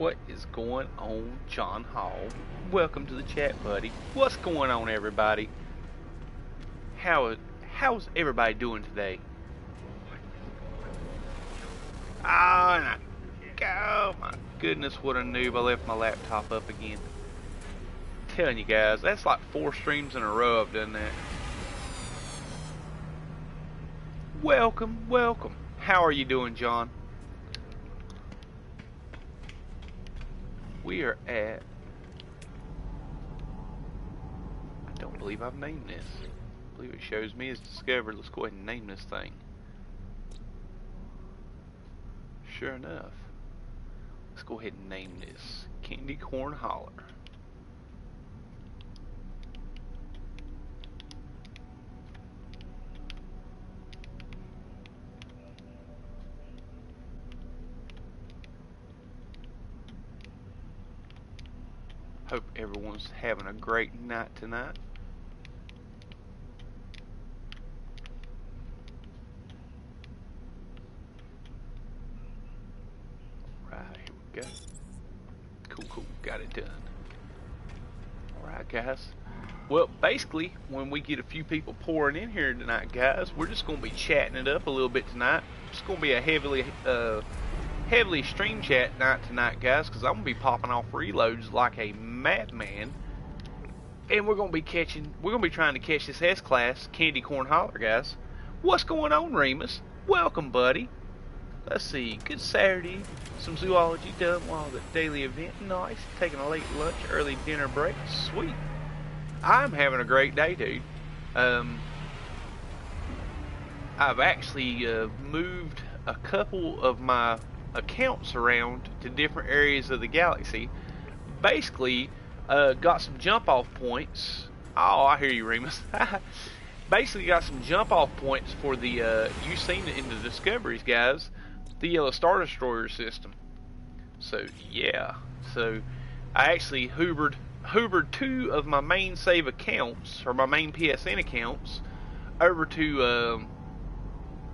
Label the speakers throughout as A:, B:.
A: What is going on, John Hall? Welcome to the chat, buddy. What's going on, everybody? How how's everybody doing today? Oh my goodness, what a noob! I left my laptop up again. telling you guys, that's like four streams in a row I've done that. Welcome, welcome. How are you doing, John? We are at... I don't believe I've named this. I believe it shows me as discovered. Let's go ahead and name this thing. Sure enough. Let's go ahead and name this Candy Corn Holler. Hope everyone's having a great night tonight. Right, here we go. Cool, cool, got it done. Alright, guys. Well, basically, when we get a few people pouring in here tonight, guys, we're just going to be chatting it up a little bit tonight. It's going to be a heavily uh, heavily stream chat night tonight, guys, because I'm going to be popping off reloads like a madman. And we're going to be catching, we're going to be trying to catch this S-Class Candy Corn Holler, guys. What's going on, Remus? Welcome, buddy. Let's see, good Saturday, some zoology done while the daily event, nice. Taking a late lunch, early dinner break, sweet. I'm having a great day, dude. Um, I've actually uh, moved a couple of my accounts around to different areas of the galaxy. Basically, uh, got some jump off points. Oh, I hear you, Remus. Basically, got some jump off points for the, uh, you've seen it in the Discoveries, guys, the Yellow Star Destroyer system. So, yeah. So, I actually hoovered, hoovered two of my main save accounts, or my main PSN accounts, over to, um,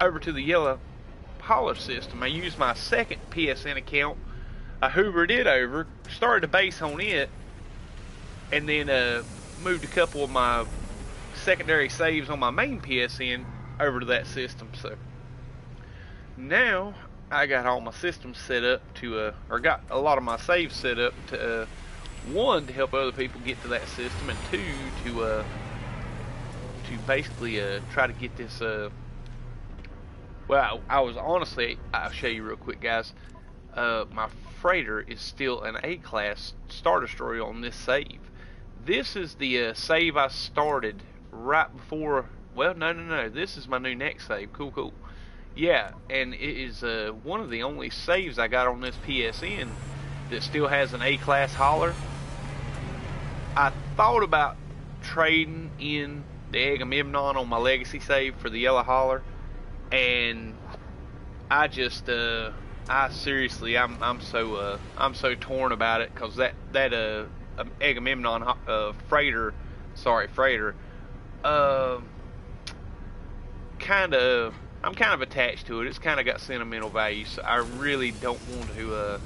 A: over to the Yellow Holler system. I used my second PSN account. I hoovered it over, started a base on it, and then uh, moved a couple of my secondary saves on my main PSN over to that system. So now I got all my systems set up to, uh, or got a lot of my saves set up to, uh, one, to help other people get to that system, and two, to, uh, to basically uh, try to get this uh, well, I, I, was honestly, I'll show you real quick, guys. Uh, my freighter is still an A-class Star Destroyer on this save. This is the uh, save I started right before, well, no, no, no, this is my new next save. Cool, cool. Yeah, and it is uh, one of the only saves I got on this PSN that still has an A-class holler. I thought about trading in the Agamemnon on my legacy save for the yellow holler and I just uh I seriously I'm I'm so uh I'm so torn about it because that that uh Agamemnon uh freighter sorry freighter uh kind of I'm kind of attached to it. It's kind of got sentimental value so I really don't want to uh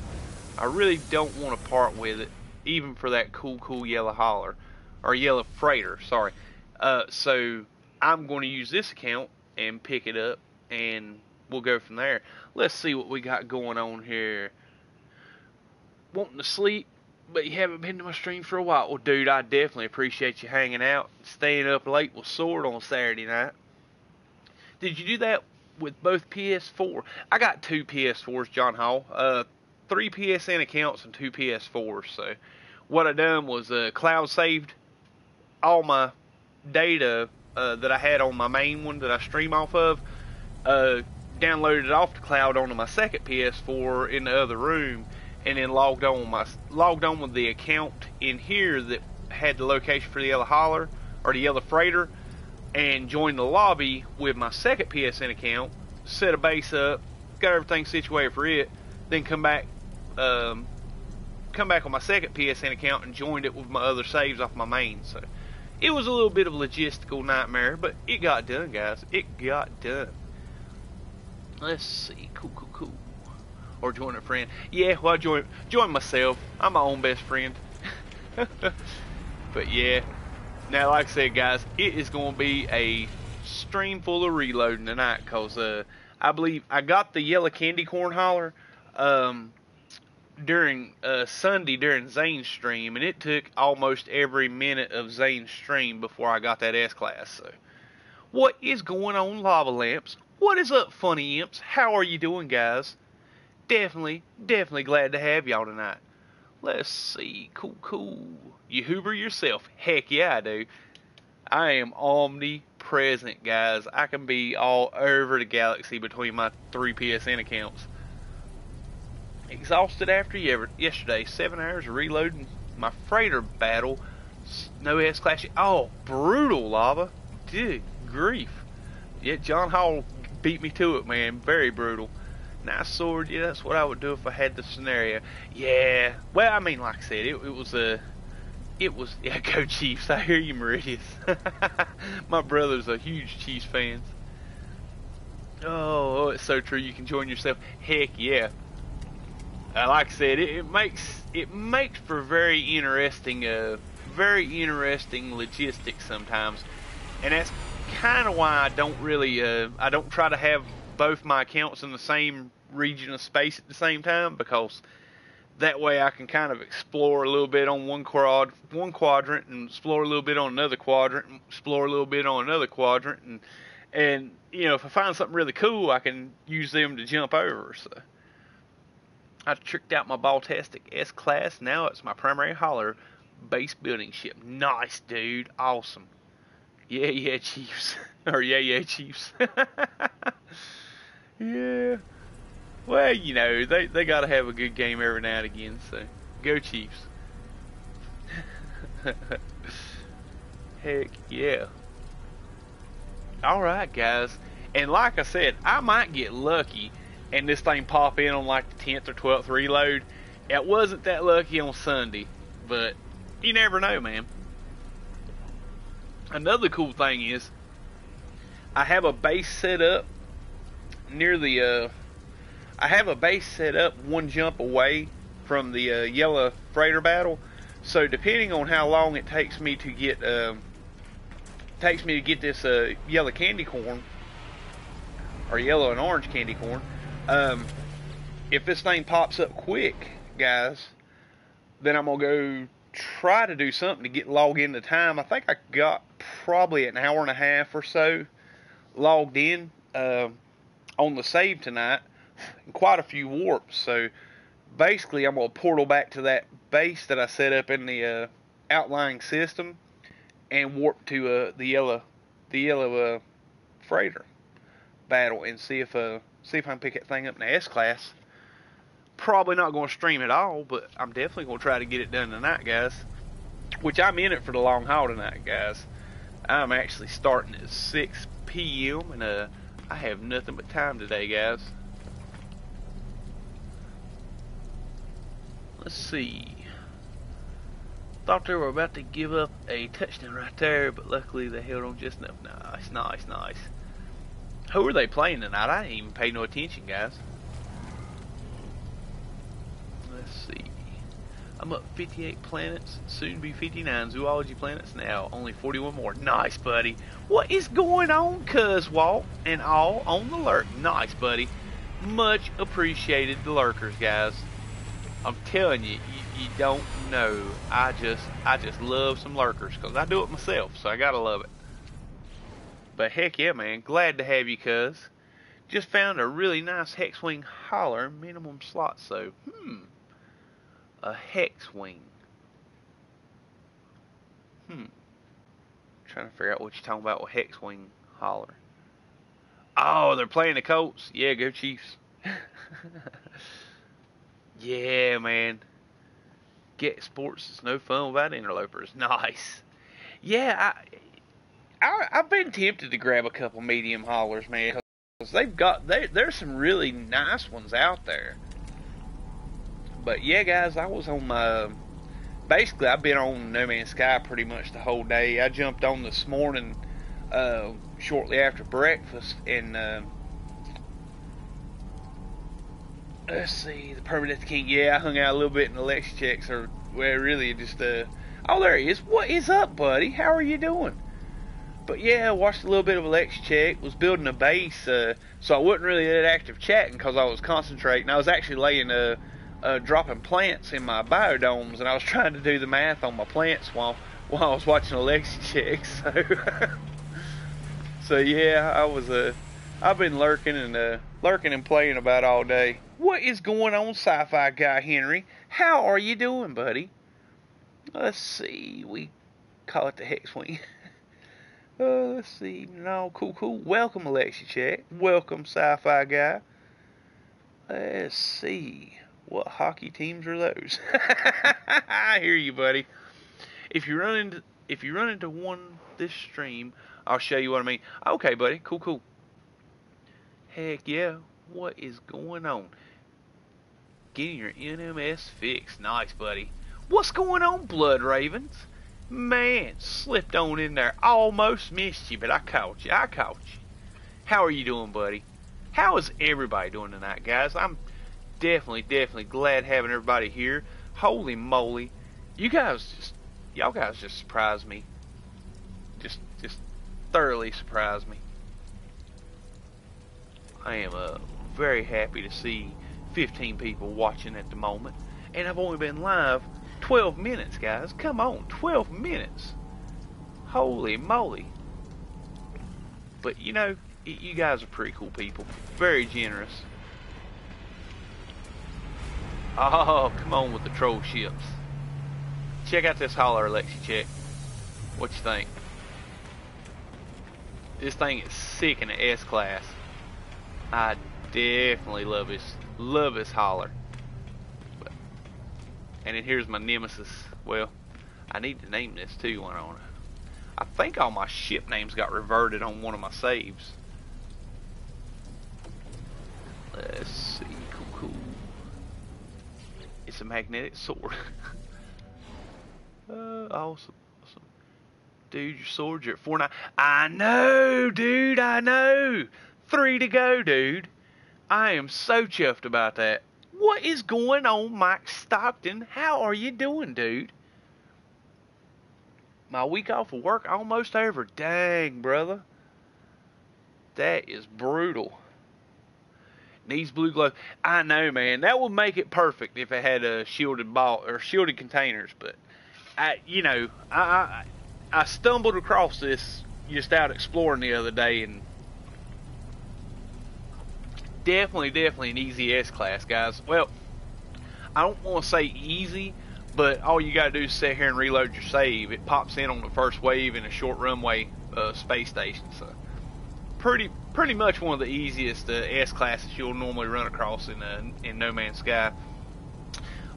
A: I really don't want to part with it even for that cool cool yellow holler or yellow freighter sorry uh so I'm going to use this account and pick it up and we'll go from there. Let's see what we got going on here. Wanting to sleep, but you haven't been to my stream for a while. Well, dude, I definitely appreciate you hanging out, staying up late with Sword on Saturday night. Did you do that with both PS4? I got two PS4s, John Hall. Uh, three PSN accounts and two PS4s. So, what I done was uh, cloud saved all my data uh, that I had on my main one that I stream off of uh, downloaded it off the cloud onto my second PS4 in the other room, and then logged on my logged on with the account in here that had the location for the yellow holler or the yellow freighter, and joined the lobby with my second PSN account, set a base up, got everything situated for it, then come back. Um, come back on my second PSN account and joined it with my other saves off my main. So it was a little bit of a logistical nightmare, but it got done, guys. It got done. Let's see. Cool, cool, cool. or join a friend. Yeah, well, I join join myself. I'm my own best friend. but yeah, now like I said, guys, it is going to be a stream full of reloading tonight because uh, I believe I got the yellow candy corn holler um, during uh, Sunday during Zane's stream, and it took almost every minute of Zane's stream before I got that S class. So, what is going on, lava lamps? What is up, funny imps? How are you doing, guys? Definitely, definitely glad to have y'all tonight. Let's see, cool, cool. You Hoover yourself? Heck yeah, I do. I am omnipresent, guys. I can be all over the galaxy between my three PSN accounts. Exhausted after yesterday, seven hours of reloading my freighter battle. No S class. Oh, brutal lava. Good grief. Yeah, John Hall beat me to it, man. Very brutal. Nice sword. Yeah, that's what I would do if I had the scenario. Yeah. Well, I mean, like I said, it, it was a. It was yeah, go Chiefs! I hear you, Meridius. My brother's a huge Chiefs fan. Oh, oh, it's so true. You can join yourself. Heck yeah! Uh, like I said, it, it, makes it makes for very interesting, uh, very interesting logistics sometimes, and that's kind of why I don't really, uh, I don't try to have both my accounts in the same region of space at the same time because that way I can kind of explore a little bit on one quad, one quadrant, and explore a little bit on another quadrant, and explore a little bit on another quadrant, and and you know if I find something really cool, I can use them to jump over. So. I tricked out my Baltastic S class. Now it's my primary hauler base building ship. Nice, dude. Awesome. Yeah, yeah, Chiefs. or yeah, yeah, Chiefs. yeah. Well, you know, they they got to have a good game every now and again. So, go Chiefs. Heck yeah. All right, guys. And like I said, I might get lucky and this thing pop in on like the 10th or 12th reload. It wasn't that lucky on Sunday, but you never know, man. Another cool thing is I have a base set up near the uh, I have a base set up one jump away from the uh, yellow freighter battle. So depending on how long it takes me to get uh, takes me to get this uh, yellow candy corn or yellow and orange candy corn, um, if this thing pops up quick, guys, then I'm gonna go try to do something to get logged into time. I think I got probably an hour and a half or so logged in uh, on the save tonight, quite a few warps. So basically, I'm gonna portal back to that base that I set up in the uh, outlying system and warp to uh, the yellow, the yellow uh, freighter battle and see if uh see if I can pick that thing up in the S class. Probably not going to stream at all, but I'm definitely going to try to get it done tonight, guys. Which I'm in it for the long haul tonight, guys. I'm actually starting at 6 p.m. and uh, I have nothing but time today, guys. Let's see. Thought they were about to give up a touchdown right there, but luckily they held on just enough. Nice, nice, nice. Who are they playing tonight? I didn't even pay no attention, guys. Let's see. I'm up 58 planets, soon be 59 zoology planets now. Only 41 more. Nice, buddy. What is going on, cuz Walt? And all on the lurk. Nice, buddy. Much appreciated the lurkers, guys. I'm telling you, you, you don't know. I just, I just love some lurkers because I do it myself, so I gotta love it. But heck yeah, man. Glad to have you, cuz. Just found a really nice hex wing hauler, minimum slot, so, hmm. A hex wing. Hmm. Trying to figure out what you're talking about with hex wing hauler. Oh, they're playing the Colts. Yeah, go Chiefs. yeah, man. Get sports. It's no fun without interlopers. Nice. Yeah, I, I, have been tempted to grab a couple medium haulers, man. Cause they've got they, there's some really nice ones out there. But yeah, guys, I was on my. Basically, I've been on No Man's Sky pretty much the whole day. I jumped on this morning, uh, shortly after breakfast, and uh, let's see, the permanent king. Yeah, I hung out a little bit in the Lexi checks, or well, really just uh. Oh, there he is. What is up, buddy? How are you doing? But yeah, watched a little bit of Lexi check. Was building a base, uh, so I wasn't really that active chatting because I was concentrating. I was actually laying uh, uh, dropping plants in my biodomes, and I was trying to do the math on my plants while while I was watching Lexi check. So, so yeah, I was uh, I've been lurking and uh, lurking and playing about all day. What is going on, sci-fi guy Henry? How are you doing, buddy? Let's see. We call it the hex wing. uh, let's see. No, cool, cool. Welcome, Alexi Check. Welcome, sci-fi guy. Let's see. What hockey teams are those? I hear you, buddy. If you run into if you run into one this stream, I'll show you what I mean. Okay, buddy. Cool, cool. Heck yeah. What is going on? Getting your NMS fixed. Nice, buddy. What's going on, Blood Ravens? Man, slipped on in there. Almost missed you, but I caught you. I caught you. How are you doing, buddy? How is everybody doing tonight, guys? I'm definitely, definitely glad having everybody here. Holy moly. You guys just, y'all guys just surprised me. Just, just thoroughly surprised me. I am uh, very happy to see 15 people watching at the moment. And I've only been live 12 minutes, guys. Come on, 12 minutes. Holy moly. But, you know, you guys are pretty cool people. Very generous. Oh, come on with the troll ships. Check out this hauler, Alexi Check. What you think? This thing is sick in the S-Class. I definitely love his, love his hauler. And then here's my nemesis. Well, I need to name this too I I think all my ship names got reverted on one of my saves. Let's see. Cool, cool. It's a magnetic sword. uh, awesome. Awesome. Dude, your sword, you're at 4 9. I know, dude, I know. Three to go, dude. I am so chuffed about that. What is going on, Mike Stockton? How are you doing, dude? My week off of work almost over. Dang, brother. That is brutal. Needs blue gloves. I know, man. That would make it perfect if it had a shielded ball or shielded containers. But I, you know, I, I, I stumbled across this just out exploring the other day, and definitely, definitely an easy S class, guys. Well, I don't want to say easy, but all you gotta do is sit here and reload your save. It pops in on the first wave in a short runway uh, space station. So pretty, pretty much one of the easiest uh, S classes you'll normally run across in uh, in No Man's Sky.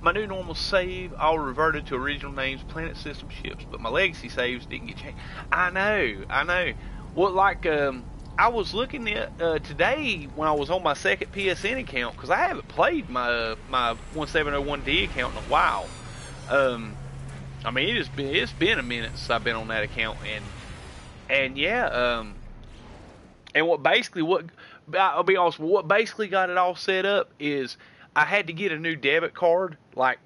A: My new normal save all reverted to original names, planet system ships, but my legacy saves didn't get changed. I know, I know. What like um, I was looking at uh, today when I was on my second PSN account because I haven't played my my 1701D account in a while. Um, I mean, it's been it's been a minute since I've been on that account, and and yeah, um, and what basically what I'll be honest, what basically got it all set up is I had to get a new debit card like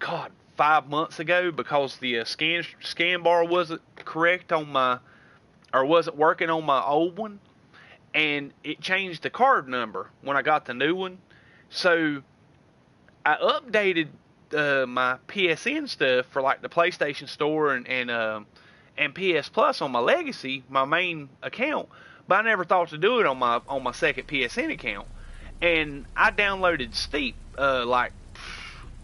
A: God five months ago because the uh, scan scan bar wasn't correct on my or wasn't working on my old one and it changed the card number when I got the new one. So I updated uh, my PSN stuff for like the PlayStation Store and and uh, and PS Plus on my Legacy, my main account, but I never thought to do it on my on my second PSN account. And I downloaded Steep uh, like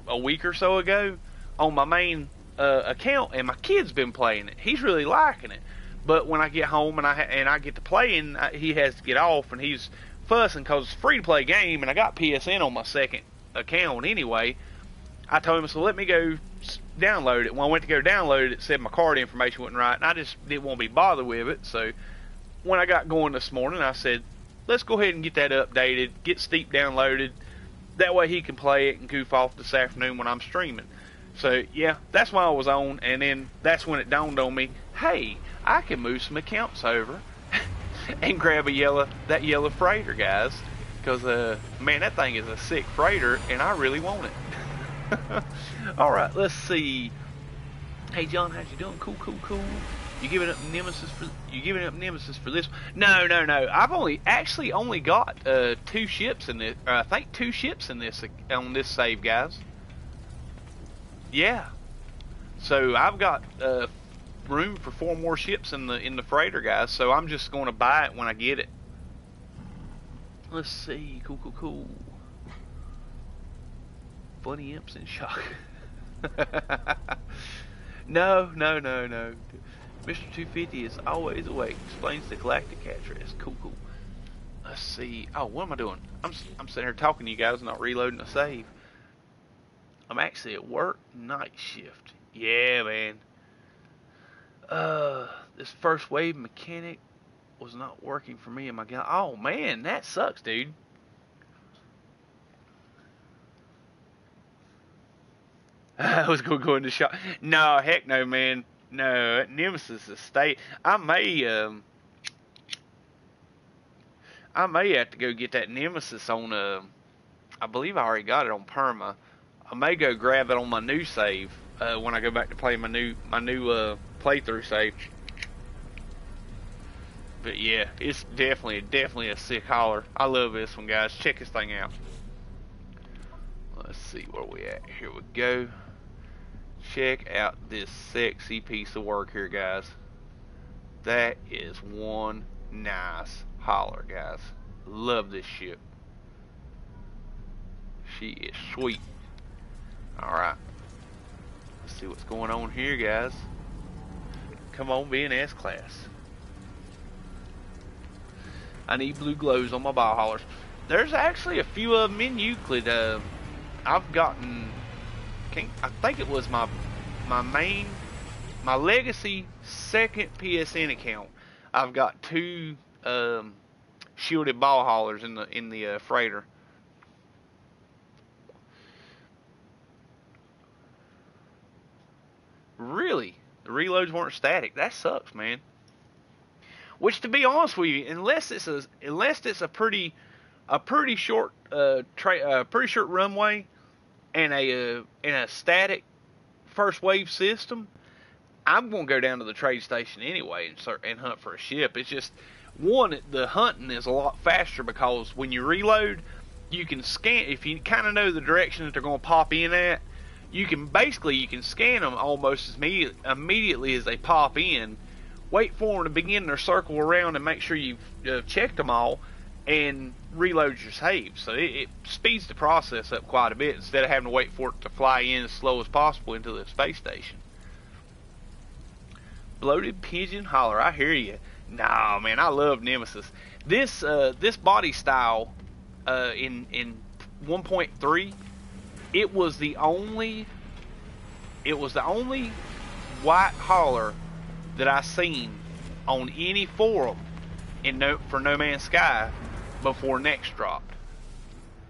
A: a week or so ago on my main uh, account, and my kid's been playing it. He's really liking it. But when I get home and I and I get to playing, I, he has to get off and he's fussing because it's a free to play game and I got PSN on my second account anyway. I told him, so let me go download it. When I went to go download it, it said my card information wasn't right, and I just didn't want to be bothered with it. So when I got going this morning, I said, let's go ahead and get that updated, get Steep downloaded. That way he can play it and goof off this afternoon when I'm streaming. So yeah, that's why I was on, and then that's when it dawned on me, hey, I can move some accounts over and grab a yellow that yellow freighter, guys. Because, uh, man, that thing is a sick freighter, and I really want it. All right, let's see. Hey, John, how's you doing? Cool, cool, cool. You giving up Nemesis for you giving up Nemesis for this? No, no, no. I've only actually only got uh, two ships in this. I think two ships in this on this save, guys. Yeah. So I've got uh, room for four more ships in the in the freighter, guys. So I'm just going to buy it when I get it. Let's see. Cool, cool, cool. Funny imps in shock. no, no, no, no. Mr. 250 is always awake. Explains the galactic address. Cool, cool. Let's see. Oh, what am I doing? I'm I'm sitting here talking to you guys, not reloading a save. I'm actually at work night shift. Yeah, man. Uh, this first wave mechanic was not working for me and my guy. Oh man, that sucks, dude. I was gonna go into shot. No, heck no, man. No, Nemesis Estate. I may, um, I may have to go get that Nemesis on. Uh, I believe I already got it on Perma. I may go grab it on my new save uh, when I go back to play my new my new uh, playthrough save. But yeah, it's definitely definitely a sick hauler. I love this one, guys. Check this thing out. Let's see where we at. Here we go. Check out this sexy piece of work here, guys. That is one nice hauler, guys. Love this ship. She is sweet. Alright. Let's see what's going on here, guys. Come on, be an S class. I need blue glows on my bow haulers. There's actually a few of them in Euclid. Uh, I've gotten I think it was my my main my legacy second PSN account. I've got two um, shielded ball haulers in the in the uh, freighter. Really, the reloads weren't static. That sucks, man. Which, to be honest with you, unless it's a unless it's a pretty a pretty short uh, tra- pretty short runway, and a uh, in a static first wave system, I'm gonna go down to the trade station anyway and start and hunt for a ship. It's just one the hunting is a lot faster because when you reload, you can scan if you kind of know the direction that they're gonna pop in at. You can basically you can scan them almost as immediate, immediately as they pop in. Wait for them to begin their circle around and make sure you've uh, checked them all and reload your save. So it, it, speeds the process up quite a bit instead of having to wait for it to fly in as slow as possible into the space station. Bloated pigeon hauler, I hear you. Nah, man, I love Nemesis. This uh, this body style uh, in in 1.3, it was the only it was the only white hauler that I seen on any forum in no for No Man's Sky before next dropped.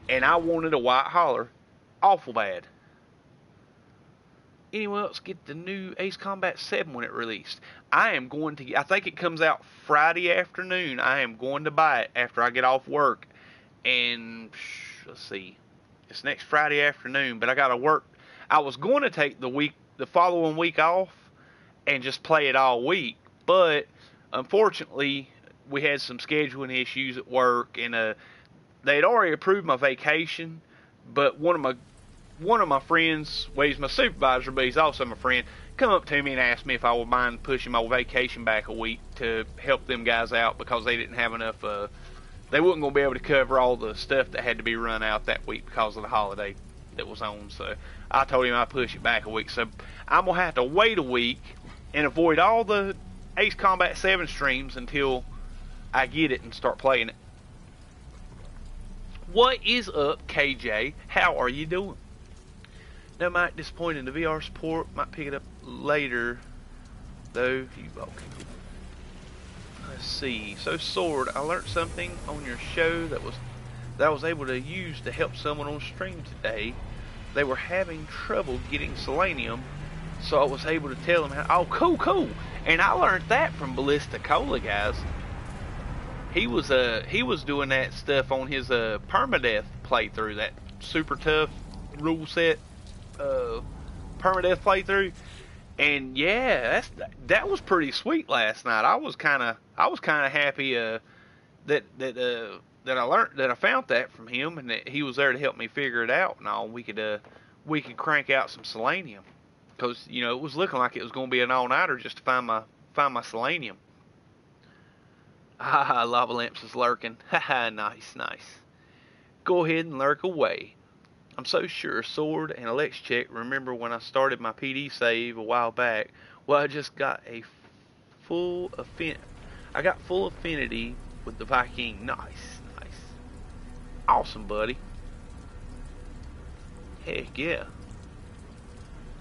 A: And I wanted a white hauler awful bad. Anyone else get the new Ace Combat 7 when it released? I am going to, I think it comes out Friday afternoon. I am going to buy it after I get off work. And let's see, it's next Friday afternoon, but I got to work. I was going to take the week, the following week off and just play it all week, but unfortunately, we had some scheduling issues at work, and uh, they'd already approved my vacation, but one of my one of my friends, well, he's my supervisor, but he's also my friend, come up to me and asked me if I would mind pushing my vacation back a week to help them guys out because they didn't have enough. Uh, they wasn't going to be able to cover all the stuff that had to be run out that week because of the holiday that was on. So I told him I'd push it back a week. So I'm gonna have to wait a week and avoid all the Ace Combat 7 streams until I get it and start playing it. What is up, KJ? How are you doing? Now, might disappoint in the VR support. Might pick it up later, though. You okay? Let's see. So, sword. I learned something on your show that was that I was able to use to help someone on stream today. They were having trouble getting selenium, so I was able to tell them how. Oh, cool, cool. And I learned that from Ballista Cola, guys. he was uh he was doing that stuff on his uh permadeath playthrough, that super tough rule set uh permadeath playthrough. And yeah, that's that was pretty sweet last night. I was kind of I was kind of happy uh that that uh that I learned that I found that from him and that he was there to help me figure it out and all. We could uh we could crank out some selenium because you know it was looking like it was going to be an all nighter just to find my find my selenium. Ah, lava lamps is lurking. Haha, nice, nice. Go ahead and lurk away. I'm so sure Sword and Alex check remember when I started my PD save a while back. Well, I just got a full affin I got full affinity with the Viking. Nice, nice. Awesome, buddy. Heck yeah.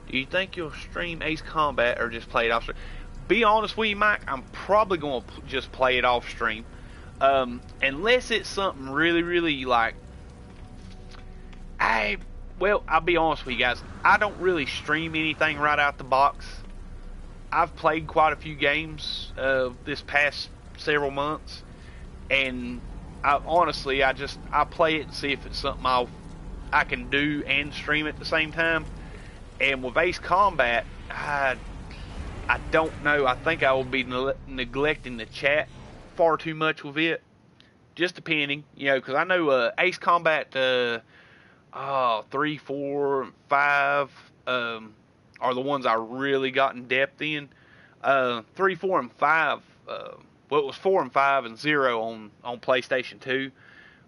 A: Do you think you'll stream Ace Combat or just play it off stream? be honest with you, Mike, I'm probably going to just play it off stream. Um, unless it's something really, really like. I, well, I'll be honest with you guys. I don't really stream anything right out the box. I've played quite a few games uh, this past several months, and I, honestly, I just I play it and see if it's something I I can do and stream at the same time. And with Ace Combat, I I don't know. I think I will be ne- neglecting the chat far too much with it. Just depending, you know, because I know uh, Ace Combat uh, uh, three, four, five um, are the ones I really got in depth in. Uh, three, four, and five. Uh, well, it was four and five and zero on on PlayStation Two.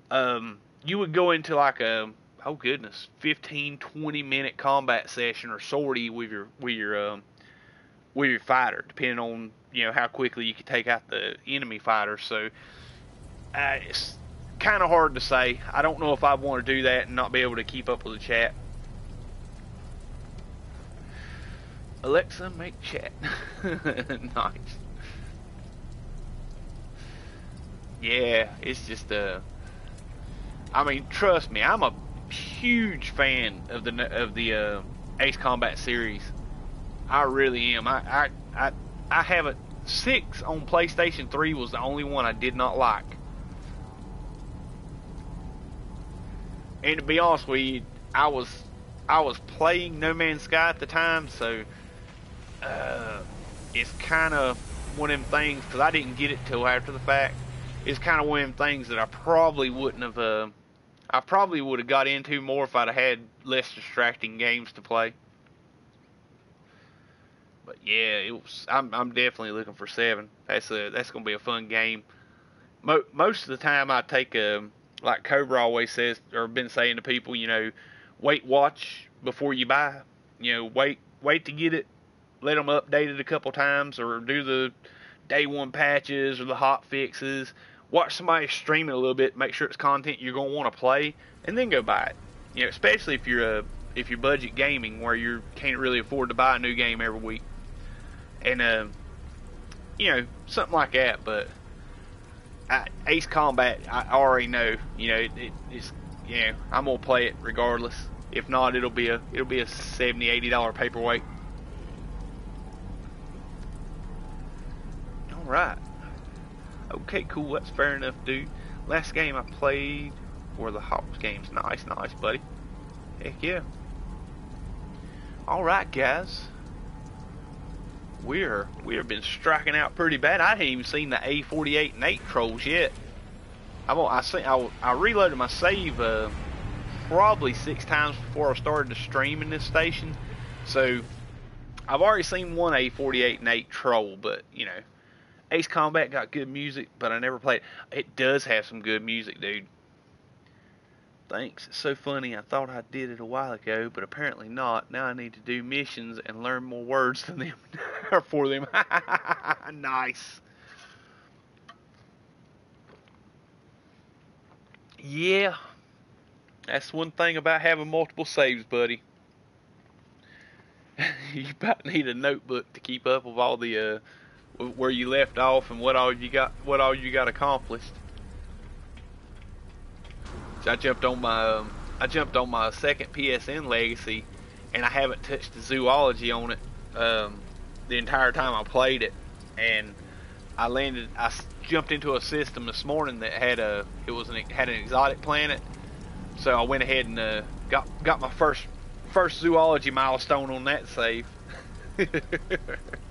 A: Um, you would go into like a oh goodness, 15, 20 minute combat session or sortie with your with your um, with your fighter, depending on you know how quickly you can take out the enemy fighter. So uh, it's kind of hard to say. I don't know if I want to do that and not be able to keep up with the chat. Alexa, make chat. nice. Yeah, it's just uh I mean, trust me, I'm a huge fan of the of the uh, Ace Combat series. I really am. I I I, I have it six on PlayStation 3 was the only one I did not like. And to be honest you, I was I was playing No Man's Sky at the time, so uh, it's kind of one of them things because I didn't get it till after the fact. It's kind of one of them things that I probably wouldn't have. Uh, I probably would have got into more if I'd have had less distracting games to play. But yeah, it was. I'm I'm definitely looking for seven. That's a that's gonna be a fun game. Mo- most of the time, I take a um, like Cobra always says or been saying to people, you know, wait, watch before you buy. You know, wait wait to get it. Let them update it a couple times or do the day one patches or the hot fixes. Watch somebody stream it a little bit, make sure it's content you're gonna want to play, and then go buy it. You know, especially if you're a if you're budget gaming where you can't really afford to buy a new game every week and uh, you know something like that. But I, Ace Combat, I already know. You know, it, it's you know I'm gonna play it regardless. If not, it'll be a it'll be a seventy eighty dollar paperweight. All right. Okay, cool. That's fair enough, dude. Last game I played were the Hawks games. Nice, nice, buddy. Heck yeah. All right, guys we're we have been striking out pretty bad. I hadn't even seen the A48 and 8 trolls yet. I I see I, I reloaded my save uh, probably six times before I started to stream in this station, so I've already seen one A48 and 8 troll. But you know, Ace Combat got good music, but I never played. It does have some good music, dude. Thanks. It's so funny. I thought I did it a while ago, but apparently not. Now I need to do missions and learn more words than them or for them. nice. Yeah. That's one thing about having multiple saves, buddy. you about need a notebook to keep up with all the uh, where you left off and what all you got what all you got accomplished. So I jumped on my um, I jumped on my second PSN legacy, and I haven't touched the zoology on it um, the entire time I played it, and I landed I jumped into a system this morning that had a it was an had an exotic planet, so I went ahead and uh, got got my first first zoology milestone on that save.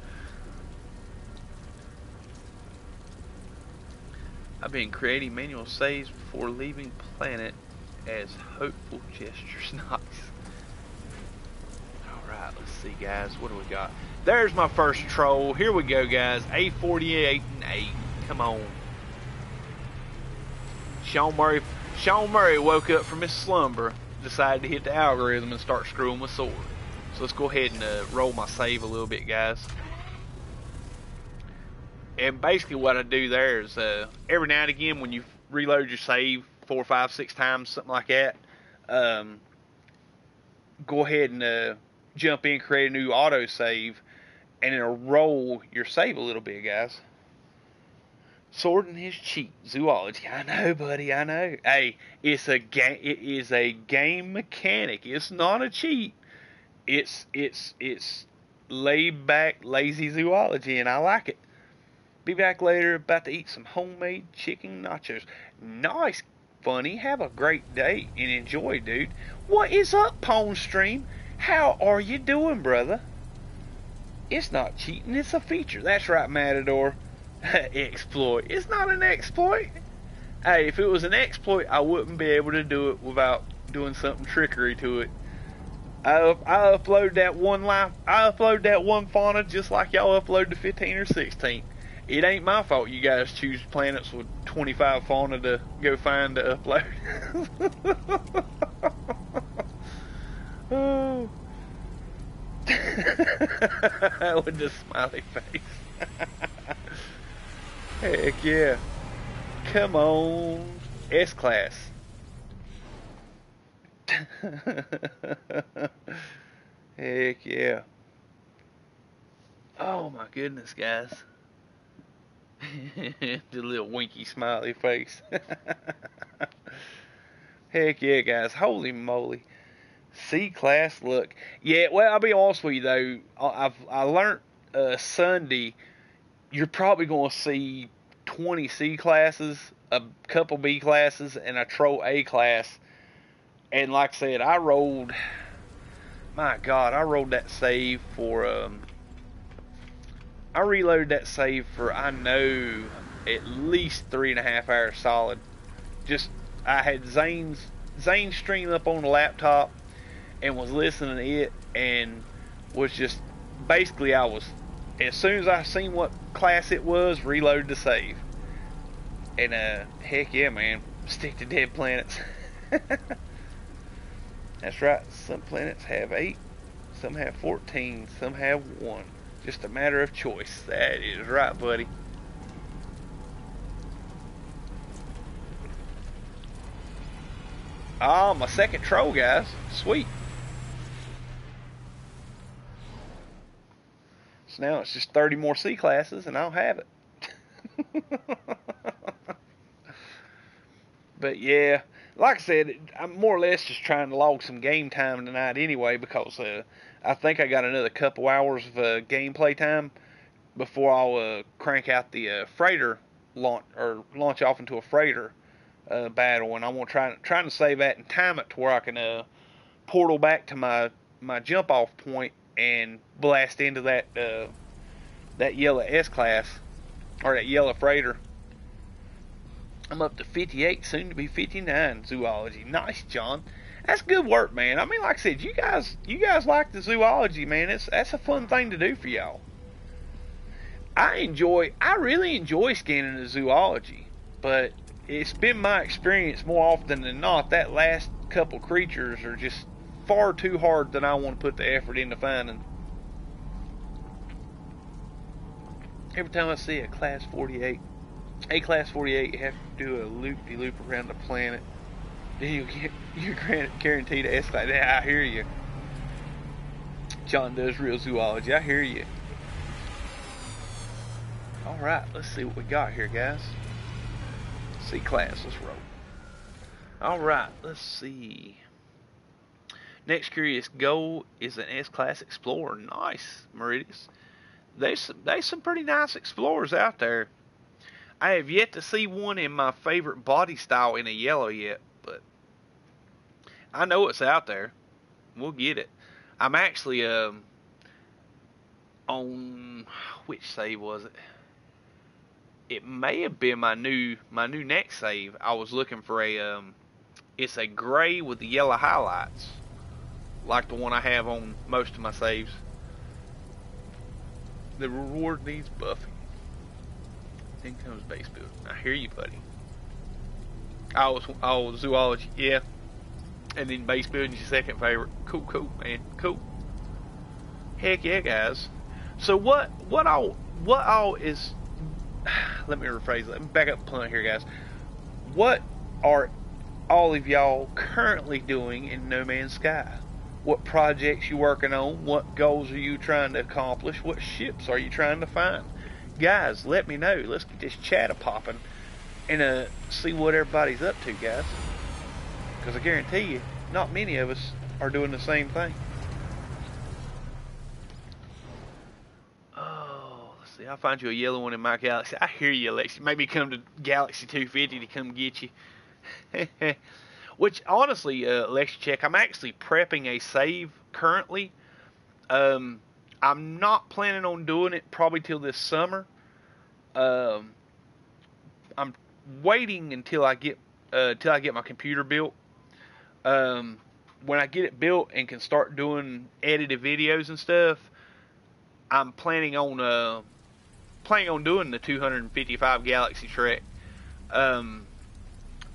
A: I've been creating manual saves before leaving planet as hopeful gestures. nice. Alright, let's see guys, what do we got? There's my first troll. Here we go guys. A48 and 8. Come on. Sean Murray Sean Murray woke up from his slumber, decided to hit the algorithm and start screwing with sword. So let's go ahead and uh, roll my save a little bit guys and basically what I do there is uh, every now and again when you reload your save four, five, six times, something like that, um, go ahead and uh, jump in, create a new auto save, and it'll roll your save a little bit, guys. Sorting his cheat zoology. I know, buddy. I know. Hey, it's a game. It is a game mechanic. It's not a cheat. It's it's it's laid back, lazy zoology, and I like it. Be back later, about to eat some homemade chicken nachos. Nice, funny. Have a great day and enjoy, dude. What is up, Pwn Stream? How are you doing, brother? It's not cheating, it's a feature. That's right, Matador. exploit. It's not an exploit. Hey, if it was an exploit, I wouldn't be able to do it without doing something trickery to it. I, I upload that one life. I upload that one fauna just like y'all upload the 15 or 16 it ain't my fault you guys choose planets with 25 fauna to go find to upload. oh. with the smiley face. Heck yeah. Come on. S class. Heck yeah. Oh my goodness, guys. the little winky smiley face. Heck yeah, guys. Holy moly. C class look. Yeah, well, I'll be honest with you though. I've I learned uh, Sunday. You're probably going to see 20 C classes, a couple B classes, and a Tro A class. And like I said, I rolled. My God, I rolled that save for um, I reloaded that save for I know at least three and a half hours solid. Just I had Zane's Zane stream up on the laptop and was listening to it and was just basically I was as soon as I seen what class it was, reload the save. And uh heck yeah man, stick to dead planets. That's right, some planets have eight, some have fourteen, some have one. Just a matter of choice. That is right, buddy. Oh, my second troll, guys. Sweet. So now it's just 30 more C classes and I'll have it. but yeah, like I said, I'm more or less just trying to log some game time tonight anyway because uh, I think I got another couple hours of uh, gameplay time before I'll uh, crank out the uh, freighter launch or launch off into a freighter uh, battle, and I'm gonna try trying to save that and time it to where I can uh, portal back to my my jump off point and blast into that uh, that yellow S class or that yellow freighter. I'm up to 58, soon to be 59 zoology. Nice, John that's good work, man. I mean, like I said, you guys, you guys like the zoology, man. It's that's a fun thing to do for y'all. I enjoy, I really enjoy scanning the zoology, but it's been my experience more often than not that last couple creatures are just far too hard than I want to put the effort into finding. Every time I see a class 48, a class 48, you have to do a loop-de-loop around the planet you get you're guaranteed to escalate. Yeah, I hear you. John does real zoology. I hear you. All right, let's see what we got here, guys. C class, let's roll. All right, let's see. Next curious goal is an S class explorer. Nice, Meridius. There's some, there's some pretty nice explorers out there. I have yet to see one in my favorite body style in a yellow yet, I know it's out there. We'll get it. I'm actually um on which save was it? It may have been my new my new next save. I was looking for a um it's a gray with the yellow highlights. Like the one I have on most of my saves. The reward needs buffing. Then comes base build. I hear you, buddy. I was oh zoology, yeah. And then base building's your second favorite. Cool, cool, man. Cool. Heck yeah, guys. So what what all what all is let me rephrase let me back up punt here guys. What are all of y'all currently doing in No Man's Sky? What projects you working on? What goals are you trying to accomplish? What ships are you trying to find? Guys, let me know. Let's get this chat a popping and uh, see what everybody's up to, guys. Because I guarantee you, not many of us are doing the same thing. Oh, let's see. I'll find you a yellow one in my galaxy. I hear you, Alexi. Maybe come to Galaxy 250 to come get you. Which, honestly, uh, Alexi, check. I'm actually prepping a save currently. Um, I'm not planning on doing it probably till this summer. Um, I'm waiting until I get uh, until I get my computer built. Um, when I get it built and can start doing edited videos and stuff, I'm planning on uh, planning on doing the 255 Galaxy Trek. Um,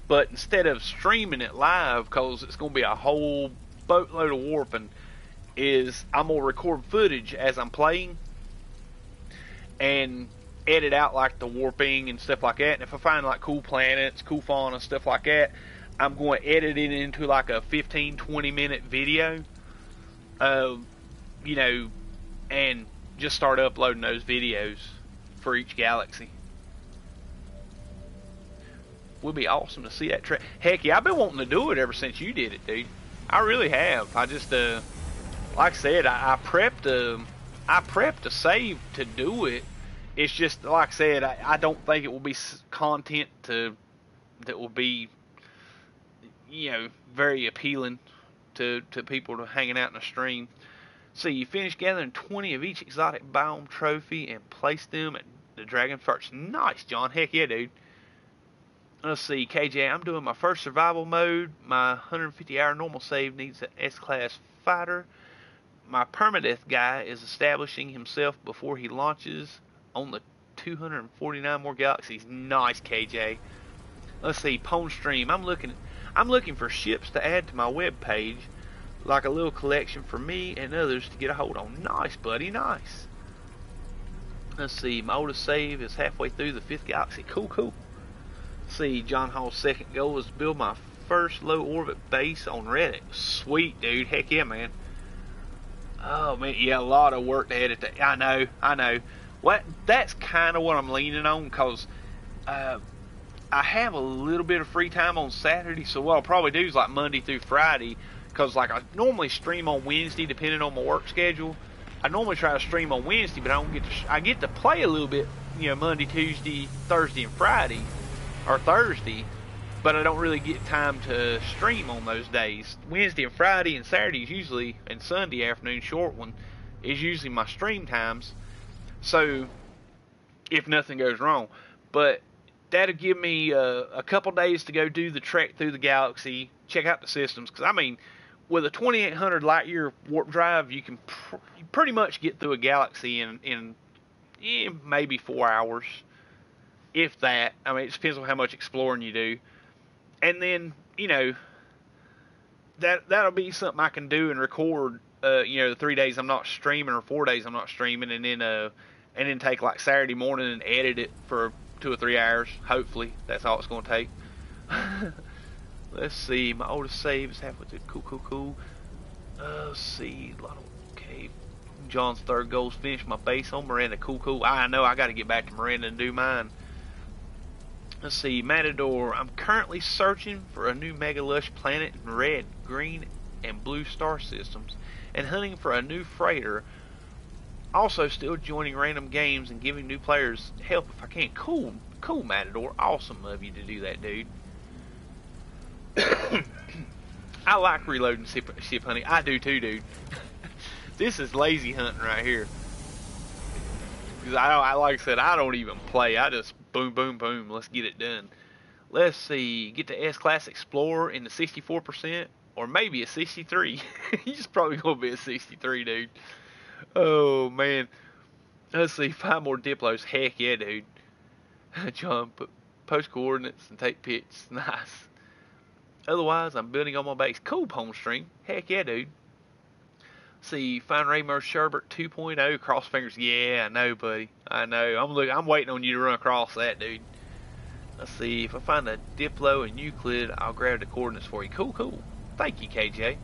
A: but instead of streaming it live, because it's going to be a whole boatload of warping, is I'm to record footage as I'm playing and edit out like the warping and stuff like that. And if I find like cool planets, cool fauna, stuff like that, I'm going to edit it into like a 15, 20 minute video. Uh, you know, and just start uploading those videos for each galaxy. Would be awesome to see that track. Heck yeah, I've been wanting to do it ever since you did it, dude. I really have. I just, uh, like I said, I, I prepped a, I prepped a save to do it. It's just like I said, I, I don't think it will be content to that will be, you know, very appealing to to people to hanging out in a stream. So you finish gathering 20 of each exotic biome trophy and place them at the Dragon First. Nice, John. Heck yeah, dude. Let's see, KJ, I'm doing my first survival mode. My 150 hour normal save needs an S-Class fighter. My permadeath guy is establishing himself before he launches on the 249 more galaxies. Nice, KJ. Let's see, Pwn Stream. I'm looking I'm looking for ships to add to my web page like a little collection for me and others to get a hold on. Nice, buddy, nice. Let's see, my oldest save is halfway through the fifth galaxy. Cool, cool. Let's see, John Hall's second goal is to build my first low orbit base on Reddit. Sweet, dude. Heck yeah, man. Oh man, yeah, a lot of work to edit that. I know, I know. What? That's kind of what I'm leaning on, cause uh, I have a little bit of free time on Saturday. So what I'll probably do is like Monday through Friday because like I normally stream on Wednesday depending on my work schedule. I normally try to stream on Wednesday, but I don't get to. I get to play a little bit, you know, Monday, Tuesday, Thursday, and Friday, or Thursday, but I don't really get time to stream on those days. Wednesday and Friday and Saturdays usually, and Sunday afternoon short one is usually my stream times. So if nothing goes wrong, but that'll give me uh, a couple days to go do the trek through the galaxy, check out the systems, because I mean with a 2800 light year warp drive, you can pr- pretty much get through a galaxy in in maybe four hours, if that. I mean, it depends on how much exploring you do, and then you know that that'll be something I can do and record. Uh, you know, the three days I'm not streaming or four days I'm not streaming, and then uh, and then take like Saturday morning and edit it for two or three hours. Hopefully, that's all it's going to take. Let's see, my oldest save is halfway through. Cool, cool, cool. Uh, let's see, okay. John's third goal is finish my base on Miranda. Cool, cool. I know I got to get back to Miranda and do mine. Let's see, Matador. I'm currently searching for a new Mega Lush planet in red, green, and blue star systems, and hunting for a new freighter. Also, still joining random games and giving new players help if I can. Cool, Cool, Matador. Awesome of you to do that, dude. I like reloading ship, ship hunting. I do too, dude. this is lazy hunting right here. Because I, I, like I said, I don't even play. I just boom, boom, boom. Let's get it done. Let's see. Get the S-Class Explorer in the 64%, or maybe a 63. He's probably going to be a 63, dude. Oh, man. Let's see. Five more Diplos. Heck yeah, dude. Jump, post coordinates, and take pics. Nice. Otherwise, I'm building on my base. Cool, home string. Heck yeah, dude. See, find Raymer Sherbert 2.0 cross fingers. Yeah, I know, buddy. I know. I'm look. I'm waiting on you to run across that, dude. Let's see. If I find a Diplo and Euclid, I'll grab the coordinates for you. Cool, cool. Thank you, KJ.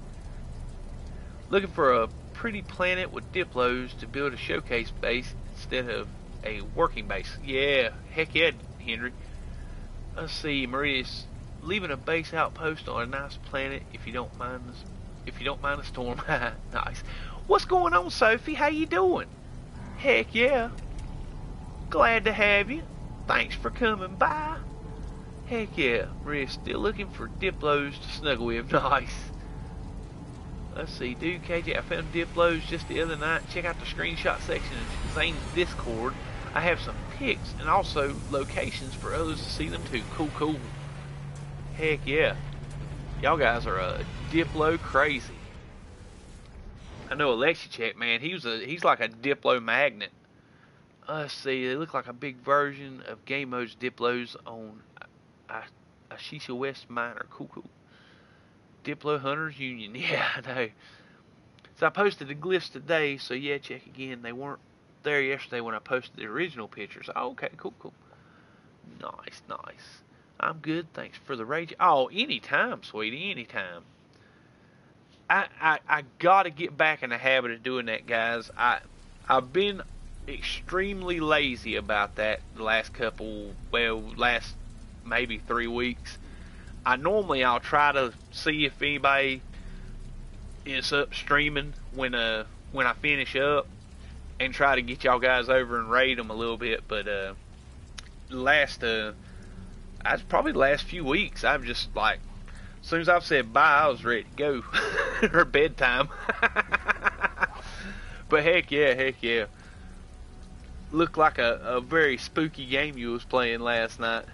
A: Looking for a pretty planet with Diplos to build a showcase base instead of a working base. Yeah, heck yeah, Henry. Let's see, Maria's leaving a base outpost on a nice planet if you don't mind this if you don't mind a storm. nice. What's going on, Sophie? How you doing? Heck yeah. Glad to have you. Thanks for coming by. Heck yeah. Maria's still looking for Diplos to snuggle with. Nice. Let's see, dude, KJ, I found Diplos just the other night. Check out the screenshot section of Zane's Discord. I have some pics and also locations for others to see them too. Cool, cool. Heck yeah. Y'all guys are a Diplo crazy. I know Alexi man, he was a he's like a Diplo magnet. Let's see, they look like a big version of Game Mode's Diplos on a Ashisha West Miner. Cool, cool. Diplo Hunters Union. Yeah, I know. So I posted the glyphs today, so yeah, check again. They weren't there yesterday when I posted the original pictures. Oh, okay, cool, cool. Nice, nice. I'm good. Thanks for the rage. Oh, anytime, sweetie, anytime. I, I I gotta get back in the habit of doing that, guys. I I've been extremely lazy about that the last couple, well, last maybe three weeks. I normally I'll try to see if anybody is up streaming when uh when I finish up and try to get y'all guys over and raid them a little bit, but uh last uh that's probably the last few weeks. I've just like, as soon as I've said bye, I was ready to go. or bedtime. but heck yeah, heck yeah. Looked like a, a very spooky game you was playing last night.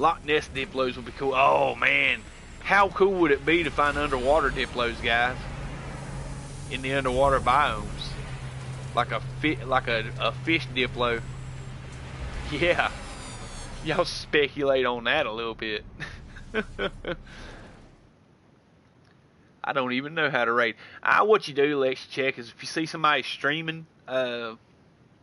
A: Loch Ness Diplos would be cool. Oh man, how cool would it be to find underwater Diplos, guys? In the underwater biomes, like a fit, like a, a fish Diplo. Yeah y'all speculate on that a little bit. I don't even know how to rate. I what you do, Lex check is if you see somebody streaming, uh,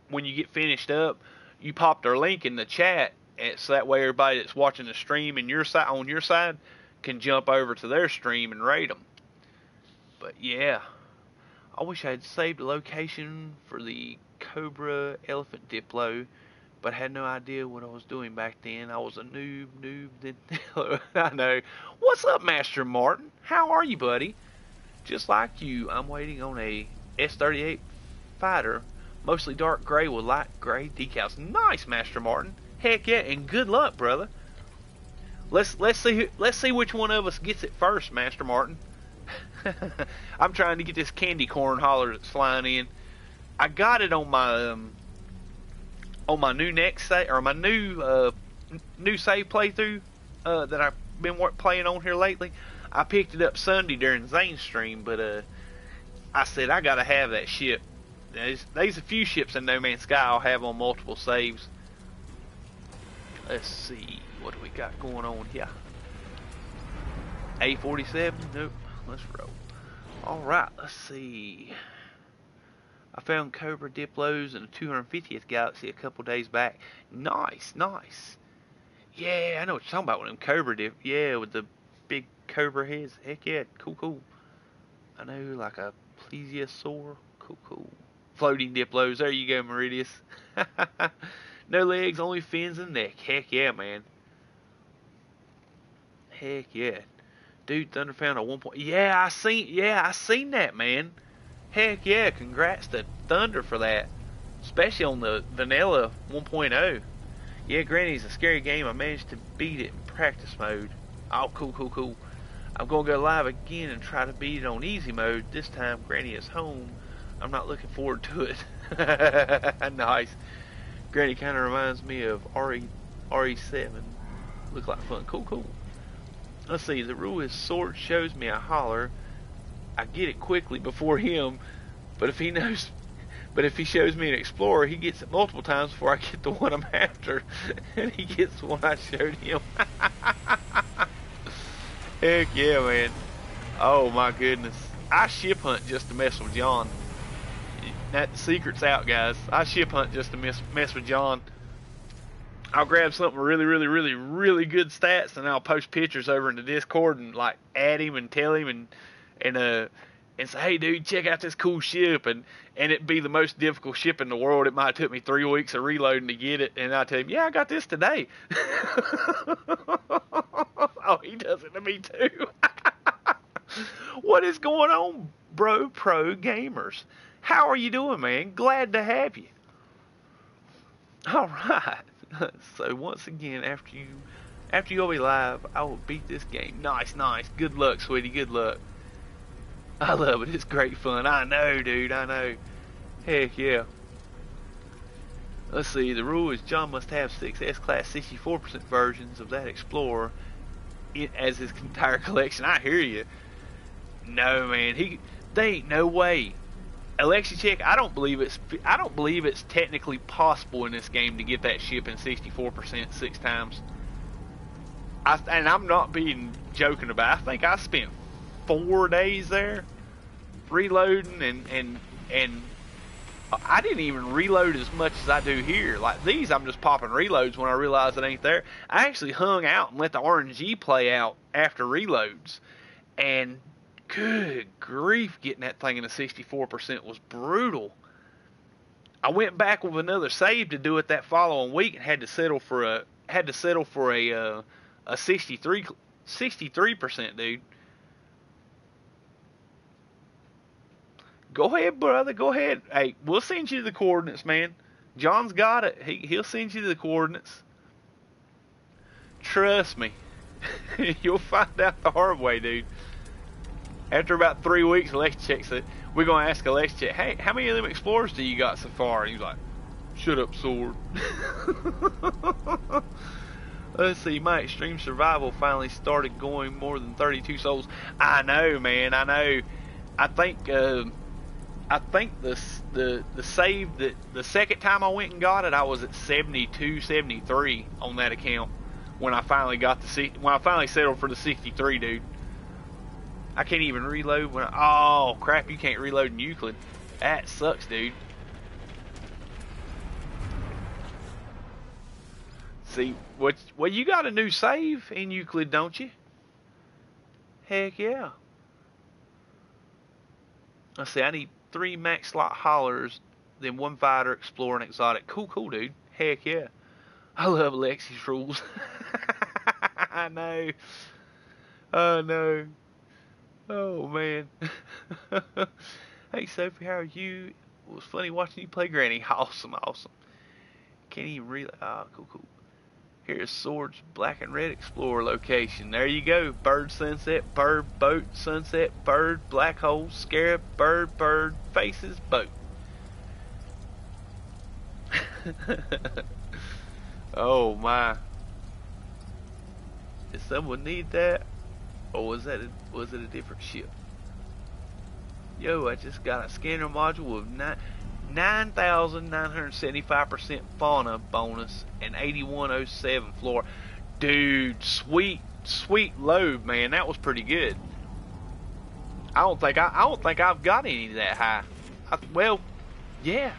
A: when you get finished up, you pop their link in the chat, so that way everybody that's watching the stream and your side on your side can jump over to their stream and rate them. But yeah, I wish I had saved a location for the Cobra Elephant Diplo but had no idea what I was doing back then. I was a noob, noob. Didn't I know. What's up, Master Martin? How are you, buddy? Just like you, I'm waiting on a S38 fighter, mostly dark gray with light gray decals. Nice, Master Martin. Heck yeah, and good luck, brother. Let's let's see who, let's see which one of us gets it first, Master Martin. I'm trying to get this candy corn hauler that's flying in. I got it on my um, on my new next save or my new uh, new save playthrough uh, that I've been playing on here lately. I picked it up Sunday during Zane's stream, but uh, I said I gotta have that ship. There's, there's a few ships in No Man's Sky I'll have on multiple saves. Let's see, what do we got going on here? A47? Nope. Let's roll. Alright, let's see. I found Cobra Diplos in the 250th Galaxy a couple days back. Nice, nice. Yeah, I know what you're talking about with them Cobra Dip. Yeah, with the big Cobra heads. Heck yeah, cool, cool. I know, like a plesiosaur. Cool, cool. Floating Diplos. There you go, Meridius. no legs, only fins and neck. Heck yeah, man. Heck yeah. Dude, Thunder found a one point. Yeah, I seen. Yeah, I seen that, man. Heck yeah, congrats to Thunder for that. Especially on the Vanilla 1.0. Yeah, Granny's a scary game. I managed to beat it in practice mode. Oh, cool, cool, cool. I'm going to go live again and try to beat it on easy mode. This time, Granny is home. I'm not looking forward to it. nice. Granny kind of reminds me of RE, RE7. Look like fun. Cool, cool. Let's see. The rule is sword shows me a hauler. I get it quickly before him, but if he knows but if he shows me an Explorer, he gets it multiple times before I get the one I'm after. and he gets the one I showed him. Heck yeah, man. Oh my goodness. I ship hunt just to mess with John. That secret's out, guys. I ship hunt just to mess, mess with John. I'll grab something really, really, really, really good stats, and I'll post pictures over in the Discord and like add him and tell him and and uh and say, hey, dude, check out this cool ship, and and it be the most difficult ship in the world. It might have took me three weeks of reloading to get it, and I tell him, yeah, I got this today. oh, he does it to me too. what is going on, bro? Pro gamers, how are you doing, man? Glad to have you. All right. so once again, after you after you go be live, I will beat this game. Nice, nice. Good luck, sweetie. Good luck. I love it. It's great fun. I know, dude. I know. Heck yeah. Let's see. The rule is John must have six S-Class 64% versions of that Explorer as his entire collection. I hear you. No, man. He, they ain't no way. Alexi check. I don't believe it's. I don't believe it's technically possible in this game to get that ship in 64% six times. I, and I'm not being joking about. It. I think I spent four days there reloading and and and I didn't even reload as much as I do here. Like these, I'm just popping reloads when I realize it ain't there. I actually hung out and let the RNG play out after reloads, and good grief, getting that thing in a 64% was brutal. I went back with another save to do it that following week and had to settle for a had to settle for a uh, a 63 63% dude. Go ahead, brother. Go ahead. Hey, we'll send you the coordinates, man. John's got it. He he'll send you the coordinates. Trust me. You'll find out the hard way, dude. After about three weeks, Alex checks it. We're gonna ask Alex hey, how many of them explorers do you got so far? And he's like, Shut up, sword. Let's see, my extreme survival finally started going more than 32 souls. I know, man. I know. I think. Uh, I think the the the save that the second time I went and got it, I was at 72, 73 on that account when I finally got the when I finally settled for the 63, dude. I can't even reload when I, oh crap, you can't reload in Euclid. That sucks, dude. See, what well you got a new save in Euclid, don't you? Heck yeah. Let's see, I need three max slot haulers, then one fighter, explorer, and exotic. Cool, cool, dude. Heck yeah. I love Lexi's rules. I know. Oh no. Oh man. hey Sophie, how are you? It was funny watching you play Granny. Awesome, awesome. Can't even really. Ah, oh, cool, cool. Here's Sword's Black and Red Explorer location. There you go. Bird sunset, bird boat, sunset, bird, black hole, scarab, bird, bird, faces, boat. oh my. Did someone need that? Or was that a, was it a different ship? Yo, I just got a scanner module with nine 9,975% fauna bonus and 8107 flora. Dude, sweet, sweet load, man. That was pretty good. I don't think I, I don't think I've got any that high. I, well, yeah,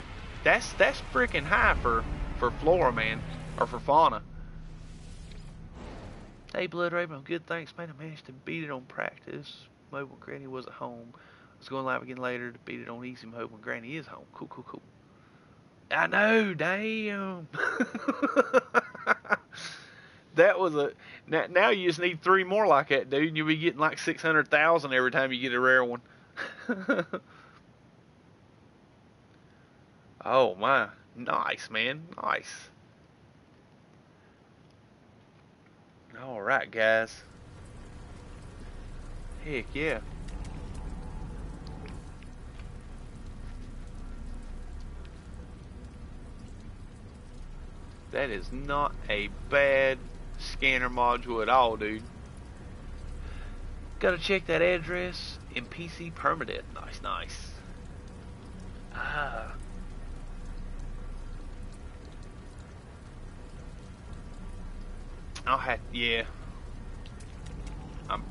A: that's that's freaking high for for flora, man, or for fauna. Hey, Blood Raven, good thanks, man. I managed to beat it on practice. Mobile Granny was at home. It's going live again later to beat it on easy mode when Granny is home. Cool, cool, cool. I know, damn. that was a now, now you just need three more like that, dude. You'll be getting like six hundred thousand every time you get a rare one. oh my, nice man, nice. All right, guys. Heck yeah. That is not a bad scanner module at all, dude. Gotta check that address in PC permanent. Nice, nice. Ah. I'll have, yeah. I'm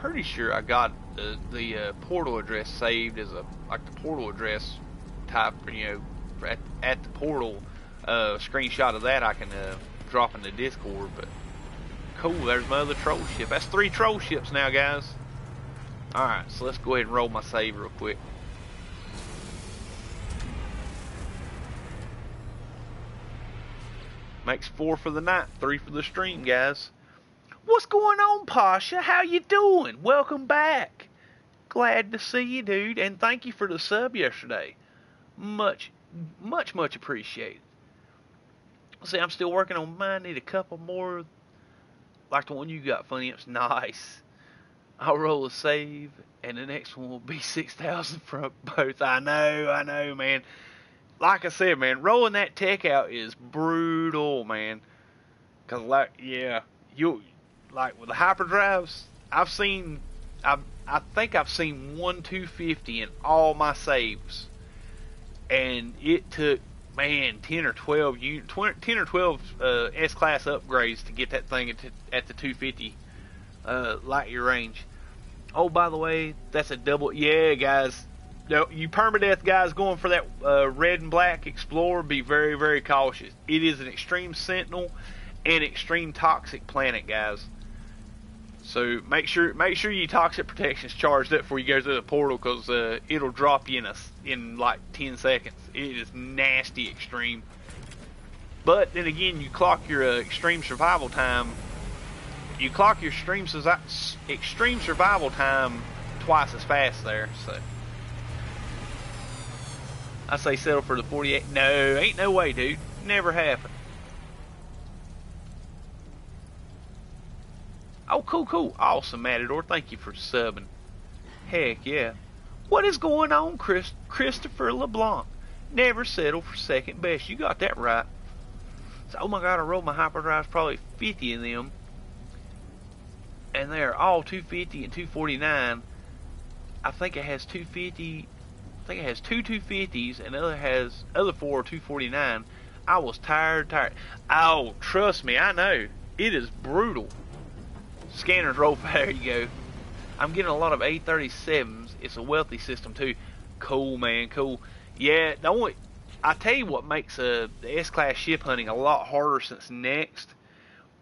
A: pretty sure I got the, the uh, portal address saved as a, like the portal address type, you know, at, at the portal uh, screenshot of that I can uh, drop in the Discord. But cool, there's my other troll ship. That's three troll ships now, guys. Alright, so let's go ahead and roll my save real quick. Makes four for the night, three for the stream, guys. What's going on, Pasha? How you doing? Welcome back. Glad to see you, dude, and thank you for the sub yesterday. Much, much, much appreciated. See, I'm still working on mine. Need a couple more, like the one you got. Funny, it's nice. I'll roll a save, and the next one will be six thousand from both. I know, I know, man. Like I said, man, rolling that tech out is brutal, man. Cause like, yeah, you like with the hyperdrives, I've seen, I I think I've seen one 250 in all my saves, and it took man, 10 or 12, 10 or 12 uh, S class upgrades to get that thing at, at the 250 uh, light year range. Oh, by the way, that's a double. Yeah, guys, no, you permadeath guys going for that uh, red and black Explorer, be very, very cautious. It is an extreme sentinel and extreme toxic planet, guys. So make sure make sure your toxic protection's charged up before you go through the portal, cause uh, it'll drop you in a, in like 10 seconds. It is nasty extreme. But then again, you clock your uh, extreme survival time. You clock your extreme extreme survival time twice as fast there. So I say settle for the 48. No, ain't no way, dude. Never happened. Oh, cool, cool. Awesome, Matador. Thank you for subbing. Heck yeah. What is going on, Chris Christopher LeBlanc? Never settle for second best. You got that right. So, oh my god, I rolled my hyperdrives, probably 50 of them. And they're all 250 and 249. I think it has 250. Think it has two 250s and the other has other four 249. I was tired, tired. Oh, trust me, I know. It is brutal. Scanners roll there you go. I'm getting a lot of A37s. It's a wealthy system too. Cool, man, cool. Yeah, the only I tell you what makes uh, the S-class ship hunting a lot harder since Next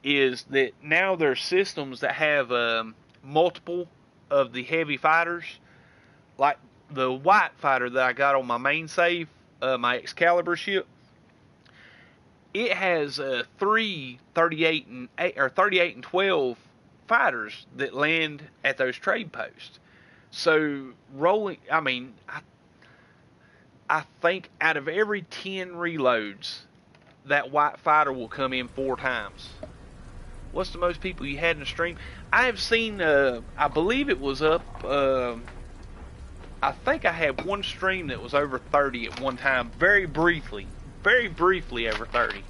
A: is that now there's systems that have um, multiple of the heavy fighters, like the white fighter that I got on my main save, uh, my Excalibur ship. It has uh, three 38 and 8 or 38 and 12 fighters that land at those trade posts. So rolling, I mean, I, I think out of every 10 reloads, that white fighter will come in four times. What's the most people you had in the stream? I have seen, uh, I believe it was up, uh, I think I had one stream that was over 30 at one time, very briefly. Very briefly over 30.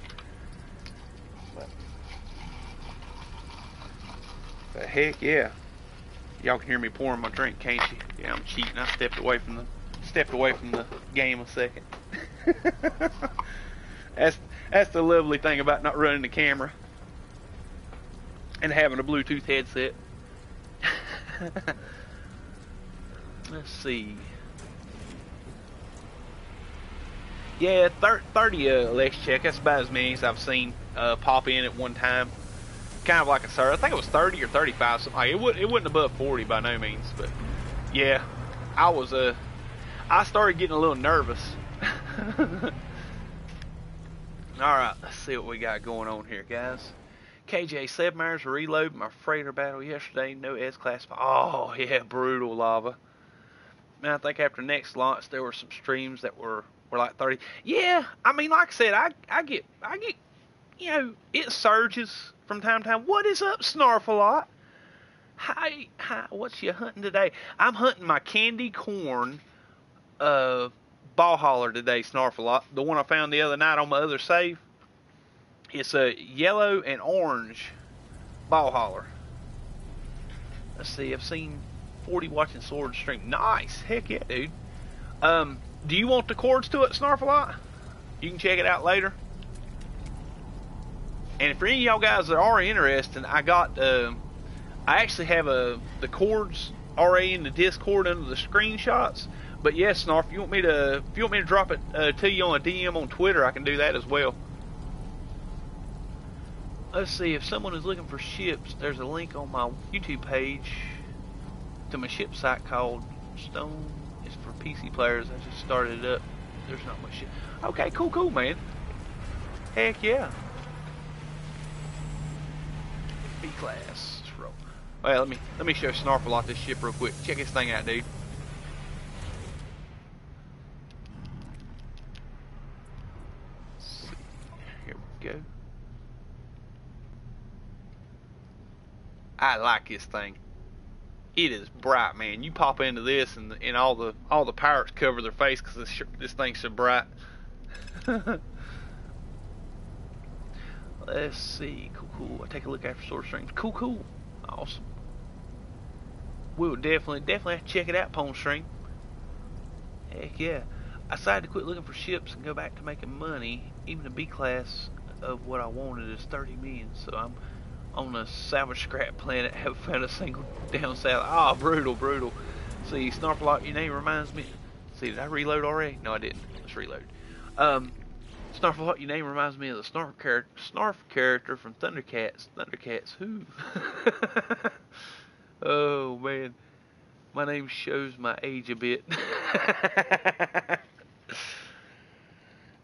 A: But heck yeah. Y'all can hear me pouring my drink, can't you? Yeah, I'm cheating. I stepped away from the stepped away from the game a second. that's that's the lovely thing about not running the camera and having a Bluetooth headset. Let's see. Yeah, 30 uh, Lex check. That's about as many as I've seen uh, pop in at one time kind of like a sir. I think it was 30 or 35. Something like it. Would, it wasn't above 40 by no means, but yeah, I was uh, I started getting a little nervous. All right, let's see what we got going on here, guys. KJ Sebmeyer's reload my freighter battle yesterday. No S class. Oh yeah, brutal lava. Man, I think after next launch there were some streams that were were like 30. Yeah, I mean, like I said, I I get I get you know, it surges from time to time. What is up, Snarf-a-Lot? Hi, hi, what's you hunting today? I'm hunting my candy corn uh, ball hauler today, Snarf-a-Lot. The one I found the other night on my other save. It's a yellow and orange ball hauler. Let's see, I've seen 40 watching sword stream. Nice, heck yeah, dude. Um, do you want the chords to it, Snarf-a-Lot? You can check it out later. And for any of y'all guys that are interested, I got, uh, I actually have a the chords already in the Discord under the screenshots. But yes, Snarf, if you want me to, if you want me to drop it uh, to you on a DM on Twitter, I can do that as well. Let's see if someone is looking for ships. There's a link on my YouTube page to my ship site called Stone. It's for PC players. I just started it up. There's not much shit. Okay, cool, cool, man. Heck yeah. B class. Roll. Well, let me let me show Snarf-a-Lot this ship real quick. Check this thing out, dude. Here we go. I like this thing. It is bright, man. You pop into this, and and all the all the pirates cover their face because this this thing's so bright. Let's see. Cool, cool. I take a look after sword streams. Cool, cool. Awesome. We will definitely, definitely check it out, Pwn Stream. Heck yeah. I decided to quit looking for ships and go back to making money. Even the B class of what I wanted is 30 million, so I'm on a salvage scrap planet. Haven't found a single down south. Ah, oh, brutal, brutal. See, Snarf-a-Lot, your name reminds me. See, did I reload already? No, I didn't. Let's reload. Um, Snarf-a-Lot, your name reminds me of the Snarf, char Snarf character from Thundercats. Thundercats, who? oh, man. My name shows my age a bit.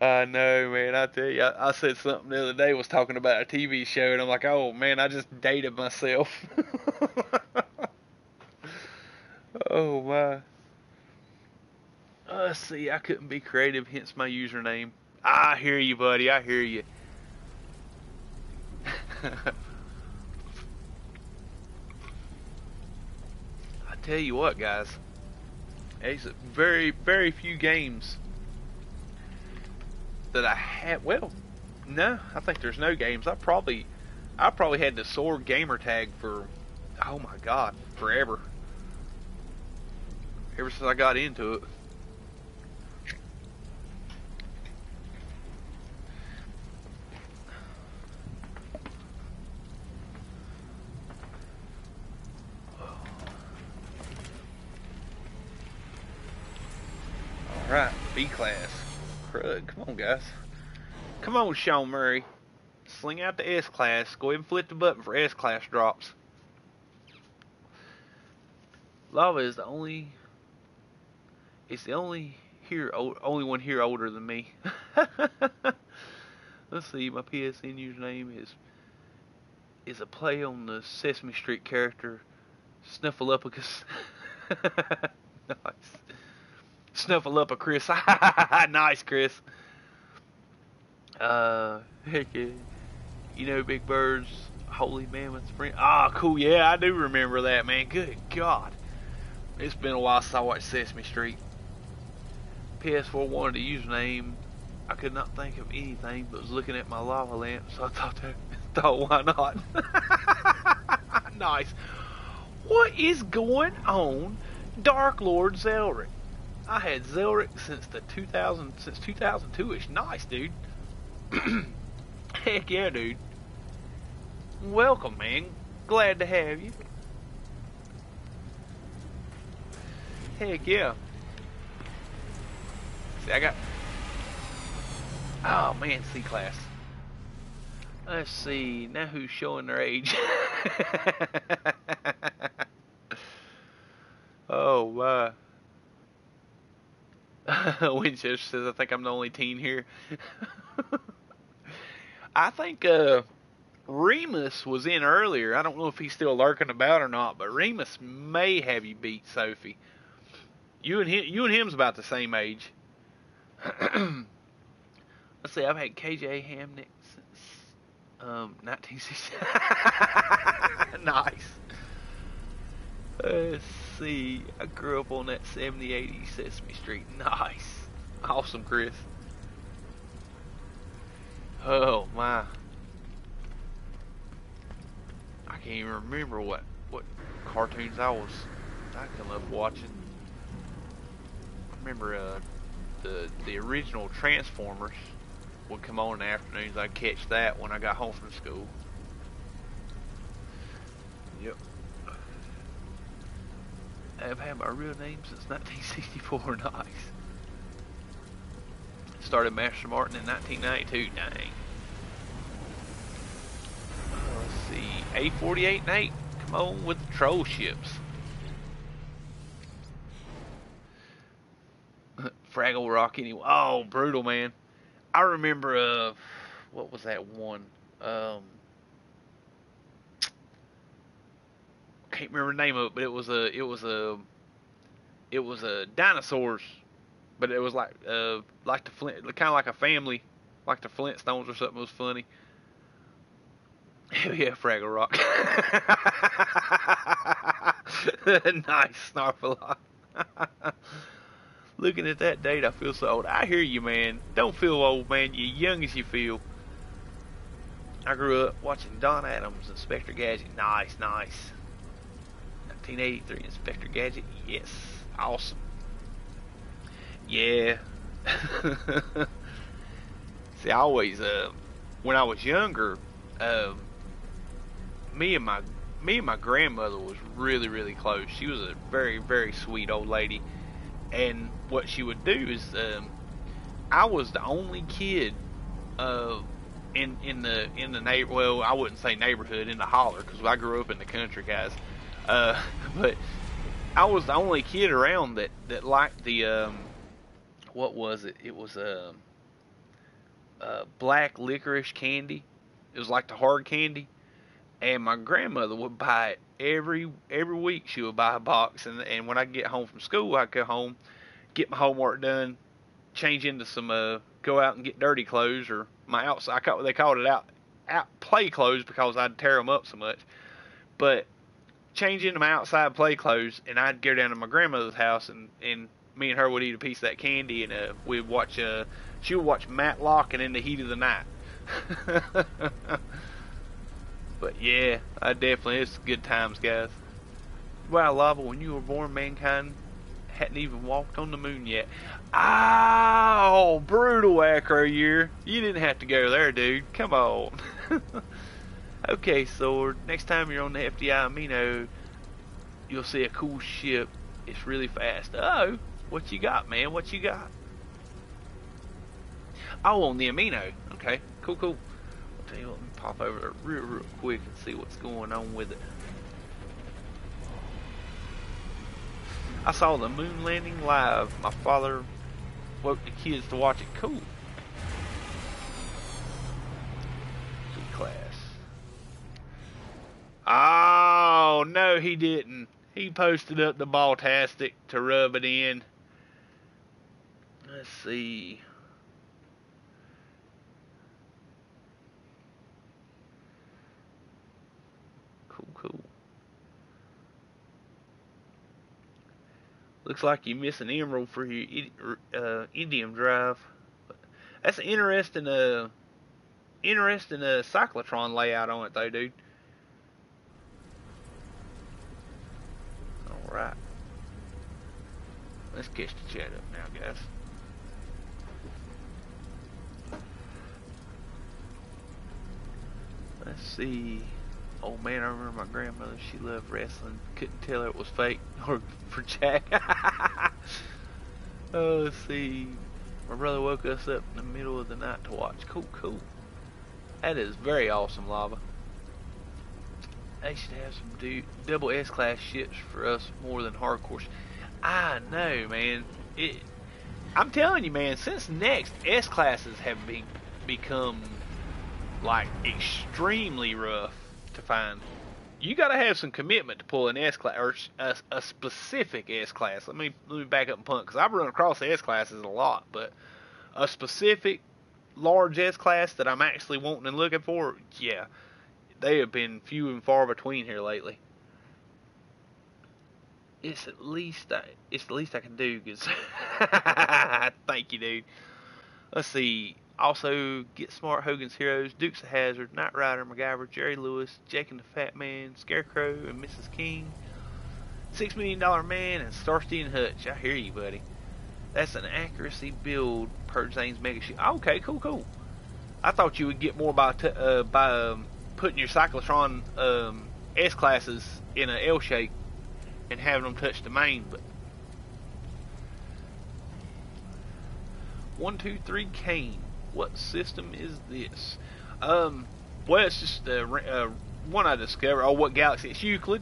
A: I know, man. I tell you, I, I, said something the other day. Was talking about a TV show, and I'm like, oh man, I just dated myself. oh my. Uh, see, I couldn't be creative, hence my username. I hear you, buddy. I hear you. I tell you what, guys. There's very, very few games that I had. Well, no, I think there's no games. I probably, I probably had the sword gamer tag for, oh my god, forever. Ever since I got into it. Alright, B class. Krug, come on guys. Come on Sean Murray. Sling out the S class. Go ahead and flip the button for S class drops. Lava is the only it's the only here only one here older than me. Let's see, my PSN username is is a play on the Sesame Street character Snuffleupagus. nice. Snuffle up a Chris. nice, Chris. Uh, heck yeah. You know, Big Bird's Holy Mammoth Spring. Ah, oh, cool. Yeah, I do remember that, man. Good God. It's been a while since I watched Sesame Street. PS4 wanted a username. I could not think of anything, but was looking at my lava lamp, so I thought, thought why not? nice. What is going on, Dark Lord Zelric? I had Zelric since the 2000 since 2002ish. Nice, dude. Heck yeah, dude. Welcome, man. Glad to have you. Heck yeah. See, I got. Oh man, C class. Let's see. Now who's showing their age? oh my. Winchester says, I think I'm the only teen here. I think uh, Remus was in earlier. I don't know if he's still lurking about or not, but Remus may have you beat Sophie. You and him, you and him's about the same age. Let's see, I've had KJ Hamnick since Um, 1960. nice. Let's see. I grew up on that 7080 Sesame Street. Nice. Awesome, Chris. Oh my. I can't even remember what what cartoons I was I can love watching. I remember uh, the the original Transformers would come on in the afternoons. I'd catch that when I got home from school. Yep. I've had my real name since 1964. Nice. Started Master Martin in 1992. Dang. Uh, let's see. A48 Nate, come on with the troll ships. Fraggle Rock anyway. Oh, brutal man. I remember uh what was that one? Um can't remember the name of it, but it was a it was a it was a dinosaurs, but it was like uh like the Flint kind of like a family, like the Flintstones or something. Was funny. Hell yeah, Fraggle Rock. nice, Snarfalot. Looking at that date, I feel so old. I hear you, man. Don't feel old, man. You're young as you feel. I grew up watching Don Adams, Inspector Gadget. Nice, nice. 1983 Inspector Gadget. Yes, awesome. Yeah. See, I always, uh, when I was younger, um, me and my me and my grandmother was really, really close. She was a very, very sweet old lady and what she would do is um, I was the only kid uh, in in the in the neighbor well I wouldn't say neighborhood in the holler because I grew up in the country guys uh, but I was the only kid around that that liked the um, what was it it was a um, uh, black licorice candy it was like the hard candy and my grandmother would buy it every every week. She would buy a box, and and when I get home from school, I go home, get my homework done, change into some uh, go out and get dirty clothes or my outside. I call, they called it out out play clothes because I'd tear them up so much, but change into my outside play clothes, and I'd go down to my grandmother's house, and and me and her would eat a piece of that candy, and uh, we'd watch uh, she would watch Matlock and In the Heat of the Night. But yeah, I definitely, it's good times, guys. Wow, Lava, when you were born, mankind hadn't even walked on the moon yet. Oh, Brutal acro year. You didn't have to go there, dude. Come on. okay, Sword. Next time you're on the FDI Amino, you'll see a cool ship. It's really fast. Oh, what you got, man? What you got? Oh, on the Amino. Okay, cool, cool. I'll tell you what, let me pop over there real, real quick and see what's going on with it. I saw the moon landing live. My father woke the kids to watch it. Cool. Oh, no, he didn't. He posted up the Baltastic to rub it in. Let's see. Cool, cool. Looks like you miss an emerald for your uh, indium drive. That's an interesting, uh, interesting uh, cyclotron layout on it, though, dude. All right, let's catch the chat up now, guys. Let's see. Oh man, I remember my grandmother. She loved wrestling. Couldn't tell it was fake or for Jack. oh, let's see. My brother woke us up in the middle of the night to watch. Cool, cool. That is very awesome, Lava. They should have some do double S class ships for us more than hardcore. I know, man. It. I'm telling you, man. Since next S classes have been become like extremely rough to find. You got to have some commitment to pull an S class or a, a, specific S class. Let me let me back up and punt because I've run across S classes a lot, but a specific large S class that I'm actually wanting and looking for, yeah, they have been few and far between here lately. It's at least I, it's the least I can do. Cause thank you, dude. Let's see. Also, Get Smart, Hogan's Heroes, Dukes of Hazzard, Knight Rider, MacGyver, Jerry Lewis, Jake and the Fat Man, Scarecrow, and Mrs. King. Six Million Dollar Man and Starsky and Hutch. I hear you, buddy. That's an accuracy build per Zane's Mega Shoot. Okay, cool, cool. I thought you would get more by uh, by um, putting your Cyclotron um, S classes in an L shape and having them touch the main, but one, two, three, Kane. What system is this? Um, well, it's just uh, one I discovered. Oh, what galaxy? It's Euclid.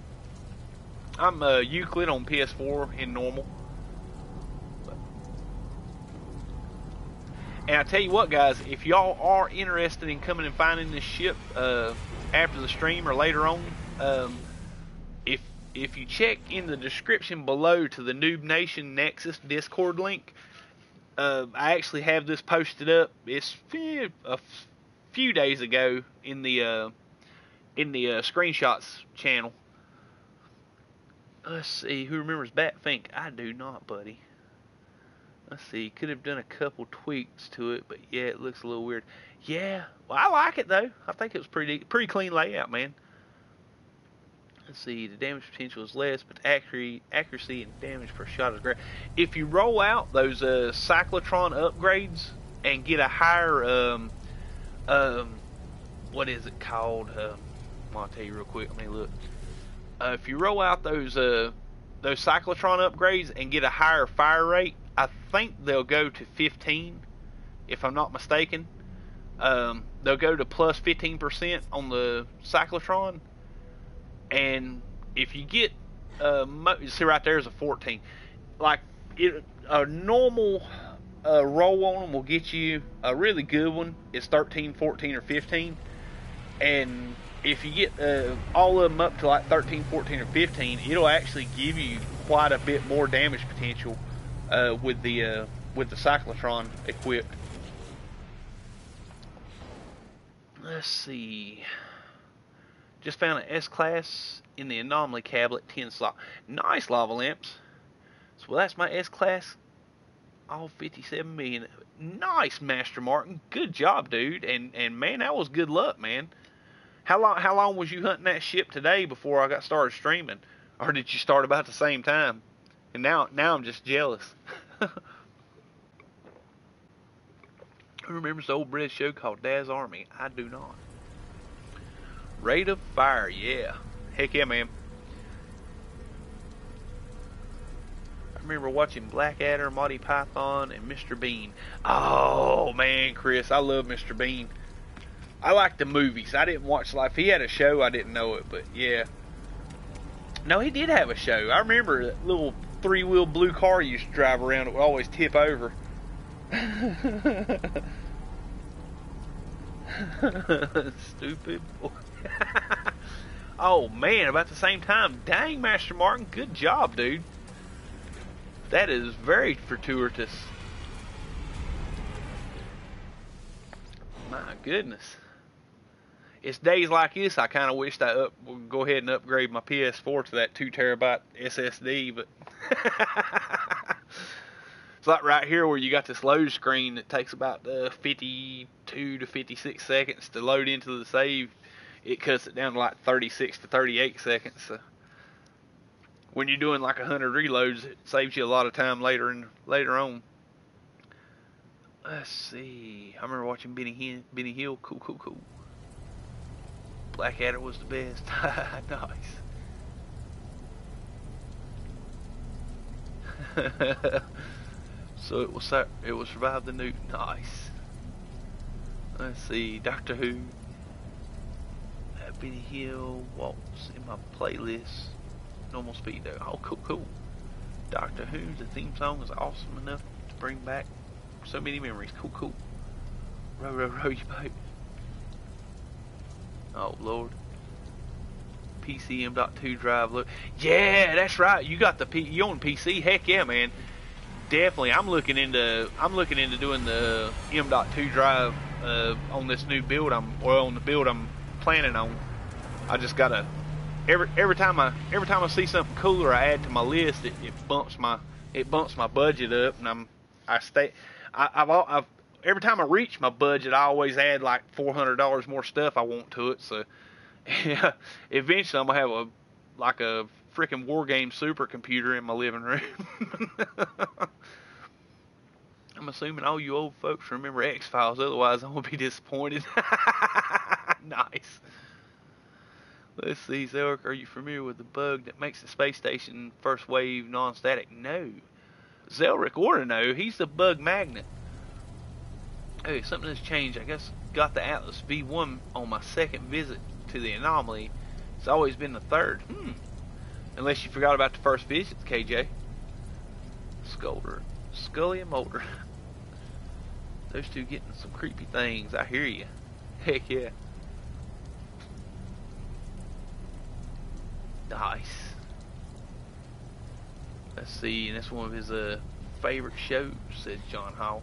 A: I'm uh, Euclid on PS4 in normal. And I tell you what, guys, if y'all are interested in coming and finding this ship uh, after the stream or later on, um, if if you check in the description below to the Noob Nation Nexus Discord link, uh, I actually have this posted up. It's a few days ago in the uh, in the uh, screenshots channel. Let's see, who remembers Batfink? I do not, buddy. Let's see, could have done a couple tweaks to it, but yeah, it looks a little weird. Yeah, well, I like it though. I think it was pretty pretty clean layout, man. Let's see, the damage potential is less, but accuracy, accuracy and damage per shot is great. If you roll out those uh, cyclotron upgrades and get a higher, um, um, what is it called? Um, I'll tell you real quick. Let me look. Uh, if you roll out those uh, those cyclotron upgrades and get a higher fire rate, I think they'll go to 15, if I'm not mistaken. Um, they'll go to plus 15% on the cyclotron, and if you get uh, see right there is a 14, like it, a normal uh, roll on them will get you a really good one. It's 13, 14, or 15, and if you get uh, all of them up to like 13, 14, or 15, it'll actually give you quite a bit more damage potential uh, with the uh, with the cyclotron equipped. Let's see. Just found an S class in the anomaly cabinet 10 slot. Nice lava lamps. So well, that's my S class. All 57 million. Nice, Master Martin. Good job, dude. And and man, that was good luck, man. How long how long was you hunting that ship today before I got started streaming? Or did you start about the same time? And now now I'm just jealous. Who remembers the old British show called Dad's Army? I do not. Rate of Fire, yeah. Heck yeah, man. I remember watching Blackadder, Monty Python, and Mr. Bean. Oh, man, Chris, I love Mr. Bean. I like the movies. I didn't watch Life. He had a show, I didn't know it, but yeah. No, he did have a show. I remember that little three wheel blue car used to drive around. It would always tip over. Stupid boy. oh man, about the same time. Dang, Master Martin, good job, dude. That is very fortuitous. My goodness. It's days like this I kind of wished I up, would go ahead and upgrade my PS4 to that 2 terabyte SSD, but it's like right here where you got this load screen that takes about uh, 52 to 56 seconds to load into the save. It cuts it down to like 36 to 38 seconds. So when you're doing like 100 reloads, it saves you a lot of time later and later on. Let's see. I remember watching Benny Hill. Benny Hill. Cool, cool, cool. Blackadder was the best. nice. so it will it will survive the nuke. Nice. Let's see, Doctor Who. Uh, Benny Hill waltz in my playlist. Normal speed though. Oh, cool, cool. Doctor Who. The theme song is awesome enough to bring back so many memories. Cool, cool. Row, row, row your boat. Oh Lord. PCM.2 drive. Look, yeah, that's right. You got the P. You on PC? Heck yeah, man. definitely. I'm looking into I'm looking into doing the M.2 drive uh, on this new build I'm or on the build I'm planning on. I just gotta every every time I every time I see something cooler I add to my list, it, it bumps my it bumps my budget up, and I'm I stay I, I've I've every time I reach my budget, I always add like four hundred dollars more stuff I want to it. So yeah, eventually I'm gonna have a like a freaking war game supercomputer in my living room. I'm assuming all you old folks remember X Files, otherwise I'm gonna be disappointed. nice. Let's see, Zelric, are you familiar with the bug that makes the space station first wave non-static? No. Zelric know. He's the bug magnet. Hey, something has changed. I guess got the Atlas V1 on my second visit to the anomaly. It's always been the third. Hmm. Unless you forgot about the first visit, KJ. Scolder. Scully and Mulder. Those two getting some creepy things. I hear you. Heck yeah. Nice. Let's see, and that's one of his uh, favorite shows, says John Hall.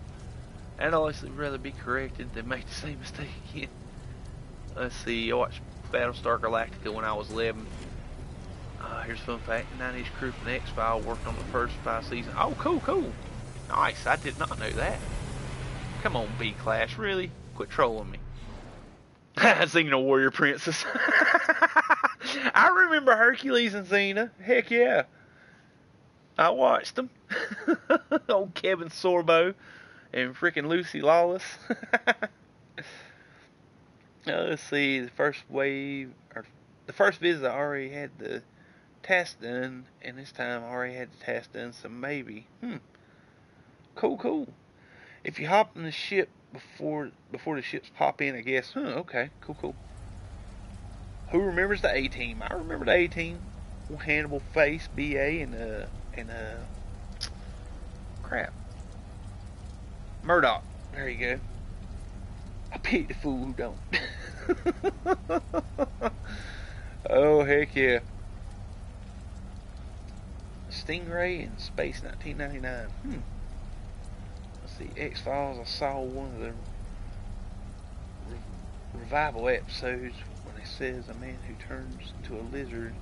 A: I'd honestly rather be corrected than make the same mistake again. Let's see, I watched Battlestar Galactica when I was 11. Uh, here's a fun fact, 90s crew from the X-File worked on the first five seasons. Oh, cool, cool. Nice, I did not know that. Come on, B-Class, really? Quit trolling me. Xena Warrior Princess. I remember Hercules and Xena. Heck yeah. I watched them. Old Kevin Sorbo and freaking Lucy Lawless. now, let's see, the first wave, or the first visit I already had the task done, and this time I already had the task done, so maybe. Hmm. Cool, cool. If you hop in the ship before before the ships pop in, I guess. Huh, okay, cool, cool. Who remembers the A team? I remember the A team. Hannibal Face, BA, and uh and uh crap. Murdock. There you go. I pity the fool who don't. oh heck yeah. Stingray in Space 1999. Hmm. Let's see. X Files. I saw one of the re revival episodes when it says a man who turns into a lizard,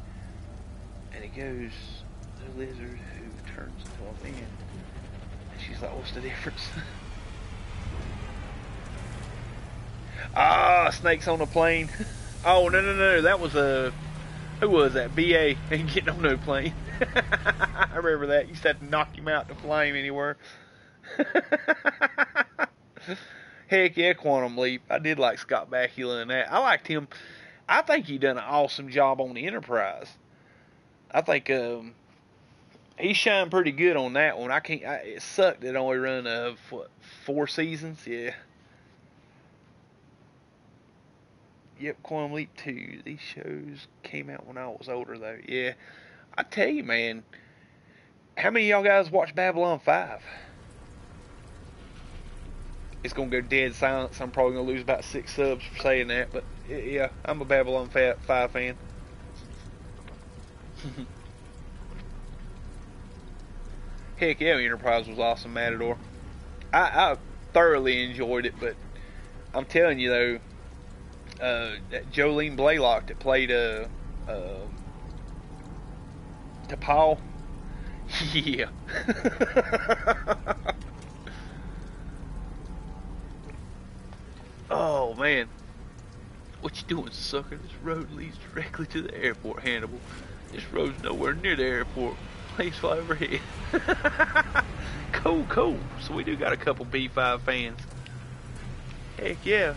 A: and he goes the lizard who turns into a man. And she's like, "What's the difference?" ah, snakes on a plane. Oh no no no, that was a who was that? BA ain't getting on no plane. I remember that. You used to to knock him out to fly him anywhere. Heck yeah, Quantum Leap. I did like Scott Bakula in that. I liked him. I think he done an awesome job on the Enterprise. I think um, he shined pretty good on that one. I can't. I, it sucked that only run of what four seasons. Yeah. Yep, Quantum Leap 2. These shows came out when I was older, though. Yeah. I tell you, man. How many y'all guys watch Babylon 5? It's going to go dead silent, I'm probably going to lose about six subs for saying that. But, yeah, I'm a Babylon 5 fan. Heck yeah, Enterprise was awesome, Matador. I, I thoroughly enjoyed it, but I'm telling you, though, uh, Jolene Blalock that played uh, uh, T'Pol. Yeah. oh man. What you doing, sucker? This road leads directly to the airport, Hannibal. This road's nowhere near the airport. Please fly overhead. cool, cool. So we do got a couple B5 fans. Heck yeah.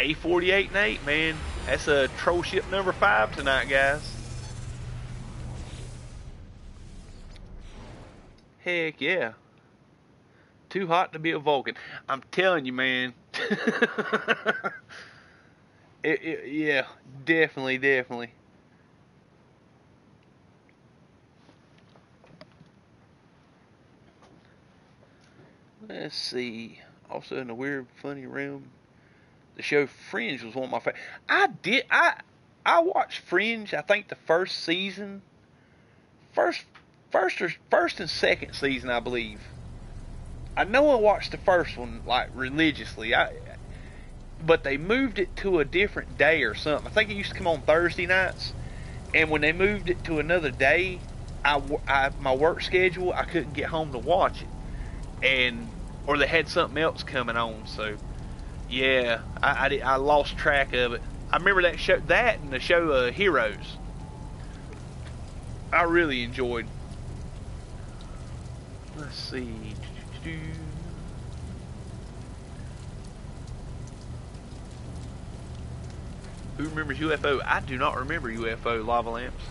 A: A48 and 8, man. That's a troll ship number 5 tonight, guys. Heck yeah. Too hot to be a Vulcan. I'm telling you, man. it, it, yeah, definitely, definitely. Let's see. Also in the weird, funny room the show Fringe was one of my favorite. I did I I watched Fringe. I think the first season, first first or first and second season, I believe. I know I watched the first one like religiously. I but they moved it to a different day or something. I think it used to come on Thursday nights, and when they moved it to another day, I, I my work schedule I couldn't get home to watch it, and or they had something else coming on. So yeah, I I, I lost track of it. I remember that show that and the show uh, Heroes. I really enjoyed. Let's see. Who remembers UFO? I do not remember UFO lava lamps.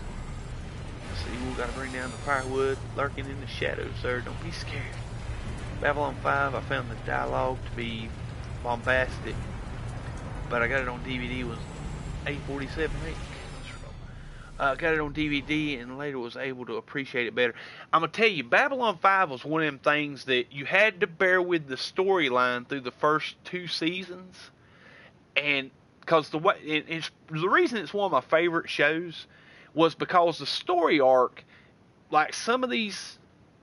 A: Let's see, we gotta bring down the firewood lurking in the shadows, sir. Don't be scared. Babylon 5, I found the dialogue to be bombastic, but I got it on DVD It was 847 8. Uh, got it on DVD and later was able to appreciate it better. I'm gonna tell you, Babylon 5 was one of them things that you had to bear with the storyline through the first two seasons, and because the way it, it's the reason it's one of my favorite shows was because the story arc, like some of these,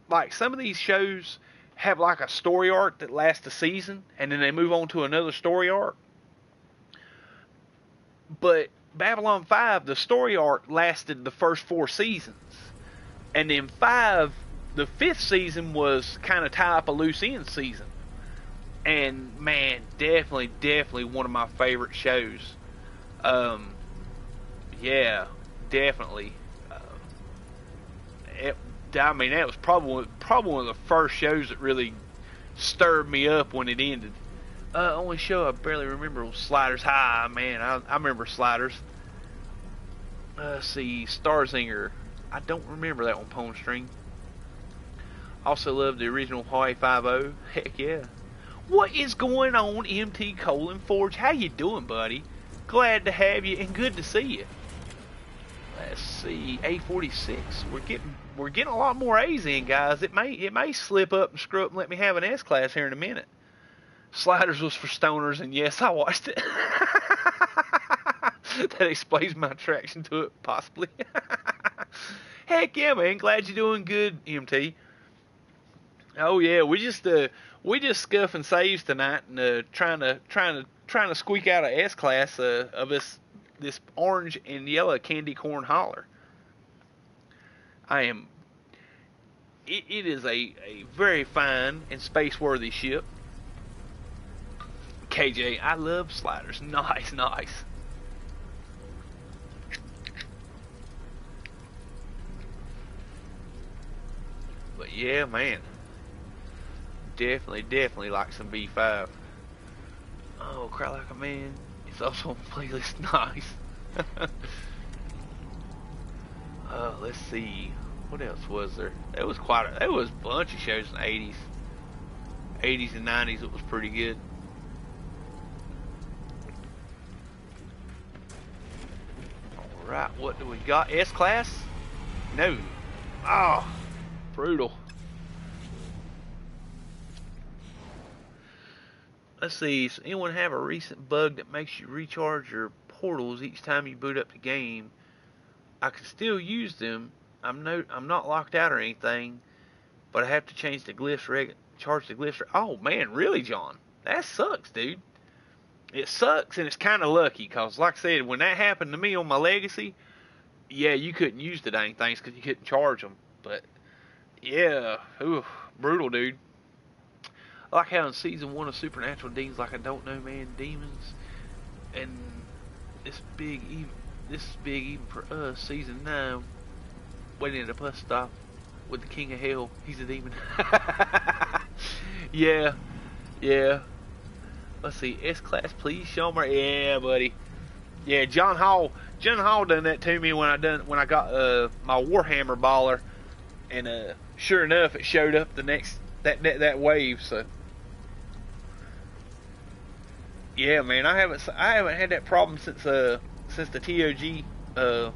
A: like some of these shows have like a story arc that lasts a season and then they move on to another story arc. But Babylon 5, the story arc lasted the first four seasons. And then 5, the fifth season was kind of tie up a loose end season. And man, definitely, definitely one of my favorite shows. Um, yeah, definitely. I mean, that was probably probably one of the first shows that really stirred me up when it ended. Uh, only show I barely remember was Sliders High. Man, I, I remember Sliders. Uh, see, Starzinger. I don't remember that one, Pwn String. Also love the original Hawaii Five-O. Heck yeah. What is going on, MT Colon Forge? How you doing, buddy? Glad to have you and good to see you. Let's see, A46. We're getting we're getting a lot more A's in, guys. It may it may slip up and screw up and let me have an S class here in a minute. Sliders was for stoners, and yes, I watched it. that explains my attraction to it, possibly. Heck yeah, man! Glad you're doing good, MT. Oh yeah, we just uh we just scuffing saves tonight and uh, trying to trying to trying to squeak out a S class uh, of this this orange and yellow candy corn hauler. I am. It, it is a, a very fine and space worthy ship. KJ, I love sliders. Nice, nice. But yeah, man. Definitely, definitely like some B5. Oh, Cry Like a Man. It's also on playlist. Nice. uh, let's see. What else was there? There was quite a, there was a bunch of shows in the 80s. 80s and 90s it was pretty good. Alright, what do we got? S-Class? No. Oh, brutal. Let's see, does anyone have a recent bug that makes you recharge your portals each time you boot up the game? I can still use them. I'm no, I'm not locked out or anything, but I have to change the glyphs, reg- charge the glyphs. Oh man, really, John? That sucks, dude. It sucks, and it's kind of lucky, cause like I said, when that happened to me on my legacy, yeah, you couldn't use the dang things because you couldn't charge them. But yeah, ooh, brutal, dude. I like how in season one of Supernatural, Dean's like, I don't know, man, demons, and this big, even this is big even for us. Season nine, waiting at a bus stop with the King of Hell. He's a demon. yeah, yeah. Let's see, S class, please, show me. Yeah, buddy. Yeah, John Hall. John Hall done that to me when I done when I got uh, my Warhammer baller, and uh, sure enough, it showed up the next that that, that wave. So yeah, man, I haven't I haven't had that problem since uh since the TOG uh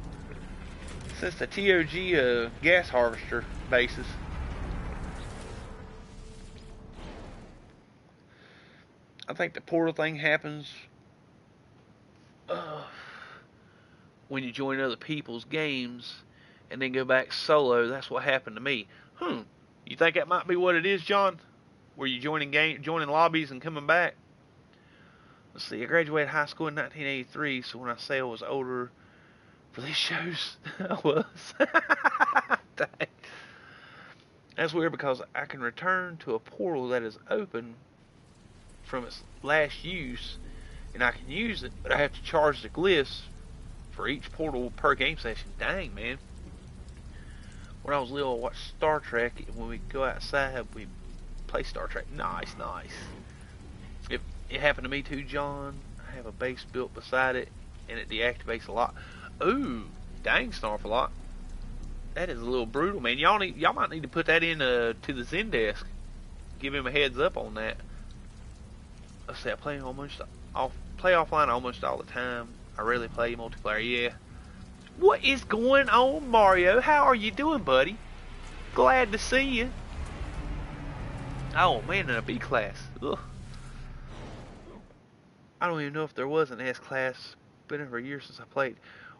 A: since the TOG uh gas harvester bases. I think the portal thing happens uh, when you join other people's games and then go back solo. That's what happened to me. Hmm. You think that might be what it is, John? where you joining game, joining lobbies and coming back. Let's see. I graduated high school in 1983, so when I say I was older for these shows, I was. That's weird because I can return to a portal that is open from its last use, and I can use it, but I have to charge the glyphs for each portal per game session. Dang, man. When I was little, I watched Star Trek, and when we go outside, we play Star Trek. Nice, nice. It, happened to me too, John. I have a base built beside it, and it deactivates a lot. Ooh, dang, snarf a lot. That is a little brutal, man. Y'all need, y'all might need to put that in uh, to the Zendesk. Give him a heads up on that. Let's see, I play almost off, play offline almost all the time. I rarely play multiplayer. Yeah. What is going on, Mario? How are you doing, buddy? Glad to see you. Oh man, in a B class. Ugh. I don't even know if there was an S class. Been over a year since I played.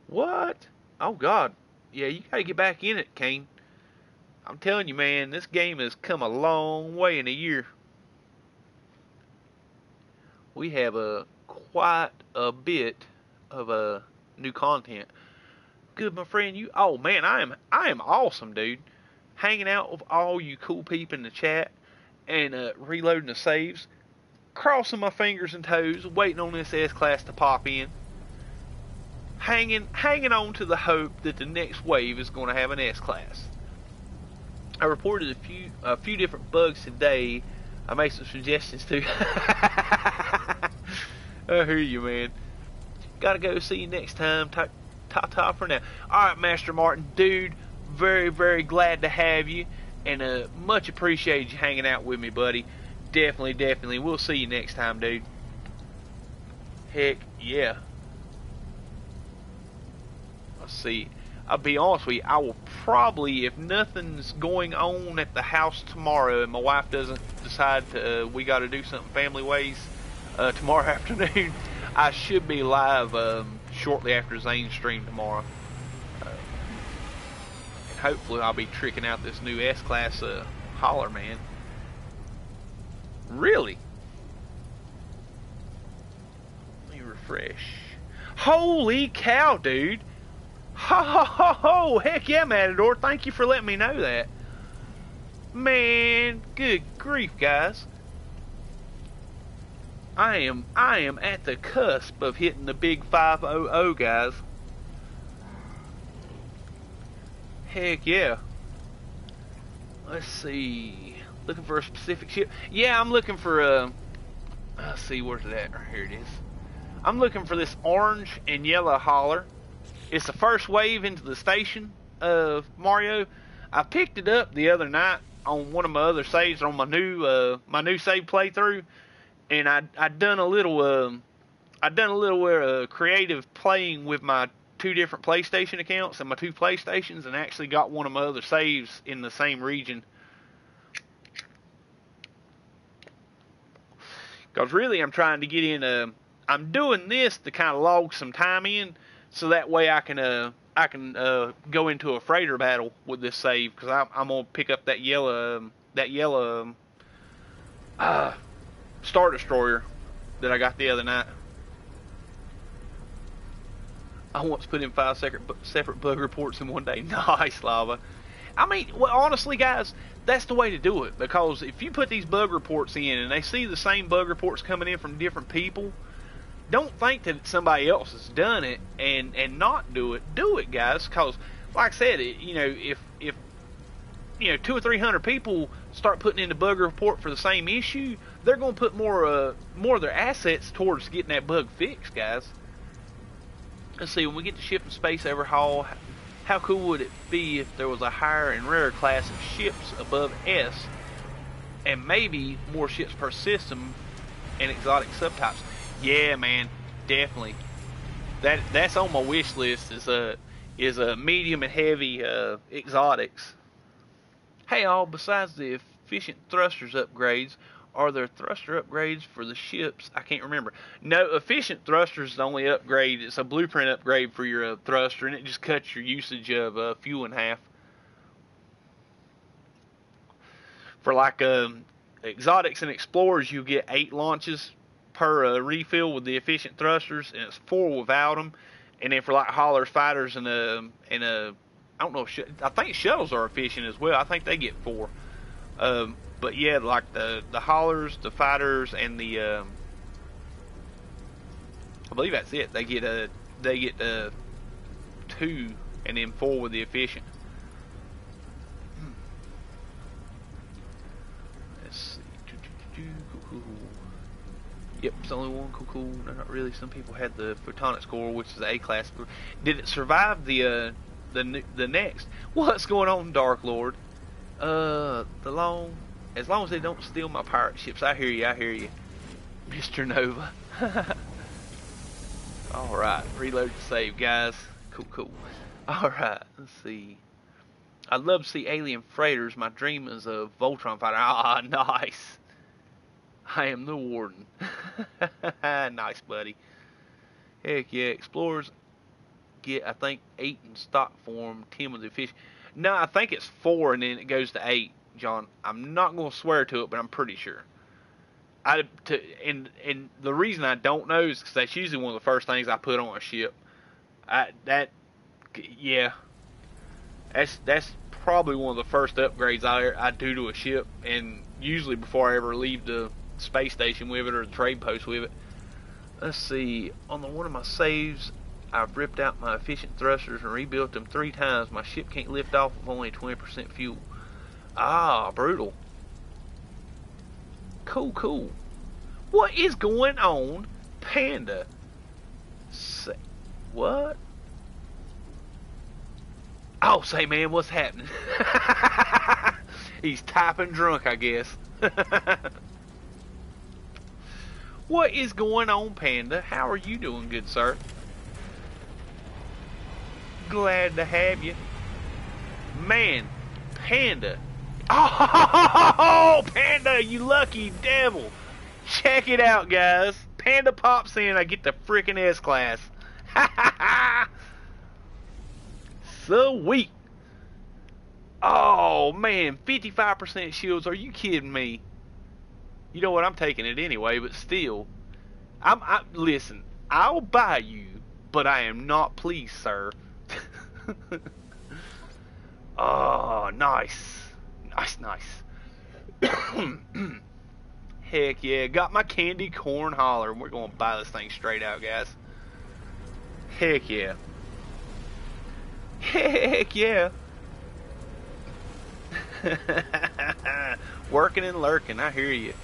A: What? Oh God. Yeah, you gotta get back in it, Kane. I'm telling you, man, this game has come a long way in a year. We have a quite a bit of uh, new content. Good, my friend. You. Oh man, I am. I am awesome, dude. Hanging out with all you cool people in the chat and uh, reloading the saves. Crossing my fingers and toes, waiting on this S class to pop in hanging hanging on to the hope that the next wave is going to have an S class. I reported a few a few different bugs today. I made some suggestions too. I hear you, man. Gotta go. See you next time. Ta ta ta for now. All right, Master Martin, dude. Very very glad to have you, and uh, much appreciated you hanging out with me, buddy. Definitely, definitely. We'll see you next time, dude. Heck yeah. Let's see. I'll be honest with you, I will probably, if nothing's going on at the house tomorrow and my wife doesn't decide to, uh, we got to do something family ways uh, tomorrow afternoon, I should be live um, shortly after Zane's stream tomorrow. Uh, and hopefully I'll be tricking out this new S-Class uh, Hauler Man. Really? Let me refresh. Holy cow, dude! Ho ho ho ho! Heck yeah, Matador! Thank you for letting me know that. Man, good grief, guys. I am I am at the cusp of hitting the big 500, guys. Heck yeah. Let's see. Looking for a specific ship. Yeah, I'm looking for a. Uh, let's see, where's it at? Here it is. I'm looking for this orange and yellow hauler. It's the first wave into the station of Mario. I picked it up the other night on one of my other saves on my new uh, my new save playthrough, and I I done a little um I done a little uh, creative playing with my two different PlayStation accounts and my two PlayStations, and actually got one of my other saves in the same region. Cause really, I'm trying to get in. Uh, I'm doing this to kind of log some time in so that way I can uh I can uh go into a freighter battle with this save because I'm, I'm gonna pick up that yellow um, that yellow uh star destroyer that I got the other night. I once put in five separate separate bug reports in one day. Nice, lava. I mean, well, honestly, guys, that's the way to do it because if you put these bug reports in and they see the same bug reports coming in from different people, don't think that somebody else has done it and and not do it. Do it, guys, because like I said, it, you know, if if you know two or three hundred people start putting in the bug report for the same issue, they're going to put more uh more of their assets towards getting that bug fixed, guys. Let's see, when we get to ship and space overhaul, how cool would it be if there was a higher and rarer class of ships above S, and maybe more ships per system and exotic subtypes? Yeah, man, definitely. That that's on my wish list is a is a medium and heavy uh, exotics. Hey, all. Besides the efficient thrusters upgrades, are there thruster upgrades for the ships? I can't remember. No, efficient thrusters is the only upgrade. It's a blueprint upgrade for your uh, thruster, and it just cuts your usage of uh, fuel in half. For like um, exotics and explorers, you get eight launches per uh, refill with the efficient thrusters, and it's four without them. And then for like haulers, fighters, and a and a I don't know. I think shuttles are efficient as well. I think they get four. Um, but yeah, like the the haulers, the fighters, and the um, I believe that's it. They get a they get a two, and then four with the efficient. Let's see. Yep, it's only one. Cool, cool. No, not really. Some people had the Photonix Core, which is A class. Did it survive the uh, the the next? What's going on, Dark Lord? Uh, the long. As long as they don't steal my pirate ships, I hear you. I hear you, Mister Nova. All right, reload to save, guys. Cool, cool. All right, let's see. I'd love to see alien freighters. My dream is a Voltron fighter. Ah, nice. I am the warden. nice, buddy. Heck yeah, explorers get I think eight in stock form, ten with the fish. No, I think it's four, and then it goes to eight. John, I'm not going to swear to it, but I'm pretty sure. I to and and the reason I don't know is because that's usually one of the first things I put on a ship. I that yeah, that's that's probably one of the first upgrades I I do to a ship, and usually before I ever leave the space station with it or the trade post with it. Let's see, on the one of my saves, I've ripped out my efficient thrusters and rebuilt them three times. My ship can't lift off with only 20% fuel. Ah, brutal. Cool, cool. What is going on, Panda? Say, what? Oh, say, man, what's happening? He's typing drunk, I guess. what is going on, Panda? How are you doing, good sir? Glad to have you. Man, Panda Oh, Panda, you lucky devil. Check it out, guys. Panda pops in, I get the freaking S class. Sweet. Oh, man, 55% shields. Are you kidding me? You know what? I'm taking it anyway, but still. I'm, I, listen, I'll buy you, but I am not pleased, sir. oh, nice. Nice, nice. Heck yeah, got my candy corn hauler. We're going to buy this thing straight out, guys. Heck yeah. Heck yeah. Working and lurking, I hear you.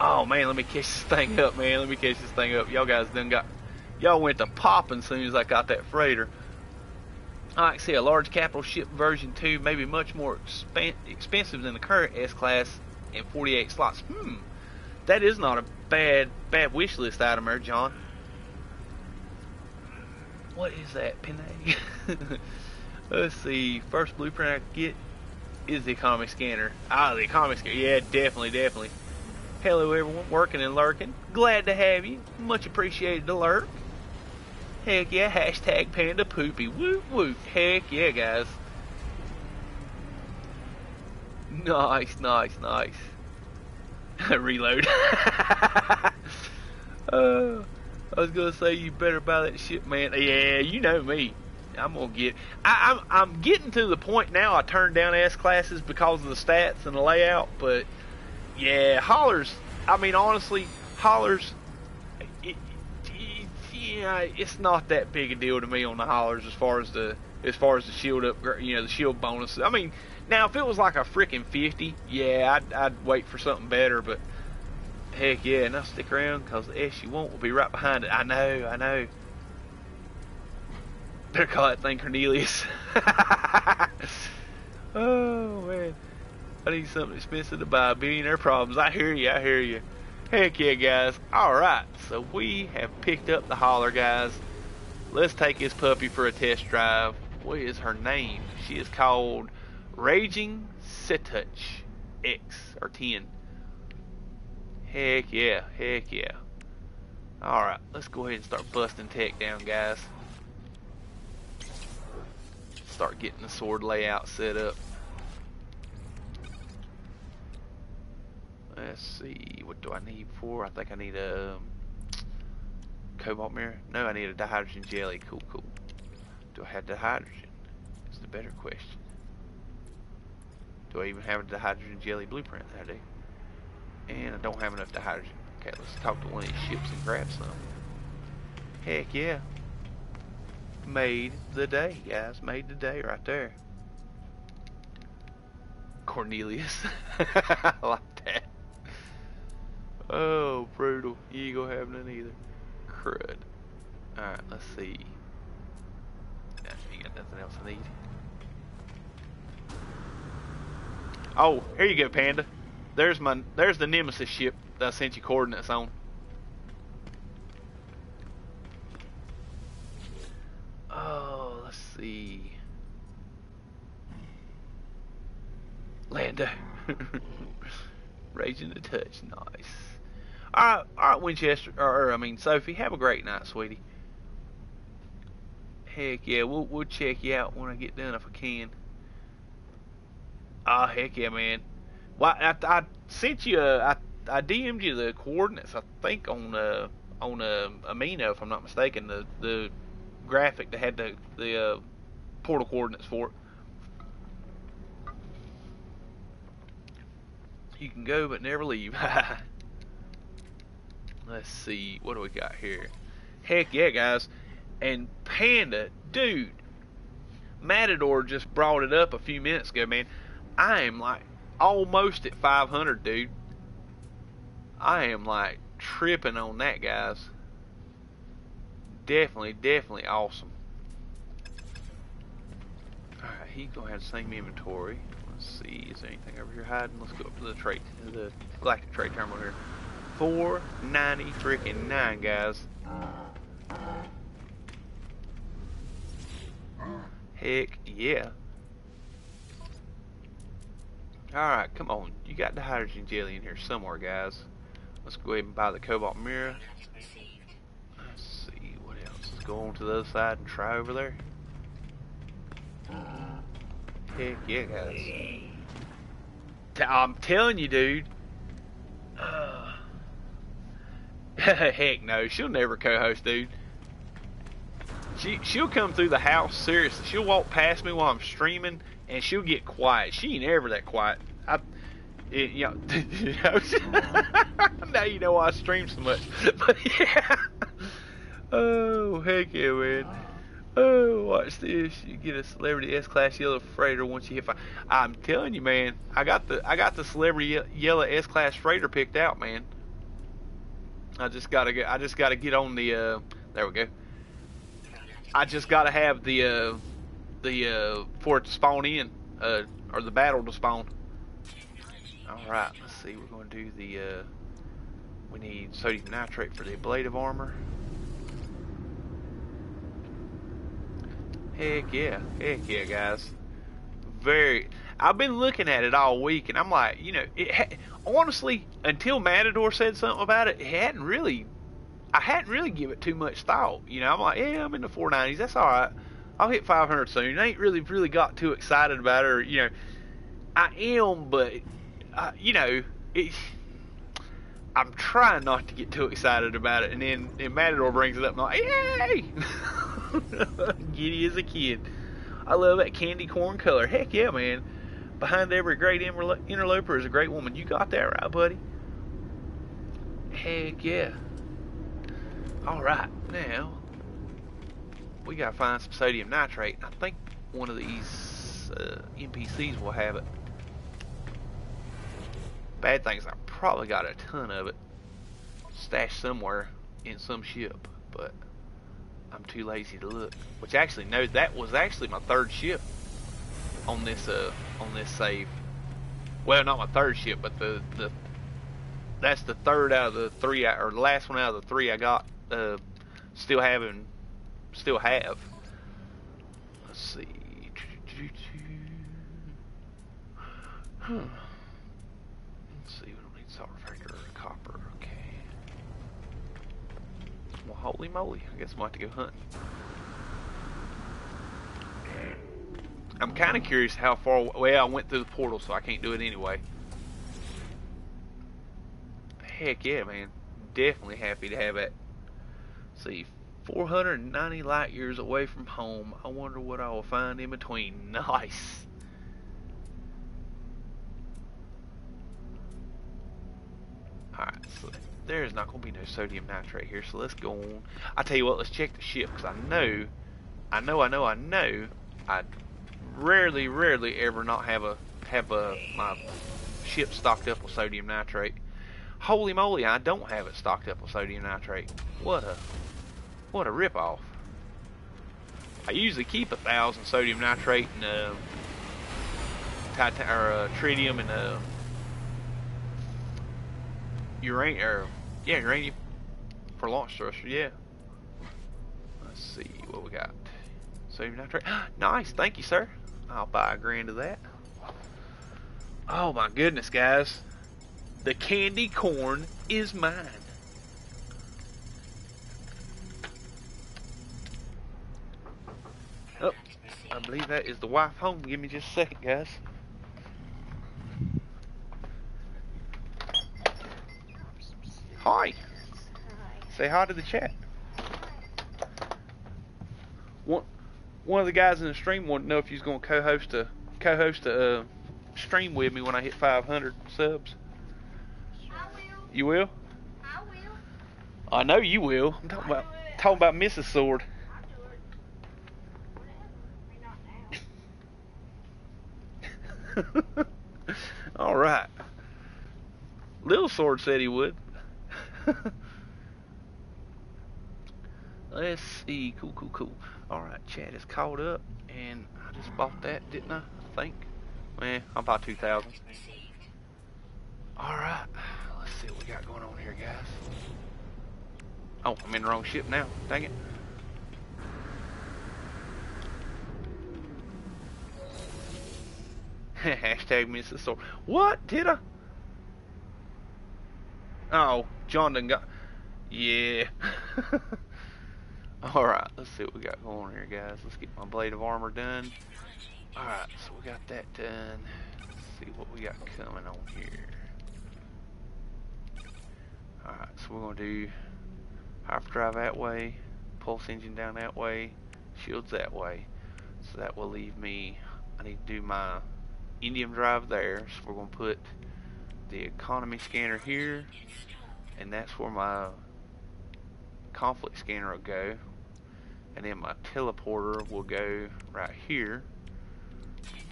A: Oh man, let me catch this thing up, man. Let me catch this thing up. Y'all guys done got, y'all went to popping as soon as I got that freighter. I see a large capital ship version 2 may be much more expan expensive than the current S-Class and 48 slots. Hmm, that is not a bad bad wish list item there, John. What is that, Pinay? Let's see, first blueprint I get is the economy scanner. Ah, the economy scanner. Yeah, definitely, definitely. Hello everyone, working and lurking. Glad to have you. Much appreciated to lurk. Heck yeah, hashtag panda poopy. Woot woot. Heck yeah, guys. Nice, nice, nice. Reload. uh, I was gonna say you better buy that shit, man. Yeah, you know me. I'm gonna get. I, am I'm, I'm getting to the point now. I turned down S classes because of the stats and the layout, but yeah, haulers. I mean, honestly, haulers yeah, it's not that big a deal to me on the haulers as far as the as far as the shield up, you know, the shield bonus. I mean, now if it was like a freaking 50, yeah, I'd, I'd wait for something better, but heck yeah, and I'll stick around because the S you want will be right behind it. I know, I know. Better call that thing Cornelius. oh man, I need something expensive to buy. Billionaire problems. I hear you. I hear you. Heck yeah, guys. Alright, so we have picked up the hauler, guys. Let's take this puppy for a test drive. What is her name? She is called Raging Setuch X, or 10. Heck yeah, heck yeah. Alright, let's go ahead and start busting tech down, guys. Start getting the sword layout set up. Let's see, what do I need for? I think I need a um, cobalt mirror. No, I need a dihydrogen jelly. Cool, cool. Do I have dihydrogen? That's the better question. Do I even have a dihydrogen jelly blueprint? I do. And I don't have enough dihydrogen. Okay, let's talk to one of these ships and grab some. Heck yeah. Made the day, guys. Made the day right there. Cornelius. I like. Oh, brutal. You ain't gonna have none either. Crud. Alright, let's see. You got nothing else I need. Oh, here you go, Panda. There's my there's the Nemesis ship that I sent you coordinates on. Oh, let's see. Lando. Raging the touch, nice. Alright, alright, Winchester, or, or, I mean, Sophie, have a great night, sweetie. Heck yeah, we'll, we'll check you out when I get done if I can. Ah, oh, heck yeah, man. Well, I, I sent you, a, I, I DM'd you the coordinates, I think, on, uh, on, uh, Amino, if I'm not mistaken, the, the graphic that had the, the, uh, portal coordinates for it. You can go but never leave. Let's see, what do we got here? Heck yeah, guys. And Panda, dude, Matador just brought it up a few minutes ago, man. I am like almost at 500, dude. I am like tripping on that, guys. Definitely, definitely awesome. Alright, he's gonna have the same inventory. Let's see, is there anything over here hiding? Let's go up to the trade, the galactic trade terminal here. 490 freaking 9, guys. Heck yeah. Alright, come on. You got the hydrogen jelly in here somewhere, guys. Let's go ahead and buy the cobalt mirror. Let's see, what else? Let's go on to the other side and try over there. Heck yeah, guys. I'm telling you, dude. Uh, heck no, she'll never co-host, dude. She she'll come through the house seriously. She'll walk past me while I'm streaming, and she'll get quiet. She ain't ever that quiet. I, it, you know, now you know why I stream so much. But yeah. Oh heck yeah, man. Oh, watch this. You get a celebrity S-class yellow freighter once you hit five. I'm telling you, man. I got the I got the celebrity yellow S-class freighter picked out, man. I just gotta get. I just gotta get on the. Uh, there we go. I just gotta have the uh, the uh, for it to spawn in, uh, or the battle to spawn. All right. Let's see. We're gonna do the. Uh, we need sodium nitrate for the ablative armor. Heck yeah. Heck yeah, guys. Very. I've been looking at it all week, and I'm like, you know, it ha- honestly, until Matador said something about it, it hadn't really. I hadn't really give it too much thought. You know, I'm like, yeah, I'm in the 490s. That's all right. I'll hit 500 soon. I ain't really, really got too excited about it. Or, you know, I am, but, uh, you know, it, I'm trying not to get too excited about it. And then, then Matador brings it up, and I'm like, yay! Giddy as a kid. I love that candy corn color. Heck yeah, man. Behind every great interloper is a great woman. You got that right, buddy. Heck yeah. Alright, now we gotta find some sodium nitrate. I think one of these uh, NPCs will have it. Bad thing is I probably got a ton of it stashed somewhere in some ship, but I'm too lazy to look. Which actually, no, that was actually my third ship on this uh on this save. Well, not my third ship, but the the that's the third out of the three, or the last one out of the three I got. Uh, still having, still have. Let's see. Huh. Let's see. We don't need salt refractor or copper. Okay. Well, holy moly. I guess we'll have to go hunting. I'm kind of curious how far away I went through the portal, so I can't do it anyway. Heck yeah, man. Definitely happy to have it. see, 490 light years away from home. I wonder what I will find in between. Nice. Alright, so there's not going to be no sodium nitrate here, so let's go on. I tell you what, let's check the ship, because I know, I know, I know, I know, I rarely, rarely ever not have a, have a, my ship stocked up with sodium nitrate. Holy moly, I don't have it stocked up with sodium nitrate. What a, what a ripoff. I usually keep a thousand sodium nitrate and uh, titan or uh, tritium and uh, uranium, or yeah, uranium for launch thruster. Yeah. Let's see what we got. Sodium nitrate. nice, thank you, sir. I'll buy a grand of that. Oh my goodness, guys. The candy corn is mine. Oh, I believe that is the wife home. Give me just a second, guys. Hi. Say hi to the chat. One, one of the guys in the stream wanted to know if he's going to co-host a co-host a uh, stream with me when I hit 500 subs. You will?
B: I will.
A: I know you will. I'm talking about talking about Mrs. Sword. All right. Little Sword said he would. Let's see. Cool, cool, cool. All right, Chad is caught up, and I just bought that, didn't I? I think. Eh, I'll buy 2,000. All right. Let's see what we got going on here, guys. Oh, I'm in the wrong ship now. Dang it. Hashtag Mrs. Sword. What? Did I? Oh, John done got... Yeah. Alright, let's see what we got going here, guys. Let's get my blade of armor done. Alright, so we got that done. Let's see what we got coming on here. Alright, so we're going to do hyperdrive that way, pulse engine down that way, shields that way. So that will leave me, I need to do my indium drive there. So we're going to put the economy scanner here, and that's where my conflict scanner will go. And then my teleporter will go right here.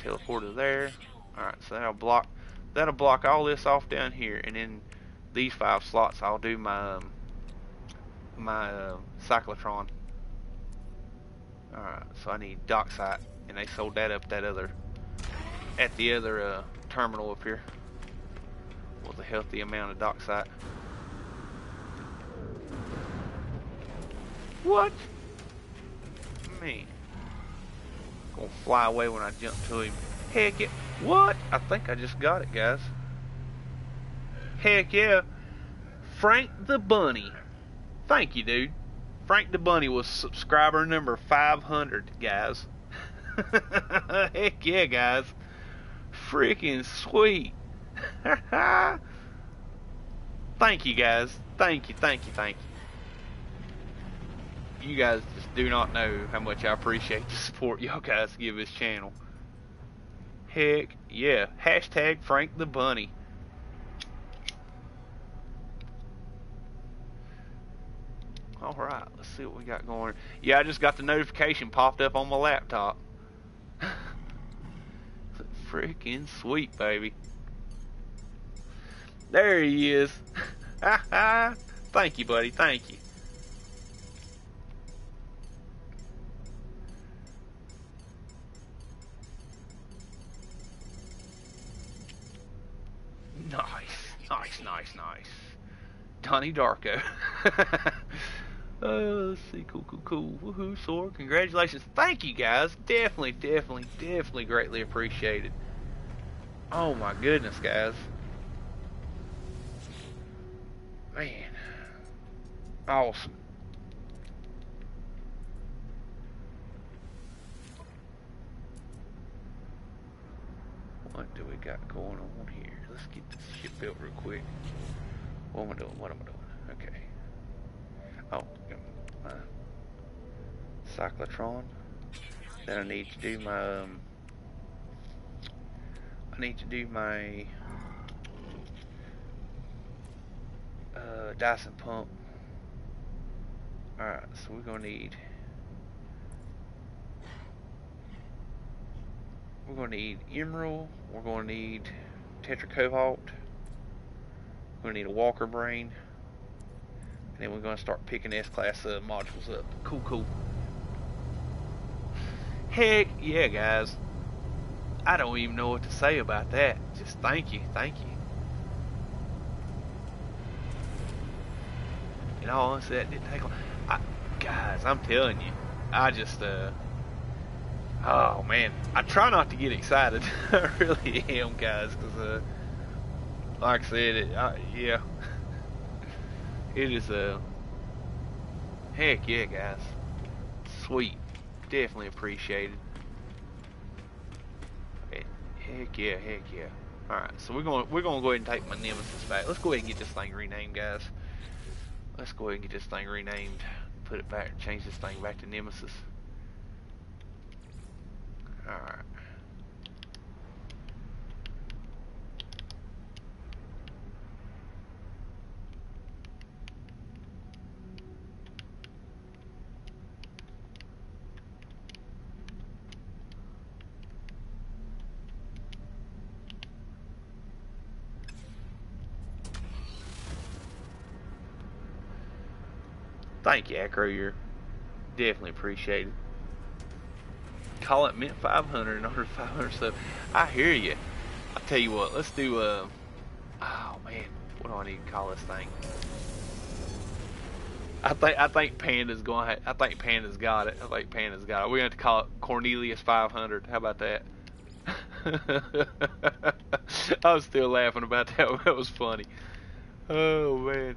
A: Teleporter there. Alright, so that'll block that'll block all this off down here and then these five slots I'll do my um, my uh, cyclotron. Alright, so I need dioxite and they sold that up that other at the other uh, terminal up here with a healthy amount of dioxite. What? Gonna fly away when I jump to him. Heck yeah. What? I think I just got it, guys. Heck yeah. Frank the Bunny. Thank you, dude. Frank the Bunny was subscriber number 500, guys. Heck yeah, guys. Freaking sweet. thank you, guys. Thank you, thank you, thank you. You guys just do not know how much I appreciate the support y'all guys give this channel. Heck yeah. Hashtag Frank the Bunny. Alright, let's see what we got going. Yeah, I just got the notification popped up on my laptop. Freaking sweet, baby. There he is. Thank you, buddy. Thank you. Nice, nice, nice, nice. Donnie Darko. uh, let's see, cool, cool, cool. Woohoo, Sword. Congratulations. Thank you, guys. Definitely, definitely, definitely greatly appreciated. Oh my goodness, guys. Man. Awesome. What do we got going on here? Let's get this ship built real quick. What am I doing? What am I doing? Okay. Oh, my cyclotron. Then I need to do my um, I need to do my uh, Dyson pump. Alright, so we're gonna need we're gonna need emerald, we're gonna need tetra cobalt, we're gonna need a walker brain, and then we're gonna start picking S class uh, modules up. Cool, cool. Heck yeah, guys. I don't even know what to say about that. Just thank you, thank you. In all honesty, that didn't take long. I, guys, I'm telling you, I just, uh, oh man, I try not to get excited. I really am, guys, because, uh, like I said, it, yeah, it is, uh, heck yeah, guys, sweet, definitely appreciated. Heck yeah, heck yeah. Alright, so we're gonna we're gonna go ahead and take my Nemesis back. Let's go ahead and get this thing renamed, guys. Let's go ahead and get this thing renamed. Put it back, change this thing back to Nemesis. Alright. Thank you, Acro. You're definitely appreciated. Call it mint 500 and under 500 stuff. I hear you. I tell you what, let's do. Uh, oh man, what do I need to call this thing? I think I think Panda's going. I think Panda's got it. I think Panda's got it. We're going to call it Cornelius 500. How about that? I was still laughing about that. That was funny. Oh man.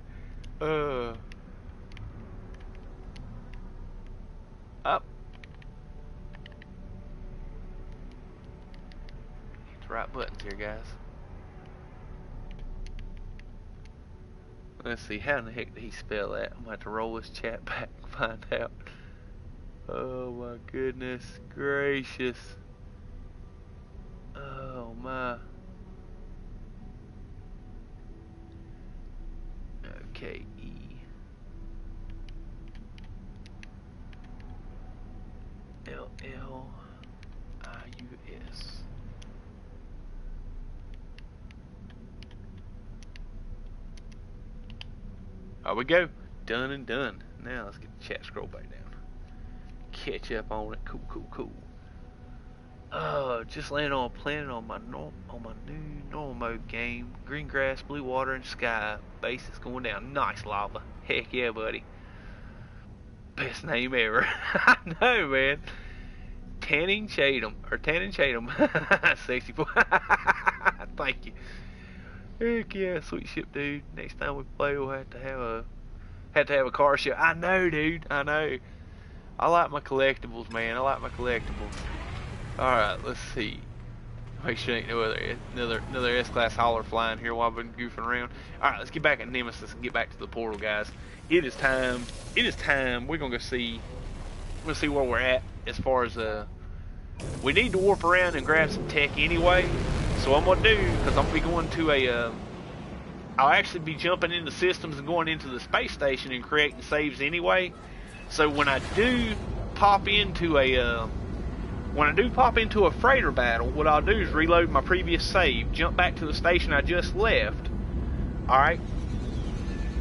A: Uh. Up. The right buttons here, guys. Let's see, how in the heck did he spell that? I'm gonna have to roll this chat back and find out. Oh my goodness gracious. Oh my. Okay, L L I U S. There we go. Done and done. Now let's get the chat scroll back down. Catch up on it. Cool, cool, cool. Uh, just landed on a planet on my on my new normal mode game. Green grass, blue water, and sky. Base is going down. Nice lava. Heck yeah, buddy. Best name ever. I know, man. Tanning Chatham or Tanning Chatham, sexy boy. Thank you. Heck yeah, sweet ship, dude. Next time we play, we'll have to have a have to have a car show. I know, dude. I know. I like my collectibles, man. I like my collectibles. All right, let's see. Make sure ain't no other another another S-class hauler flying here while I've been goofing around. All right, let's get back at Nemesis and get back to the portal, guys. It is time. It is time. We're gonna go see. We'll see where we're at as far as uh. We need to warp around and grab some tech anyway. So I'm gonna do because I'm gonna be going to a. Uh, I'll actually be jumping into systems and going into the space station and creating saves anyway. So when I do pop into a. Uh, when I do pop into a freighter battle, what I'll do is reload my previous save, jump back to the station I just left, alright,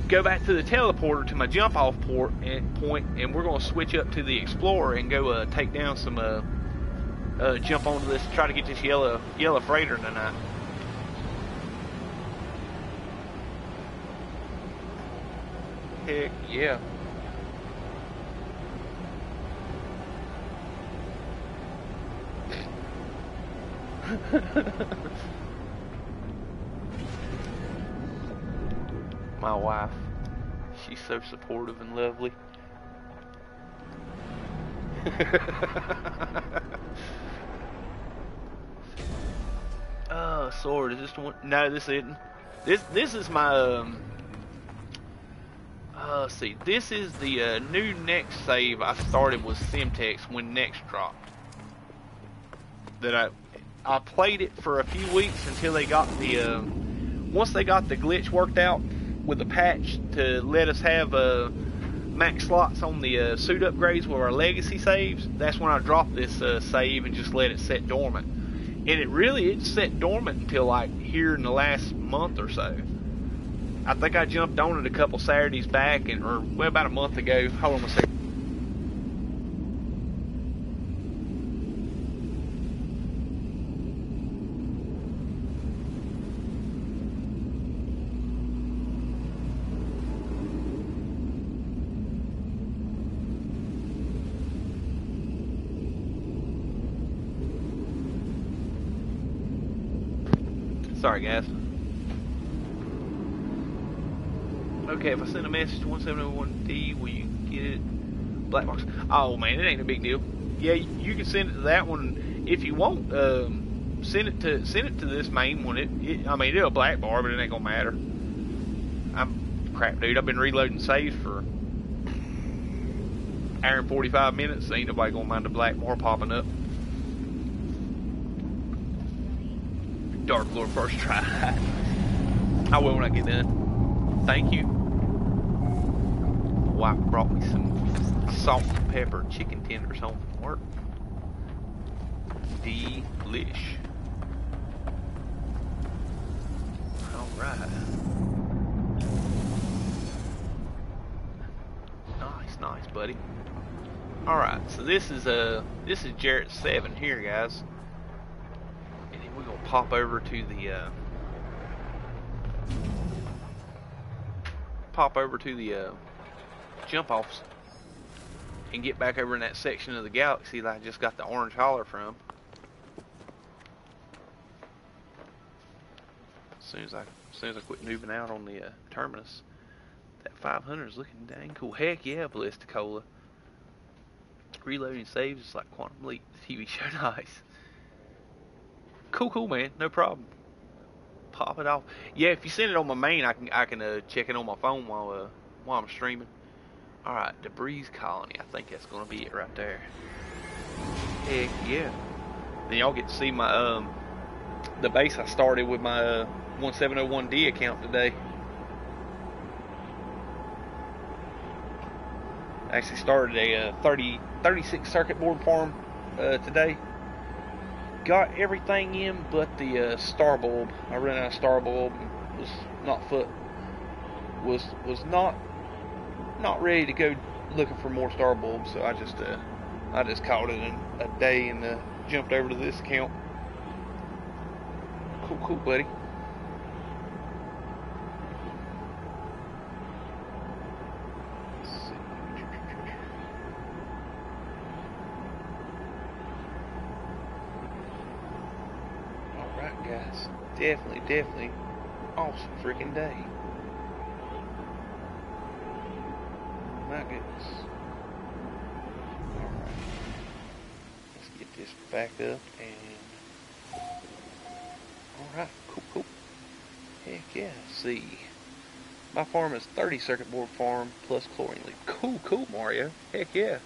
A: go back to the teleporter to my jump off port and point, and we're going to switch up to the Explorer and go uh, take down some, uh, uh, jump onto this, try to get this yellow, yellow freighter tonight. Heck yeah. My wife, she's so supportive and lovely. sword. Is this one? No, this isn't. This this is my um. Uh, let's see, this is the uh, new next save I started with Semtex when next dropped. That I I played it for a few weeks until they got the uh, once they got the glitch worked out with the patch to let us have uh, max slots on the uh, suit upgrades with our legacy saves. That's when I dropped this uh, save and just let it set dormant. And it really it set dormant until like here in the last month or so. I think I jumped on it a couple Saturdays back, and or well about a month ago. Hold on a second. Sorry, guys. Okay, if I send a message to 1701D, will you get it? Black box. Oh man, it ain't a big deal. Yeah, you can send it to that one if you want. Um, send it to send it to this main one. It, it I mean, it'll black bar, but it ain't gonna matter. I'm crap, dude. I've been reloading saves for hour and 45 minutes. Ain't nobody gonna mind the black bar popping up. Dark Lord first try. I will when I get done. Thank you. My wife brought me some salt and pepper chicken tenders home from work. Delish. Alright. Nice, nice, buddy. Alright, so this is uh this is Jarrett 7 here guys we're gonna pop over to the uh, pop over to the uh, jump offs and get back over in that section of the galaxy that I just got the orange hauler from. As soon as I, as soon as I quit moving out on the uh, terminus, that 500 is looking dang cool. Heck yeah, Ballisticola. Reloading saves is like Quantum Leap, TV show nice. Cool, cool, man. No problem. Pop it off. Yeah, if you send it on my main, I can I can uh, check it on my phone while uh, while I'm streaming. All right, debris colony. I think that's gonna be it right there. Heck yeah. Then y'all get to see my um the base I started with my uh, 1701D account today. I actually started a uh, 30 36 circuit board farm uh, today got everything in but the uh, star bulb. I ran out of star bulb. Was not foot. Was was not not ready to go looking for more star bulbs. So I just uh, I just called it a, a day and uh, jumped over to this account. Cool, cool, buddy. Definitely, definitely awesome freaking day. My goodness. Alright. Let's get this back up and Alright, cool, cool. Heck yeah, see. My farm is 30 circuit board farm plus chlorine leaf. Cool, cool, Mario. Heck yeah.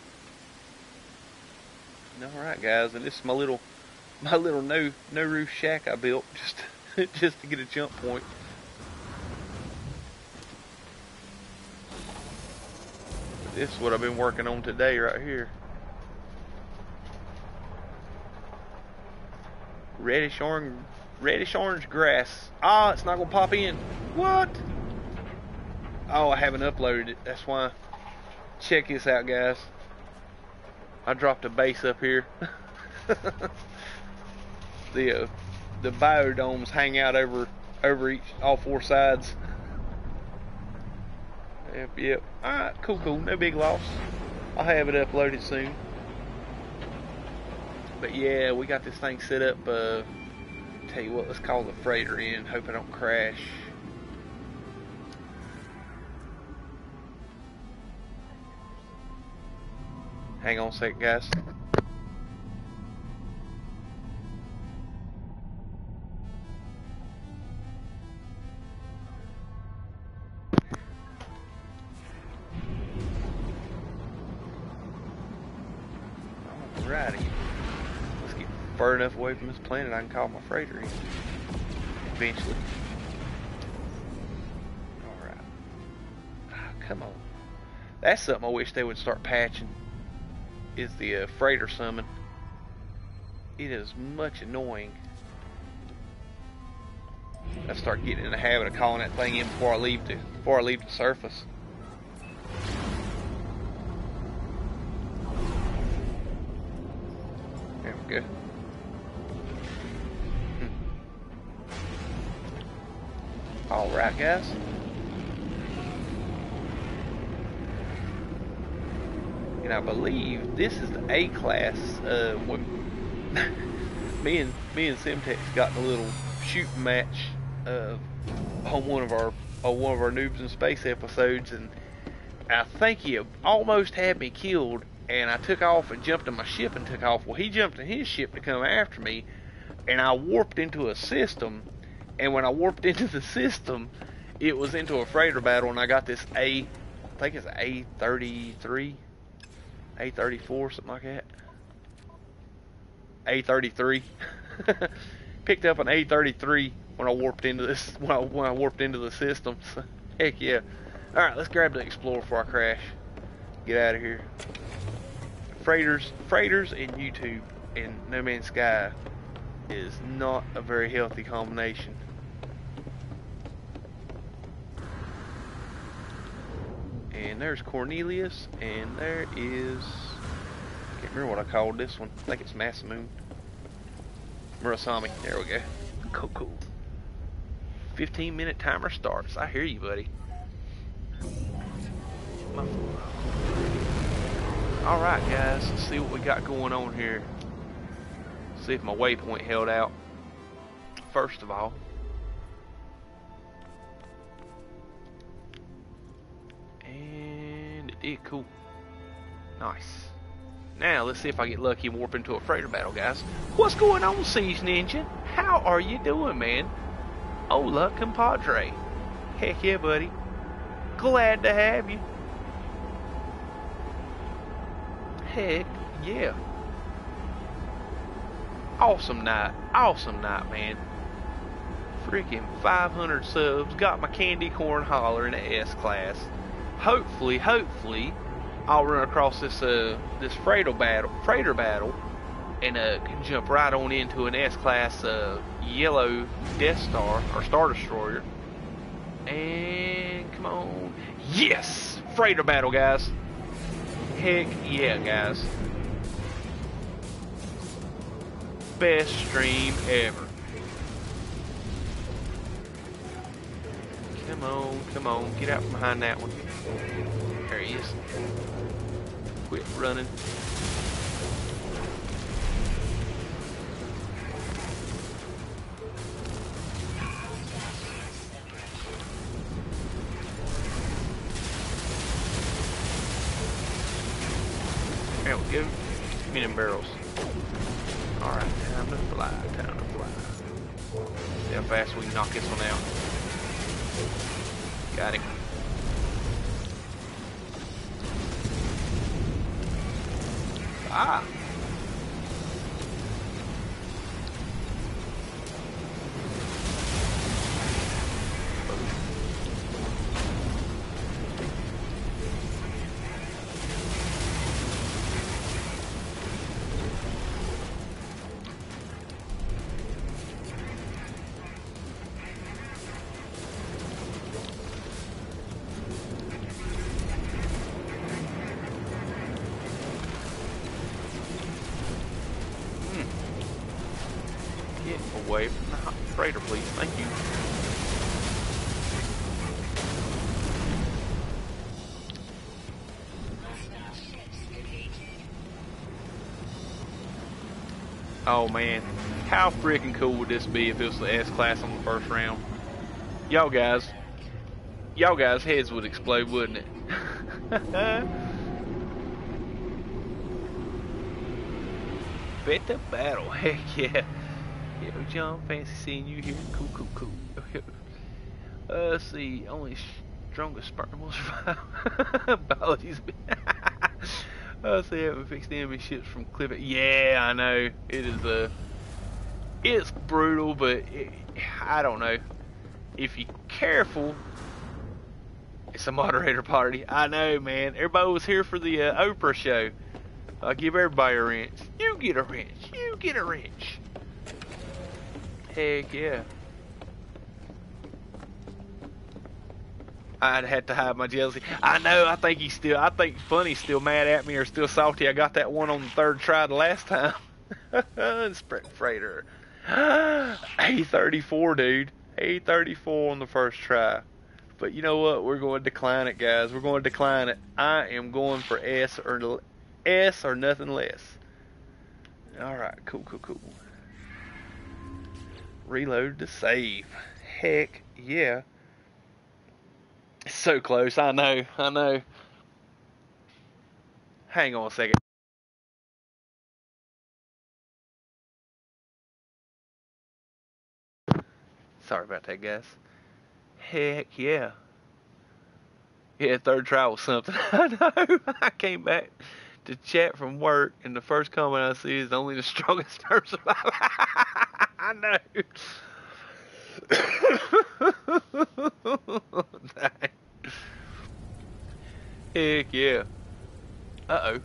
A: Alright guys, and this is my little my little no no roof shack I built just just to get a jump point. This is what I've been working on today right here. Reddish orange, reddish orange grass. Ah, oh, it's not gonna pop in. What? Oh, I haven't uploaded it. That's why. Check this out, guys. I dropped a base up here. the uh, the biodomes hang out over over each all four sides. Yep, yep. Alright, cool, cool. No big loss. I'll have it uploaded soon. But yeah, we got this thing set up. Uh, tell you what, let's call the freighter in. Hope I don't crash. Hang on a second, guys. Let's get far enough away from this planet I can call my freighter in. Eventually. Alright. Ah, come on. That's something I wish they would start patching. Is the uh, freighter summon. It is much annoying. I start getting in the habit of calling that thing in before I leave the before I leave the surface. There we go. Hmm. All right, guys. And I believe this is the A class. Uh, when me and me and Semtex got in a little shooting match uh, on one of our on one of our noobs in space episodes, and I think he almost had me killed. And I took off and jumped in my ship and took off. Well, he jumped in his ship to come after me, and I warped into a system. And when I warped into the system, it was into a freighter battle, and I got this A, I think it's A thirty three, A thirty four, something like that. A thirty three. Picked up an A thirty three when I warped into this when I, when I warped into the system. So, heck yeah. All right, let's grab the Explorer before I crash. Get out of here. Freighters, freighters, and YouTube and No Man's Sky is not a very healthy combination. And there's Cornelius, and there is I can't remember what I called this one. I think it's Masamune. Murasami. There we go. Cool, cool. 15 minute timer starts. I hear you, buddy. Alright, guys. Let's see what we got going on here. See if my waypoint held out. First of all. And it did. Cool. Nice. Now, let's see if I get lucky and warp into a freighter battle, guys. What's going on, Siege Ninja? How are you doing, man? Hola, compadre. Heck yeah, buddy. Glad to have you. Heck yeah. Awesome night. Awesome night, man. Freaking 500 subs. Got my candy corn hauler in the S class. Hopefully, hopefully, I'll run across this uh this freighter battle freighter battle and uh can jump right on into an S class uh yellow Death Star or Star Destroyer. And come on. Yes! Freighter battle guys. Heck yeah guys. Best stream ever. Come on, come on, get out from behind that one. There he is. Quit running. Give me them barrels. Alright, time to fly, time to fly. See how fast we can knock this one out. Got it. Ah! Oh man, how freaking cool would this be if it was the S class on the first round? Y'all guys, y'all guys' heads would explode, wouldn't it? Bet the battle, heck yeah. Yo, John, fancy seeing you here. Cool, cool, cool. uh, let's see, only strongest sperm will survive. Apologies. Oh, so yeah, we fixed the enemy ships from Cliff. Yeah, I know. It is a. Uh, it's brutal, but it, I don't know. If you're careful, it's a moderator party. I know, man. Everybody was here for the uh, Oprah show. I'll give everybody a wrench. You get a wrench. You get a wrench. Heck yeah. I'd had to hide my jealousy. I know. I think he's still. I think Funny's still mad at me or still salty. I got that one on the third try the last time. Sprint freighter. A34, dude. A34 on the first try. But you know what? We're going to decline it, guys. We're going to decline it. I am going for S or S or nothing less. All right. Cool. Cool. Cool. Reload to save. Heck yeah. So close, I know, I know. Hang on a second. Sorry about that, guys. Heck yeah. Yeah, third try was something. I know. I came back to chat from work, and the first comment I see is only the strongest survive. I know. Heck yeah. Uh oh.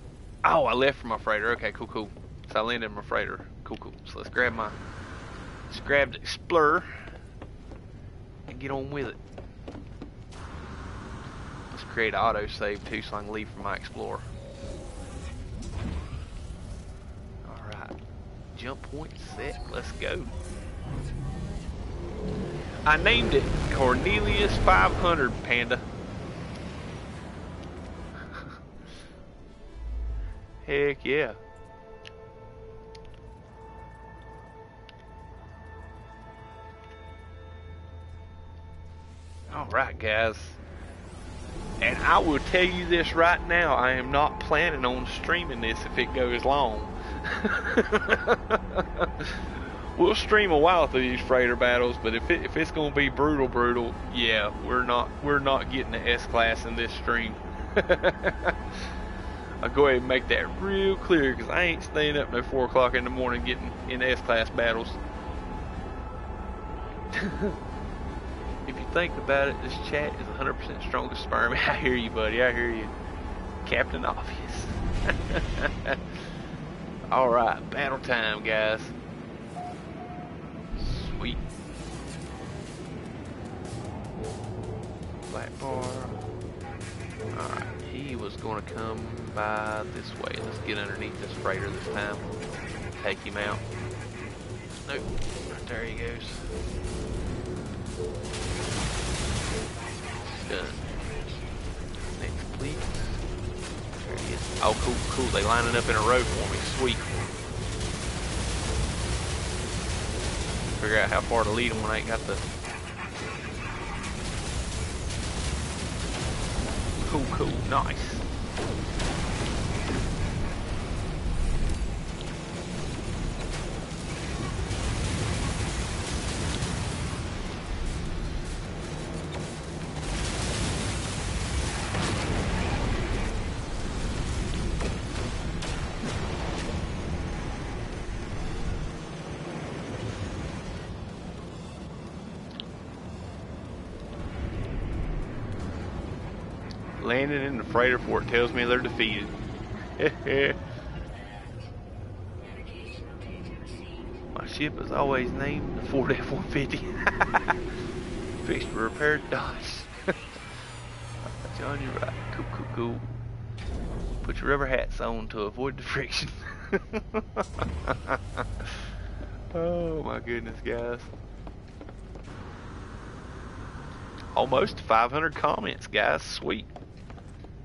A: Oh, I left for my freighter. Okay, cool, cool. So I landed my freighter. Cool, cool. So let's grab my. Let's grab the Explorer and get on with it. Let's create an auto save too so I can leave for my Explorer. Alright. Jump point set. Let's go. I named it Cornelius 500 Panda. Heck yeah. Alright guys. And I will tell you this right now, I am not planning on streaming this if it goes long. we'll stream a while through these freighter battles, but if it, if it's going to be brutal, brutal, yeah, we're not we're not getting the S class in this stream. I'll go ahead and make that real clear because I ain't staying up no four o'clock in the morning getting in S class battles. if you think about it, this chat is 100% strongest sperm. I hear you, buddy. I hear you, Captain Obvious. All right, battle time, guys. Black bar. Alright, he was going to come by this way. Let's get underneath this freighter this time. Take him out. Nope. Right there he goes. Done. Next, please. There he is. Oh, cool, cool. They lining up in a row for me. Sweet. Figure out how far to lead them when I ain't got the... Cool, cool, nice. Landing in the freighter fort tells me they're defeated. My ship is always named the Ford F-150. Fixed to repair Dodge. John, you're right. Cool, cool, cool. Put your rubber hats on to avoid the friction. oh my goodness, guys. Almost 500 comments, guys. Sweet.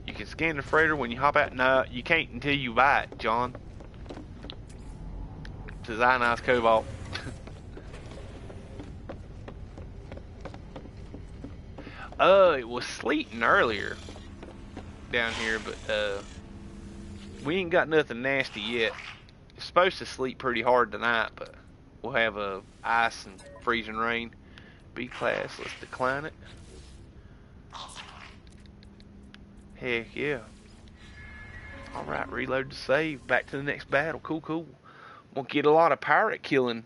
A: You can scan the freighter when you hop out. No, you can't until you buy it, John. Says ionized cobalt. uh, it was sleeting earlier down here, but uh, we ain't got nothing nasty yet. It's supposed to sleep pretty hard tonight, but we'll have a uh, ice and freezing rain. B class, let's decline it. Heck yeah. Alright, reload to save. Back to the next battle. Cool, cool. We'll get a lot of pirate killing.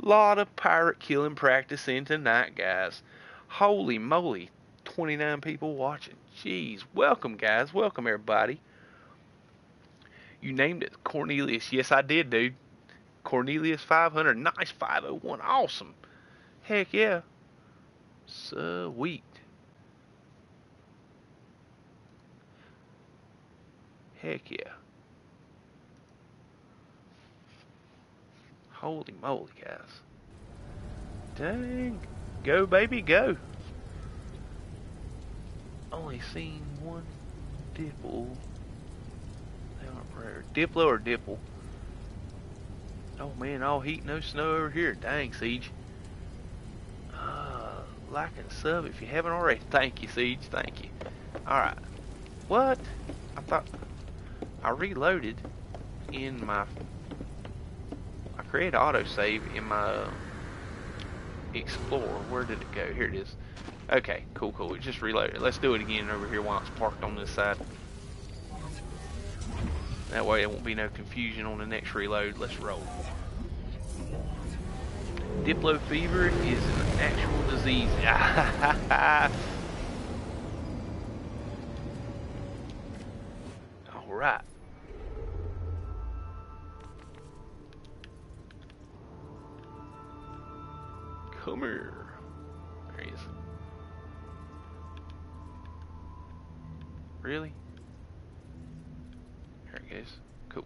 A: A Lot of pirate killing practice in tonight, guys. Holy moly. 29 people watching. Jeez. Welcome, guys. Welcome, everybody. You named it Cornelius. Yes, I did, dude. Cornelius 500. Nice 501. Awesome. Heck yeah. Sweet. Heck yeah. Holy moly, guys. Dang. Go, baby, go. Only seen one dipple. They aren't rare. Diplo or dipple? Oh man, all heat, no snow over here. Dang, Siege. Uh, like and sub if you haven't already. Thank you, Siege. Thank you. Alright. What? I thought... I reloaded in my I created autosave in my Explorer. Where did it go? Here it is. Okay, cool, cool. It just reloaded. Let's do it again over here while it's parked on this side. That way there won't be no confusion on the next reload. Let's roll. Diplo fever is an actual disease. Alright. Come here. There he is. Really? There he goes. Cool.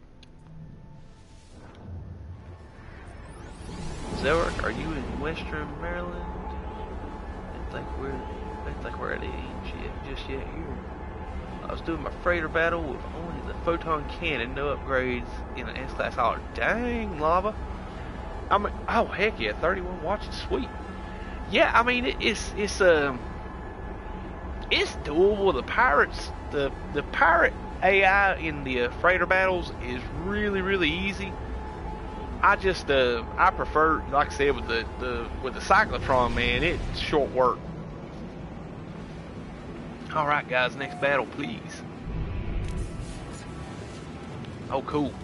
A: Zelric, are you in Western Maryland? It's like we're I think we're at age yet just yet here. I was doing my freighter battle with only the photon cannon, no upgrades in an S-class. Oh dang lava. I mean, oh heck yeah, 31 watches, sweet. Yeah, I mean it's it's um it's doable. The pirates, the the pirate AI in the uh, freighter battles is really really easy. I just uh I prefer, like I said, with the the with the cyclotron man, it's short work. All right, guys, next battle, please. Oh, cool.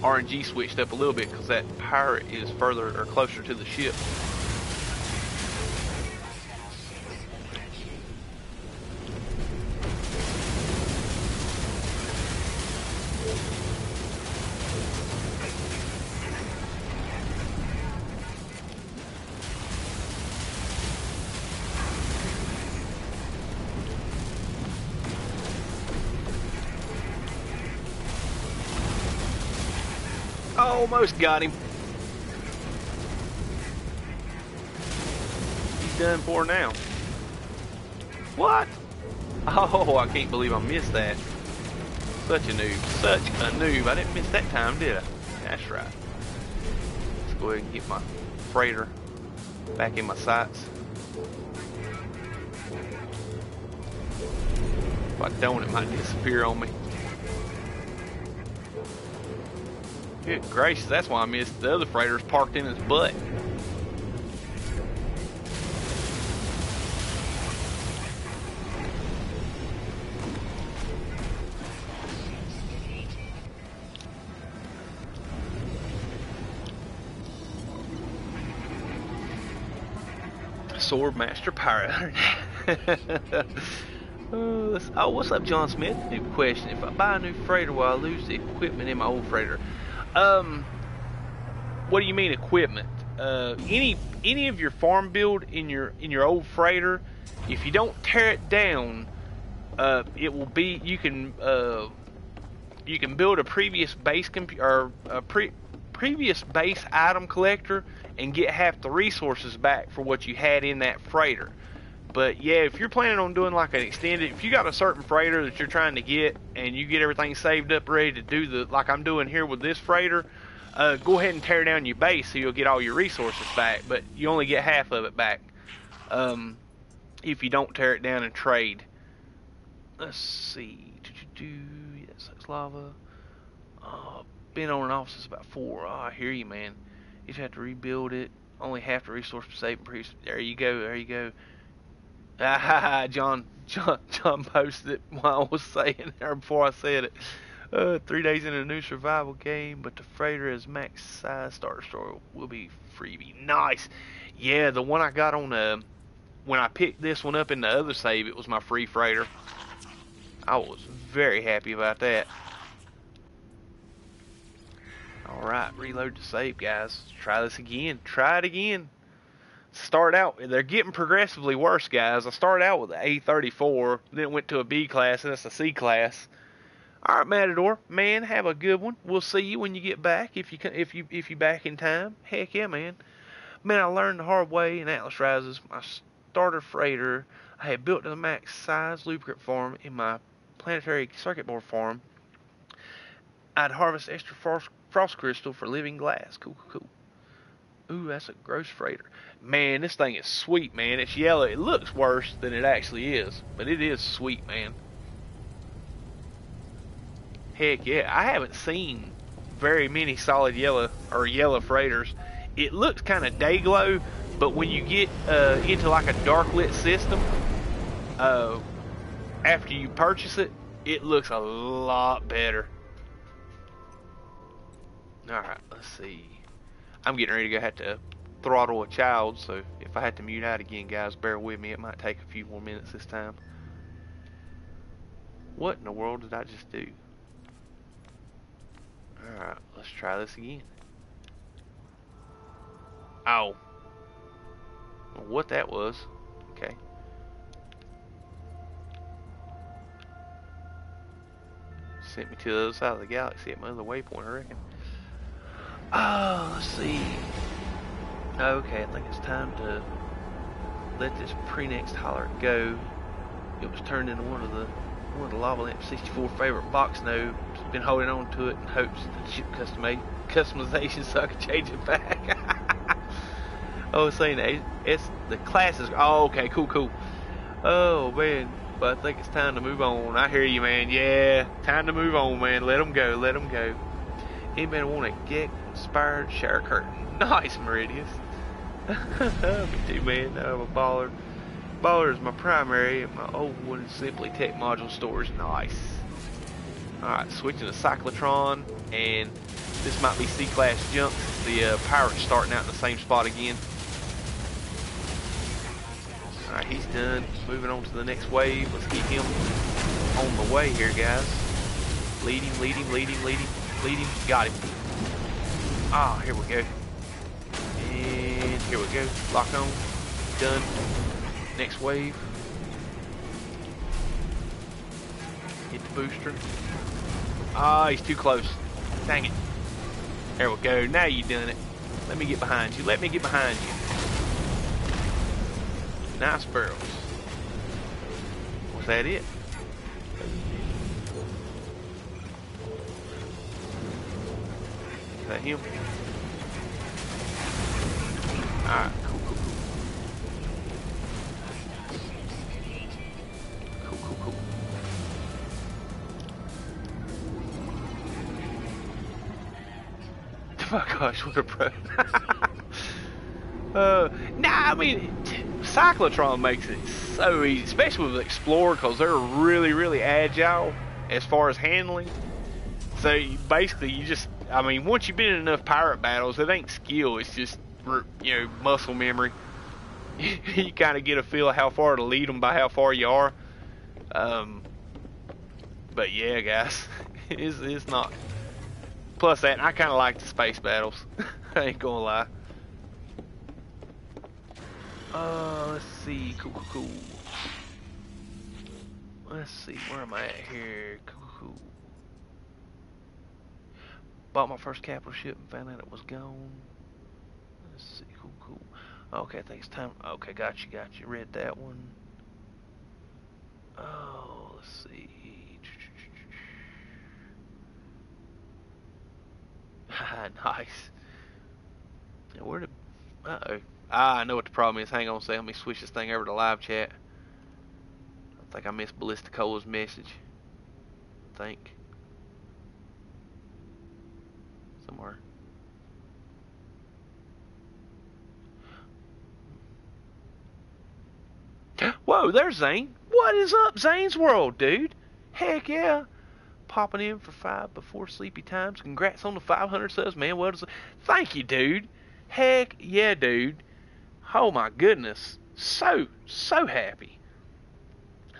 A: RNG switched up a little bit because that pirate is further or closer to the ship. Almost got him. He's done for now. What? Oh, I can't believe I missed that. Such a noob. Such a noob. I didn't miss that time, did I? That's right. Let's go ahead and get my freighter back in my sights. If I don't, it might disappear on me. Good gracious, that's why I missed the other freighters parked in his butt. Swordmaster Pirate. uh, oh, what's up, John Smith? New question. If I buy a new freighter, will I lose the equipment in my old freighter? Um, what do you mean equipment? Uh, any any of your farm build in your in your old freighter, if you don't tear it down, uh, it will be you can uh, you can build a previous base computer a pre previous base item collector and get half the resources back for what you had in that freighter. But yeah, if you're planning on doing like an extended, if you got a certain freighter that you're trying to get and you get everything saved up ready to do the, like I'm doing here with this freighter, uh, go ahead and tear down your base so you'll get all your resources back, but you only get half of it back um, if you don't tear it down and trade. Let's see. Yes, that's lava. Uh, been on and off since about four. Oh, I hear you, man. You just have to rebuild it. Only half the resource saved. There you go. There you go. Ah, John, John, John posted it while I was saying there before I said it. Uh, three days in a new survival game, but the freighter is max size. Starter store will be freebie. Nice. Yeah, the one I got on uh, when I picked this one up in the other save, it was my free freighter. I was very happy about that. Alright, reload the save, guys. Try this again. Try it again. Start out, they're getting progressively worse, guys. I started out with an A34, then went to a B class, and it's a C class. All right, Matador, man, have a good one. We'll see you when you get back. If you if you if you back in time, heck yeah, man. Man, I learned the hard way in Atlas Rises. My starter freighter I had built to the max size lubricant farm in my planetary circuit board farm. I'd harvest extra frost, frost crystal for living glass. Cool, cool, cool. Ooh, that's a gross freighter. Man, this thing is sweet, man. It's yellow. It looks worse than it actually is, but it is sweet, man. Heck yeah, I haven't seen very many solid yellow or yellow freighters. It looks kind of day glow, but when you get uh, into like a dark lit system, uh, after you purchase it, it looks a lot better. Alright, let's see. I'm getting ready to go have to throttle a child, so if I had to mute out again, guys, bear with me. It might take a few more minutes this time. What in the world did I just do? Alright, let's try this again. Ow. What that was. Okay. Sent me to the other side of the galaxy at my other waypoint, I reckon. Oh, let's see. Okay, I think it's time to let this pre-next hauler go. It was turned into one of the one of the Lava Lamp 64 favorite box noses. Been holding on to it in hopes that the ship customization so I could change it back. oh, saying that it's the classes. Oh, okay, cool, cool. Oh man, but I think it's time to move on. I hear you, man. Yeah, time to move on, man. Let them go. Let them go. Anybody want to get inspired shower curtain? Nice, Meridius. Me too, man. I'm a baller. Baller is my primary, and my old one simply tech module stores. Nice. Alright, switching to Cyclotron, and this might be C-Class junk. The uh, pirate's starting out in the same spot again. Alright, he's done. Moving on to the next wave. Let's get him on the way here, guys. Lead him, lead him, lead him, lead him, lead him. Got him. Ah, here we go. And here we go. Lock on. Done. Next wave. Hit the booster. Ah, he's too close. Dang it. There we go. Now you done it. Let me get behind you. Let me get behind you. Nice barrels. Was that it? That him? Alright, cool, cool, cool. Cool, cool, cool. Oh my gosh, what a pro. uh, nah, I mean, Cyclotron makes it so easy, especially with Explorer, because they're really, really agile as far as handling. So you, basically, you just, I mean, once you've been in enough pirate battles, it ain't skill, it's just, you know, muscle memory. you kind of get a feel of how far to lead them by how far you are. Um, but yeah, guys, it's, it's not Plus that, I kind of like the space battles. I ain't gonna lie. Uh, let's see. Cool, cool, cool. Let's see. Where am I at here? Cool, cool. Bought my first capital ship and found out it was gone. Let's see. Cool, cool. Okay, I think it's time. Okay, got you, got you. Read that one. Oh, let's see. nice. Now where did... Uh-oh. Ah, I know what the problem is. Hang on second. Let me switch this thing over to live chat. I think I missed Ballisticola's message. I think. Somewhere. Whoa, there's Zane. What is up, Zane's World, dude? Heck yeah. popping in for five before sleepy times. Congrats on the 500 subs, man. What is? Thank you, dude. Heck yeah, dude. Oh my goodness, so so happy.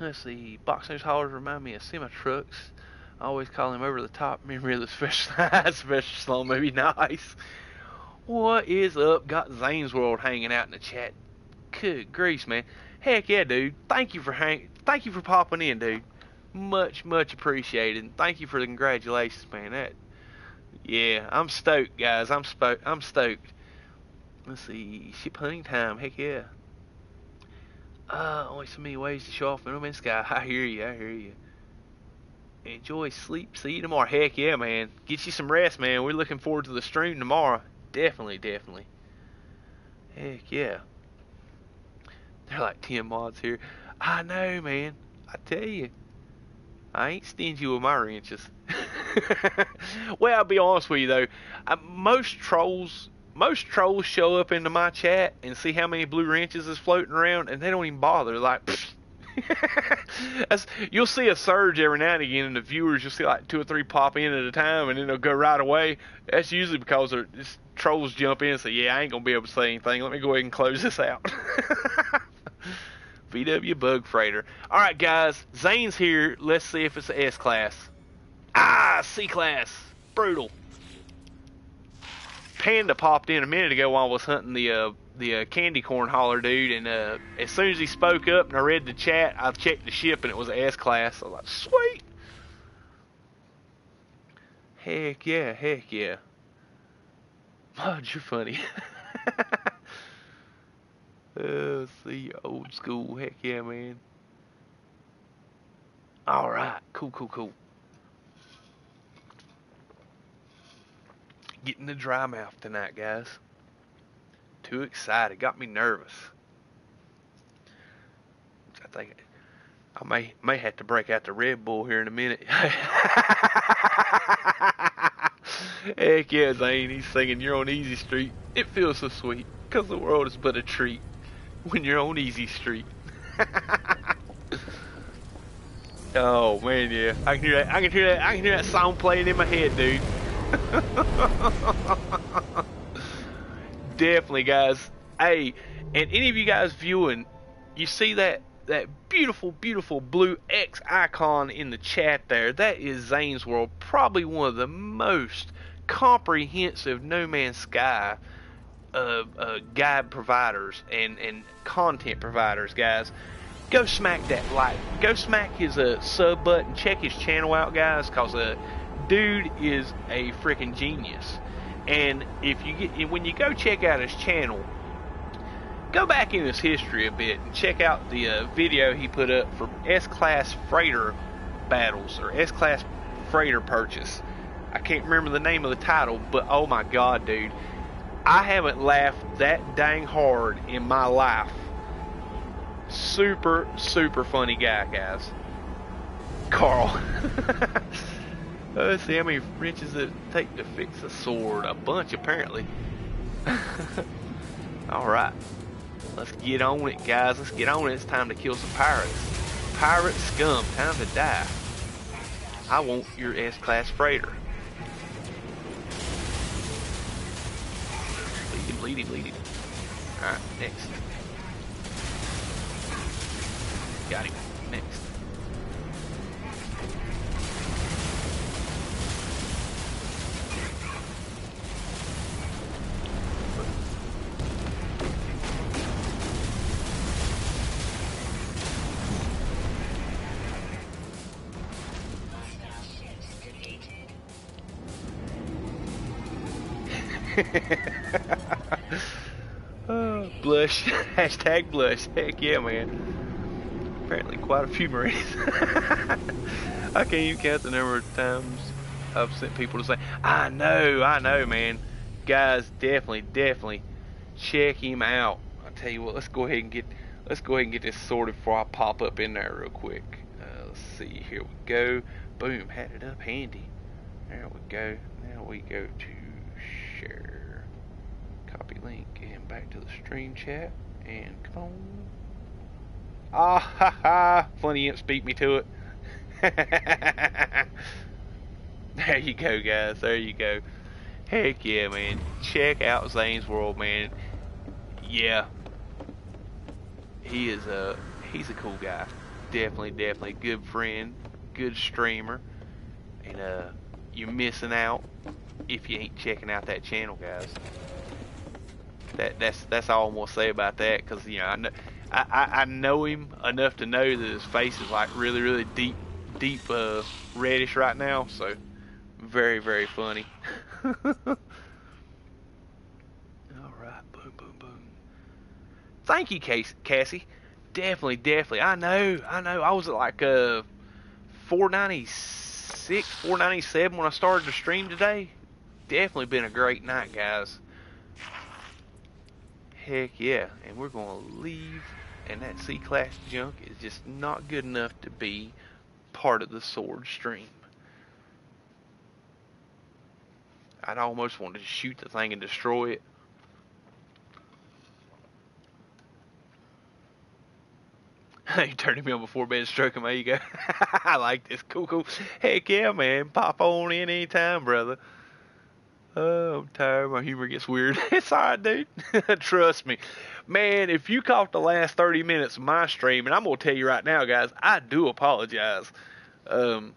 A: Let's see. Box nose haulers remind me of semi trucks. I always call him over the top memory of the special special slow movie. Nice. What is up? Got Zane's World hanging out in the chat. Good grease, man. Heck yeah, dude. Thank you for hang. Thank you for popping in, dude. Much, much appreciated. Thank you for the congratulations, man. That, yeah, I'm stoked, guys. I'm spo- I'm stoked. Let's see, ship hunting time. Heck yeah. Uh, only so many ways to show off Man's Sky. I hear you. I hear you. Enjoy sleep. See you tomorrow. Heck yeah, man. Get you some rest, man. We're looking forward to the stream tomorrow. Definitely, definitely. Heck yeah. They're like 10 mods here. I know, man. I tell you. I ain't stingy with my wrenches. well, I'll be honest with you though. Uh, most trolls, most trolls show up into my chat and see how many blue wrenches is floating around, and they don't even bother. Like, you'll see a surge every now and again, and the viewers you'll see like two or three pop in at a time, and then they'll go right away. That's usually because trolls jump in and say, "Yeah, I ain't gonna be able to say anything. Let me go ahead and close this out." VW Bug Freighter. All right, guys, Zane's here. Let's see if it's an S class. Ah, C class. Brutal. Panda popped in a minute ago while I was hunting the uh, the uh, candy corn hauler dude, and uh, as soon as he spoke up and I read the chat, I checked the ship and it was S class. I was like, sweet. Heck yeah, heck yeah. Mod, you're funny. Uh, see, old school. Heck yeah, man. Alright, cool, cool, cool. Getting the dry mouth tonight, guys. Too excited. Got me nervous. I think I may may have to break out the Red Bull here in a minute. Heck yeah, Zane. He's singing You're on Easy Street. It feels so sweet, because the world is but a treat when you're on Easy Street. oh man, yeah, I can hear that. I can hear that. I can hear that song playing in my head, dude. Definitely, guys. Hey, and any of you guys viewing, you see that that beautiful, beautiful blue X icon in the chat there? That is Zane's World, probably one of the most comprehensive No Man's Sky uh, uh, guide providers and, and content providers, guys, go smack that like, go smack his uh, sub button, check his channel out, guys, cause uh, dude is a freaking genius. And if you get when you go check out his channel, go back in his history a bit and check out the uh, video he put up for S-class freighter battles or S-class freighter purchase. I can't remember the name of the title, but oh my god, dude I haven't laughed that dang hard in my life. Super, super funny guy, guys. Carl. Let's see how many wrenches it take to fix a sword. A bunch, apparently. Alright. Let's get on it, guys. Let's get on it. It's time to kill some pirates. Pirate scum. Time to die. I want your S-Class freighter. bleedy, bleedy. Alright, next. Got him. Blush. Hashtag blush. Heck yeah, man. Apparently quite a few Marines. I can't even count the number of times I've sent people to say, I know, I know, man. Guys, definitely, definitely check him out. I tell you what, let's go ahead and get let's go ahead and get this sorted before I pop up in there real quick. Uh, let's see, here we go. Boom, had it up handy. There we go. Now we go to share. Copy link back to the stream chat and come on. Ah ha ha! Funny imps beat me to it. There you go, guys. There you go. Heck yeah, man. Check out Zane's World, man. Yeah. He is a he's a cool guy. Definitely, definitely good friend, good streamer. And uh you're missing out if you ain't checking out that channel, guys. That that's that's all I'm gonna say about that, cause you know I know I, I, know him enough to know that his face is like really really deep deep uh, reddish right now, so very very funny. all right, boom boom boom. Thank you, Cassie. Definitely, definitely. I know, I know. I was at like uh 496, 497 when I started the stream today. Definitely been a great night, guys. Heck yeah. And we're going to leave. And that C-Class junk is just not good enough to be part of the sword stream. I'd almost want to shoot the thing and destroy it. you turning me on before bed stroking my ego. I like this. Cool, cool. Heck yeah, man. Pop on in anytime, brother. Oh, I'm tired. My humor gets weird. it's alright, dude. Trust me. Man, if you caught the last 30 minutes of my stream, and I'm going to tell you right now, guys, I do apologize. Um,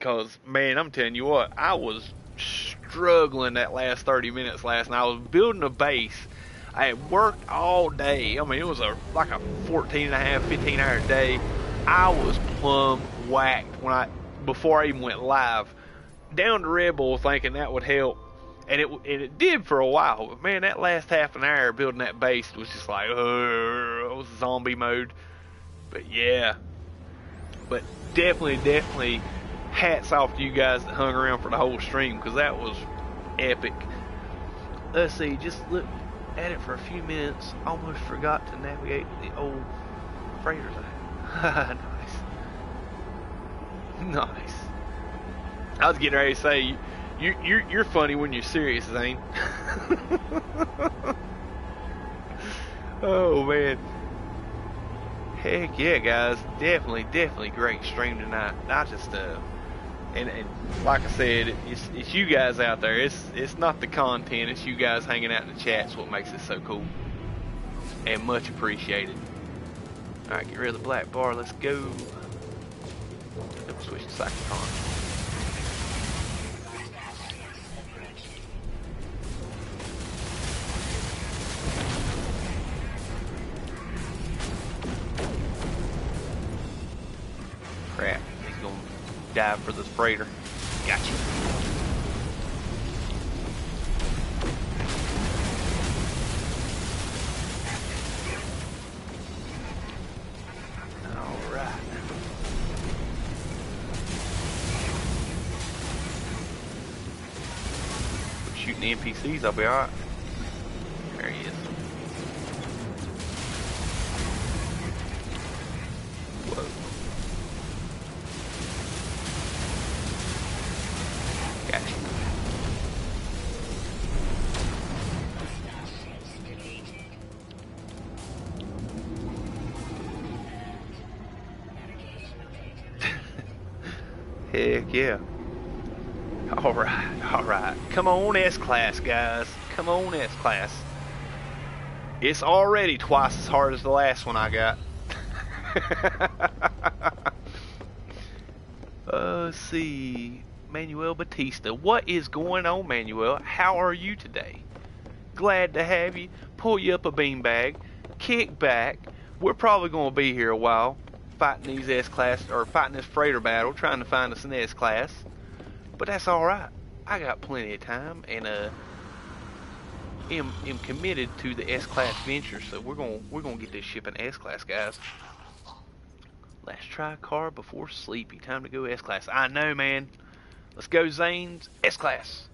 A: cause man, I'm telling you what, I was struggling that last 30 minutes last night. I was building a base. I had worked all day. I mean, it was a like a 14 and a half, 15 hour day. I was plumb whacked when I before I even went live. Down to Red Bull thinking that would help and it and it did for a while. But man, that last half an hour building that base was just like, uh, was zombie mode. But yeah, but definitely, definitely, hats off to you guys that hung around for the whole stream because that was epic. Let's see, just look at it for a few minutes. Almost forgot to navigate the old freighters. nice, nice. I was getting ready to say you, you're, you're funny when you're serious, Zane. oh, man. Heck yeah, guys. Definitely, definitely great stream tonight. Not just, uh, and, and like I said, it's, it's you guys out there. It's, it's not the content, it's you guys hanging out in the chats what makes it so cool. And much appreciated. Alright, get rid of the black bar. Let's go. Double Switch to Cyclotron. Crap. He's to dive for this freighter. Gotcha. Shooting the NPCs, I'll be alright. Yeah. Alright, alright. Come on, S-Class, guys. Come on, S-Class. It's already twice as hard as the last one I got. uh, let's see. Manuel Batista. What is going on, Manuel? How are you today? Glad to have you. Pull you up a beanbag. Kick back. We're probably going to be here a while fighting these S-class or fighting this freighter battle, trying to find us an S-class. But that's all right. I got plenty of time, and uh, am am committed to the S-class venture. So we're gonna we're gonna get this ship in S-class, guys. Let's try car before sleepy. Time to go S-class. I know, man. Let's go, Zane's S-class.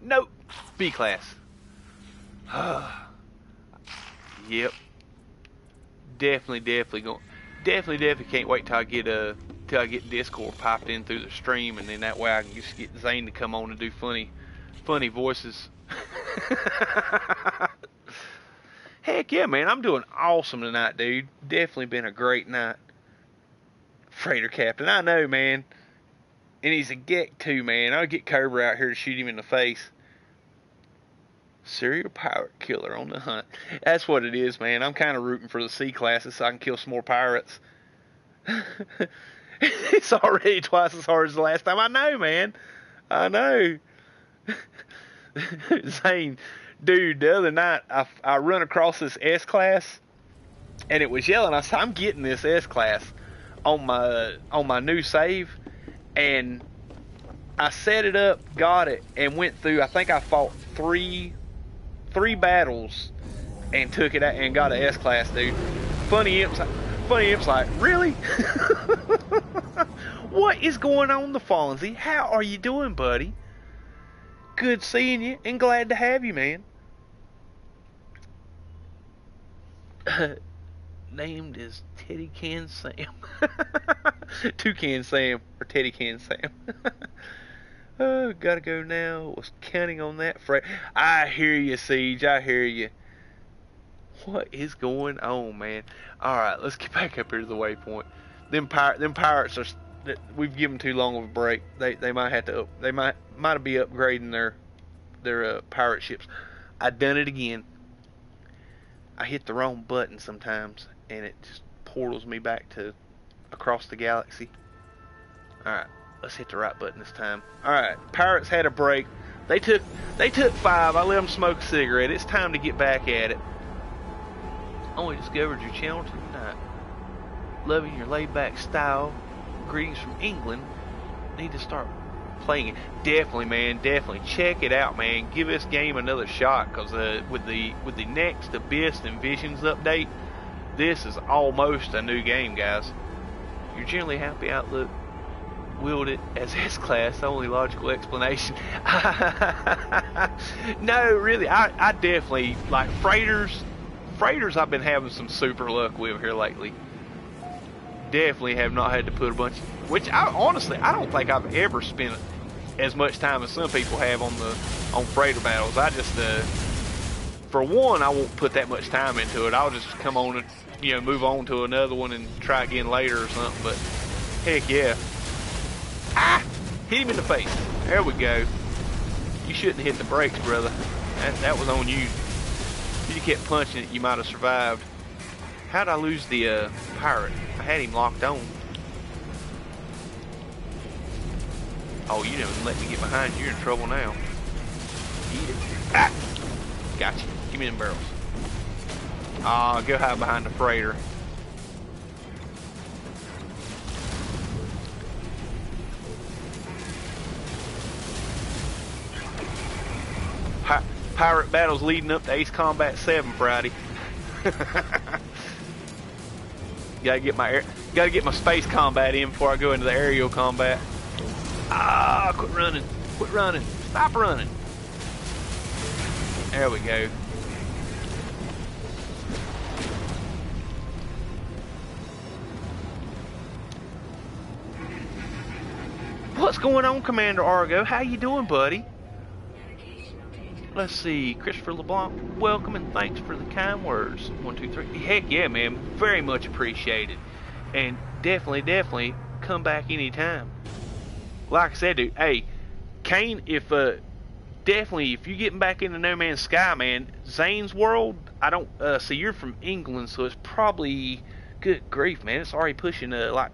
A: Nope, B-class. yep. Definitely, definitely going definitely, definitely can't wait till I get a uh, till I get Discord popped in through the stream, and then that way I can just get Zane to come on and do funny, funny voices. Heck yeah, man! I'm doing awesome tonight, dude. Definitely been a great night. Freighter captain, I know, man. and he's a Gek too, man. I'll get Cobra out here to shoot him in the face. Serial pirate killer on the hunt. That's what it is, man. I'm kind of rooting for the C classes so I can kill some more pirates. it's already twice as hard as the last time. I know, man. I know. Zane, dude, the other night I, I run across this S class and it was yelling. I said, I'm getting this S class on my on my new save, and I set it up, got it, and went through. I think I fought three three battles and took it out and got an S class, dude. Funny imps, funny imps, like really. what is going on, the Fonzie? How are you doing, buddy? Good seeing you and glad to have you, man. named as Teddy Can Sam. Toucan Sam or Teddy Can Sam. Oh, gotta go now. Was counting on that freight. I hear you, Siege. I hear you. What is going on, man? All right, let's get back up here to the waypoint. Them pir- them pirates are. We've given too long of a break. They they might have to. Up, they might might be upgrading their their uh, pirate ships. I done it again. I hit the wrong button sometimes, and it just portals me back to across the galaxy. Alright, let's hit the right button this time. Alright, pirates had a break. They took they took five. I let them smoke a cigarette. It's time to get back at it. Only discovered your channel tonight. Loving your laid back style. Greetings from England. Need to start playing it. Definitely, man. Definitely check it out, man. Give this game another shot, cause uh, with the with the next Abyss and Visions update, this is almost a new game, guys. Your generally happy outlook wield it as S-Class, only logical explanation. no, really, I, I definitely, like, freighters, freighters I've been having some super luck with here lately. Definitely have not had to put a bunch, which I honestly, I don't think I've ever spent as much time as some people have on the, on freighter battles. I just, uh, for one, I won't put that much time into it. I'll just come on and you know move on to another one and try again later or something. But heck yeah, ah, hit him in the face. There we go. You shouldn't hit the brakes, brother. That that was on you. If you kept punching it, you might have survived. How'd I lose the uh, pirate? I had him locked on. Oh, you didn't let me get behind you. You're in trouble now. Eat it. Ah! Gotcha. Give me them barrels. Ah, uh, go hide behind the freighter. Pirate battles leading up to Ace Combat 7 Friday. gotta get my gotta get my space combat in before I go into the aerial combat. Ah, quit running, quit running, stop running. There we go. What's going on, Commander Argo? How you doing, buddy? Let's see, Christopher LeBlanc, welcome and thanks for the kind words. One, two, three. Heck yeah, man. Very much appreciated. And definitely, definitely come back anytime. Like I said, dude, hey, Kane, if uh definitely if you're getting back into No Man's Sky, man, Zane's World, I don't uh see you're from England, so it's probably good grief, man. It's already pushing uh like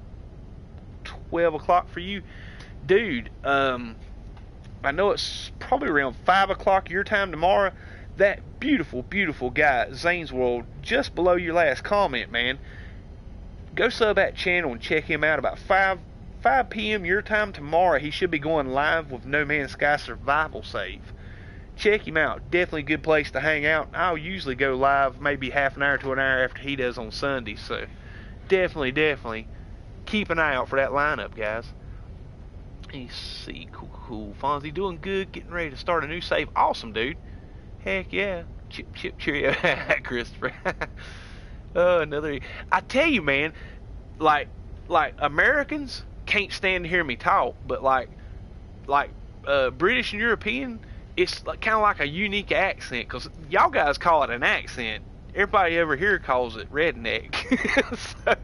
A: twelve o'clock for you. Dude, um I know it's probably around five o'clock your time tomorrow. That beautiful, beautiful guy, Zane's World, just below your last comment, man. Go sub that channel and check him out about five 5 p.m. your time tomorrow, he should be going live with No Man's Sky Survival Save. Check him out. Definitely a good place to hang out. I'll usually go live maybe half an hour to an hour after he does on Sunday. So definitely, definitely keep an eye out for that lineup, guys. Let's see. Cool, cool. Fonzie doing good. Getting ready to start a new save. Awesome, dude. Heck yeah. Chip, chip, cheerio. Christopher. oh, another. I tell you, man, like, like Americans can't stand to hear me talk, but like like uh, British and European, it's like, kind of like a unique accent because y'all guys call it an accent. Everybody over here calls it redneck. so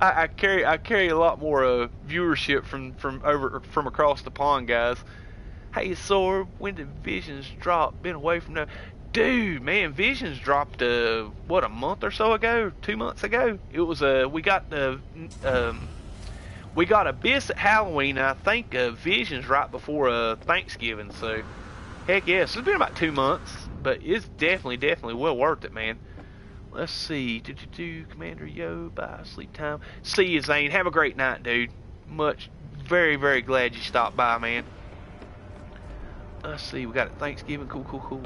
A: I, I, carry I carry a lot more uh, viewership from from over from across the pond, guys. Hey, Sword, when did Visions drop? Been away from now. Dude, man, Visions dropped uh what a month or so ago, two months ago. It was uh we got the um we got Abyss at Halloween. I think uh, Visions right before uh Thanksgiving. So heck yes, it's been about two months, but it's definitely definitely well worth it, man. Let's see. Do, do, do, Commander Yo, bye. Sleep time. See you, Zane. Have a great night, dude. Much, very, very glad you stopped by, man. Let's see. We got it Thanksgiving. Cool, cool, cool.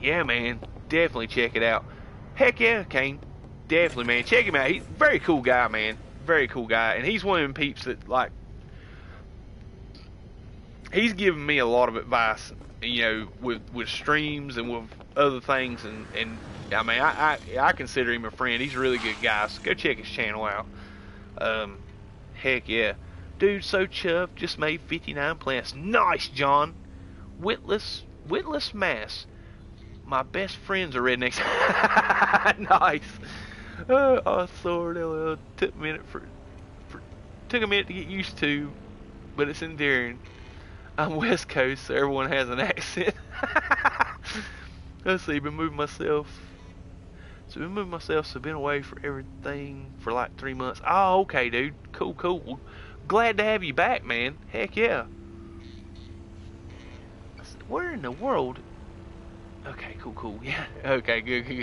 A: Yeah, man. Definitely check it out. Heck yeah, Kane. Definitely, man. Check him out. He's a very cool guy, man. Very cool guy. And he's one of them peeps that, like, he's given me a lot of advice, you know, with, with streams and with other things and, and I mean, I, I, I consider him a friend. He's a really good guy. So go check his channel out. Um, heck yeah, dude, so chuffed. Just made 59 plants. Nice, John. Witless, Witless Mass. My best friends are rednecks. nice. Uh, oh, sorry, uh, took a minute for, for, took a minute to get used to, but it's endearing. I'm West Coast, so everyone has an accent. Let's see, been moving myself so I moved myself, so been away for everything for like three months. Oh, okay, dude. Cool, cool. Glad to have you back, man. Heck yeah. Where in the world? Okay, cool, cool. Yeah. Okay, good, good,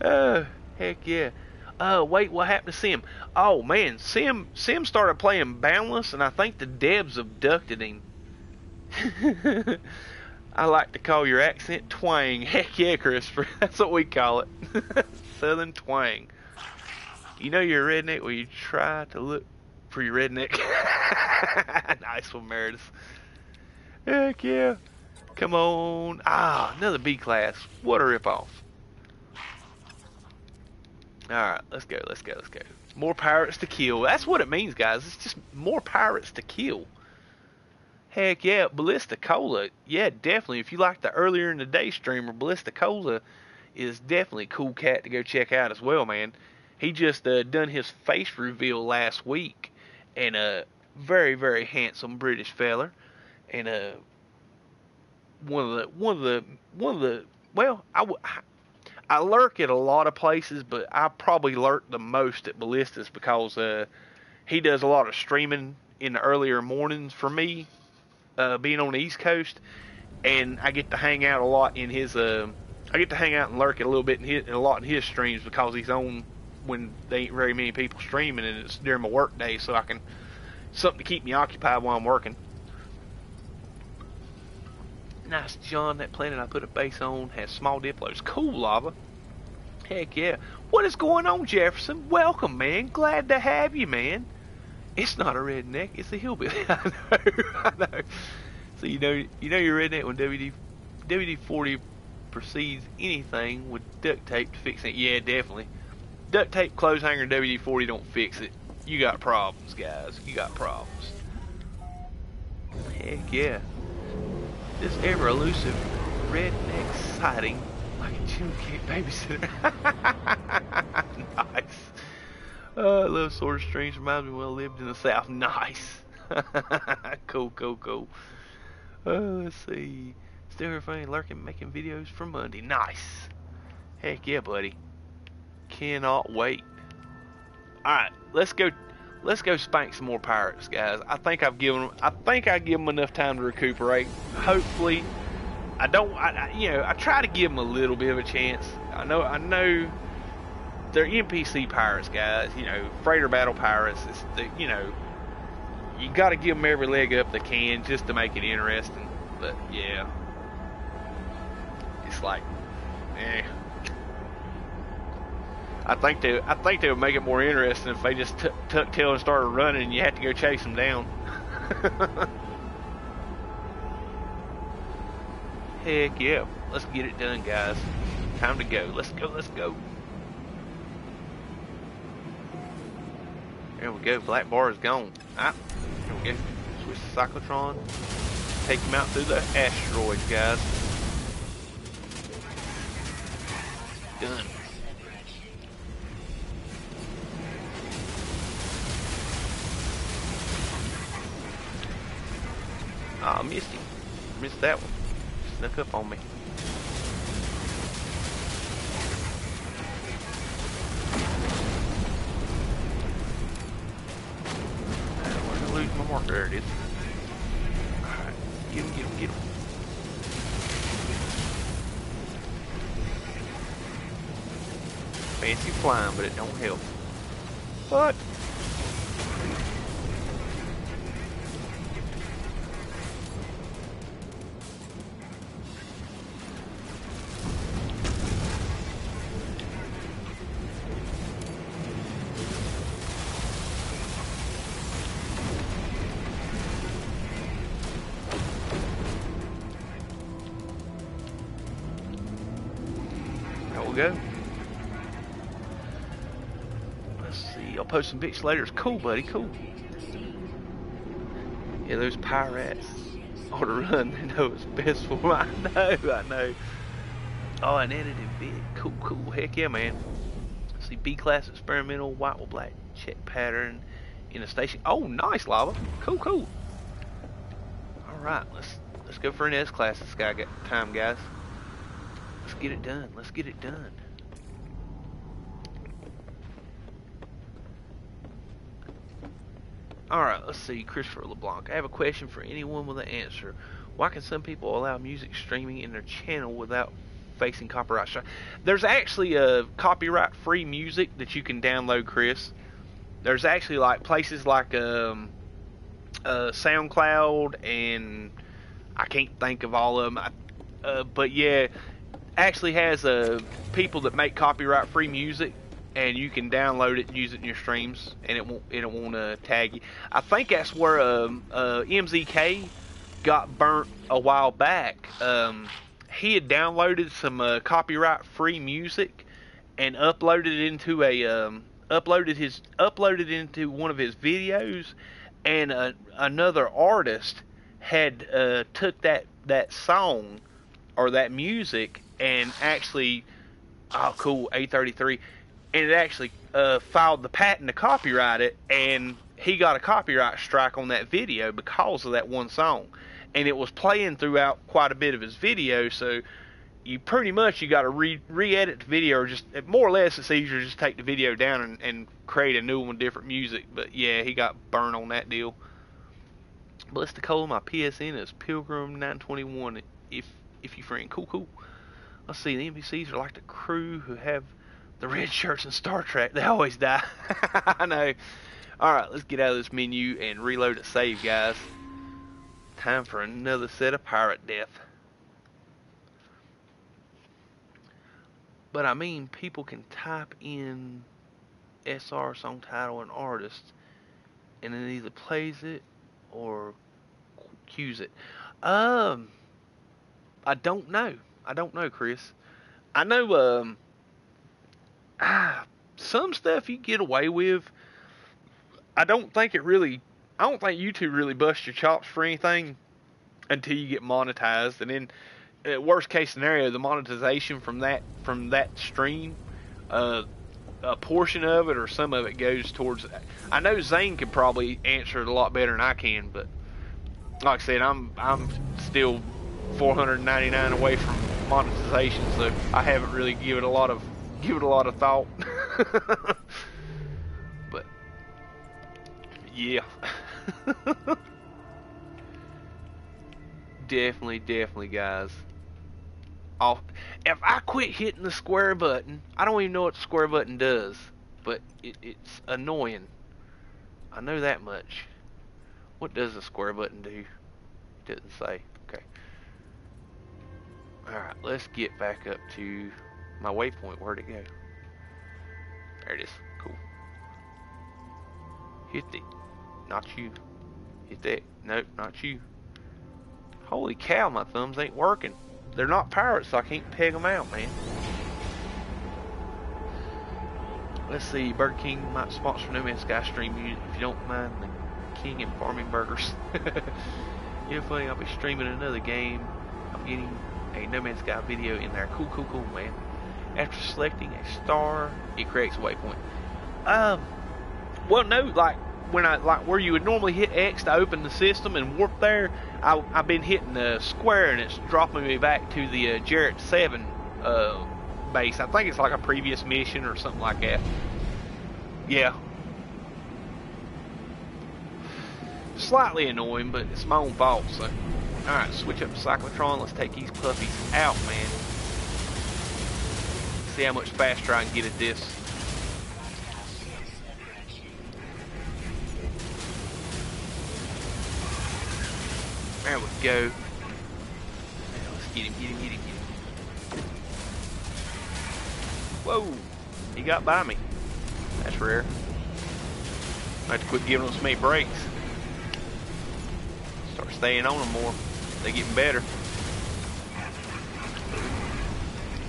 A: good. Uh, heck yeah. Uh, wait, what happened to Sim? Oh man, Sim, Sim started playing Boundless, and I think the Debs abducted him. I like to call your accent twang. Heck yeah, Christopher. That's what we call it. Southern twang. You know you're a redneck when you try to look for your redneck. nice one, Meredith. Heck yeah. Come on. Ah, another B class. What a ripoff. Alright, let's go, let's go, let's go. More pirates to kill. That's what it means, guys. It's just more pirates to kill. Heck yeah, Ballista Cola. Yeah, definitely. If you like the earlier in the day streamer, Ballista Cola is definitely a cool cat to go check out as well, man. He just uh, done his face reveal last week, and a very very handsome British feller, and uh, one of the one of the one of the well, I, I lurk at a lot of places, but I probably lurk the most at Ballistas because uh, he does a lot of streaming in the earlier mornings for me uh, being on the East Coast, and I get to hang out a lot in his. Uh, I get to hang out and lurk a little bit in, his, a lot in his streams because he's on when there ain't very many people streaming, and it's during my work day, so I can something to keep me occupied while I'm working. Nice, John. That planet I put a base on has small diplos. Cool lava. Heck yeah. What is going on, Jefferson? Welcome, man. Glad to have you, man. It's not a redneck. It's a hillbilly. I know. I know. So you know, you know you're redneck when WD WD forty proceeds anything with duct tape to fix it. Yeah, definitely. Duct tape, clothes hanger, WD forty don't fix it. You got problems, guys. You got problems. Heck yeah. This ever elusive redneck sighting like a Jim King babysitter. Oh, I love Sword of Strange. Reminds me when I lived in the South. Nice. cool, cool, cool. Oh, let's see. Still here funny lurking making videos for Monday. Nice. Heck yeah, buddy. Cannot wait. Alright, let's go let's go spank some more pirates, guys. I think I've given I think I give them enough time to recuperate. Hopefully I don't I, you know, I try to give them a little bit of a chance. I know I know they're NPC pirates, guys. You know, freighter battle pirates. The, you know, you got to give them every leg up they can just to make it interesting. But yeah, it's like, eh. I think they, I think they would make it more interesting if they just tuck tail and started running, and you had to go chase them down. Heck yeah, let's get it done, guys. Time to go. Let's go. Let's go. There we go. Black bar is gone. Ah, here we go. Switch to cyclotron. Take him out through the asteroids, guys. Done. Ah, oh, missed him. Missed that one. Snuck up on me. Marker? There it is. Alright. Get him, get him, get him. Fancy flying, but it don't help. But some pics later. It's cool, buddy. Cool. Yeah, those pirates on to run. They know it's best for them. I know. I know. Oh, an edited vid. Cool, cool. Heck yeah, man. See. B-class experimental white with black check pattern in a station. Oh, nice, lava. Cool, cool. All right, let's let's go for an S class. This guy got time, guys. Let's get it done. Let's get it done. Alright, let's see. Christopher LeBlanc. I have a question for anyone with an answer. Why can some people allow music streaming in their channel without facing copyright strike? There's actually a copyright free music that you can download, Chris. There's actually like places like um, uh, SoundCloud and I can't think of all of them. I, uh, but yeah, actually has uh, people that make copyright free music and you can download it and use it in your streams and it won't it won't uh, tag you. I think that's where um, uh, MZK got burnt a while back. Um, he had downloaded some uh, copyright free music and uploaded it into a um, uploaded his uploaded into one of his videos and uh, another artist had uh, took that that song or that music and actually, oh cool, A33, and it actually uh, filed the patent to copyright it, and he got a copyright strike on that video because of that one song, and it was playing throughout quite a bit of his video, so you pretty much you got to re re-edit the video or just more or less it's easier to just take the video down and, and create a new one different music. But yeah he got burned on that deal. Bless the call my PSN is Pilgrim 921 if if you friend. Cool cool. Let's see, the NPCs are like the crew who have the red shirts in Star Trek. They always die. I know. Alright, let's get out of this menu and reload the save, guys. Time for another set of pirate death. But I mean, people can type in SR song title and artist, and it either plays it or cues it. Um, I don't know. I don't know, Chris. I know um, some stuff you get away with. I don't think it really. I don't think YouTube really busts your chops for anything until you get monetized, and then uh, worst case scenario, the monetization from that from that stream, uh, a portion of it or some of it goes towards. I know Zane could probably answer it a lot better than I can, but like I said, I'm I'm still 499 away from monetization, so I haven't really given a lot of given a lot of thought. but yeah. definitely, definitely guys. I'll, if I quit hitting the square button, I don't even know what the square button does, but it, it's annoying. I know that much. What does the square button do? Didn't say. Okay. Alright, let's get back up to my waypoint. Where'd it go? There it is. Cool. Hit it. Not you. Hit that. Nope, not you. Holy cow, my thumbs ain't working. They're not pirates, so I can't peg them out, man. Let's see, Burger King might sponsor No Man's Sky stream if you don't mind the King and Farming Burgers. yeah, funny, I'll be streaming another game. I'm getting a No Man's Sky video in there. Cool, cool, cool, man. After selecting a star, it creates a waypoint. Um, well, no, like when I like where you would normally hit X to open the system and warp there, I, I've been hitting the square and it's dropping me back to the uh, Jarrett Seven uh, base. I think it's like a previous mission or something like that. Yeah. Slightly annoying, but it's my own fault. So, all right, switch up to cyclotron. Let's take these puppies out, man. See how much faster I can get at this. There we go. Let's get him, get him, get him, get him. Whoa! He got by me. That's rare. I have to quit giving them so many breaks. Start staying on them more. They're getting better.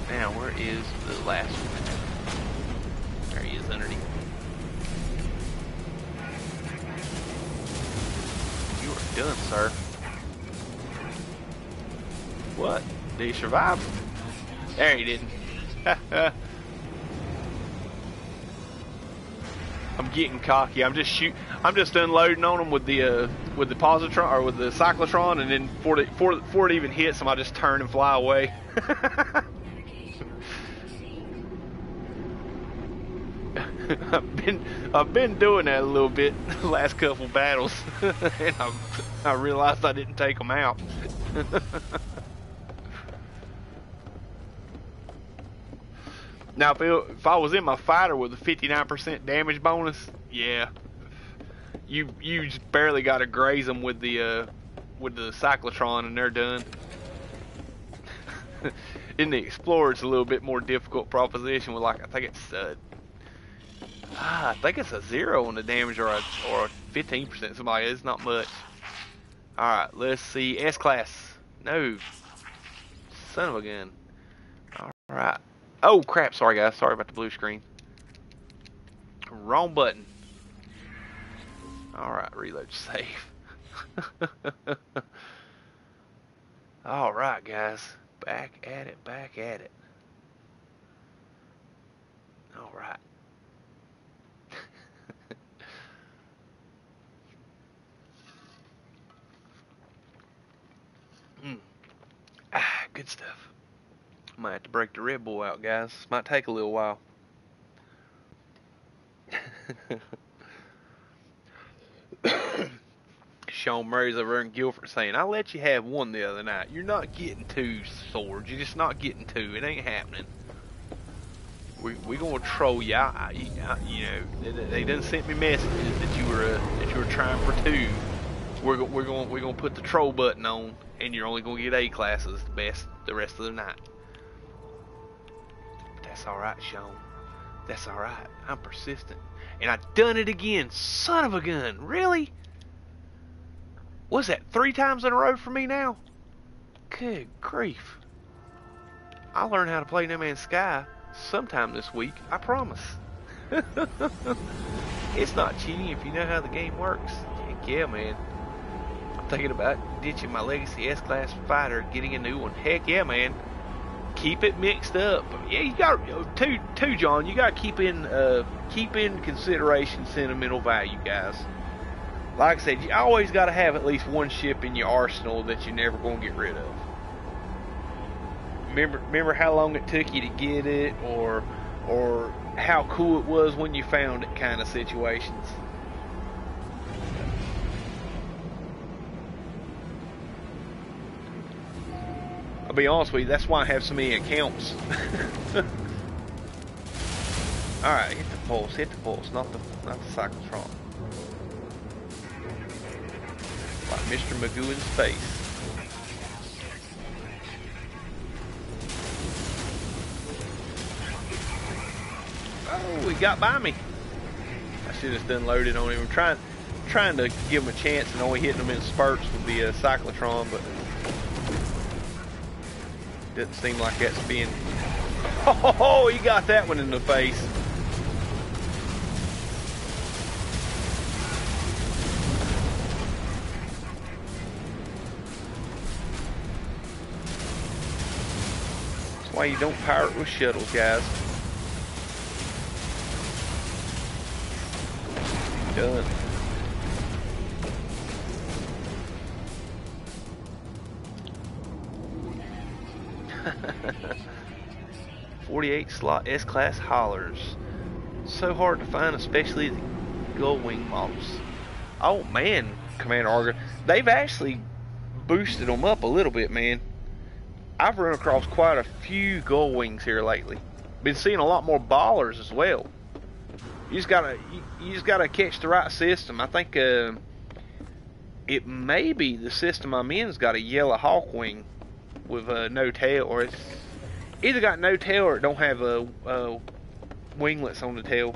A: Now, where is the last one? There he is underneath. You are done, sir. What? Did he survive? There he didn't. I'm getting cocky. I'm just shoot. I'm just unloading on them with the uh, with the positron or with the cyclotron, and then before it, before, it even hits them, I just turn and fly away. I've been I've been doing that a little bit last couple battles, and I, I realized I didn't take them out. now, if, it, if I was in my fighter with a 59% damage bonus, yeah, you you just barely got to graze them with the uh, with the cyclotron, and they're done. in the Explorer, it's a little bit more difficult proposition with like I think it's uh, ah, I think it's a zero on the damage or a or a fifteen percent. Somebody, it's not much. All right, let's see S class. No, son of a gun. All right. Oh crap! Sorry guys. Sorry about the blue screen. Wrong button. All right, reload save. All right, guys. Back at it. Back at it. All mm. Ah, good stuff. Might have to break the Red Bull out, guys. Might take a little while. Sean Murray's over in Guildford saying, I let you have one the other night. You're not getting two swords. You're just not getting two. It ain't happening. We we gonna troll you. I, I, you know, they, they done sent me messages that you were uh, that you were trying for two. We're we're going we're gonna put the troll button on, and you're only gonna get A classes the best the rest of the night. That's all right, Sean. That's all right. I'm persistent. And I done it again. Son of a gun. Really? Was that, three times in a row for me now? Good grief. I'll learn how to play No Man's Sky sometime this week. I promise. it's not cheating if you know how the game works. Heck yeah, man. Thinking about ditching my Legacy S-Class fighter, getting a new one. Heck yeah, man keep it mixed up. Yeah, you got two, two, John. You got to keep in, uh, keep in consideration sentimental value, guys. Like I said, you always got to have at least one ship in your arsenal that you're never going to get rid of. Remember, remember how long it took you to get it, or, or how cool it was when you found it, kind of situations. I'll be honest with you, that's why I have so many accounts. Alright, hit the pulse, hit the pulse, not the not the cyclotron. Like Mr. Magoo in space. Oh, he got by me. I should have done loaded on him. I'm trying, trying to give him a chance and only hitting him in spurts with the uh, cyclotron, but doesn't seem like that's being... Oh, he got that one in the face. That's why you don't pirate with shuttles, guys. Done. 48 slot S-Class haulers. So hard to find, especially the Gull Wing models. Oh man, Commander Argo, they've actually boosted them up a little bit, man. I've run across quite a few Gull Wings here lately. Been seeing a lot more ballers as well. You just gotta, you, you just gotta catch the right system. I think uh, it may be the system I'm in's got a yellow hawk wing with uh, no tail, or it's either got no tail or it don't have a, a winglets on the tail.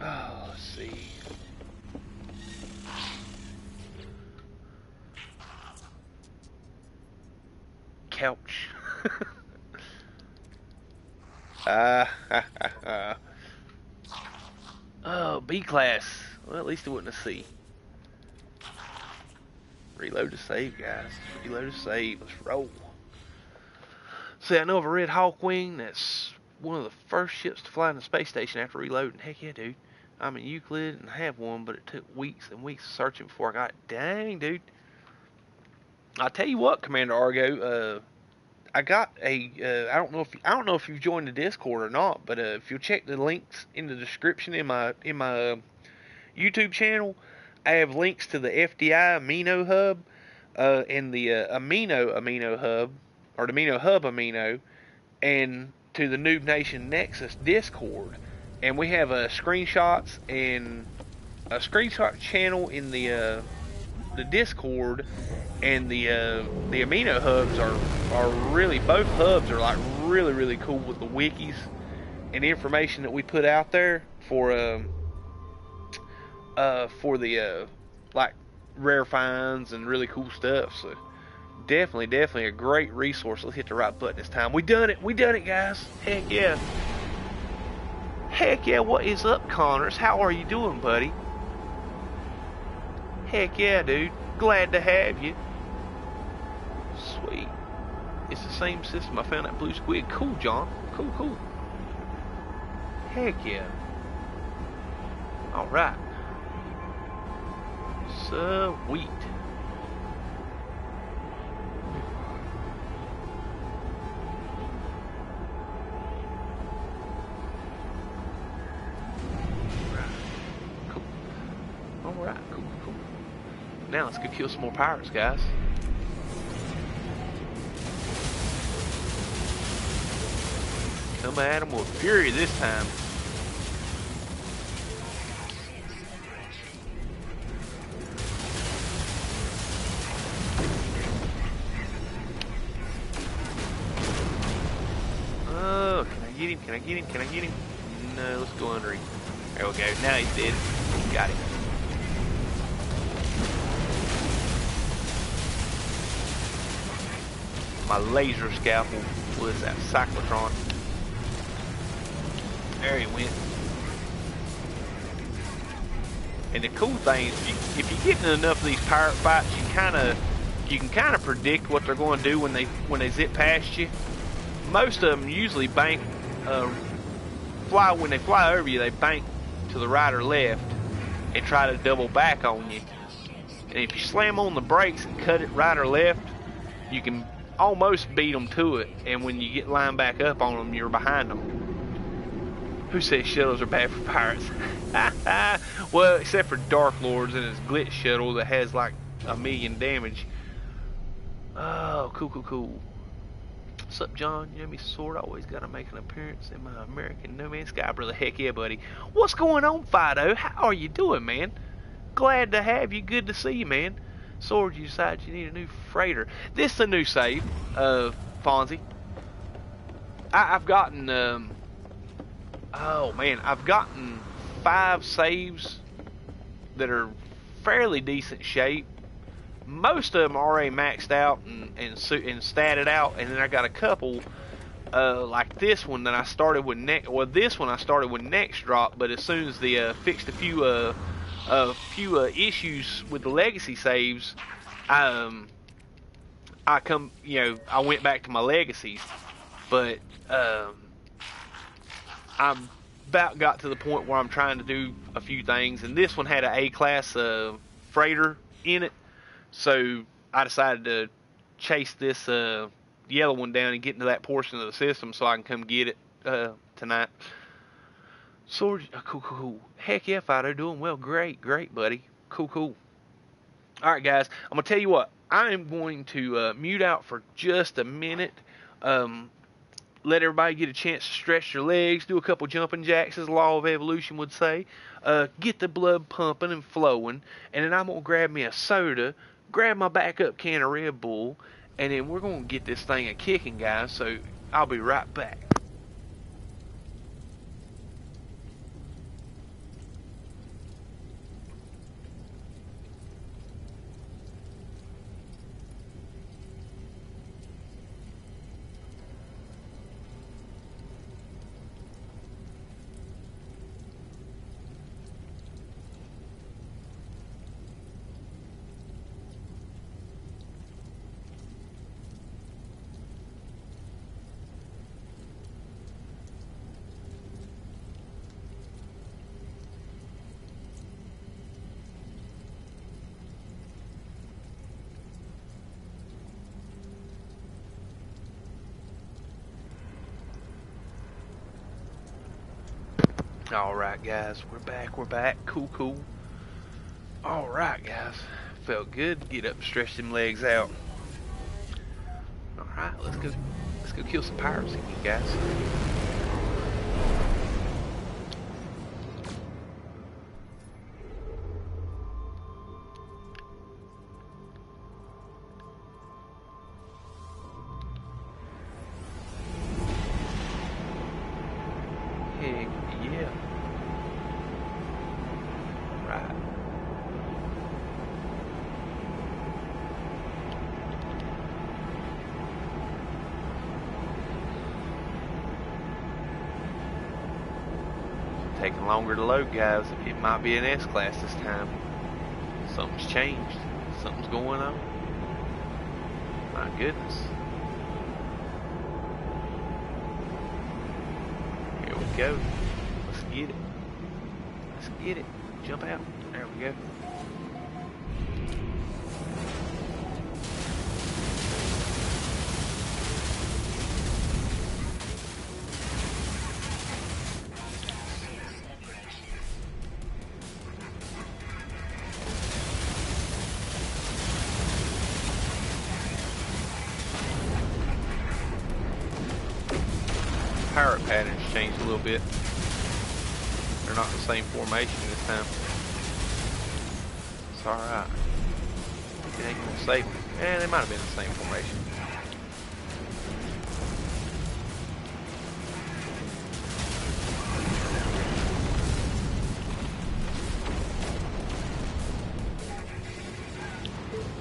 A: Oh, let's see. Couch. Uh, oh, B class. Well, at least it a C. Reload to save, guys. Reload to save. Let's roll. See, I know of a Red Hawk Wing. That's one of the first ships to fly in the space station after reloading. Heck yeah, dude. I'm in Euclid and I have one, but it took weeks and weeks searching before I got it. Dang, dude. I'll tell you what, Commander Argo. Uh, I got a. Uh, I don't know if you, I don't know if you've joined the Discord or not, but uh, if you'll check the links in the description in my in my uh, YouTube channel, I have links to the FDI Amino Hub uh, and the uh, Amino Amino Hub or the Amino Hub Amino, and to the Noob Nation Nexus Discord, and we have uh, screenshots and a screenshot channel in the uh, the Discord and the uh, the amino hubs are are really both hubs are like really really cool with the wikis and information that we put out there for um uh for the uh like rare finds and really cool stuff so definitely definitely a great resource let's hit the right button this time we done it we done it guys heck yeah heck yeah what is up connors how are you doing buddy heck yeah dude glad to have you Sweet. It's the same system I found that blue squid. Cool, John. Cool, cool. Heck yeah. Alright. Sweet. Alright, cool, cool. Now let's go kill some more pirates, guys. Come at him with fury this time. Oh, can I get him? Can I get him? Can I get him? No, let's go under him. There we go. Now he's dead. Got him. My laser scalpel was that cyclotron. There he went. And the cool thing is, if, you, if you get in enough of these pirate fights, you kind of you can kind of predict what they're going to do when they when they zip past you. Most of them usually bank uh, fly when they fly over you. They bank to the right or left and try to double back on you. And if you slam on the brakes and cut it right or left, you can almost beat them to it. And when you get lined back up on them, you're behind them. Who says shuttles are bad for pirates? well, except for Dark Lords and his glitch shuttle that has like a million damage. Oh, cool, cool, cool. What's up, John? You know me, Sword. Always got to make an appearance in my American No Man's Sky, brother. Heck yeah, buddy. What's going on, Fido? How are you doing, man? Glad to have you. Good to see you, man. Sword, you decide you need a new freighter. This is a new save, of Fonzie. I, have gotten, um, oh man, I've gotten five saves that are fairly decent shape. Most of them are already maxed out and and, and statted out, and then I got a couple uh, like this one that I started with next. Well, this one I started with next drop, but as soon as the uh, fixed a few uh, a few uh, issues with the legacy saves, I, um, I come, you know, I went back to my legacies, but um, I'm about got to the point where I'm trying to do a few things, and this one had an A class uh, freighter in it, so I decided to chase this uh, yellow one down and get into that portion of the system so I can come get it uh, tonight. Sword, uh, cool, cool, cool. Heck yeah, Fido, doing well. Great, great, buddy. Cool, cool. All right, guys, I'm gonna tell you what. I am going to uh, mute out for just a minute. Um, let everybody get a chance to stretch their legs, do a couple jumping jacks, as the law of evolution would say. Uh, get the blood pumping and flowing, and then I'm gonna grab me a soda, grab my backup can of Red Bull, and then we're gonna get this thing a kicking, guys. So I'll be right back. Alright, guys, we're back, we're back. Cool, cool. Alright, guys. Felt good to get up and stretch them legs out. Alright, let's go let's go kill some pirates again, guys. To guys. It might be an S class this time. Something's changed. Something's going on. My goodness. Here we go. Let's get it. Let's get it. Jump out. There we go. Formation this time. It's alright. It ain't gonna save me. Eh, they might have been the same formation.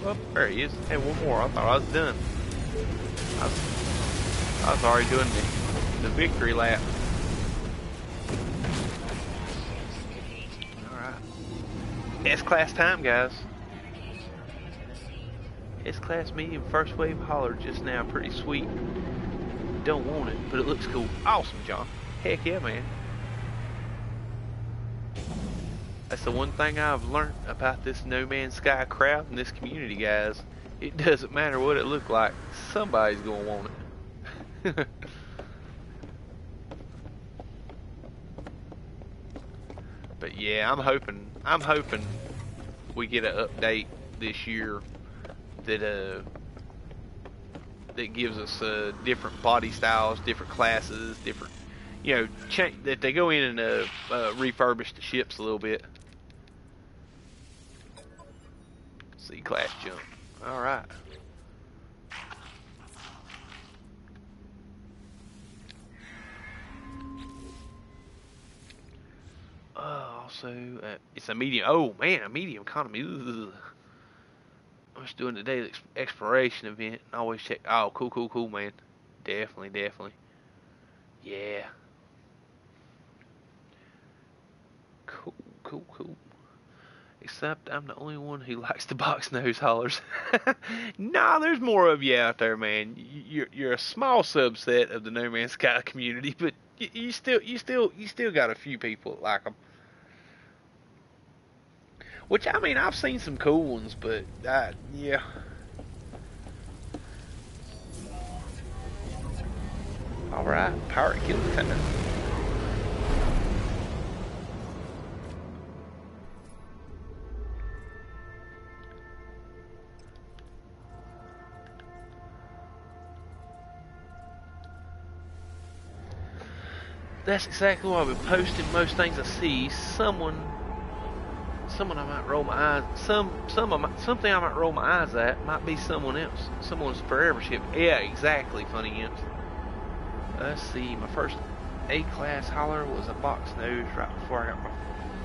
A: Oh, there he is. Hey, one more. I thought I was done. I was, I was already doing the, the victory lap. S-Class time, guys. S-Class medium first wave hauler just now. Pretty sweet. Don't want it, but it looks cool. Awesome, John. Heck yeah, man. That's the one thing I've learned about this No Man's Sky crowd and this community, guys. It doesn't matter what it looked like. Somebody's going to want it. but yeah, I'm hoping I'm hoping we get an update this year that uh that gives us uh, different body styles, different classes, different you know cha- that they go in and uh, uh, refurbish the ships a little bit. C class jump. All right. Uh, also, uh, it's a medium. Oh man, a medium economy. Ugh. I was doing the daily ex- exploration event. I always check. Oh, cool, cool, cool, man. Definitely, definitely. Yeah. Cool, cool, cool. Except I'm the only one who likes the box nose haulers. nah, there's more of you out there, man. You- You're you're a small subset of the No Man's Sky community, but you, you still you still you still got a few people like them. Which I mean, I've seen some cool ones, but I, yeah. All right, pirate killing time. That's exactly why we posted most things I see. Someone someone I might roll my eyes some some of something I might roll my eyes at might be someone else. Someone's forever ship. Yeah, exactly, funny imps. Let's see, my first A class hauler was a box nose right before I got my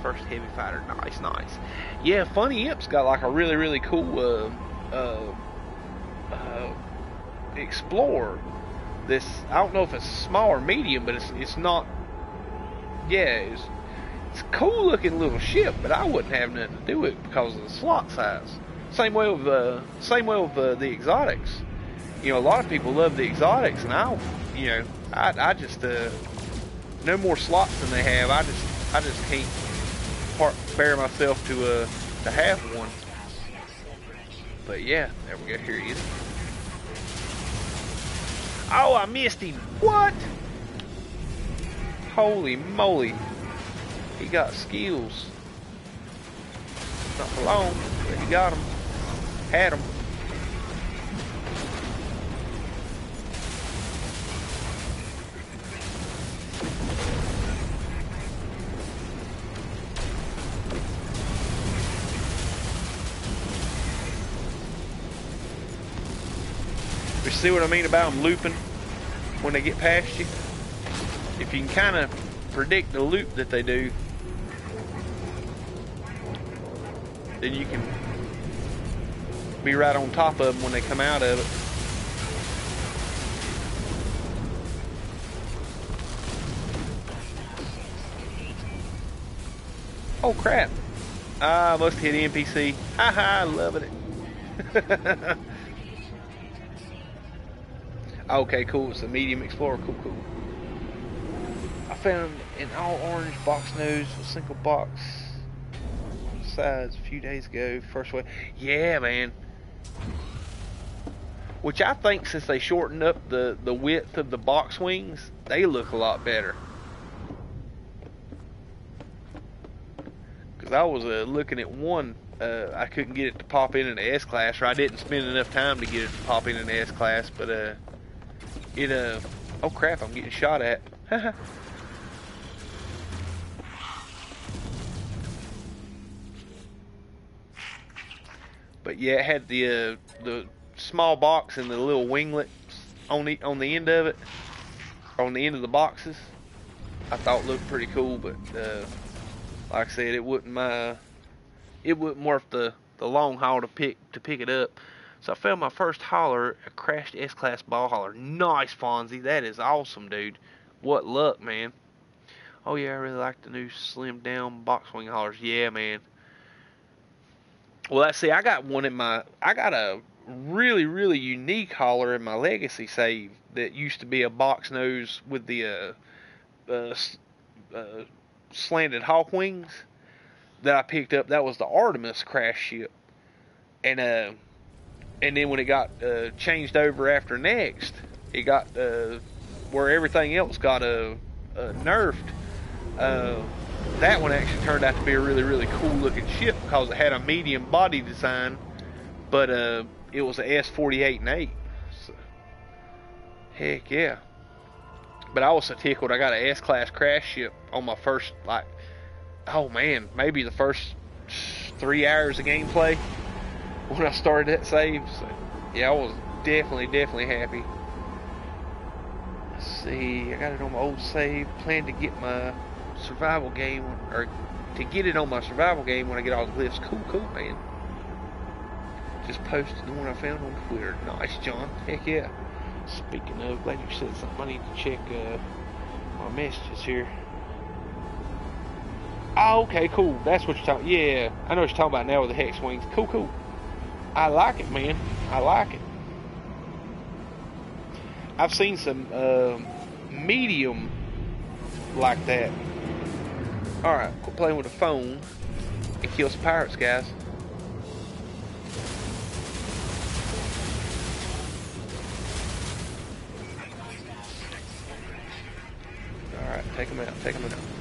A: first heavy fighter. Nice, nice. Yeah, funny imps got like a really, really cool uh, uh, uh, explorer this I don't know if it's small or medium, but it's it's not. Yeah, it's it's a cool looking little ship, but I wouldn't have nothing to do with it because of the slot size. Same way with uh, same way with uh, the exotics. You know, a lot of people love the exotics, and I, you know, I I just uh, no more slots than they have. I just I just can't part bear myself to uh to have one. But yeah, there we go. Here he is. Oh, I missed him. What? Holy moly. He got skills. Not for long, but he got them. Had them. See what I mean about them looping when they get past you? If you can kind of predict the loop that they do, then you can be right on top of them when they come out of it. Oh crap. Ah, I must hit NPC. Haha, loving it. Okay, cool. It's a medium explorer. Cool, cool. I found an all orange box with single box sides a few days ago. First way. Yeah, man. Which I think since they shortened up the, the width of the box wings, they look a lot better. Because I was uh, looking at one, uh, I couldn't get it to pop in an S class, or I didn't spend enough time to get it to pop in an S class, but uh, it, uh, oh crap, I'm getting shot at. but yeah, it had the, uh, the small box and the little winglets on the, on the end of it, on the end of the boxes. I thought looked pretty cool, but, uh, like I said, it wouldn't my, it wouldn't worth the, the long haul to pick, to pick it up. So I found my first hauler, a crashed S-Class ball hauler. Nice, Fonzie. That is awesome, dude. What luck, man. Oh, yeah, I really like the new slimmed down box wing haulers. Yeah, man. Well, let's see. I got one in my... I got a really, really unique hauler in my legacy save that used to be a box nose with the uh, uh, uh, slanted hawk wings that I picked up. That was the Artemis crash ship. And, uh and then when it got uh, changed over after next, it got uh, where everything else got uh, uh nerfed. Uh, that one actually turned out to be a really really cool looking ship because it had a medium body design, but uh, it was a S48 and 8. So, heck yeah. But I was so tickled I got an S class crash ship on my first like oh man, maybe the first three hours of gameplay when I started that save. So, yeah, I was definitely, definitely happy. Let's see, I got it on my old save. Plan to get my survival game, or to get it on my survival game when I get all the glyphs. Cool, cool, man. Just posted the one I found on Twitter. Nice, John. Heck yeah. Speaking of, glad you said something. I need to check uh, my messages here. Oh, okay, cool. That's what you're talking. Yeah, I know what you're talking about now with the hex wings. Cool, cool. I like it, man. I like it. I've seen some uh, medium like that. Alright, quit playing with the phone. and kill some pirates, guys. Alright, take them out, take them out.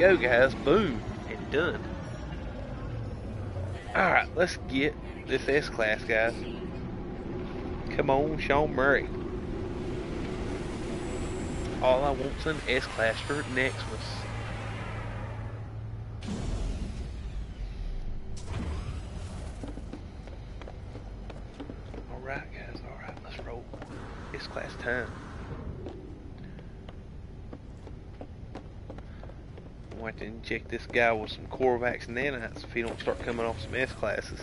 A: Go, guys. Boom. And done. Alright, let's get this S-Class, guys. Come on, Sean Murray. All I want's an S-Class for next Alright, guys, alright, let's roll. S-Class time. I'm going to inject this guy with some Korvax nanites if he don't start coming off some S-Classes.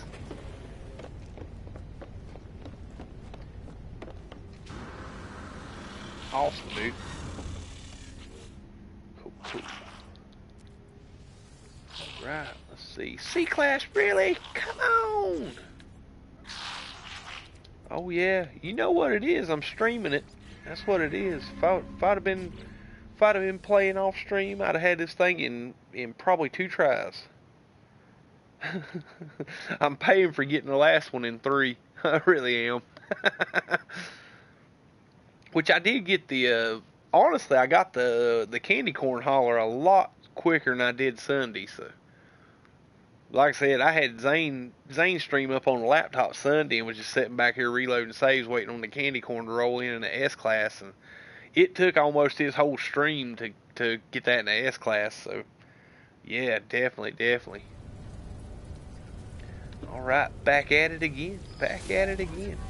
A: Awesome, dude. Cool, cool. Right, let's see. C-Class, really? Come on! Oh yeah, you know what it is. I'm streaming it. That's what it is. If, I, if I'd have been, if I'd have been playing off stream, I'd have had this thing in in probably two tries. I'm paying for getting the last one in three. I really am. Which I did get the. Uh, honestly, I got the the candy corn hauler a lot quicker than I did Sunday. So, like I said, I had Zane Zane stream up on the laptop Sunday and was just sitting back here reloading saves, waiting on the candy corn to roll in in the S class, and it took almost his whole stream to to get that in the S class. So, yeah, definitely, definitely. All right, back at it again. Back at it again.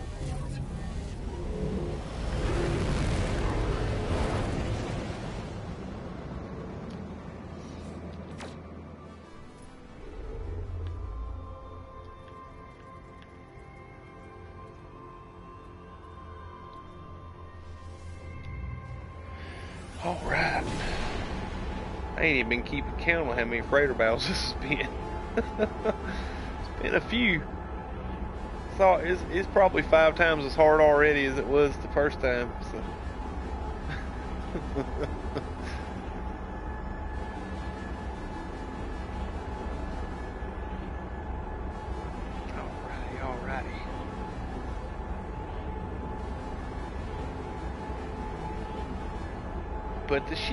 A: Been keeping count on how many freighter battles this has been. it's been a few. So it's, it's probably five times as hard already as it was the first time. So.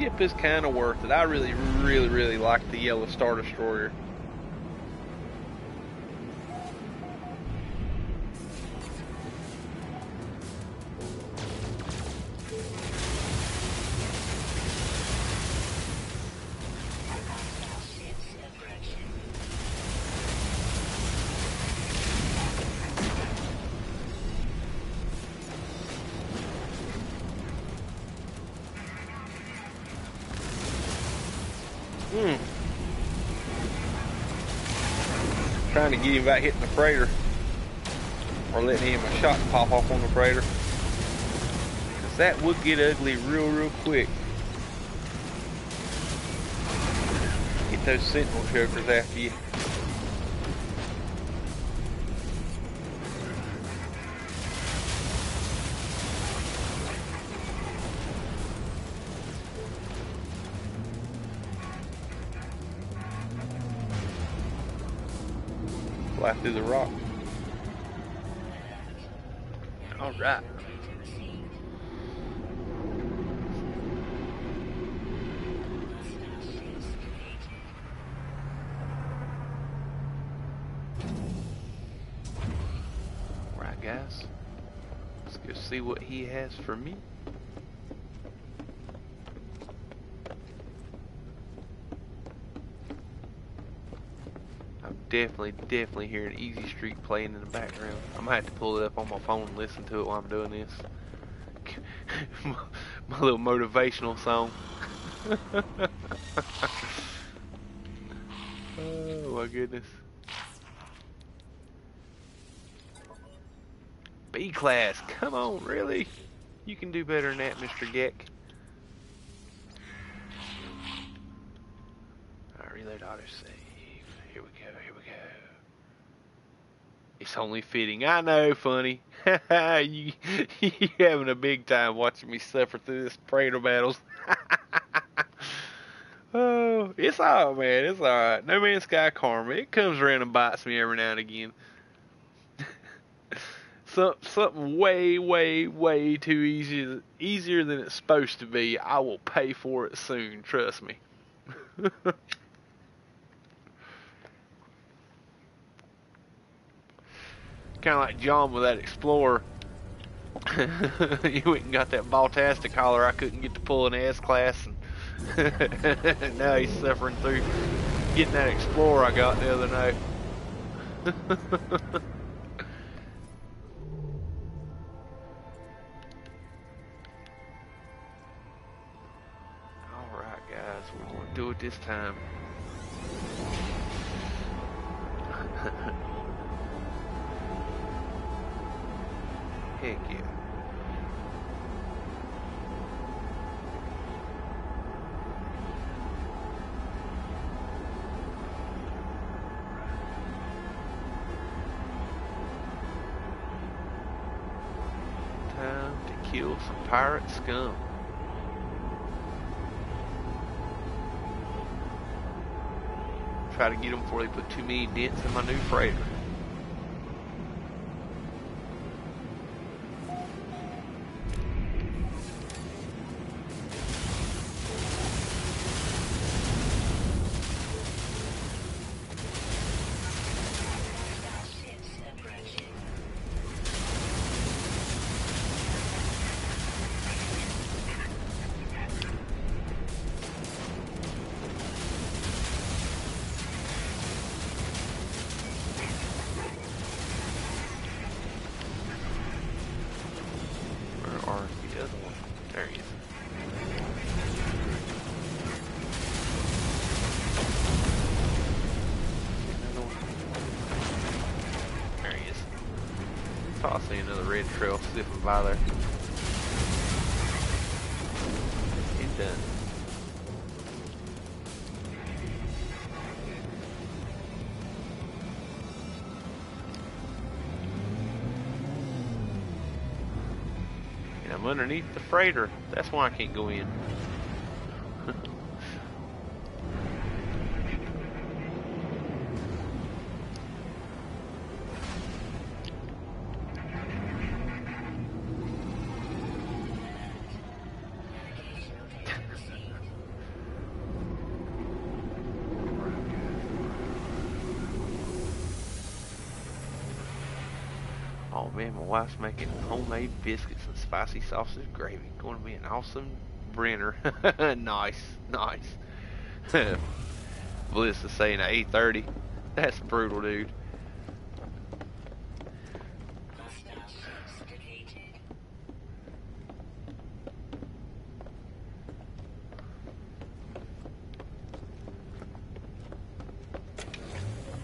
A: ship is kind of worth it. I really, really, really like the Yellow Star Destroyer. Get him about hitting the freighter. Or letting him a shot pop off on the freighter. Cause that would get ugly real, real quick. Get those sentinel chokers after you. Through the rock. Alright. Alright guys. Let's go see what he has for me. I'm definitely, hear an Easy Street playing in the background. I might have to pull it up on my phone and listen to it while I'm doing this. my little motivational song. oh my goodness. B class, come on, really? You can do better than that, Mr. Gek. Alright, reload. Here we go, here we go. It's only fitting. I know, funny. you, you having a big time watching me suffer through this praetor battles. oh, it's all man. It's all right. No Man's Sky karma. It comes around and bites me every now and again. Some, something way, way, way too easy, easier than it's supposed to be. I will pay for it soon. Trust me. Kind of like John with that Explorer. you went and got that Baltastic collar I couldn't get to pull in S class, and now he's suffering through getting that Explorer I got the other night. Alright guys, we're going to do it this time. Heck yeah. Time to kill some pirate scum. Try to get them before they put too many dents in my new freighter. Freighter. That's why I can't go in. Oh man, my wife's making homemade biscuits spicy sausage gravy. Going to be an awesome brenner. nice, nice. Bliss is saying at 8.30. That's brutal, dude.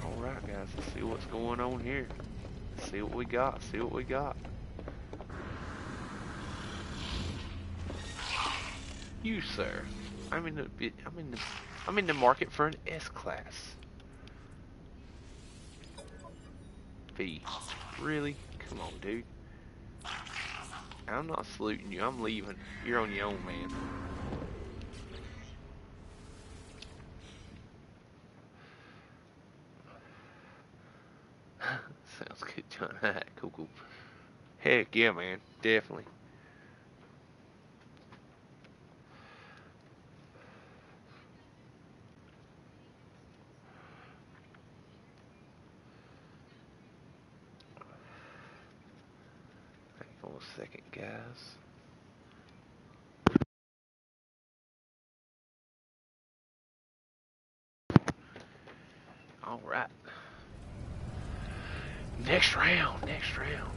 A: Alright guys, let's see what's going on here. Let's See what we got, see what we got. You sir, I'm in the I'm in the I'm in the market for an S class. V. Really? Come on, dude. I'm not saluting you, I'm leaving. You're on your own, man. Sounds good, John. cool, cool. Heck yeah, man. Definitely. second guess. All right. Next round, next round.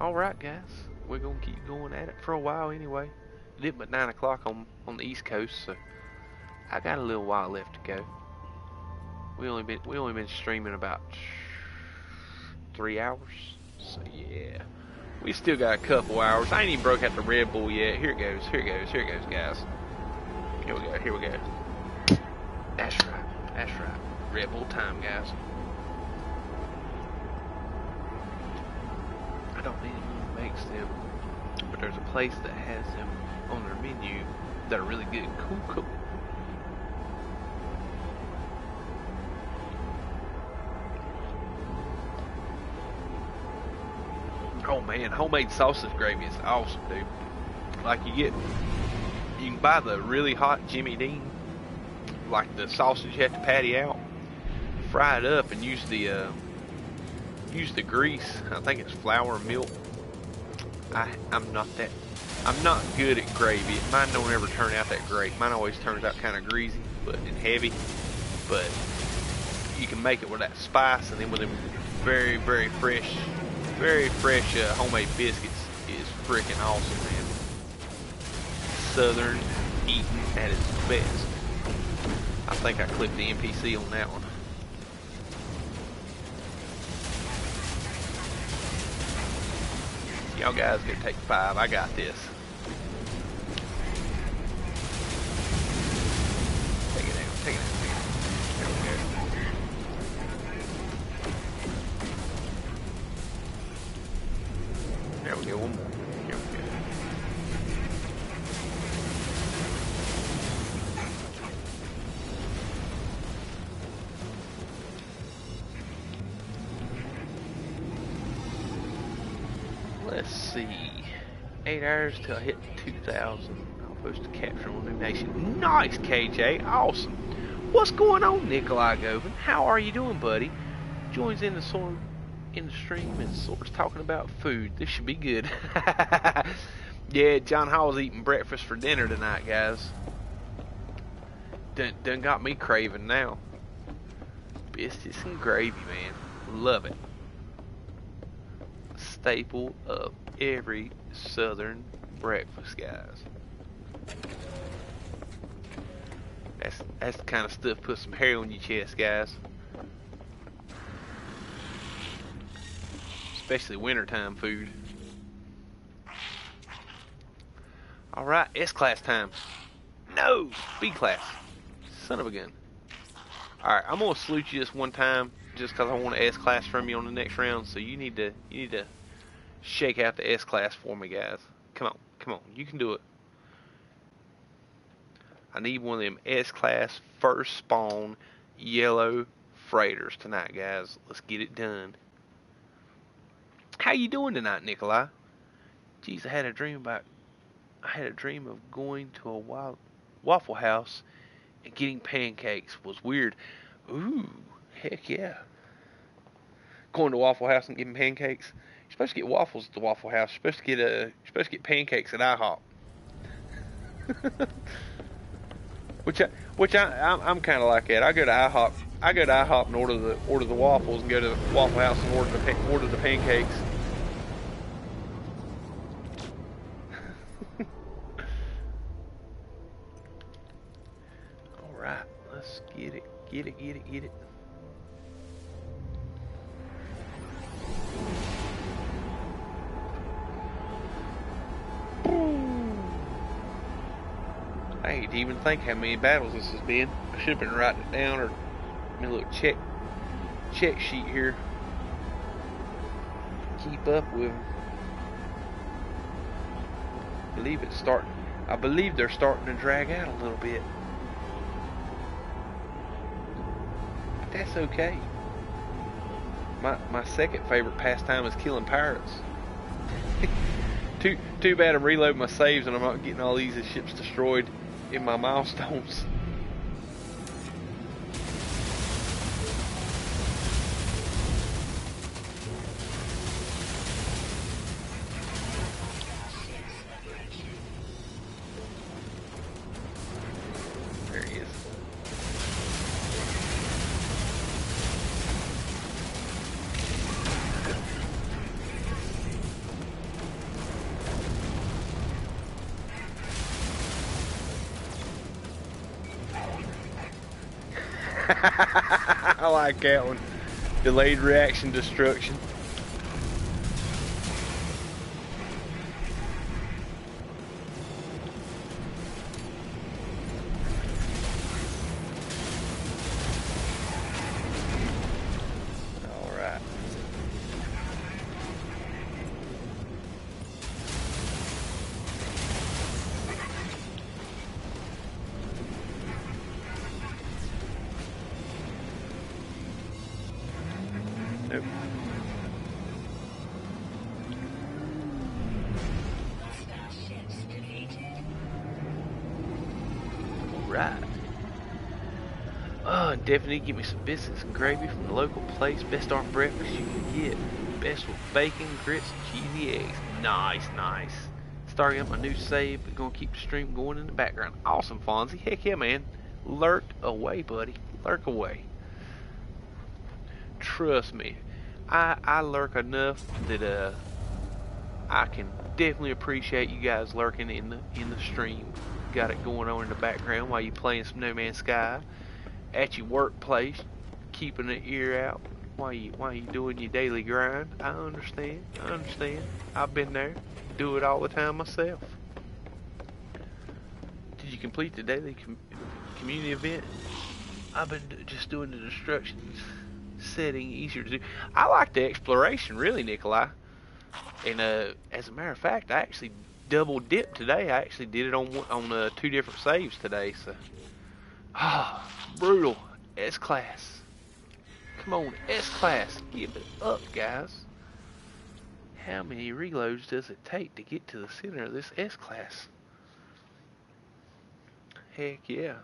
A: Alright guys, we're going to keep going at it for a while anyway. It is but 9 o'clock on, on the east coast, so I got a little while left to go. We only been we only been streaming about three hours. So yeah. We still got a couple hours. I ain't even broke out the Red Bull yet. Here it goes, here it goes, here it goes, guys. Here we go, here we go. That's right, that's right. Red Bull time, guys. I don't need who makes them, but there's a place that has them on their menu that are really good. Cool, cool. Man, homemade sausage gravy is awesome, dude. Like you get, you can buy the really hot Jimmy Dean, like the sausage you have to patty out, fry it up, and use the uh, use the grease. I think it's flour and milk. I I'm not that I'm not good at gravy. Mine don't ever turn out that great. Mine always turns out kind of greasy, but and heavy. But you can make it with that spice, and then with a very very fresh very fresh uh, homemade biscuits is freaking awesome, man. Southern eating at its best. I think I clipped the NPC on that one. Y'all guys can take five. I got this. Hours till I hit 2,000. I'll post a capture on new nation. Nice, KJ. Awesome. What's going on, Nikolai Govin? How are you doing, buddy? Joins in the sword in the stream and sorts talking about food. This should be good. yeah, John Hall's eating breakfast for dinner tonight, guys. Done, done got me craving now. Biscuits and gravy, man. Love it. Staple of every southern breakfast, guys. That's that's the kind of stuff put some hair on your chest, guys. especially wintertime food. Alright, S-class time. No! B-class. Son of a gun. Alright, I'm gonna salute you this one time just because I want an S-class from you on the next round, so you need to you need to shake out the S-class for me, guys. Come on, come on, you can do it. I need one of them S-class first spawn yellow freighters tonight, guys. Let's get it done. How you doing tonight, Nikolai? Jeez, I had a dream about. I had a dream of going to a wild Waffle House and getting pancakes. Was weird. Ooh, heck yeah. Going to Waffle House and getting pancakes. Supposed to get waffles at the Waffle House. Supposed to get a. Supposed to get pancakes at IHOP. which I, which I, I'm, I'm kind of like that. I go to IHOP. I go to IHOP and order the order the waffles and go to the Waffle House and order the order the pancakes. All right, let's get it, get it, get it, get it. I hate to even think how many battles this has been. I should have been writing it down or a little check check sheet here. Keep up with them. I believe it's starting. I believe they're starting to drag out a little bit. But that's okay. My my second favorite pastime is killing pirates. too too bad I'm reloading my saves and I'm not getting all these ships destroyed in my milestones. That one. Delayed reaction destruction. Definitely get me some biscuits and gravy from the local place. Best darn breakfast you can get. Best with bacon, grits, and cheesy eggs. Nice, nice. Starting up my new save, but gonna keep the stream going in the background. Awesome, Fonzie. Heck yeah, man. Lurk away, buddy. Lurk away. Trust me, I I lurk enough that uh I can definitely appreciate you guys lurking in the in the stream. Got it going on in the background while you playing some No Man's Sky at your workplace, keeping an ear out while you while you doing your daily grind. I understand. I understand. I've been there. Do it all the time myself. Did you complete the daily com community event? I've been just doing the destructions setting easier to do. I like the exploration, really, Nikolai. And uh, as a matter of fact, I actually double dipped today. I actually did it on on uh, two different saves today. So, ah. Brutal. S-Class. Come on, S-Class. Give it up, guys. How many reloads does it take to get to the center of this S-Class? Heck yeah.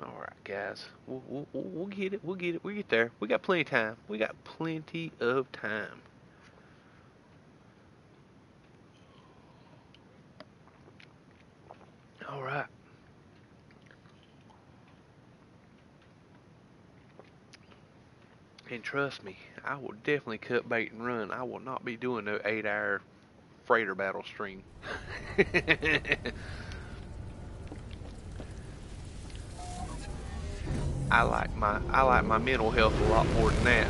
A: Alright, guys. We'll, we'll, we'll get it. We'll get it. We'll get there. We got plenty of time. We got plenty of time. Alright. And trust me, I will definitely cut bait and run. I will not be doing no eight hour freighter battle stream. I like my I like my mental health a lot more than that.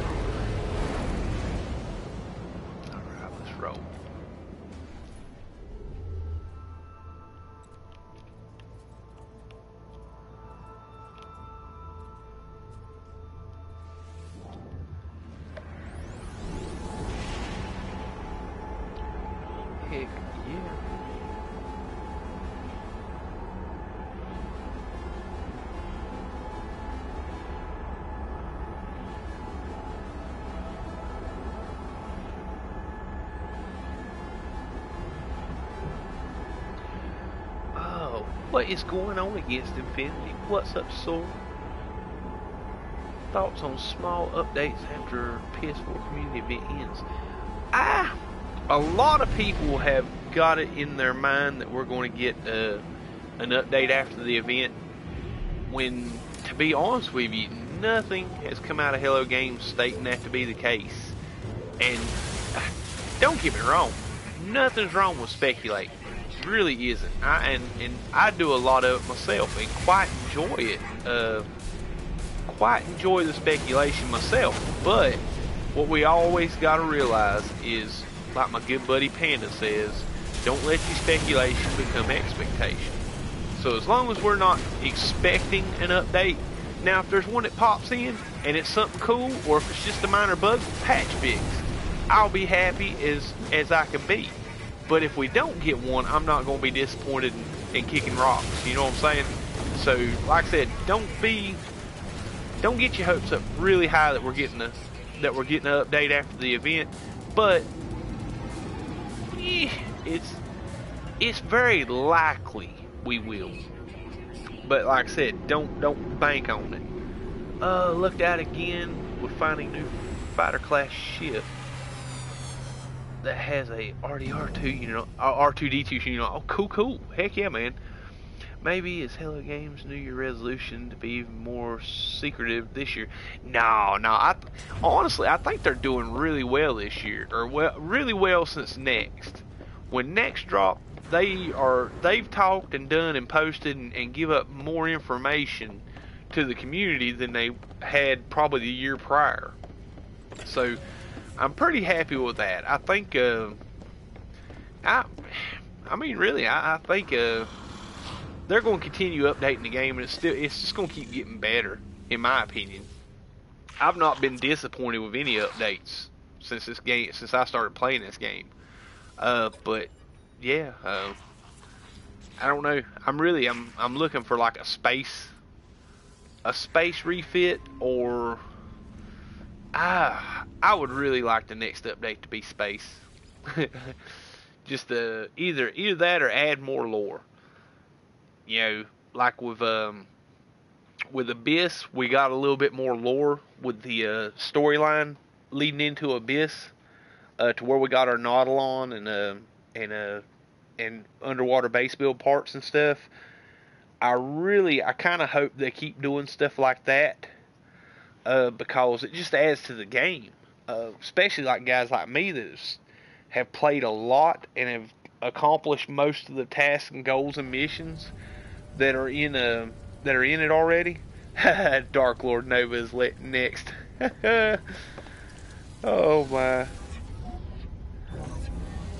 A: What is going on against Infinity? What's up, Soul? Thoughts on small updates after PS4 community event ends? Ah, a lot of people have got it in their mind that we're going to get uh, an update after the event. When, to be honest with you, nothing has come out of Hello Games stating that to be the case. And don't get me wrong, nothing's wrong with speculating really isn't. I, and and I do a lot of it myself and quite enjoy it. Uh, quite enjoy the speculation myself. But what we always got to realize is, like my good buddy Panda says, don't let your speculation become expectation. So as long as we're not expecting an update, now if there's one that pops in and it's something cool, or if it's just a minor bug, patch fix. I'll be happy as as I can be. But if we don't get one, I'm not going to be disappointed in, kicking rocks. You know what I'm saying? So, like I said, don't be, don't get your hopes up really high that we're getting a, that we're getting an update after the event. But eh, it's, it's very likely we will. But like I said, don't don't bank on it. Uh, looked at again We're finding new fighter class ship that has a RDR2 you know, uh, R2D2 you know, Oh, cool, cool. Heck yeah, man. Maybe it's Hello Games New Year resolution to be even more secretive this year. No, no. I honestly, I think they're doing really well this year, or well, really well since next. When next drop, they are they've talked and done and posted and, and give up more information to the community than they had probably the year prior. So I'm pretty happy with that. I think, uh, I, I mean, really, I, I think uh, they're going to continue updating the game, and it's still, it's just going to keep getting better, in my opinion. I've not been disappointed with any updates since this game, since I started playing this game. Uh, but yeah, uh, I don't know. I'm really, I'm, I'm looking for like a space, a space refit, or ah, I would really like the next update to be space. Just uh, either either that or add more lore. You know, like with um, with Abyss, we got a little bit more lore with the uh, storyline leading into Abyss, uh, to where we got our Nautilon and uh, and uh, and underwater base build parts and stuff. I really, I kind of hope they keep doing stuff like that, uh, because it just adds to the game. Uh, especially like guys like me that have played a lot and have accomplished most of the tasks and goals and missions that are in a uh, that are in it already. Dark Lord Nova is next. oh my.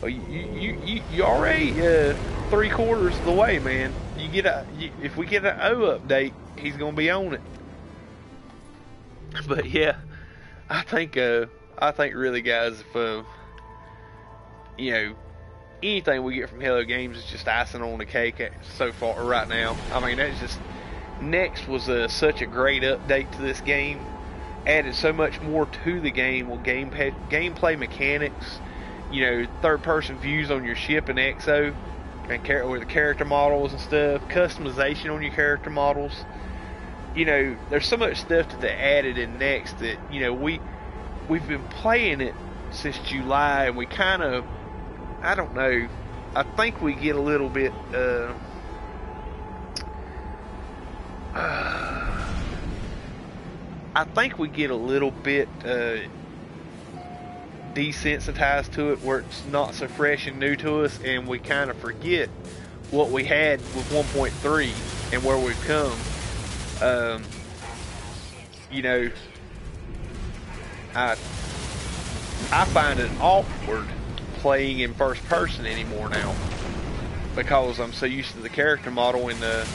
A: Oh, you, you, you, you already uh, three quarters of the way, man. You get a you, if we get an O update, he's gonna be on it. But yeah, I think uh, I think really, guys, if uh, you know anything we get from Hello Games is just icing on the cake so far right now. I mean, that's just next was a, such a great update to this game. Added so much more to the game with game gameplay mechanics, you know, third person views on your ship and EXO, and with the character models and stuff, customization on your character models. You know, there's so much stuff that they added in next that you know we we've been playing it since July, and we kind of I don't know. I think we get a little bit. Uh, uh, I think we get a little bit uh, desensitized to it, where it's not so fresh and new to us, and we kind of forget what we had with 1.3 and where we've come. Um, you know, I I find it awkward playing in first person anymore now because I'm so used to the character model and the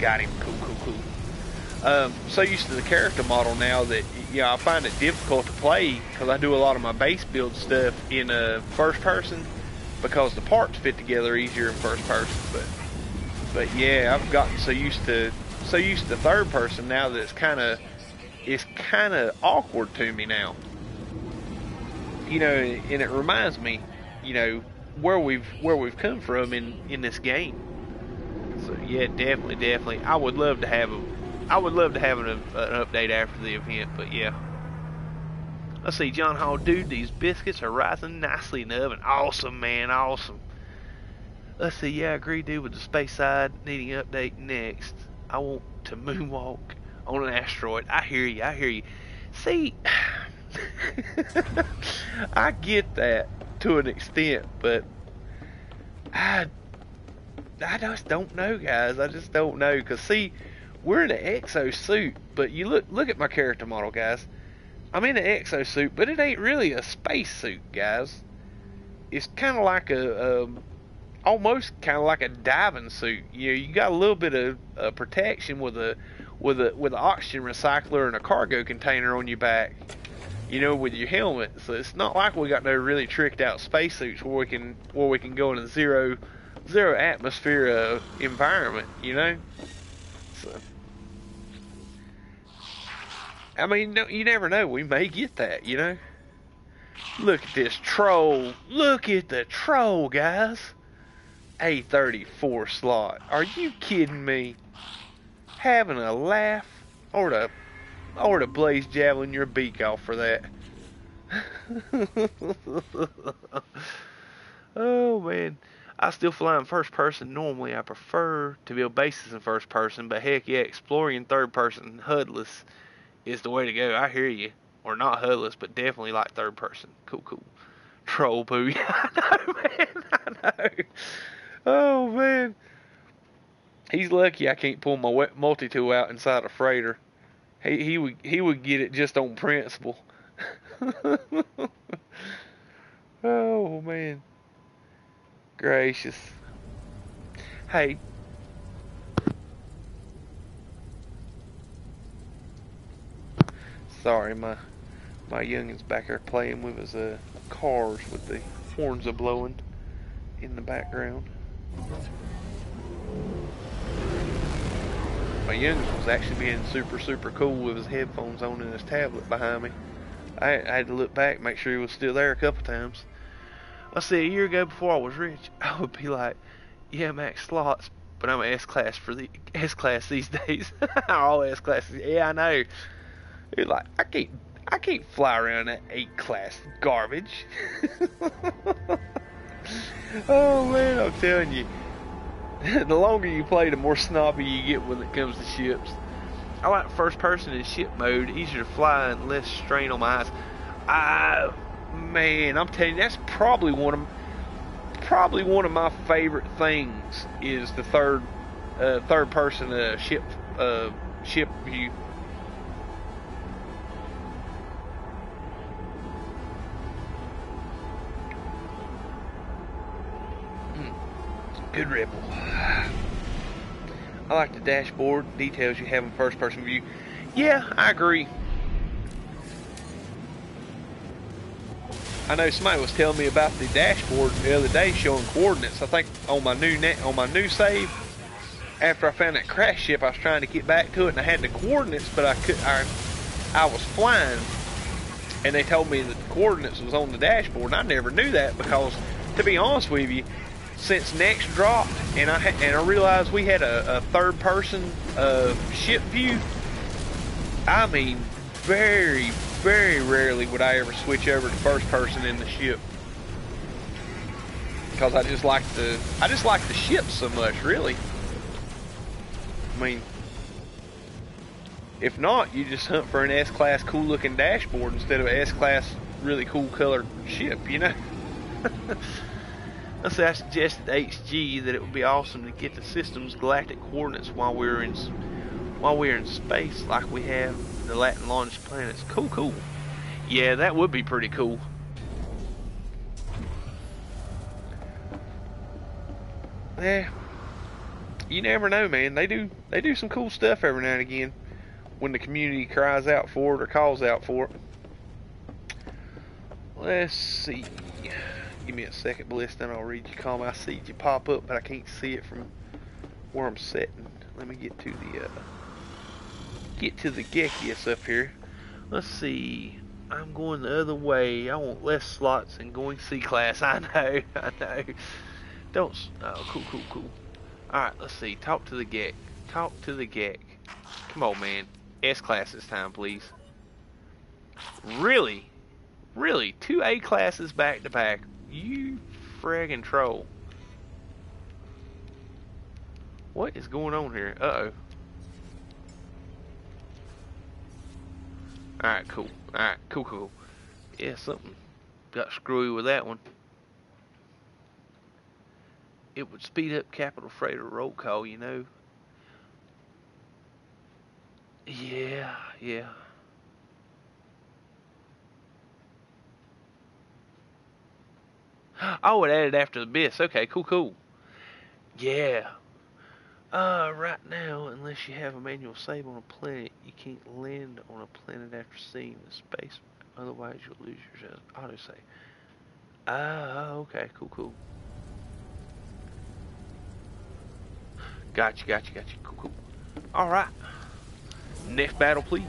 A: got him cool cool cool. Um, so used to the character model now that you know I find it difficult to play because I do a lot of my base build stuff in uh, first person because the parts fit together easier in first person but but yeah I've gotten so used to so used to third person now that it's kind of it's kind of awkward to me now you know, and it reminds me, you know, where we've where we've come from in in this game. So yeah, definitely, definitely. I would love to have a, I would love to have an, an update after the event, but yeah. Let's see, John Hall, dude, these biscuits are rising nicely in the oven. Awesome, man, awesome. Let's see, yeah, I agree, dude, with the space side needing update next. I want to moonwalk on an asteroid. I hear you, I hear you. See, I get that to an extent, but I I just don't know, guys. I just don't know. Cause see, we're in an exo suit, but you look look at my character model, guys. I'm in an exo suit, but it ain't really a space suit, guys. It's kind of like a, a almost kind of like a diving suit. You know, you got a little bit of uh, protection with a with a with an oxygen recycler and a cargo container on your back you know, with your helmet. So it's not like we got no really tricked out spacesuits where we can where we can go in a zero zero atmosphere uh, environment. You know. So. I mean, no, you never know. We may get that, you know. Look at this troll. Look at the troll, guys. A34 slot. Are you kidding me? Having a laugh? Or I would have blazed javelin your beak off for that. oh man. I still fly in first person. Normally I prefer to build bases in first person, but heck yeah, exploring in third person HUDless is the way to go. I hear you. Or not HUDless, but definitely like third person. Cool, cool. Troll poo. I know, man. I know. Oh man. He's lucky I can't pull my multi tool out inside a freighter. He he would he would get it just on principle. oh man. Gracious. Hey. Sorry, my my youngin's back there playing with his uh, cars with the horns a blowing in the background. My youngest was actually being super, super cool with his headphones on and his tablet behind me. I, I had to look back, make sure he was still there a couple times. I see a year ago before I was rich, I would be like, yeah, max slots, but I'm an S class for the S class these days. All S classes. Yeah, I know. You're like, I can't, I can't fly around that eight class garbage. oh man, I'm telling you, the longer you play, the more snobby you get when it comes to ships. I like first person in ship mode, easier to fly and less strain on my eyes. I, man, I'm telling you, that's probably one of probably one of my favorite things is the third uh, third person uh, ship uh, ship view. Good ripple. I like the dashboard details you have in first person view. Yeah, I agree. I know somebody was telling me about the dashboard the other day showing coordinates. I think on my new net on my new save, after I found that crash ship, I was trying to get back to it and I had the coordinates, but I could I, I was flying, and they told me that the coordinates was on the dashboard, and I never knew that because, to be honest with you, since Next dropped, and I and I realized we had a, a third person uh, ship view. I mean, very, very rarely would I ever switch over to first person in the ship because I just like the I just like the ship so much, really. I mean, if not, you just hunt for an S class cool looking dashboard instead of an S class really cool colored ship, you know. Say I suggested to HG that it would be awesome to get the system's galactic coordinates while we're in while we're in space, like we have the Latin launched planets. Cool, cool. Yeah, that would be pretty cool. Yeah, you never know, man. They do they do some cool stuff every now and again when the community cries out for it or calls out for it. Let's see give me a second, Bliss, then I'll read your comment. I see you pop up, but I can't see it from where I'm sitting. Let me get to the, uh, get to the Gekius up here. Let's see. I'm going the other way. I want less slots and going C-class. I know, I know. Don't, oh, cool, cool, cool. Alright, let's see. Talk to the Gek. Talk to the Gek. Come on, man. S-class this time, please. Really? Really? Two A classes back to back. You friggin' troll. What is going on here? Uh-oh. Alright, cool. Alright, cool, cool. Yeah, something got screwy with that one. It would speed up Capital Freighter roll call, you know. Yeah, yeah. Oh, it added after the BIS. Okay, cool, cool. Yeah. Uh, right now, unless you have a manual save on a planet, you can't land on a planet after seeing the space. Otherwise, you'll lose your auto save. Ah, okay, cool, cool. Gotcha, gotcha, gotcha. Cool, cool. All right. Next battle, please.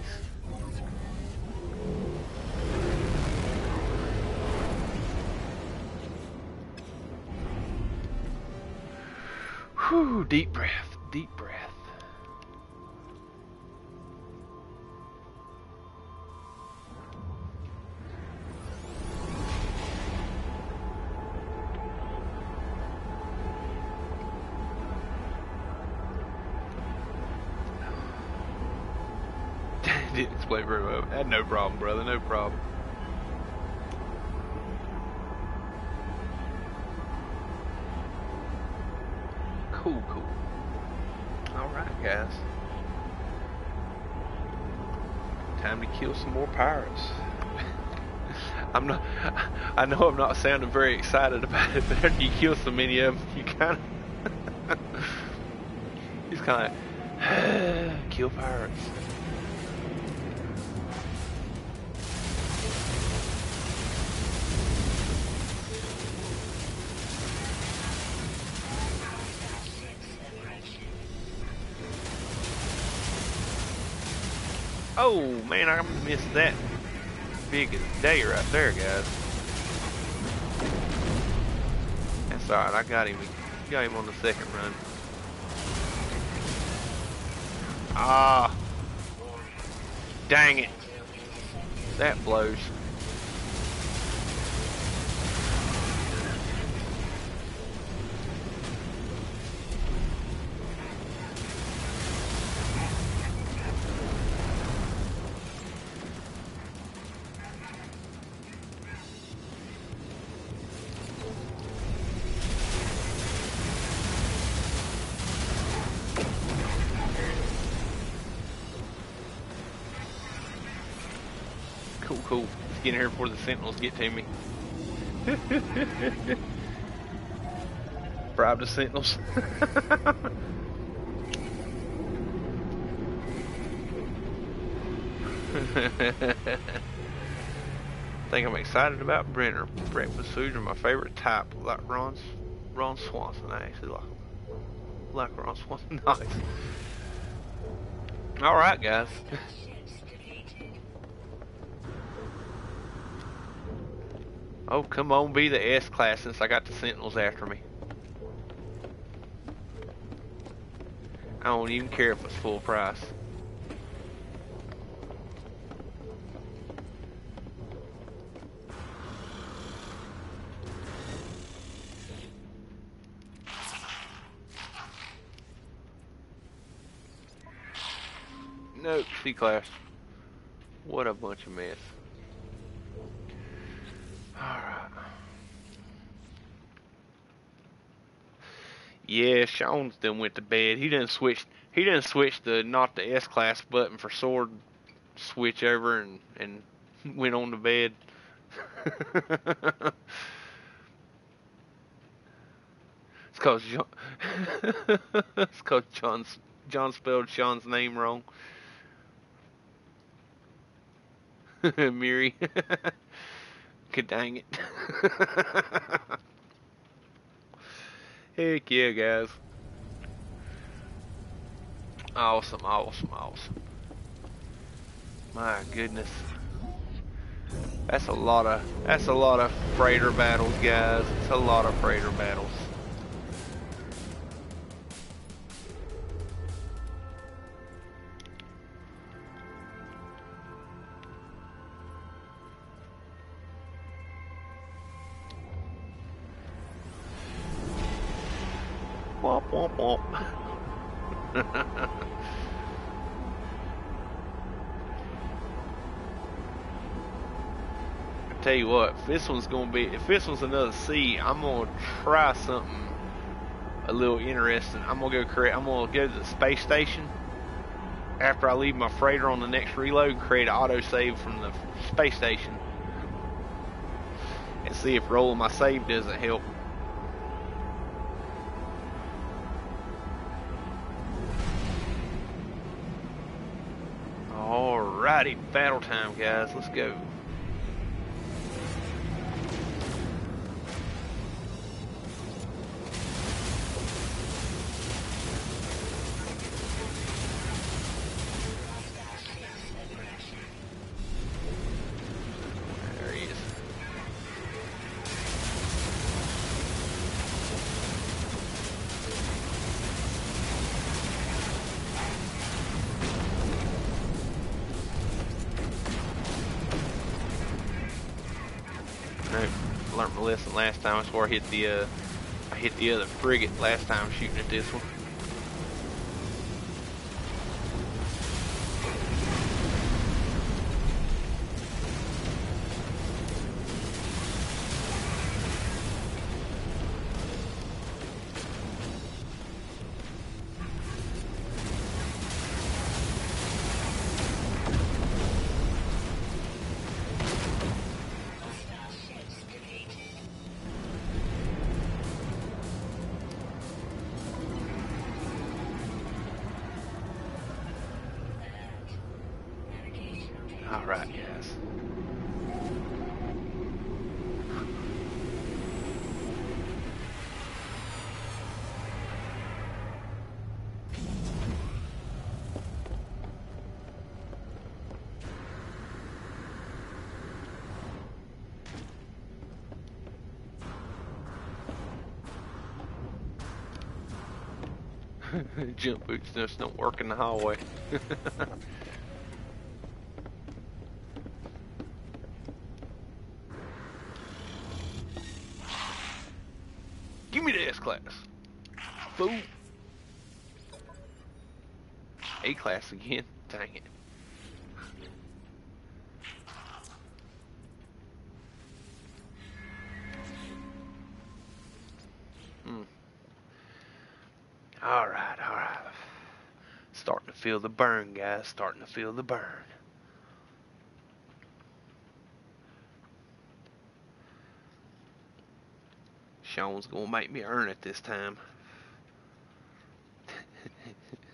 A: Whew, deep breath, deep breath. Didn't explain very well. Had no problem, brother, no problem. Cool, cool. Alright, guys. Time to kill some more pirates. I'm not. I know I'm not sounding very excited about it, but after you kill so many of them, you kind of. He's kind of kill pirates. Oh man, I missed that big day right there, guys. That's alright, I got him. Got him on the second run. Ah. Dang it. That blows. Here before the sentinels get to me. Bribe the sentinels. think I'm excited about brinner. Breakfast foods are my favorite type, like Ron's, Ron Swanson. I actually like like Ron Swanson. nice. All right, guys. Oh, come on, be the S-Class since I got the Sentinels after me. I don't even care if it's full price. Nope, C-Class. What a bunch of mess. Yeah, Sean's done went to bed. He didn't switch. He didn't switch the not the S class button for sword switch over and and went on to bed. it's cause John. it's cause John's John spelled Sean's name wrong. Miri. Good dang it. Heck yeah, guys. Awesome, awesome, awesome. My goodness. That's a lot of that's a lot of freighter battles, guys. It's a lot of freighter battles. This one's gonna be, if this one's another C, I'm gonna try something a little interesting. I'm gonna go create, I'm gonna go to the space station after I leave my freighter on the next reload, create an autosave from the space station, and see if rolling my save doesn't help. Alrighty, battle time, guys. Let's go. I I hit the uh, I hit the other frigate last time shooting at this one. Jump boots just don't work in the hallway. Give me the S class. Boom. A class again. Feel the burn, guys. Starting to feel the burn. Sean's gonna make me earn it this time.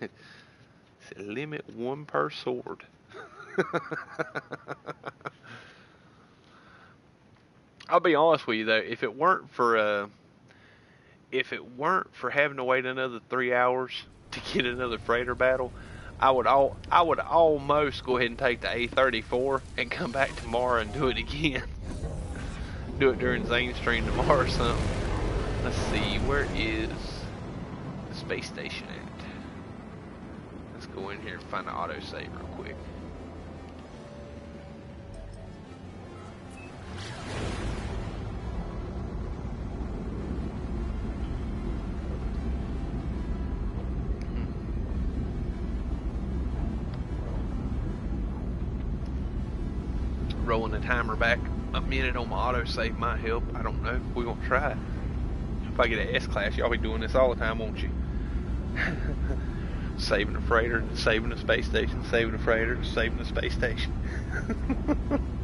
A: Said limit one per sword. I'll be honest with you though, if it weren't for uh if it weren't for having to wait another three hours to get another freighter battle, I would all I would almost go ahead and take the A34 and come back tomorrow and do it again. do it during Zane stream tomorrow or something. Let's see, where is the space station at? Let's go in here and find the autosave real quick. Back a uh, minute on my autosave might help. I don't know. We're going to try. If I get an S class, y'all be doing this all the time, won't you? saving the freighter, saving the space station, saving the freighter, saving the space station.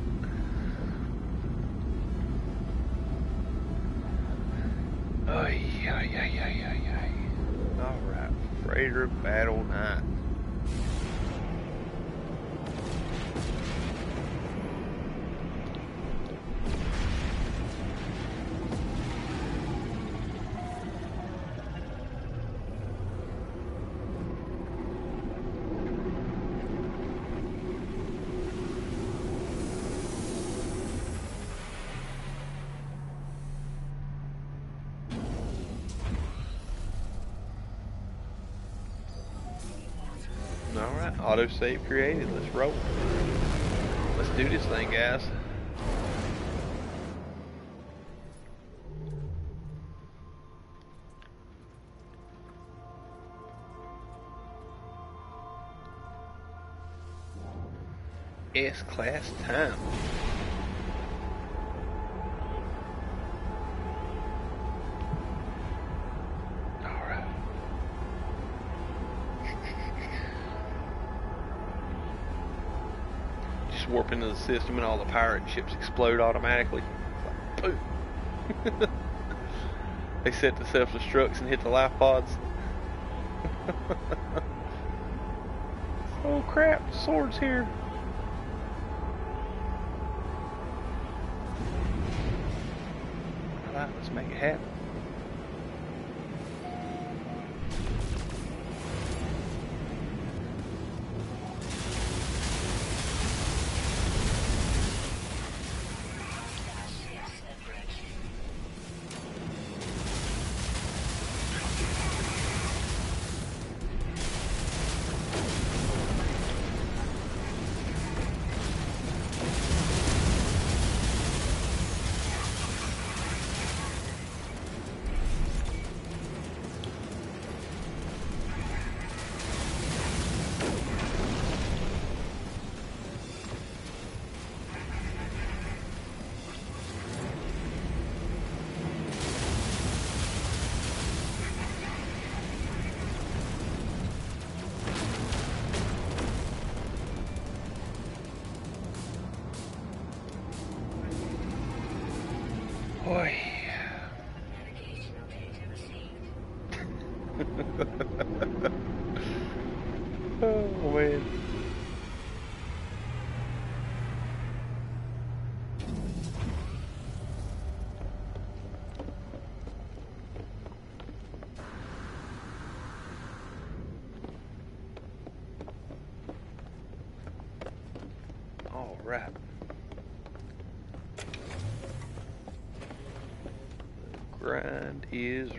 A: Alright, autosave created. Let's roll. Let's do this thing, guys. S-class time. Warp into the system and all the pirate ships explode automatically. Like, they set the self-destructs and hit the life pods. oh crap, sword's here. Alright, let's make it happen.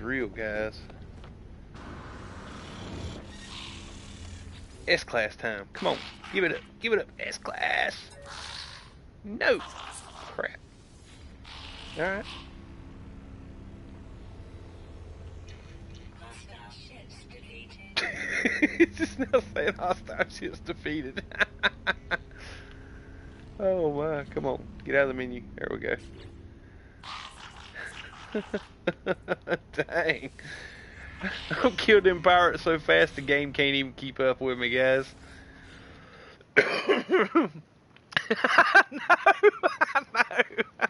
A: Real, guys. S-Class time. Come on. Give it up. Give it up. S-Class. No. Crap. Alright. it's just now saying hostile ships defeated. oh my, come on. Get out of the menu. There we go. Dang. I'm killed them pirates so fast the game can't even keep up with me, guys. I know, I know.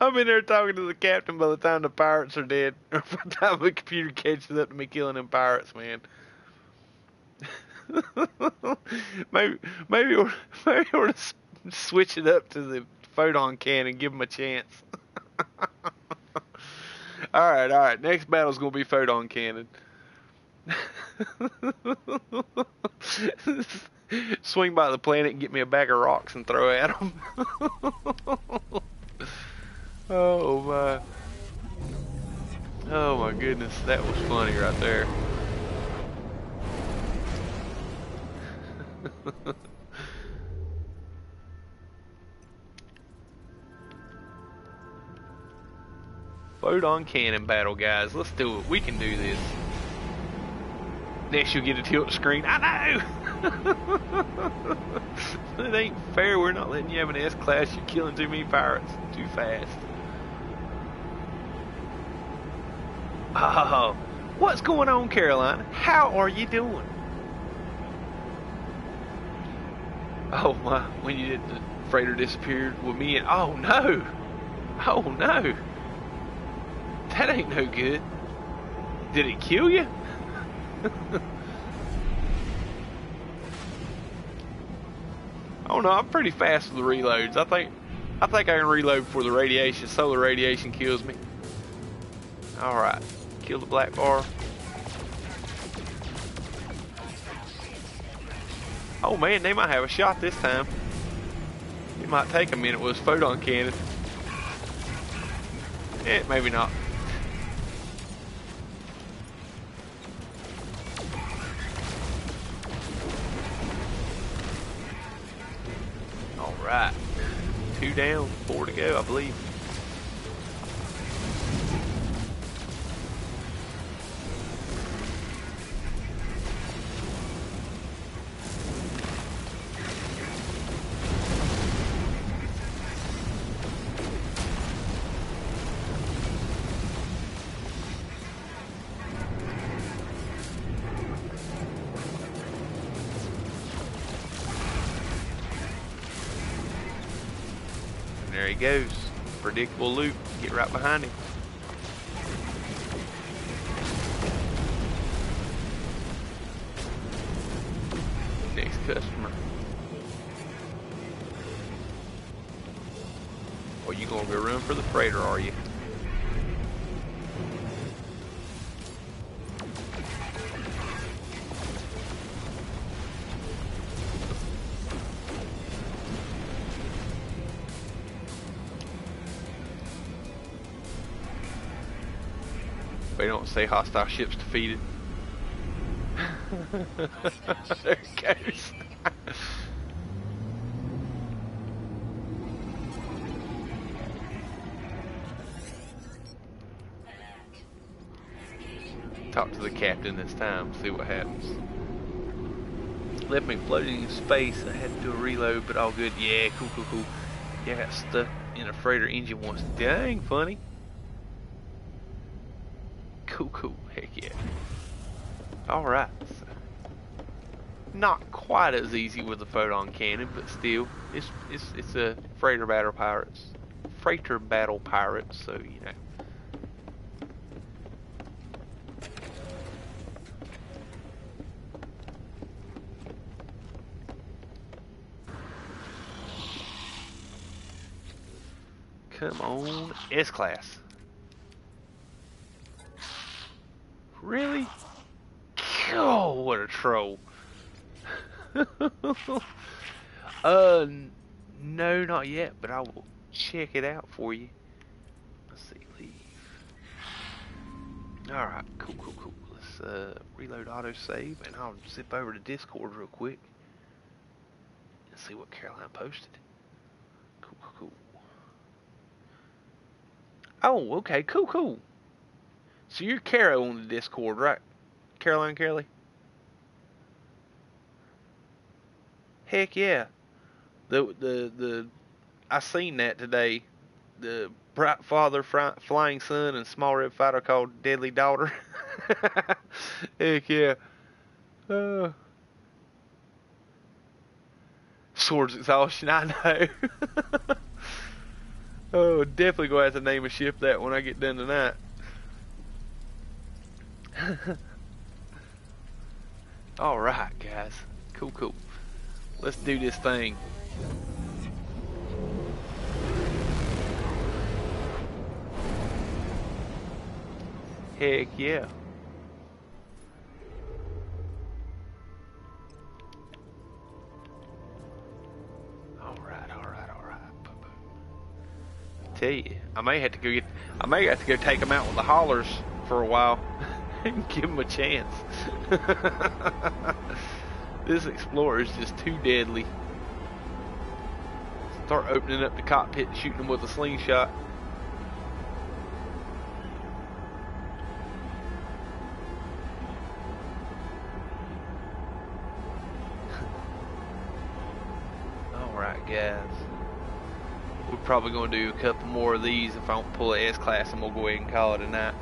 A: I'm in there talking to the captain by the time the pirates are dead. Or by the time the computer catches up to me killing them pirates, man. maybe maybe we're, maybe to switch it up to the photon cannon and give them a chance. All right, all right. Next battle's gonna be photon cannon. Swing by the planet and get me a bag of rocks and throw at them. Oh my. Oh my goodness, that was funny right there. Photon cannon battle, guys. Let's do it. We can do this. Next, you'll get a tilt screen. I know! it ain't fair. We're not letting you have an S-Class. You're killing too many pirates too fast. Oh, what's going on, Caroline? How are you doing? Oh my, when you did the freighter disappeared with me and oh no, oh no, that ain't no good. Did it kill you? oh no, I'm pretty fast with the reloads. I think, I think I can reload before the radiation, solar radiation kills me. All right kill the black bar. Oh man, they might have a shot this time. It might take a minute with photon cannon. Eh, maybe not. Alright. Two down, four to go, I believe. Goes. Predictable loop. Get right behind him. Next customer. Or you gonna go run for the freighter, are you? Say hostile ships defeated. there it goes. Talk to the captain this time, see what happens. Left me floating in space. I had to do a reload, but all good. Yeah, cool, cool, cool. Yeah, I got stuck in a freighter engine once. Dang funny. Cool, cool. Heck yeah. Alright. Not quite as easy with the photon cannon, but still, it's it's it's a freighter battle pirates, freighter battle pirates. So you know. Come on, S class. Really? Oh, what a troll. Uh, no, not yet, but I will check it out for you. Let's see, leave. Alright, cool, cool, cool. Let's uh, reload autosave, and I'll zip over to Discord real quick and see what Caroline posted. Cool, cool, cool. Oh, okay, cool, cool. So you're Caro on the Discord, right? Caroline Kelly? Heck yeah. The the the I seen that today. The bright father, flying son, and small red fighter called Deadly Daughter. Heck yeah. Uh, swords exhaustion, I know. oh, definitely gonna have to name a ship that when I get done tonight. Alright, guys. Cool, cool. Let's do this thing. Heck yeah. Alright, alright, alright. Tell you, I may have to go get, I may have to go take them out with the haulers for a while give him a chance. this Explorer is just too deadly. Start opening up the cockpit and shooting him with a slingshot. Alright guys. We're probably going to do a couple more of these if I don't pull a S-Class and we'll go ahead and call it a night.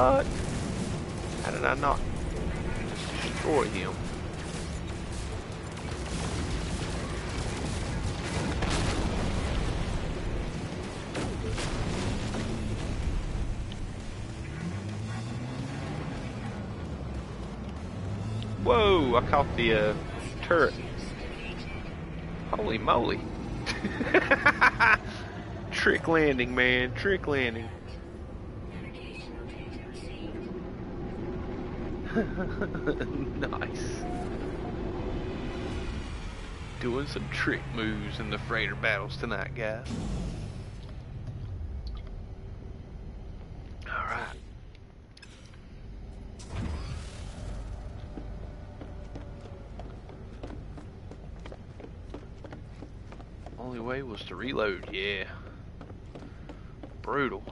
A: Fuck? How did I not destroy him? Whoa, I caught the uh, turret. Holy moly. Trick landing, man. Trick landing. nice. Doing some trick moves in the freighter battles tonight, guys. Alright. Only way was to reload, yeah. Brutal.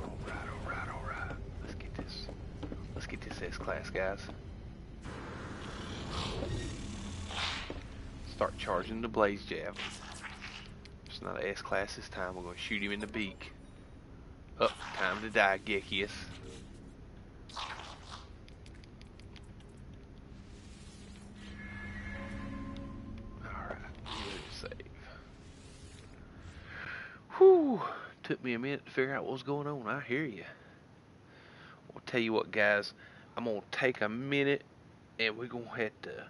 A: Alright, alright, alright. Let's get this. Let's get this S-Class, guys. Charging the Blaze Jab. S-class this time. We're going to shoot him in the beak. Up, oh, time to die, Gekius. Alright, save. Whew, took me a minute to figure out what was going on. I hear you. I'll tell you what, guys. I'm going to take a minute and we're going to have to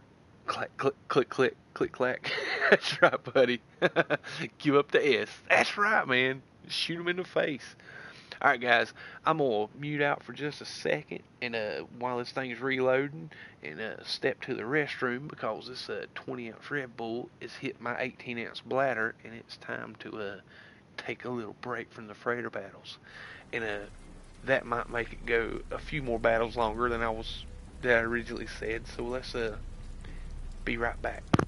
A: click, click, click, click, click, clack. That's right, buddy. Give up the S. That's right, man. Shoot him in the face. Alright guys, I'm gonna mute out for just a second and uh while this thing's reloading and uh step to the restroom because this uh 20 ounce Red Bull is hit my 18 ounce bladder and it's time to uh take a little break from the freighter battles. And uh that might make it go a few more battles longer than I was that I originally said. So let's uh be right back.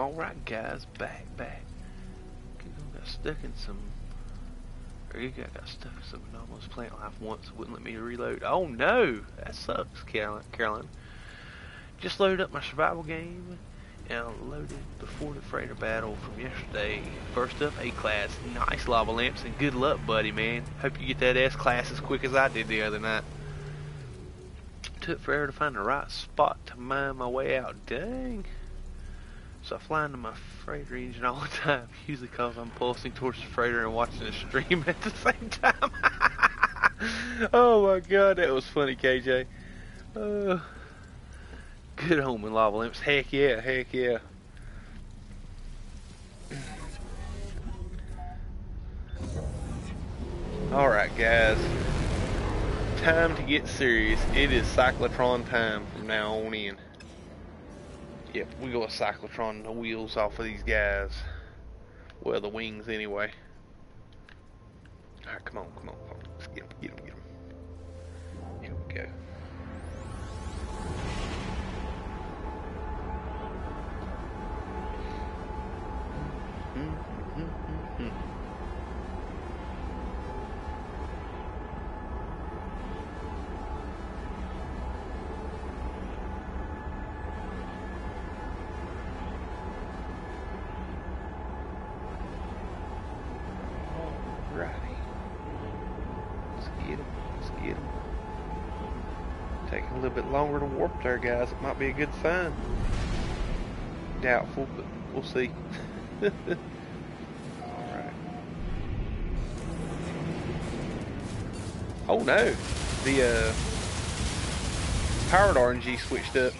A: Alright guys, back, back. Got stuck in some... Or you got, got stuck in some anomalous plant life once, wouldn't let me reload. Oh no! That sucks. Caroline. Just loaded up my survival game, and I loaded before the freighter battle from yesterday. First up, A-class. Nice lava lamps, and good luck, buddy, man. Hope you get that S-class as quick as I did the other night. Took forever to find the right spot to mine my way out. Dang. So I fly into my freighter engine all the time, usually because I'm pulsing towards the freighter and watching the stream at the same time. oh my god, that was funny, KJ. Uh, good home in lava lamps. Heck yeah, heck yeah. Alright guys, time to get serious. It is cyclotron time from now on in. Yep, we go a cyclotron the wheels off of these guys. Well, the wings anyway. Alright, come on, come on, come on. Let's get them, get them, get them. Here we go. There, guys. It might be a good sign. Doubtful, but we'll see. Alright. Oh no! The uh, powered RNG switched up.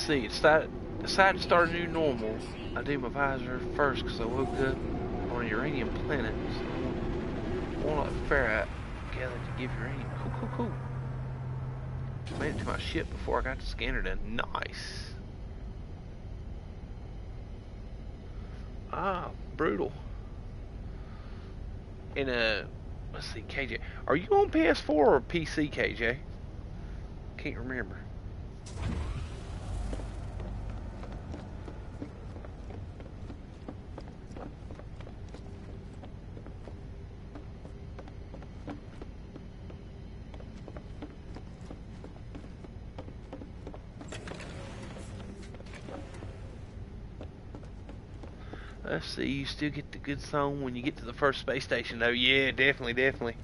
A: Let's see. Decided, decided to start a new normal. I do my visor first because I woke up on a uranium planet. So a ferrite gathered to give uranium. Cool, cool, cool. Made it to my ship before I got the scanner done. Nice. Ah, brutal. In a, let's see, KJ. Are you on PS4 or PC, KJ? Can't remember. Let's see, you still get the good song when you get to the first space station, though. Yeah, definitely, definitely.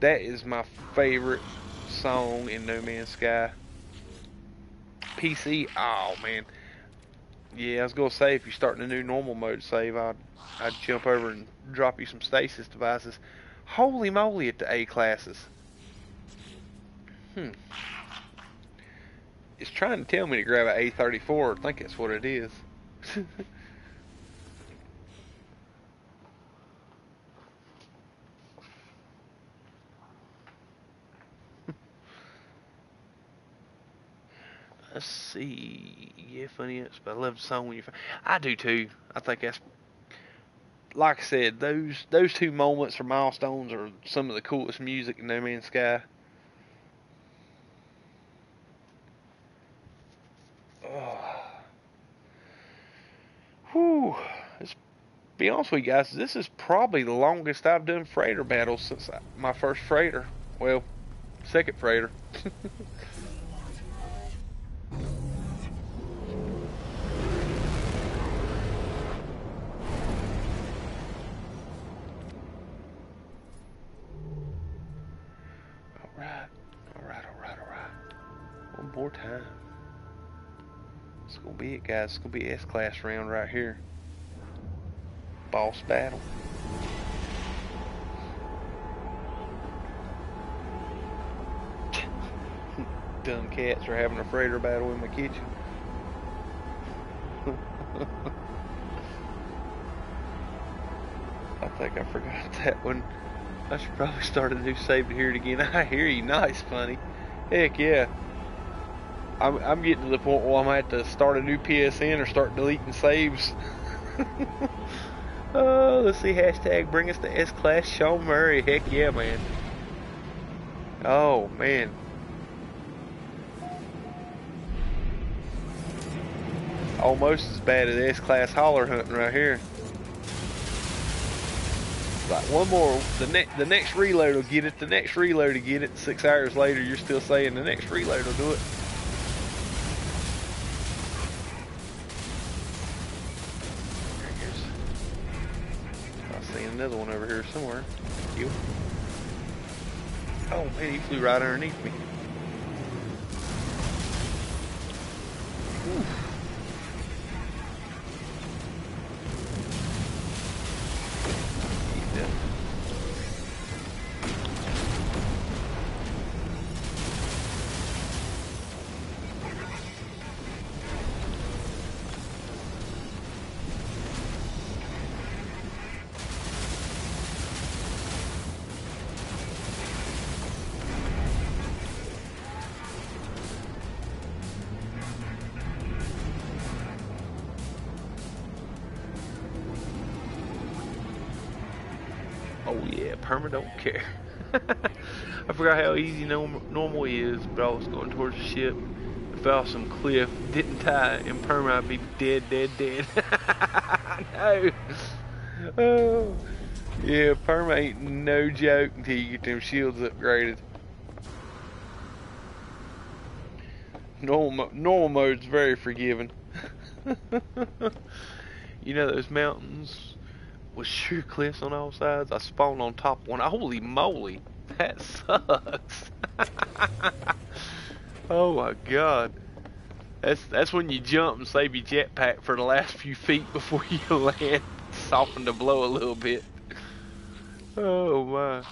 A: That is my favorite song in No Man's Sky. PC, oh man. Yeah, I was gonna say if you're starting a new normal mode save, I'd I'd jump over and drop you some stasis devices. Holy moly at the A classes. Hmm. It's trying to tell me to grab an A34. I think that's what it is. Let's see. Yeah, funny it's but I love the song when you. I do too. I think that's like I said. Those those two moments or milestones are some of the coolest music in No Man's Sky. Whew. Let's be honest with you guys. This is probably the longest I've done freighter battles since my first freighter. Well, second freighter. guys. It's gonna be S-class round right here. Boss battle. Dumb cats are having a freighter battle in my kitchen. I think I forgot that one. I should probably start a new save to hear it again. I hear you. Nice, funny. Heck yeah. I'm, I'm getting to the point where I might have to start a new PSN or start deleting saves. oh, let's see. Hashtag bring us to S class Sean Murray. Heck yeah, man. Oh, man. Almost as bad as S class hauler hunting right here. Like one more, the next the next reload will get it. The next reload will get it. Six hours later, you're still saying the next reload will do it. Another one over here somewhere. You. Oh man, he flew right underneath me. Care. I forgot how easy normal, is, but I was going towards the ship. fell some cliff, didn't tie, and Perma I'd be dead, dead, dead. no. Oh. Yeah, Perma ain't no joke until you get them shields upgraded. Normal, normal mode's very forgiving. you know those mountains with sheer cliffs on all sides. I spawned on top one. Holy moly, that sucks. oh my god. That's that's when you jump and save your jetpack for the last few feet before you land. Soften the blow a little bit. Oh my.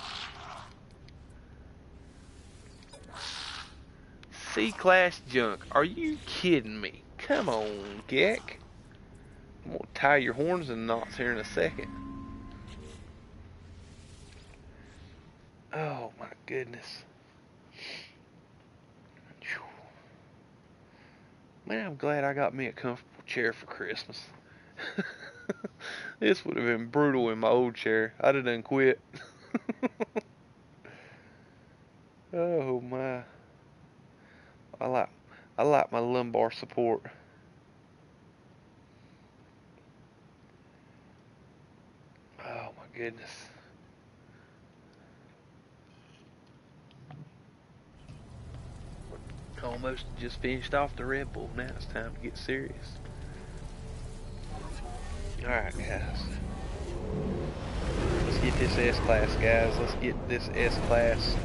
A: C-class junk. Are you kidding me? Come on, Gek. Gonna tie your horns and knots here in a second. Oh my goodness. Man, I'm glad I got me a comfortable chair for Christmas. this would have been brutal in my old chair. I'd have done quit. oh my. I like I like my lumbar support. Oh my goodness. Almost just finished off the Red Bull. Now it's time to get serious. Alright guys. Let's get this S-Class guys. Let's get this S-Class.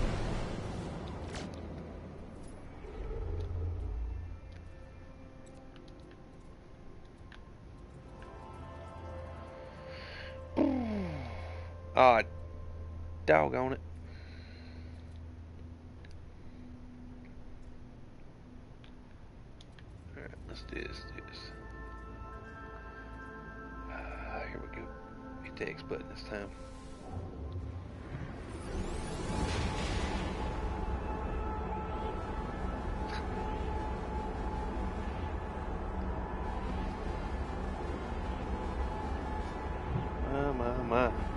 A: Ah, oh, doggone it. Alright, let's do this, do this. Uh, here we go. Hit the X button this time. my, my, my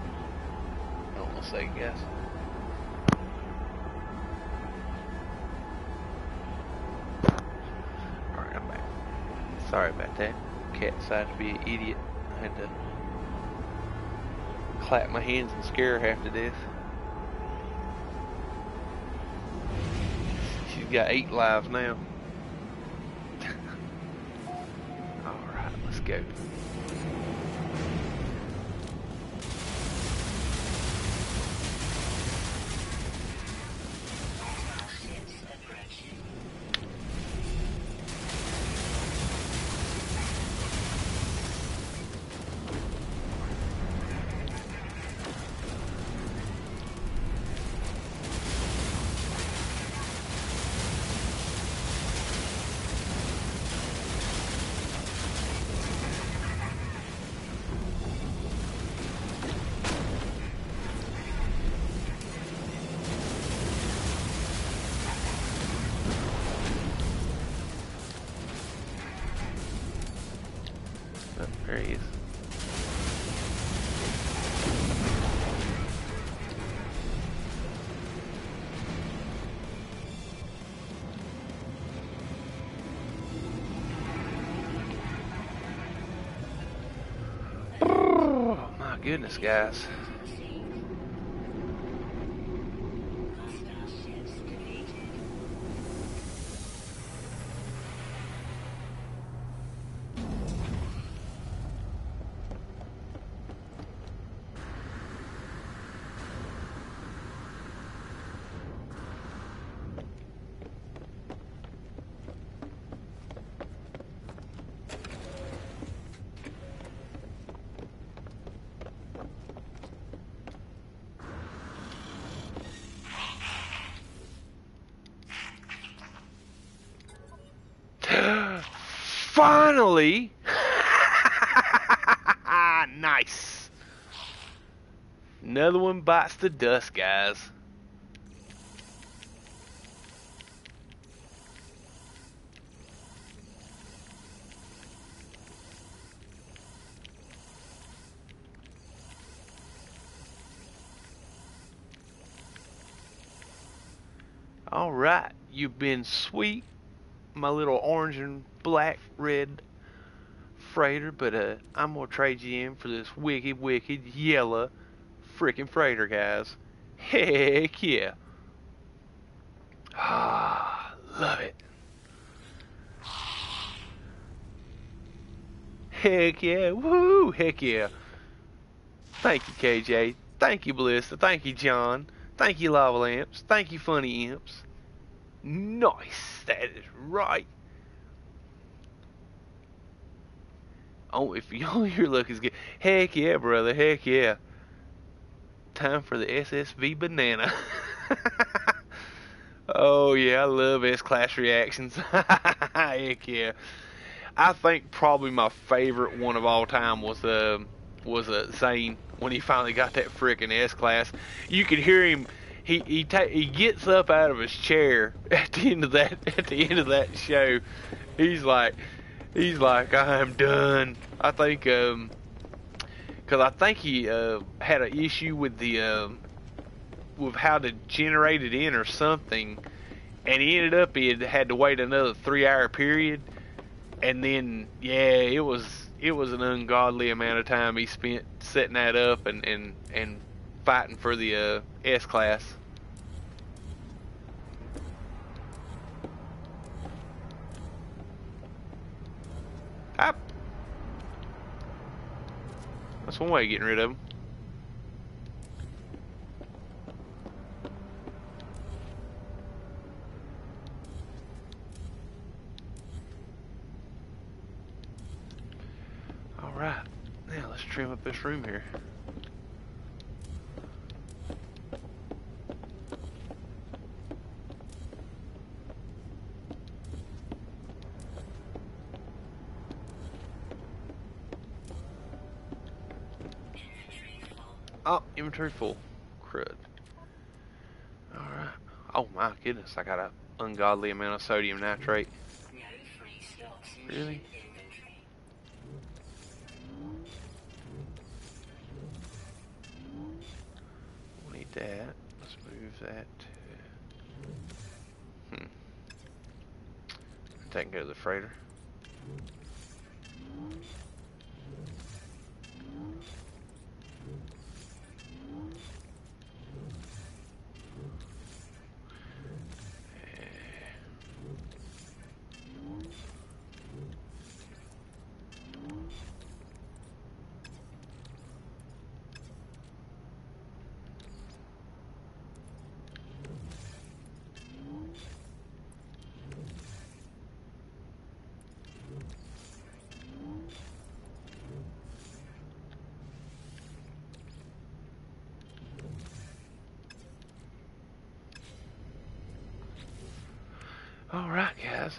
A: Sorry about that. Cat decided to be an idiot. I had to clap my hands and scare her half to death. She's got eight lives now. Alright, let's go. Goodness, guys. Finally! nice. Another one bites the dust, guys. All right, you've been sweet, my little orange and black, red freighter, but uh, I'm gonna trade you in for this wicked, wicked yellow freaking freighter, guys. Heck yeah. Ah, love it. Heck yeah, woo, heck yeah. Thank you, KJ. Thank you, Ballista. Thank you, John. Thank you, Lava Lamps. Thank you, Funny Imps. Nice. That is right. Oh, if you all your luck is good. Heck yeah, brother. Heck yeah. Time for the SSV banana. Oh yeah, I love S-Class reactions. Heck yeah. I think probably my favorite one of all time was uh, was uh, Zane when he finally got that freaking S-Class. You could hear him. He he ta- he gets up out of his chair at the end of that at the end of that show. He's like he's like I'm done. I think um because I think he uh, had an issue with the uh, with how to generate it in or something, and he ended up he had, had to wait another three hour period, and then yeah, it was it was an ungodly amount of time he spent setting that up and and and fighting for the uh, S class. Up. That's one way of getting rid of them. Alright, now let's trim up this room here. Oh, inventory full. Crud. Alright. Oh my goodness, I got an ungodly amount of sodium nitrate. Really? We need that. Let's move that. Hmm. That can go to the freighter.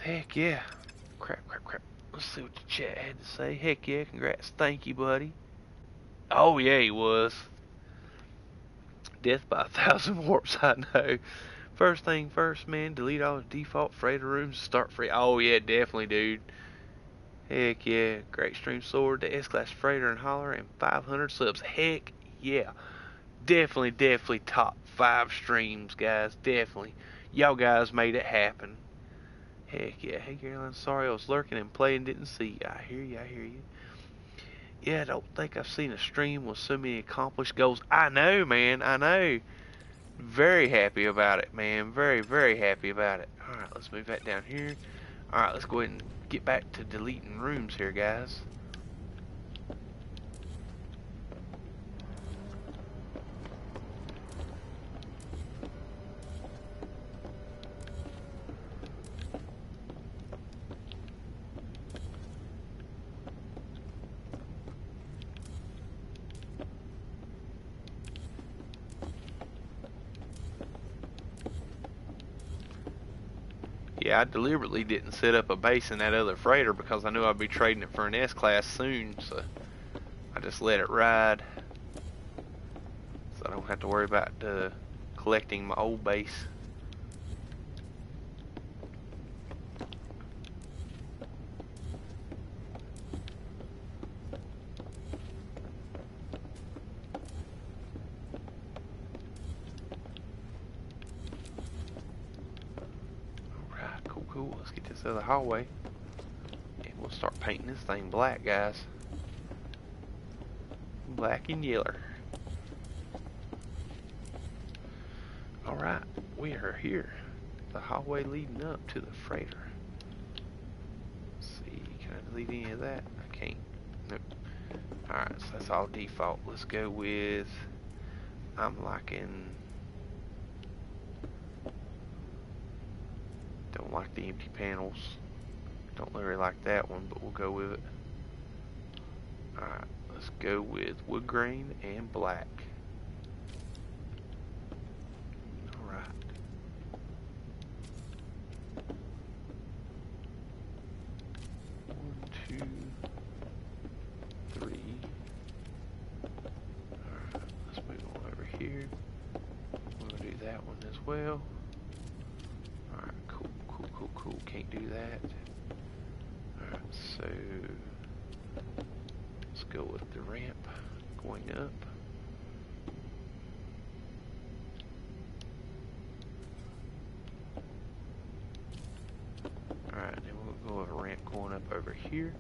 A: Heck yeah. Crap, crap, crap. Let's see what the chat had to say. Heck yeah. Congrats. Thank you, buddy. Oh, yeah, he was. Death by a thousand warps, I know. First thing first, man. Delete all the default freighter rooms. Start free. Oh, yeah, definitely, dude. Heck yeah. Great stream sword, the S-Class freighter and hauler, and 500 subs. Heck yeah. Definitely, definitely top five streams, guys. Definitely. Y'all guys made it happen. Heck yeah. Hey, Caroline, sorry I was lurking and playing, didn't see you. I hear you, I hear you. Yeah, I don't think I've seen a stream with so many accomplished goals. I know, man, I know. Very happy about it, man. Very, very happy about it. Alright, let's move that down here. Alright, let's go ahead and get back to deleting rooms here, guys. I deliberately didn't set up a base in that other freighter because I knew I'd be trading it for an S-Class soon, so I just let it ride. So I don't have to worry about uh, collecting my old base. Alright, cool, cool. Let's get this other hallway. And we'll start painting this thing black, guys. Black and yellow. Alright, we are here. The hallway leading up to the freighter. Let's see, can I delete any of that? I can't. Nope. Alright, so that's all default. Let's go with... I'm liking... Don't like the empty panels. Don't really like that one, but we'll go with it. Alright, let's go with wood grain and black. Alright. well. Alright, cool, cool, cool, cool. Can't do that. Alright, so let's go with the ramp going up. Alright, then we'll go with a ramp going up over here.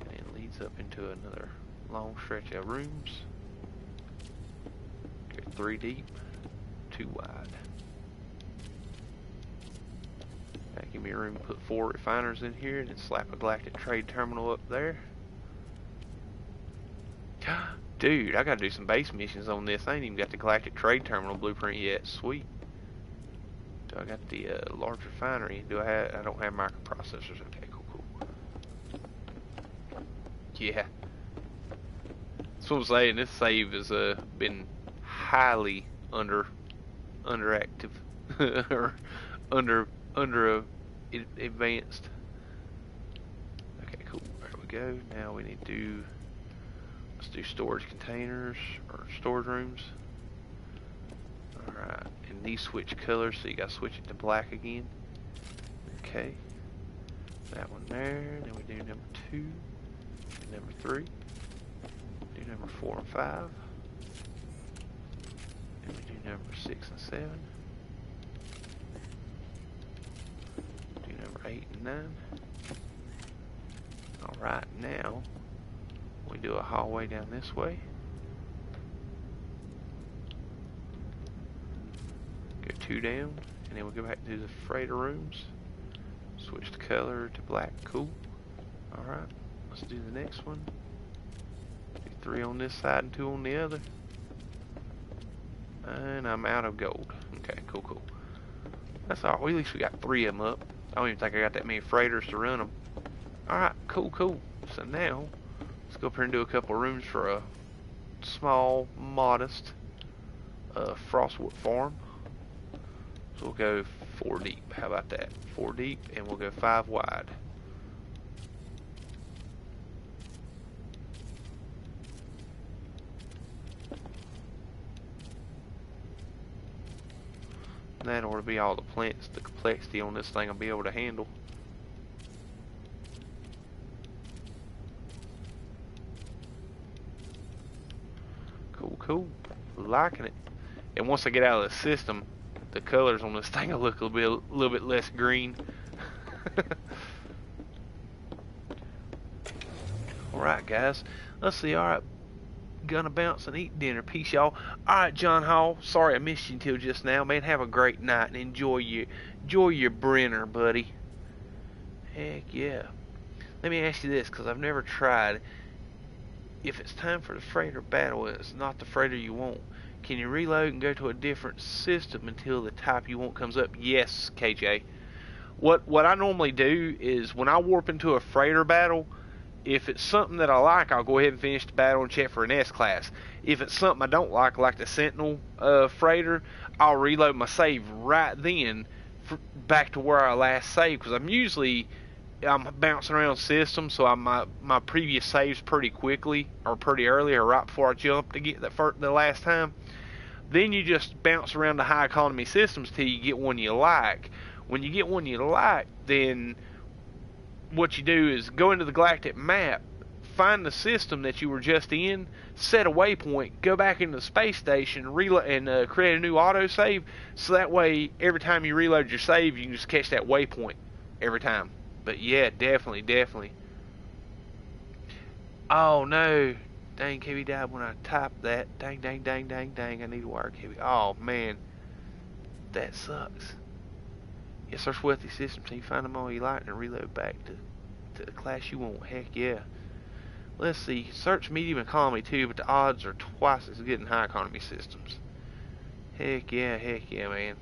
A: And it leads up into another stretch of rooms. Three deep, two wide. That give me room to put four refiners in here and then slap a galactic trade terminal up there. Dude, I gotta do some base missions on this. I ain't even got the galactic trade terminal blueprint yet. Sweet. Do I got the uh, large refinery? Do I have, I don't have microprocessors. Okay, cool, cool. Yeah. That's what I'm saying. This save has uh, been highly under underactive or under under uh, advanced. Okay, cool. There we go. Now we need to let's do storage containers or storage rooms. Alright, and these switch colors, so you gotta switch it to black again. Okay. That one there, then we do number two, and number three. Number four and five. We do number six and seven. Do number eight and nine. Alright, now we do a hallway down this way. Go two down, and then we'll go back to the freighter rooms. Switch the color to black. Cool. Alright, let's do the next one. Three on this side and two on the other. And I'm out of gold. Okay, cool, cool. That's all. Well, at least we got three of them up. I don't even think I got that many freighters to run them. Alright, cool, cool. So now, let's go up here and do a couple rooms for a small, modest uh, Frostwort farm. So we'll go four deep. How about that? Four deep, and we'll go five wide. That to be all the plants, the complexity on this thing I'll be able to handle. Cool, cool. Liking it. And once I get out of the system, the colors on this thing will look a little bit, a little bit less green. Alright, guys. Let's see. Alright. Gonna bounce and eat dinner. Peace, y'all. Alright, John Hall. Sorry I missed you until just now, man. Have a great night and enjoy your, enjoy your brinner, buddy. Heck yeah. Let me ask you this, because I've never tried. If it's time for the freighter battle, it's not the freighter you want. Can you reload and go to a different system until the type you want comes up? Yes, KJ. What what I normally do is when I warp into a freighter battle, if it's something that I like, I'll go ahead and finish the battle and check for an S class. If it's something I don't like, like the Sentinel uh, freighter, I'll reload my save right then for, back to where I last saved because I'm usually I'm bouncing around systems, so I'm, my my previous saves pretty quickly or pretty early or right before I jump to get that first, the last time. Then you just bounce around the high economy systems till you get one you like. When you get one you like, then what you do is go into the galactic map, find the system that you were just in, set a waypoint, go back into the space station, reload and uh, create a new autosave. So that way, every time you reload your save, you can just catch that waypoint every time. But yeah, definitely, definitely. Oh no, dang, KB died when I typed that. Dang, dang, dang, dang, dang. I need a wire KB. Oh man, that sucks. Yeah, search wealthy system till you find them all you like and reload back to, to the class you want. Heck yeah. Let's see, search medium economy too, but the odds are twice as good in high economy systems. Heck yeah, heck yeah, man.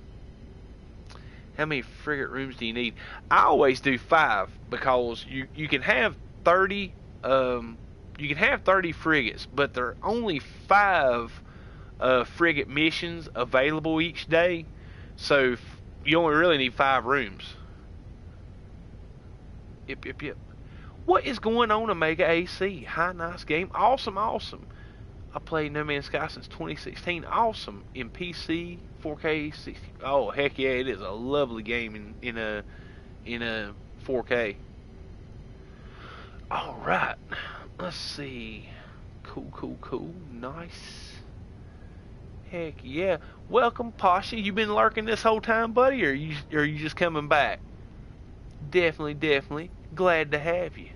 A: How many frigate rooms do you need? I always do five because you you can have thirty um you can have thirty frigates, but there are only five uh, frigate missions available each day, so you only really need five rooms. Yep, yep, yep. What is going on, Omega AC? Hi, nice game. Awesome, awesome. I played No Man's Sky since 2016. Awesome in PC, 4K, 60. Oh heck yeah, it is a lovely game in in a in a 4K. All right, let's see. Cool, cool, cool. Nice. Heck yeah. Welcome, Pasha. You been lurking this whole time, buddy, or you or you just coming back? Definitely, definitely. Glad to have you.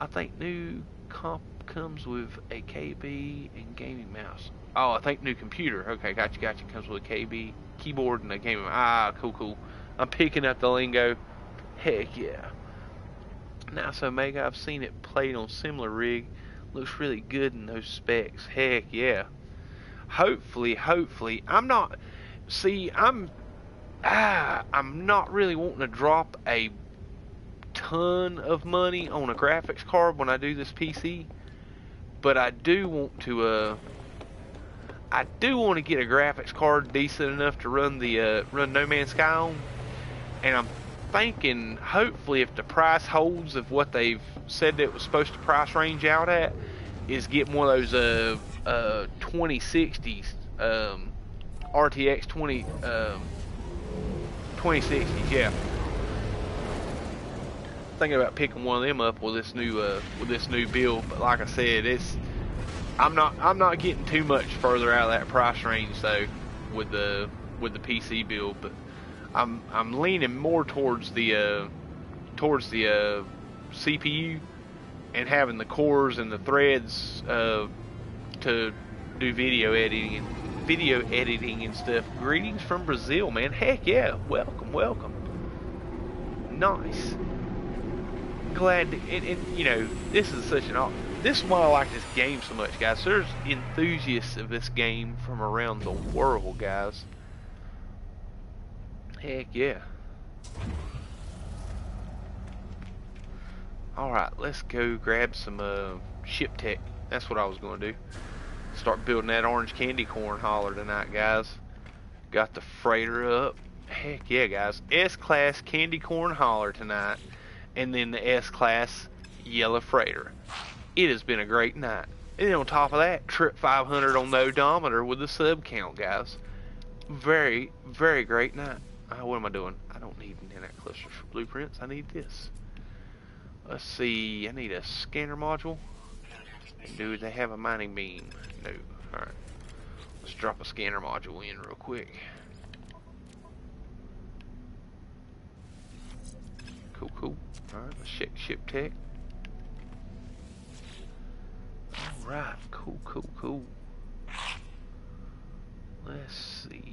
A: I think new comp comes with a KB and gaming mouse. Oh, I think new computer. Okay, gotcha, gotcha. Comes with a KB keyboard and a gaming. Ah, cool, cool. I'm picking up the lingo. Heck yeah. Now, so Mega, I've seen it played on similar rig. Looks really good in those specs. Heck yeah. Hopefully, hopefully, I'm not. See, I'm. Ah, I'm not really wanting to drop a ton of money on a graphics card when I do this PC, but I do want to. Uh, I do want to get a graphics card decent enough to run the uh, run No Man's Sky on, and I'm thinking hopefully if the price holds of what they've said that it was supposed to price range out at, is get one of those uh uh 2060s um RTX 20 um 2060s yeah thinking about picking one of them up with this new uh, with this new build. But like I said, it's I'm not I'm not getting too much further out of that price range though with the with the PC build. But I'm I'm leaning more towards the uh, towards the uh, CPU and having the cores and the threads uh, to do video editing and video editing and stuff. Greetings from Brazil, man. Heck yeah, welcome, welcome. Nice glad to, and, and, you know this is such an awesome. this is why I like this game so much guys there's enthusiasts of this game from around the world guys heck yeah alright let's go grab some uh, ship tech that's what I was going to do start building that orange candy corn hauler tonight guys got the freighter up heck yeah guys S-class candy corn hauler tonight and then the S-Class Yellow Freighter. It has been a great night. And then on top of that, trip 500 on the odometer with the sub count, guys. Very, very great night. Uh, what am I doing? I don't need Nanite clusters for blueprints. I need this. Let's see. I need a scanner module. Do they have a mining beam? No. Alright. Let's drop a scanner module in real quick. Cool, cool. Alright, let's check ship tech. Alright, cool, cool, cool. Let's see.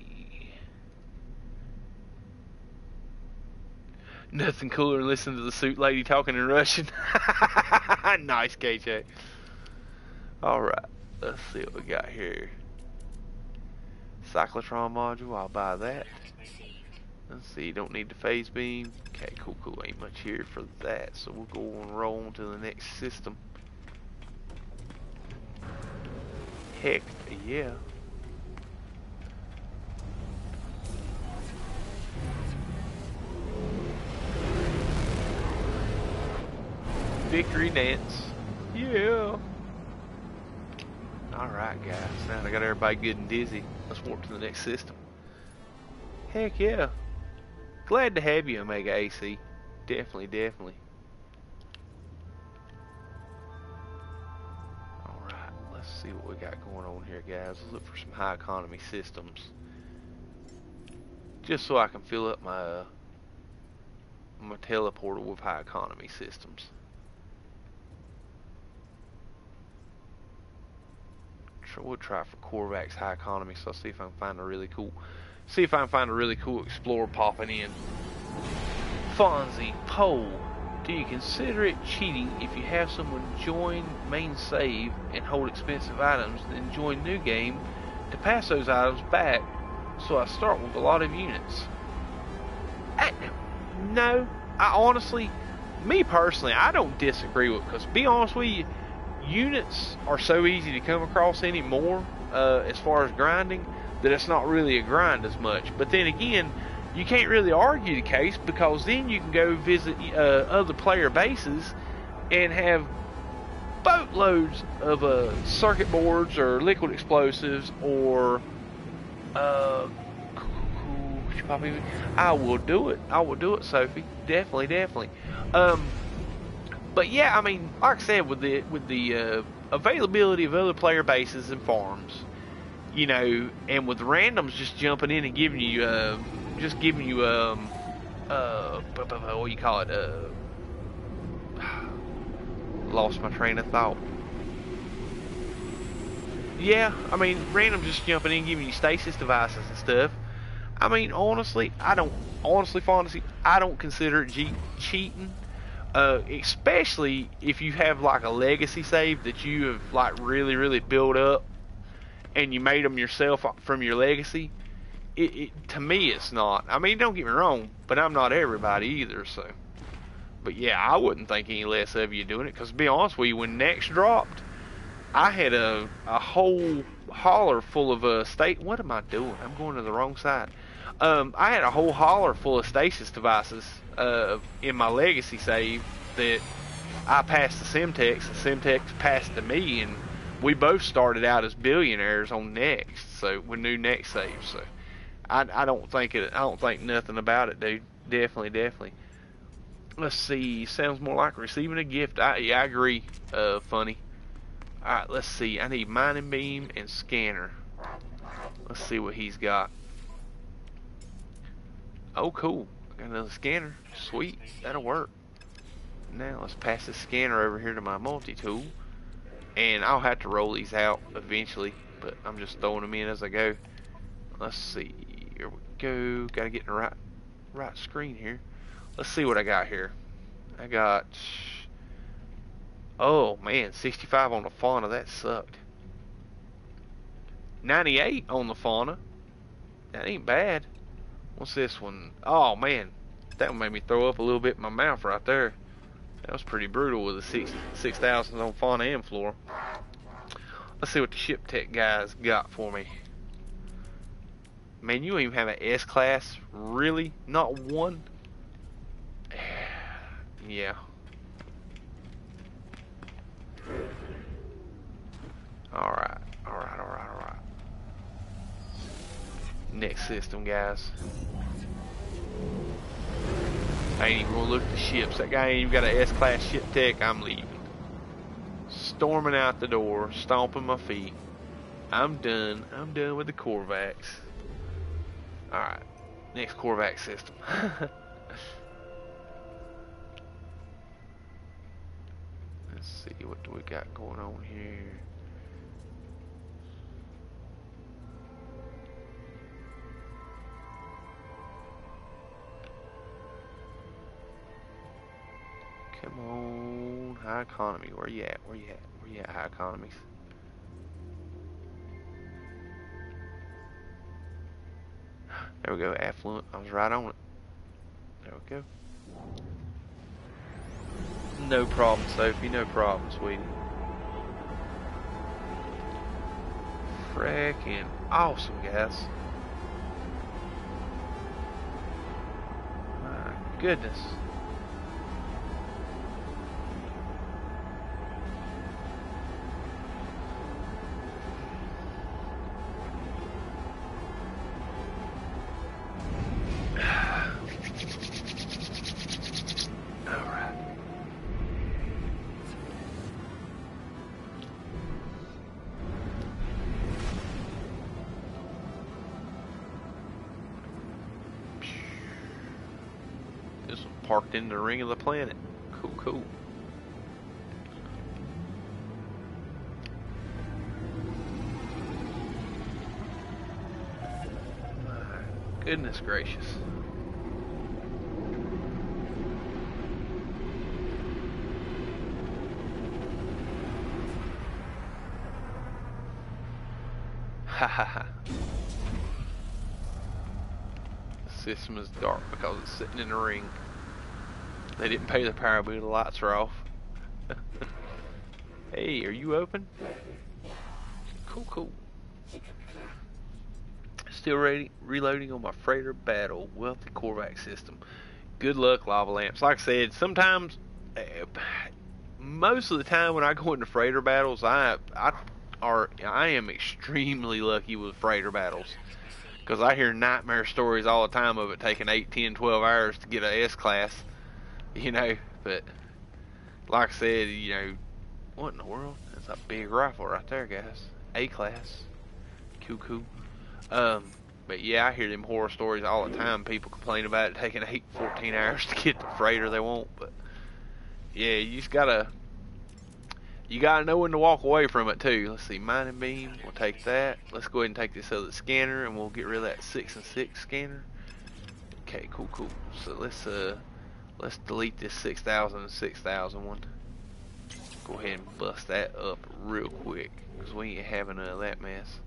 A: Nothing cooler than listening to the suit lady talking in Russian. nice, KJ. Alright, let's see what we got here. Cyclotron module, I'll buy that. Let's see, don't need the phase beam. Okay, cool, cool. Ain't much here for that, so we'll go and roll on to the next system. Heck, yeah. Victory dance. Yeah. Alright guys, now I got everybody good and dizzy. Let's warp to the next system. Heck yeah. Glad to have you, Omega AC. Definitely, definitely. Alright, let's see what we got going on here, guys. Let's look for some high economy systems. Just so I can fill up my, uh, my teleporter with high economy systems. We'll try for Korvax high economy, so I'll see if I can find a really cool See if I can find a really cool explorer popping in. Fonzie, poll. Do you consider it cheating if you have someone join main save and hold expensive items, then join new game to pass those items back so I start with a lot of units? I, no, I honestly, me personally, I don't disagree with because be honest with you, units are so easy to come across anymore uh, as far as grinding that it's not really a grind as much. But then again, you can't really argue the case because then you can go visit uh, other player bases and have boatloads of uh, circuit boards or liquid explosives or uh, I will do it. I will do it, Sophie. Definitely, definitely. Um, but yeah, I mean, like I said, with the with the uh, availability of other player bases and farms, you know, and with randoms just jumping in and giving you, uh, just giving you, um, uh, what do you call it? Uh, lost my train of thought. Yeah, I mean, randoms just jumping in, giving you stasis devices and stuff. I mean, honestly, I don't, honestly, honestly, I don't consider it cheating. Uh, especially if you have like a legacy save that you have like really, really built up and you made them yourself from your legacy, it, it, to me it's not. I mean, don't get me wrong, but I'm not everybody either. So, but yeah, I wouldn't think any less of you doing it. Because to be honest with you, when next dropped, I had a a whole hauler full of uh state. What am I doing? I'm going to the wrong side. Um, I had a whole hauler full of stasis devices uh, in my legacy save that I passed the Simtex and Simtex passed to me, and we both started out as billionaires on Next, so with new Next saves. So I, I don't think it. I don't think nothing about it, dude. Definitely, definitely. Let's see. Sounds more like receiving a gift. I, yeah, I agree. Uh, funny. All right, let's see. I need mining beam and scanner. Let's see what he's got. Oh, cool. Got another scanner. Sweet. That'll work. Now let's pass the scanner over here to my multi-tool. And I'll have to roll these out eventually but I'm just throwing them in as I go. Let's see. Here we go. Gotta get in the right right screen here. Let's see what I got here. I got oh man 65 on the fauna. That sucked. 98 on the fauna. That ain't bad. What's this one? Oh man that one made me throw up a little bit in my mouth right there that was pretty brutal with the six on fauna and flora. Let's see what the ship tech guys got for me. Man, you don't even have an S class, really? Not one? yeah. Alright, alright, alright, alright. Next system, guys. I ain't even gonna look at the ships. That guy ain't even got an S-class ship tech. I'm leaving. Storming out the door, stomping my feet. I'm done. I'm done with the Korvax. Alright. Next Korvax system. Let's see, what do we got going on here? Come on, high economy. Where you at? Where you at? Where you at, high economies? There we go, affluent. I was right on it. There we go. No problem, Sophie. No problem, sweetie. Frickin' awesome, guys. My goodness. In the ring of the planet. Cool, cool. Goodness gracious. Ha ha ha. The system is dark because it's sitting in a ring. They didn't pay the power bill, the lights are off. hey, are you open? Cool, cool. Still ready, reloading on my freighter battle, wealthy Korvax system. Good luck, lava lamps. Like I said, sometimes uh, most of the time when I go into freighter battles, I I are I am extremely lucky with freighter battles because I hear nightmare stories all the time of it taking 8, 10, 12 hours to get a S class, you know. But like I said, you know, what in the world? That's a big rifle right there, guys. A class, cool. Um, but yeah, I hear them horror stories all the time. People complain about it taking 8, 14 hours to get the freighter they want, but yeah, you just gotta you gotta know when to walk away from it too. Let's see, mining beam, we'll take that. Let's go ahead and take this other scanner and we'll get rid of that six and six scanner. Okay, cool, cool. So let's uh let's delete this 6000 and 6000 one. Go ahead and bust that up real quick because we ain't having none of that mess.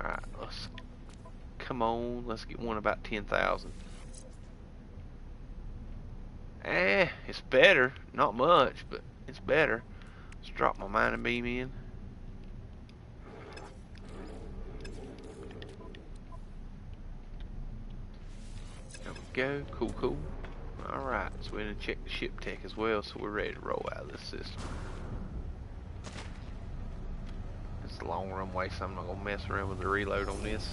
A: Alright, let's come on, let's get one about 10,000. Eh, it's better. Not much, but it's better. Let's drop my mining beam in. There we go. Cool, cool. Alright, so we're to check the ship tech as well, so we're ready to roll out of this system. It's a long runway, so I'm not to mess around with the reload on this.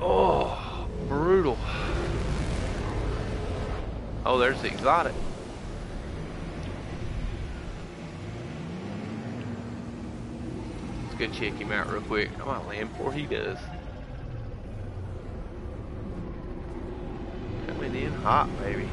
A: Oh, brutal. Oh, there's the exotic. Let's go check him out real quick. I might land before he does. Coming in hot, baby.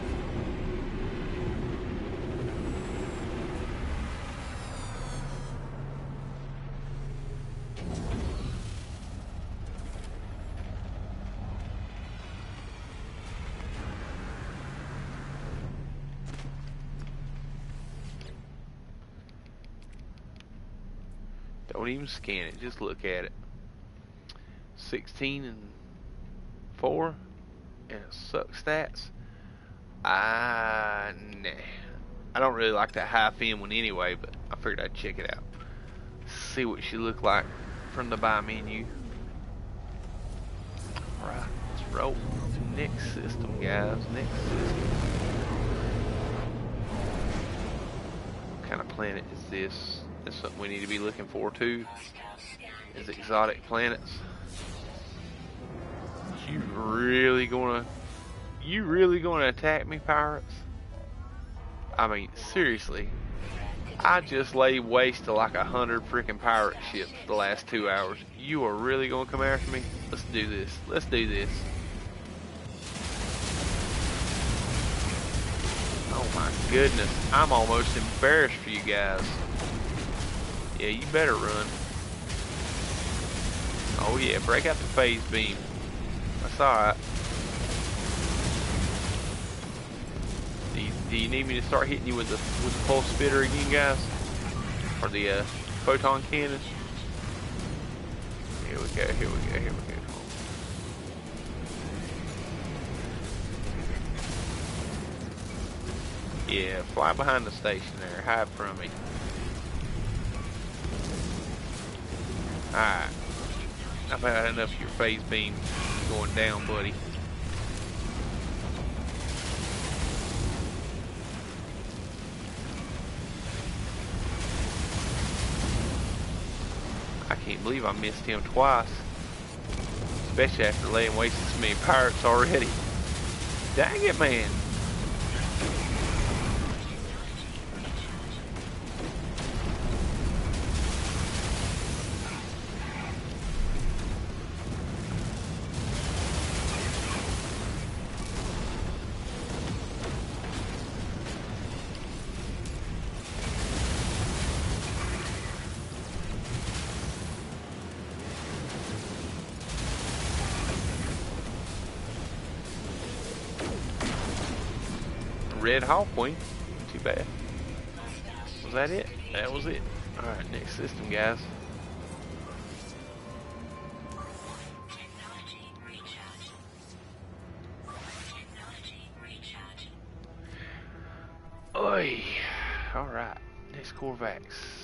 A: Don't even scan it, just look at it. 16 and 4 and suck stats. I nah. I don't really like that high fin one anyway, but I figured I'd check it out. See what she looked like from the buy menu. Alright, let's roll. Next system, guys. Next system. What kind of planet is this? That's something we need to be looking for too. Is exotic planets. You really gonna you really gonna attack me, pirates? I mean, seriously. I just laid waste to like a hundred freaking pirate ships the last two hours. You are really gonna come after me? Let's do this. Let's do this. Oh my goodness. I'm almost embarrassed for you guys. Yeah, you better run. Oh yeah, break out the phase beam. That's alright. Do you, do you need me to start hitting you with the with the pulse spitter again, guys? Or the uh, photon cannon? Here we go, here we go, here we go. Yeah, fly behind the station there, hide from me. Alright. I've had enough of your phase beam going down, buddy. I can't believe I missed him twice. Especially after laying waste to so many pirates already. Dang it, man. Hall point. Too bad. Was that it? That was it. Alright, next system, guys. Oi! Alright, next Korvax.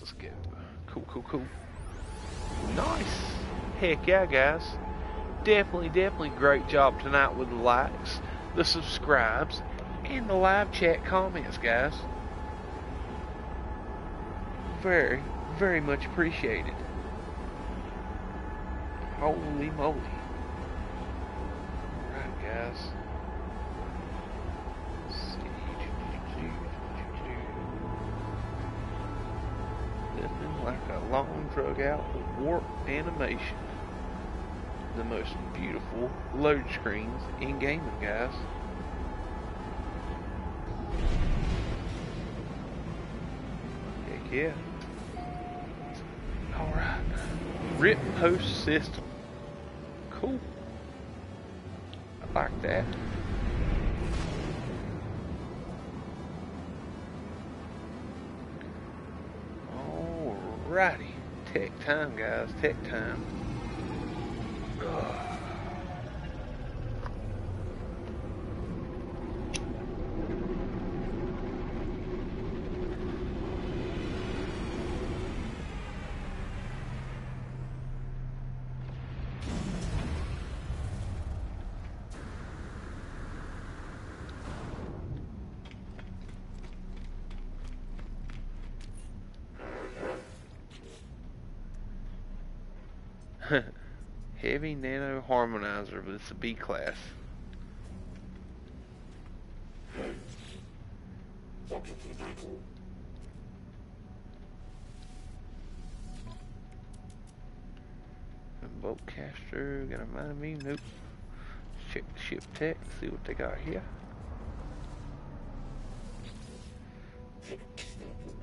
A: Let's go. Cool, cool, cool. Nice. Heck yeah, guys. Definitely, definitely great job tonight with the likes, the subscribes, and the live chat comments, guys. Very, very much appreciated. Holy moly. Drug out with warp animation. The most beautiful load screens in gaming, guys. Heck yeah. Alright. Rip post system. Cool. I like that. Alrighty. Tech time, guys. Tech time. Ugh. Heavy Nano Harmonizer, but it's a B class. Boltcaster, got a mind me? Nope. Check the ship tech, see what they got here.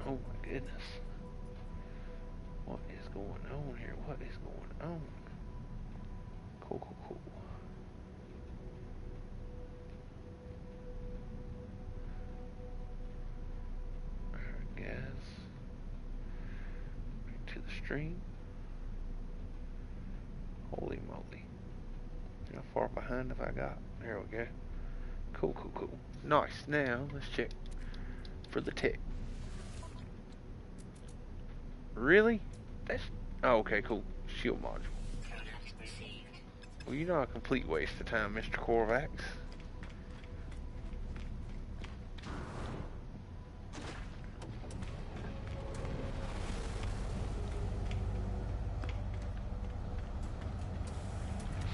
A: Oh my goodness. What is going on here? What is going on? Cool, cool, cool. Stream. Holy moly. How far behind have I got? There we go. Cool, cool, cool. Nice. Now, let's check for the tech. Really? That's... Oh, okay, cool. Shield module. Well, you're not a complete waste of time, Mr. Korvax.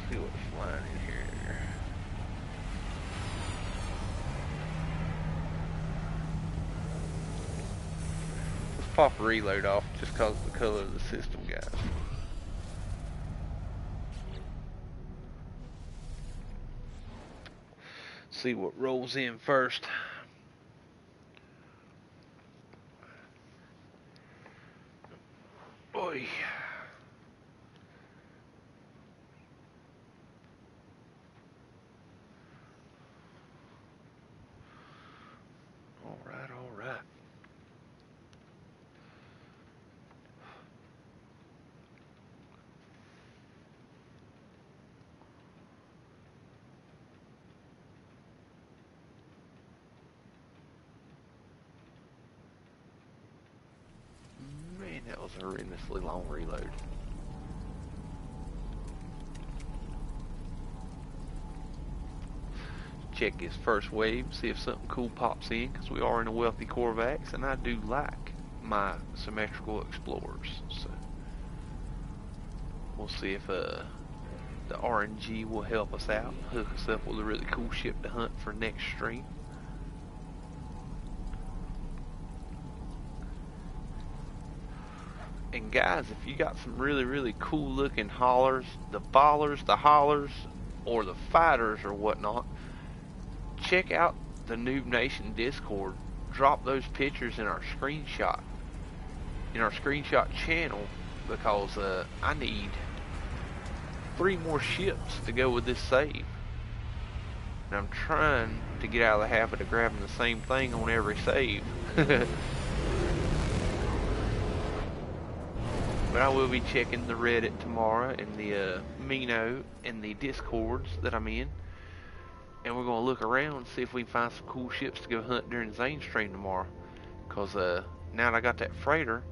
A: Let's see what's flying in here. Let's pop a reload off just because of the color of the system, guys. see what rolls in first. Oi. All right, all right. Man, that was a long reload. Check his first wave, see if something cool pops in, because we are in a wealthy Korvax, and I do like my symmetrical explorers. So we'll see if uh, the RNG will help us out, hook us up with a really cool ship to hunt for next stream. And guys, if you got some really, really cool looking haulers, the ballers, the haulers, or the fighters or whatnot, check out the Noob Nation Discord. Drop those pictures in our screenshot, in our screenshot channel, because uh, I need three more ships to go with this save. And I'm trying to get out of the habit of grabbing the same thing on every save. But I will be checking the Reddit tomorrow and the uh, Mino and the Discords that I'm in. And we're going to look around see if we can find some cool ships to go hunt during Zane stream tomorrow. Because uh, now that I got that freighter,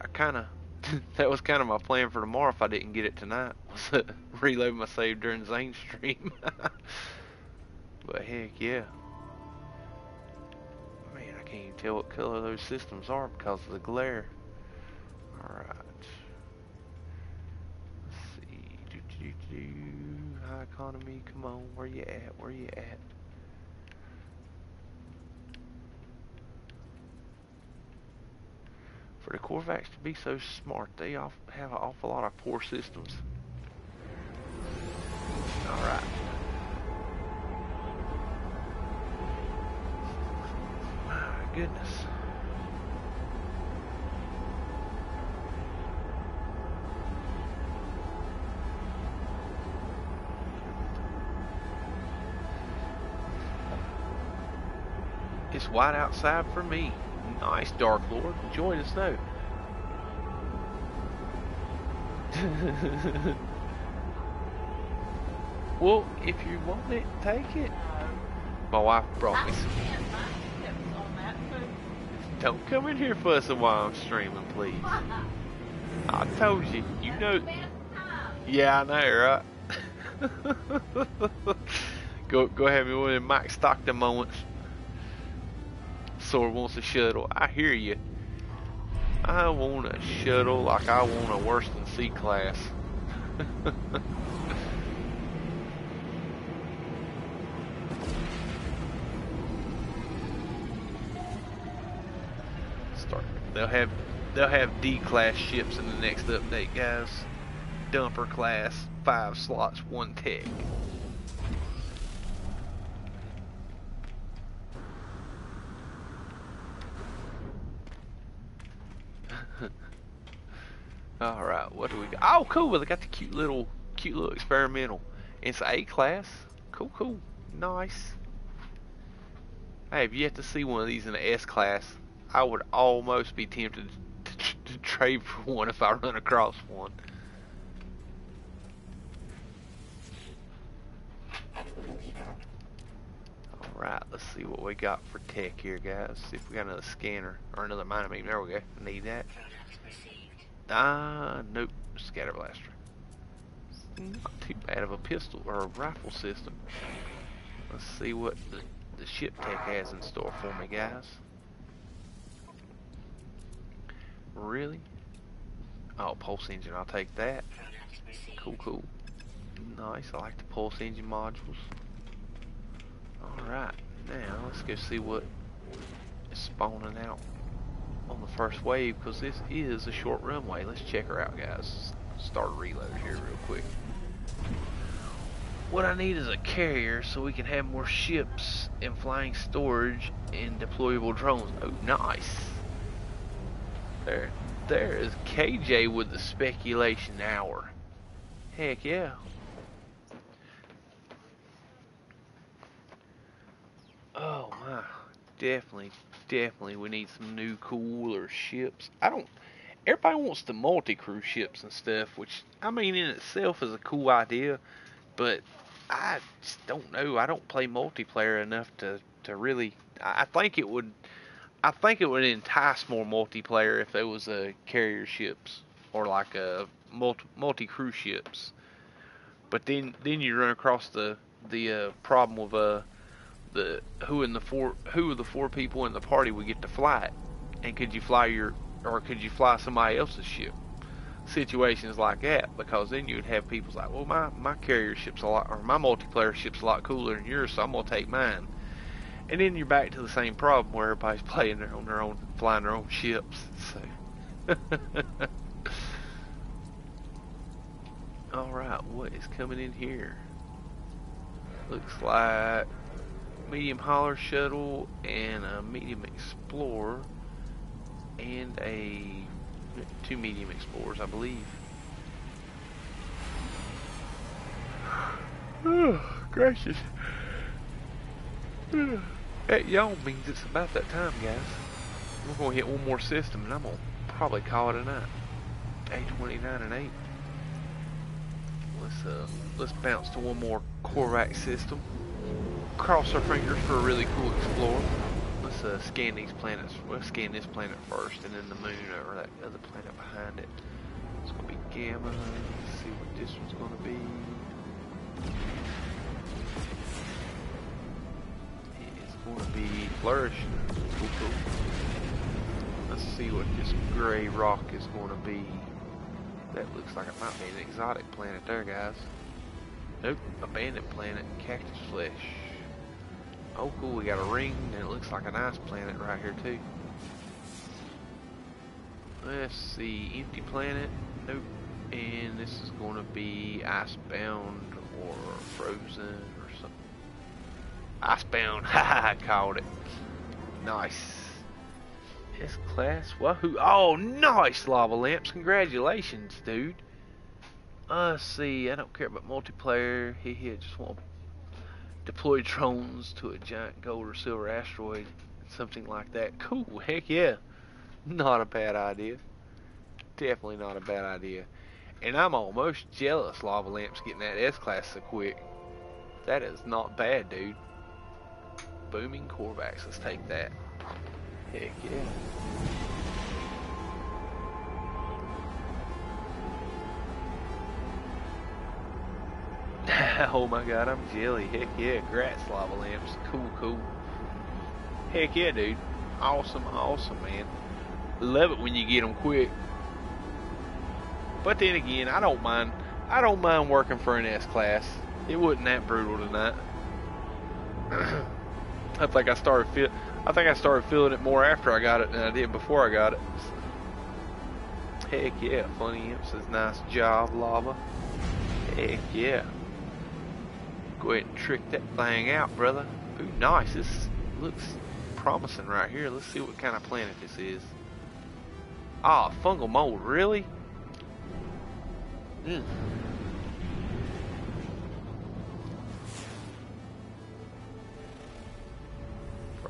A: I kind of, that was kind of my plan for tomorrow if I didn't get it tonight, was uh, reload my save during Zane stream. but heck yeah. Man, I can't even tell what color those systems are because of the glare. Alright. Do. High economy, come on, where you at? Where you at? For the Korvax to be so smart, they have an awful lot of poor systems. Alright. My goodness. White outside for me. Nice, Dark Lord. Enjoy the snow. well, if you want it, take it. My wife brought me some. Don't come in here fussing while I'm streaming, please. I told you, you know. Yeah, I know, right? go, go ahead of them Mike Stockton moments. Sword wants a shuttle. I hear you. I want a shuttle like I want a worse than C class. Start. They'll have they'll have D class ships in the next update, guys. Dumper class, five slots, one tech. Alright, what do we got? Oh, cool. Well, they got the cute little, cute little experimental. It's A class. Cool, cool. Nice. I have yet to see one of these in the S class. I would almost be tempted to, to, trade for one if I run across one. Alright, let's see what we got for tech here, guys. See if we got another scanner or another mine beam. There we go. Need that. Ah, nope. Scatter blaster. Not too bad of a pistol or a rifle system. Let's see what the, the ship tech has in store for me, guys. Really? Oh, pulse engine. I'll take that. Cool, cool. Nice. I like the pulse engine modules. Alright. Now, let's go see what is spawning out on the first wave because this is a short runway. Let's check her out, guys. Start reload here real quick. What I need is a carrier so we can have more ships and flying storage and deployable drones. Oh, nice. There, there is KJ with the speculation hour. Heck yeah. Oh my, definitely definitely we need some new cooler ships. I don't. Everybody wants the multi-crew ships and stuff, which I mean in itself is a cool idea, but I just don't know. I don't play multiplayer enough to to really. I think it would. I think it would entice more multiplayer if there was a carrier ships or like a multi multi crew ships. But then then you run across the the uh, problem of uh the who in the four who of the four people in the party would get to fly it, and could you fly your or could you fly somebody else's ship? Situations like that, because then you'd have people like, well, my my carrier ship's a lot, or my multiplayer ship's a lot cooler than yours, so I'm gonna take mine. And then you're back to the same problem where everybody's playing their, on their own, flying their own ships. So. All right, what is coming in here? Looks like medium hauler shuttle and a medium explorer and a two medium explorers I believe. Oh gracious. That y'all means it's about that time guys. We're gonna hit one more system and I'm gonna probably call it a night. A29 and 8. Let's uh let's bounce to one more Korvax system. Cross our fingers for a really cool explorer. Let's uh, scan these planets. Let's scan this planet first, and then the moon or that other planet behind it. It's gonna be Gamma. Let's see what this one's gonna be. It's gonna be flourishing. Cool, cool. Let's see what this gray rock is gonna be. That looks like it might be an exotic planet there, guys. Nope, abandoned planet, cactus flesh. Oh cool, we got a ring, and it looks like a nice planet right here too. Let's see, empty planet, nope. And this is going to be icebound or frozen or something. Icebound, haha, called it. Nice. S class, wahoo! Oh, nice lava lamps! Congratulations, dude. Uh, let's see, I don't care about multiplayer. He here just want to deploy drones to a giant gold or silver asteroid, something like that. Cool, heck yeah. Not a bad idea. Definitely not a bad idea. And I'm almost jealous Lava Lamp's getting that S-Class so quick. That is not bad, dude. Booming Korvax, let's take that. Heck yeah. oh my god, I'm jelly. Heck yeah, grats lava lamps. Cool, cool. Heck yeah, dude. Awesome, awesome, man. Love it when you get them quick. But then again, I don't mind. I don't mind working for an S class. It wasn't that brutal tonight. I think I started feel. I think I started feeling it more after I got it than I did before I got it. Heck yeah, Funny Imp says nice job, Lava. Heck yeah. Go ahead and trick that thing out, brother. Ooh, nice. This looks promising right here. Let's see what kind of planet this is. Ah, fungal mold, really? Mm.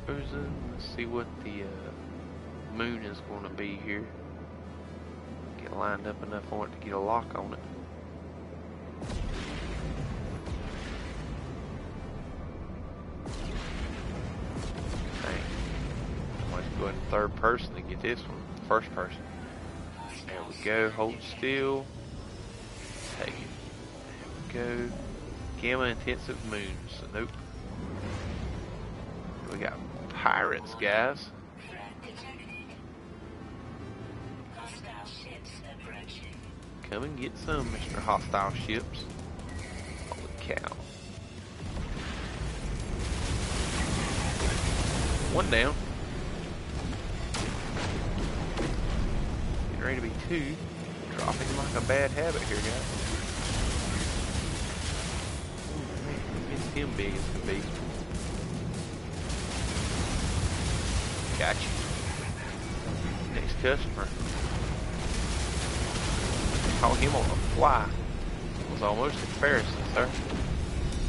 A: Frozen. Let's see what the uh, moon is going to be here. Get lined up enough for it to get a lock on it. Third person to get this one. First person. There we go. Hold still. Take it. There we go. Gamma intensive moons. Nope. We got pirates, guys. Come and get some, Mr. Hostile Ships. Holy cow. One down. Ready to be two. Dropping like a bad habit here, guys. Man, it's him big as can be. Gotcha. Next customer. Call him on the fly. It was almost comparison, sir.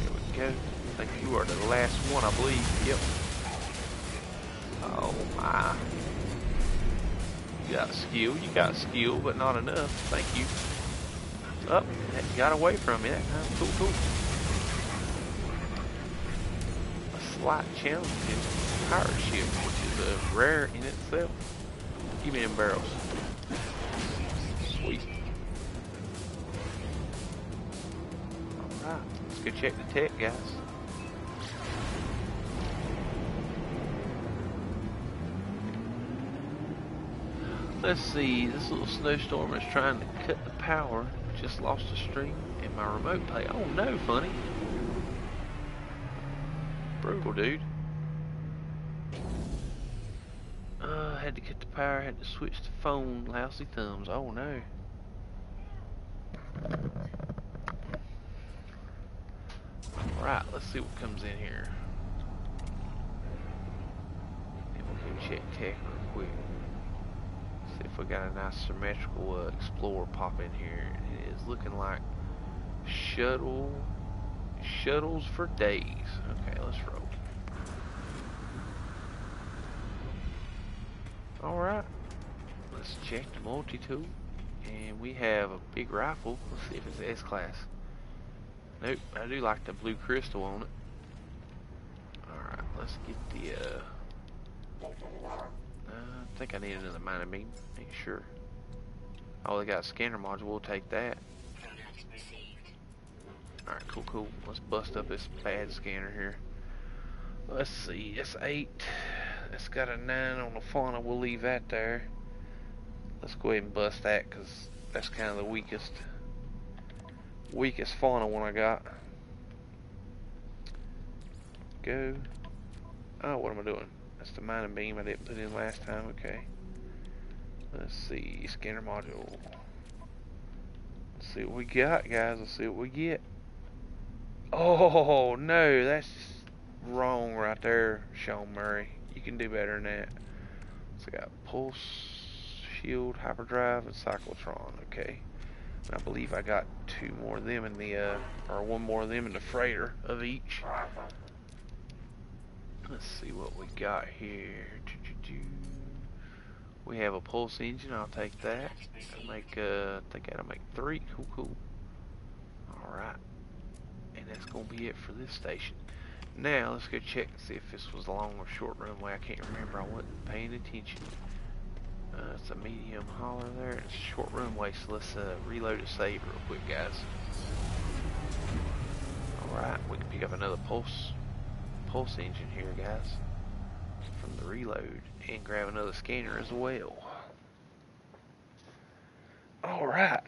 A: Here we go. I think you are the last one, I believe. Yep. Oh my. You got skill, you got skill, but not enough. Thank you. Up, oh, got away from me. That time. Cool, cool. A slight challenge in pirate ship, which is a rare in itself. Give me them barrels. Sweet. Alright, let's go check the tech, guys. Let's see, this little snowstorm is trying to cut the power. Just lost a string in my remote play. Oh no, funny. Brutal, dude. Uh, had to cut the power, had to switch the phone. Lousy thumbs. Oh no. Alright, let's see what comes in here. And we'll check tech real quick. We got a nice symmetrical uh, Explorer pop in here. It is looking like shuttle shuttles for days. Okay, let's roll. Alright. Let's check the multi-tool. And we have a big rifle. Let's see if it's S-Class. Nope, I do like the blue crystal on it. Alright, let's get the, uh... Uh, I think I need another mining beam. Ain't sure. Oh, they got a scanner module. We'll take that. Alright, cool, cool. Let's bust up this bad scanner here. Let's see. It's 8. It's got a 9 on the fauna. We'll leave that there. Let's go ahead and bust that because that's kind of the weakest weakest fauna one I got. Go. Oh, what am I doing? That's the mining beam I didn't put in last time. Okay. Let's see. Scanner module. Let's see what we got, guys. Let's see what we get. Oh, no. That's wrong right there, Sean Murray. You can do better than that. So I got Pulse, Shield, Hyperdrive, and Cyclotron. Okay. And I believe I got two more of them in the, uh, or one more of them in the freighter of each. Let's see what we got here. We have a pulse engine. I'll take that. I'll make, uh, I think that'll make three. Cool, cool. All right, and that's gonna be it for this station. Now let's go check and see if this was a long or short runway. I can't remember. I wasn't paying attention. Uh, it's a medium hauler there. It's a short runway, so let's uh, reload and save real quick, guys. Alright, we can pick up another pulse pulse engine here, guys, from the reload, and grab another scanner as well. Alright.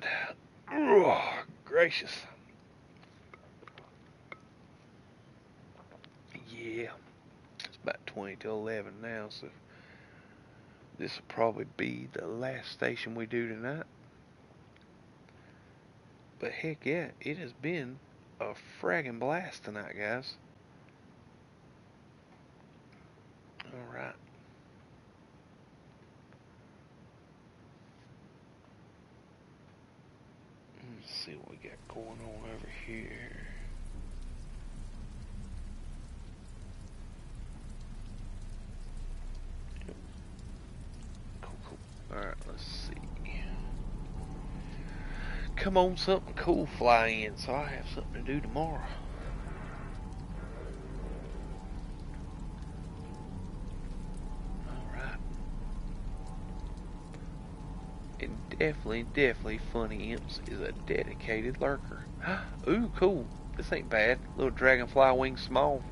A: Oh, gracious. Yeah. It's about 20 to 11 now, so this will probably be the last station we do tonight. But heck yeah, it has been a fragging blast tonight, guys. Alright. Let's see what we got going on over here. Cool, cool. Alright, let's see. Come on, something cool fly in so I have something to do tomorrow. Definitely, definitely Funny Imps is a dedicated lurker. Ooh, cool. This ain't bad. Little dragonfly wing small.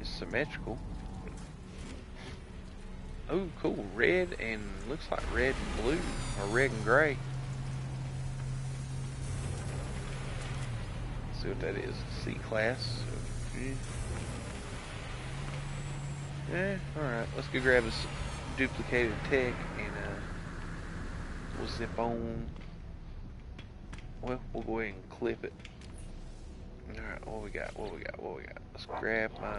A: It's symmetrical. Ooh, cool. Red and looks like red and blue or red and gray. Let's see what that is. C class. Yeah, alright. Let's go grab this duplicated tech and uh we'll zip on. Well, we'll go ahead and clip it. Alright, what we got? What we got? What we got? Let's grab my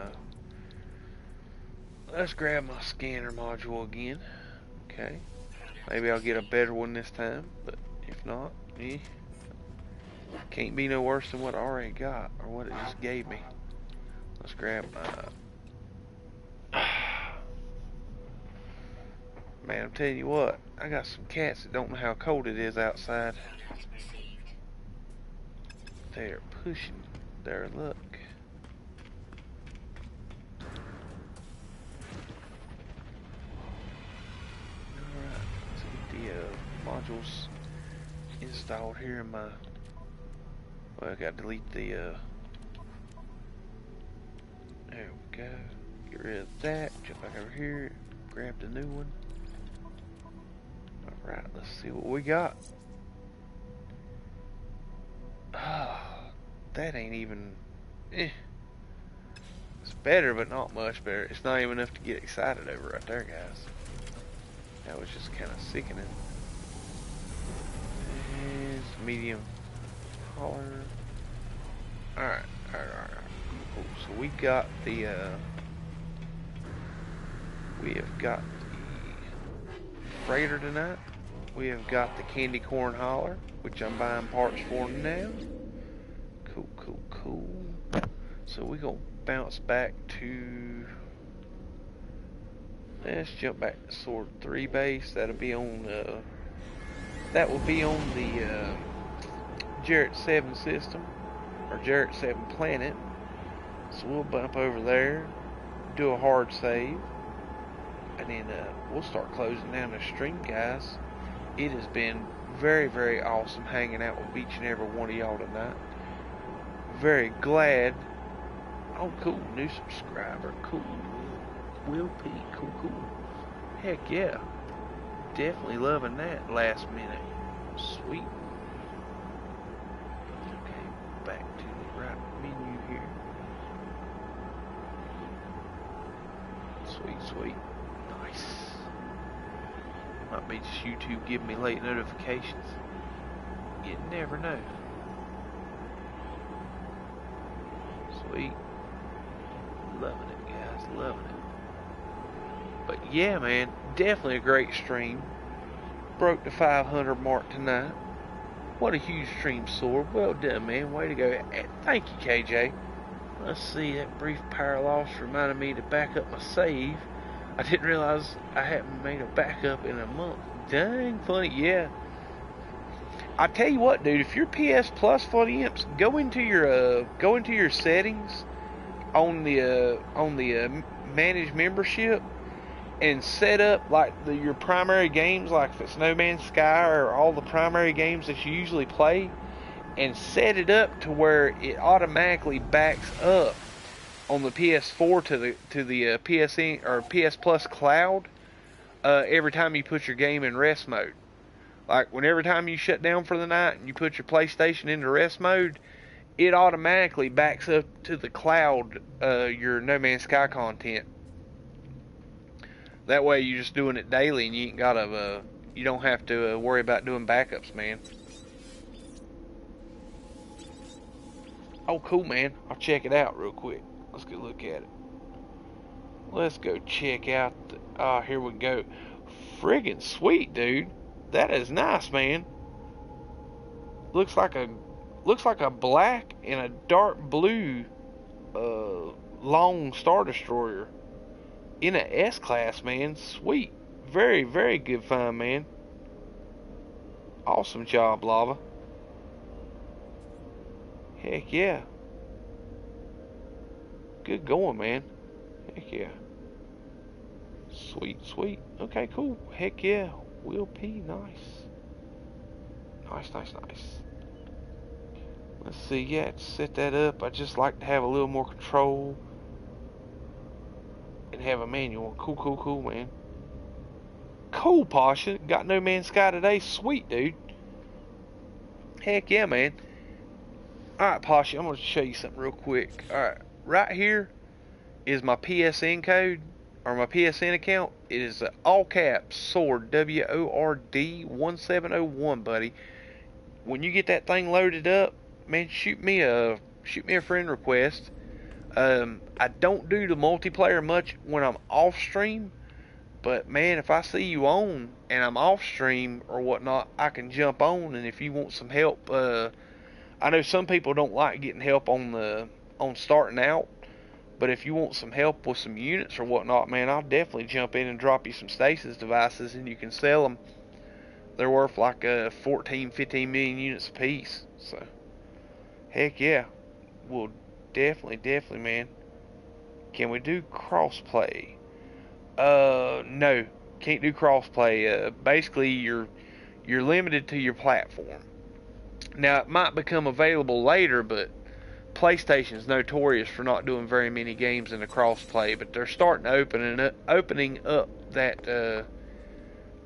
A: let's grab my scanner module again. Okay. Maybe I'll get a better one this time, but if not, eh. Can't be no worse than what I already got or what it just gave me. Let's grab my Man, I'm telling you what, I got some cats that don't know how cold it is outside. They're pushing their luck. Alright, let's get the uh, modules installed here in my... Well, I gotta delete the... Uh, there we go. Get rid of that, jump back over here, grab the new one. Right, let's see what we got. Oh, that ain't even... Eh. It's better, but not much better. It's not even enough to get excited over right there, guys. That was just kind of sickening. It's medium color. Alright, alright, alright. Cool. So we got the, uh, we have got freighter tonight we have got the candy corn hauler, which I'm buying parts for now. Cool, cool, cool. So we gonna bounce back to. Let's jump back to Sword 3 base. That'll be on uh, that will be on the uh, Jarrett 7 system, or Jarrett 7 planet. So we'll bump over there, do a hard save, and then uh, we'll start closing down the stream, guys. It has been very, very awesome hanging out with each and every one of y'all tonight. Very glad. Oh, cool. New subscriber. Cool. Will P. Cool, cool. Heck yeah. Definitely loving that last minute. Sweet. Okay, back to the right menu here. Sweet, sweet. Might just YouTube giving me late notifications. You never know. Sweet. Loving it, guys. Loving it. But yeah, man, definitely a great stream. Broke the 500 mark tonight. What a huge stream, Sword. Well done, man. Way to go. Eh, thank you, KJ. Let's see, that brief power loss reminded me to back up my save. I didn't realize I hadn't made a backup in a month. Dang funny, yeah. I tell you what, dude, if you're PS Plus the imps, go into your uh, go into your settings on the uh, on the uh, manage membership and set up like the, your primary games, like if it's No Man's Sky or all the primary games that you usually play, and set it up to where it automatically backs up on the PS4 to the to the uh, PSN or PS Plus cloud uh, every time you put your game in rest mode. Like whenever time you shut down for the night and you put your PlayStation into rest mode, it automatically backs up to the cloud uh, your No Man's Sky content. That way you're just doing it daily and you ain't gotta uh, you don't have to uh, worry about doing backups, man. Oh, cool, man. I'll check it out real quick. Let's go look at it. Let's go check out the... Ah, oh, here we go. Friggin' sweet, dude. That is nice, man. Looks like a... Looks like a black and a dark blue... Uh, long Star Destroyer. In a S-Class, man. Sweet. Very, very good find, man. Awesome job, Lava. Heck yeah. Good going, man. Heck yeah. Sweet, sweet. Okay, cool. Heck yeah. Will P, nice. Nice, nice, nice. Let's see, yeah, set that up, I just like to have a little more control and have a manual. Cool, cool, cool, man. Cool, Pasha. Got No Man's Sky today. Sweet, dude. Heck yeah, man. Alright, Pasha, I'm going to show you something real quick. Alright, right here is my PSN code, or my PSN account. It is all caps, SWORD, W-O-R-D 1701, buddy. When you get that thing loaded up, man, shoot me a shoot me a friend request. Um, I don't do the multiplayer much when I'm off stream, but man, if I see you on and I'm off stream or whatnot, I can jump on. And if you want some help, uh, I know some people don't like getting help on the on starting out, but if you want some help with some units or whatnot, man, I'll definitely jump in and drop you some stasis devices, and you can sell them. They're worth like uh, 14, 15 million units a piece. So, heck yeah, we'll definitely, definitely, man. Can we do crossplay? Uh, no, can't do crossplay. Uh, basically, you're you're limited to your platform. Now it might become available later, but PlayStation's notorious for not doing very many games in the crossplay. But they're starting to open up, opening up that uh,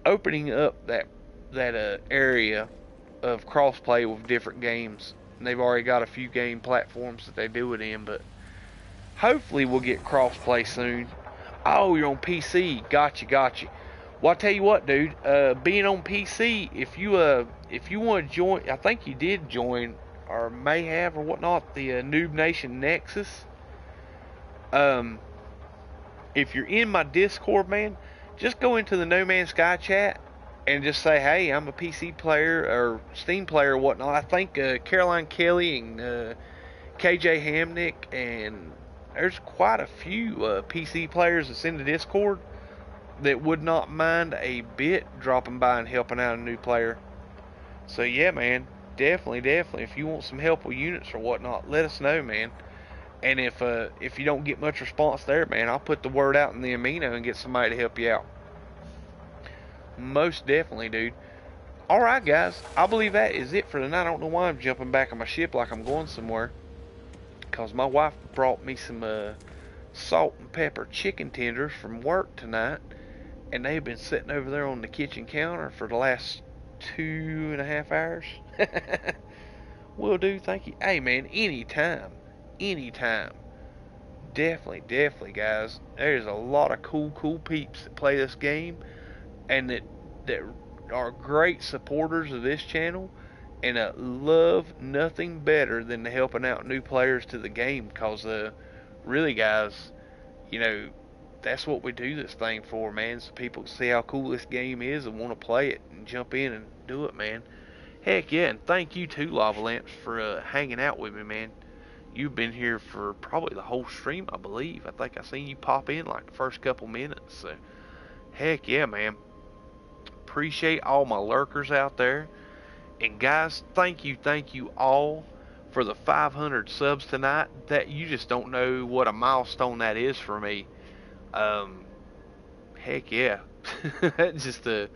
A: opening up that that uh, area of crossplay with different games. And they've already got a few game platforms that they do it in, but hopefully we'll get crossplay soon. Oh, you're on PC. Gotcha, gotcha. Well, I tell you what, dude. Uh, being on PC, if you uh, if you want to join, I think you did join or may have or whatnot the uh, Noob Nation Nexus. Um, if you're in my Discord, man, just go into the No Man's Sky chat and just say, "Hey, I'm a PC player or Steam player or whatnot." I think uh, Caroline Kelly and uh, KJ Hamnick and there's quite a few uh, PC players that's in the Discord that would not mind a bit dropping by and helping out a new player. So yeah, man, definitely, definitely. If you want some help with units or whatnot, let us know, man. And if uh, if you don't get much response there, man, I'll put the word out in the amino and get somebody to help you out. Most definitely, dude. All right, guys. I believe that is it for tonight. I don't know why I'm jumping back on my ship like I'm going somewhere. Cause my wife brought me some uh, salt and pepper chicken tenders from work tonight, and they've been sitting over there on the kitchen counter for the last two and a half hours. Will do. Thank you. Hey, man. Anytime anytime. Definitely, definitely, guys. There's a lot of cool, cool peeps that play this game, and that that are great supporters of this channel, and uh, love nothing better than helping out new players to the game. Cause uh, really, guys, you know, that's what we do this thing for, man. So people see how cool this game is and want to play it and jump in and do it, man. Heck yeah, and thank you too, Lava Lamps, for uh, hanging out with me, man you've been here for probably the whole stream, I believe. I think I seen you pop in like the first couple minutes. So, heck yeah, man. Appreciate all my lurkers out there. And guys, thank you, thank you all for the 500 subs tonight. That you just don't know what a milestone that is for me. Um, heck yeah, just a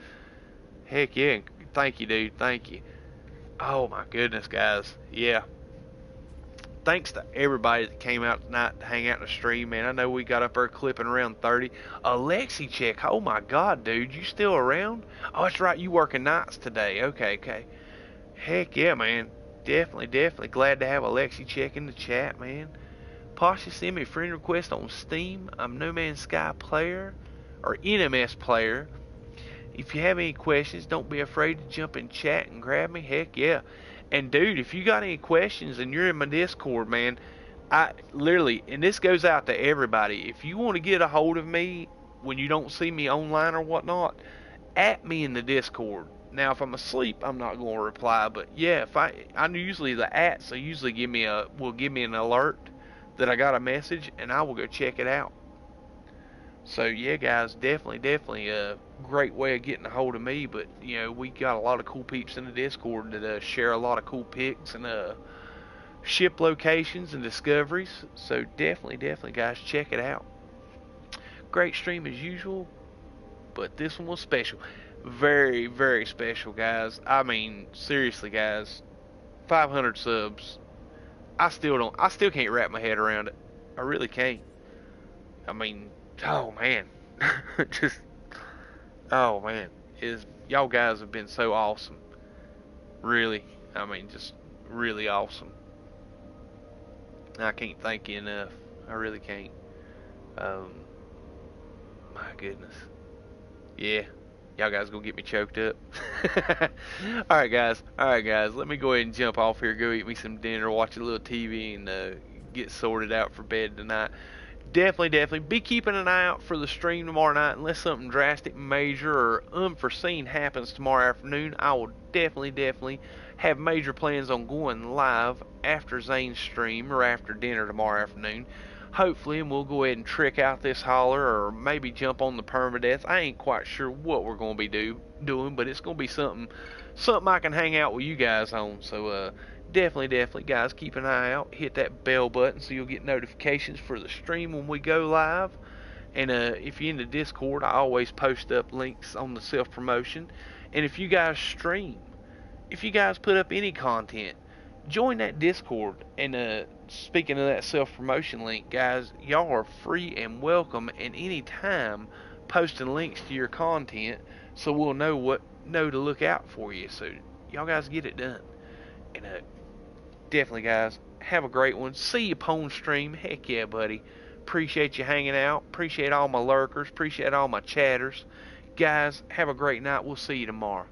A: heck yeah. Thank you, dude. Thank you. Oh my goodness, guys. Yeah, thanks to everybody that came out tonight to hang out in the stream, man. I know we got up there clipping around 30. Alexi check. Oh my God, dude, you still around? Oh, that's right. You working nights today. Okay, okay. Heck yeah, man. Definitely, definitely glad to have Alexi check in the chat, man. Pasha send me a friend request on Steam. I'm No Man's Sky player or NMS player. If you have any questions, don't be afraid to jump in chat and grab me. Heck yeah. And dude, if you got any questions and you're in my Discord, man, I literally, and this goes out to everybody. If you want to get a hold of me when you don't see me online or whatnot, at me in the Discord. Now, if I'm asleep, I'm not going to reply. But yeah, if I, I'm usually the at, so usually give me a, will give me an alert that I got a message, and I will go check it out. So yeah, guys, definitely, definitely a great way of getting a hold of me. But you know, we got a lot of cool peeps in the Discord that uh, share a lot of cool pics and uh, ship locations and discoveries. So definitely, definitely, guys, check it out. Great stream as usual, but this one was special. Very, very special, guys. I mean, seriously, guys, 500 subs. I still don't. I still can't wrap my head around it. I really can't. I mean, oh man, just oh man, is y'all guys have been so awesome. Really, I mean, just really awesome. I can't thank you enough. I really can't. Um, my goodness. Yeah, y'all guys gonna get me choked up. Alright guys, alright guys, let me go ahead and jump off here, go eat me some dinner, watch a little TV, and uh, get sorted out for bed tonight definitely, definitely be keeping an eye out for the stream tomorrow night. Unless something drastic, major, or unforeseen happens tomorrow afternoon, I will definitely, definitely have major plans on going live after Zane's stream or after dinner tomorrow afternoon. Hopefully, and we'll go ahead and trick out this hauler or maybe jump on the permadeath. I ain't quite sure what we're going to be do, doing, but it's going to be something something I can hang out with you guys on. So, uh, definitely, definitely, guys, keep an eye out. Hit that bell button so you'll get notifications for the stream when we go live. And uh, if you're in the Discord, I always post up links on the self promotion. And if you guys stream, if you guys put up any content, join that Discord. And uh, speaking of that self promotion link, guys, y'all are free and welcome and anytime posting links to your content so we'll know what know to look out for you. So y'all guys get it done. And uh, definitely, guys, have a great one. See you upon stream. Heck yeah, buddy. Appreciate you hanging out. Appreciate all my lurkers. Appreciate all my chatters. Guys, have a great night. We'll see you tomorrow.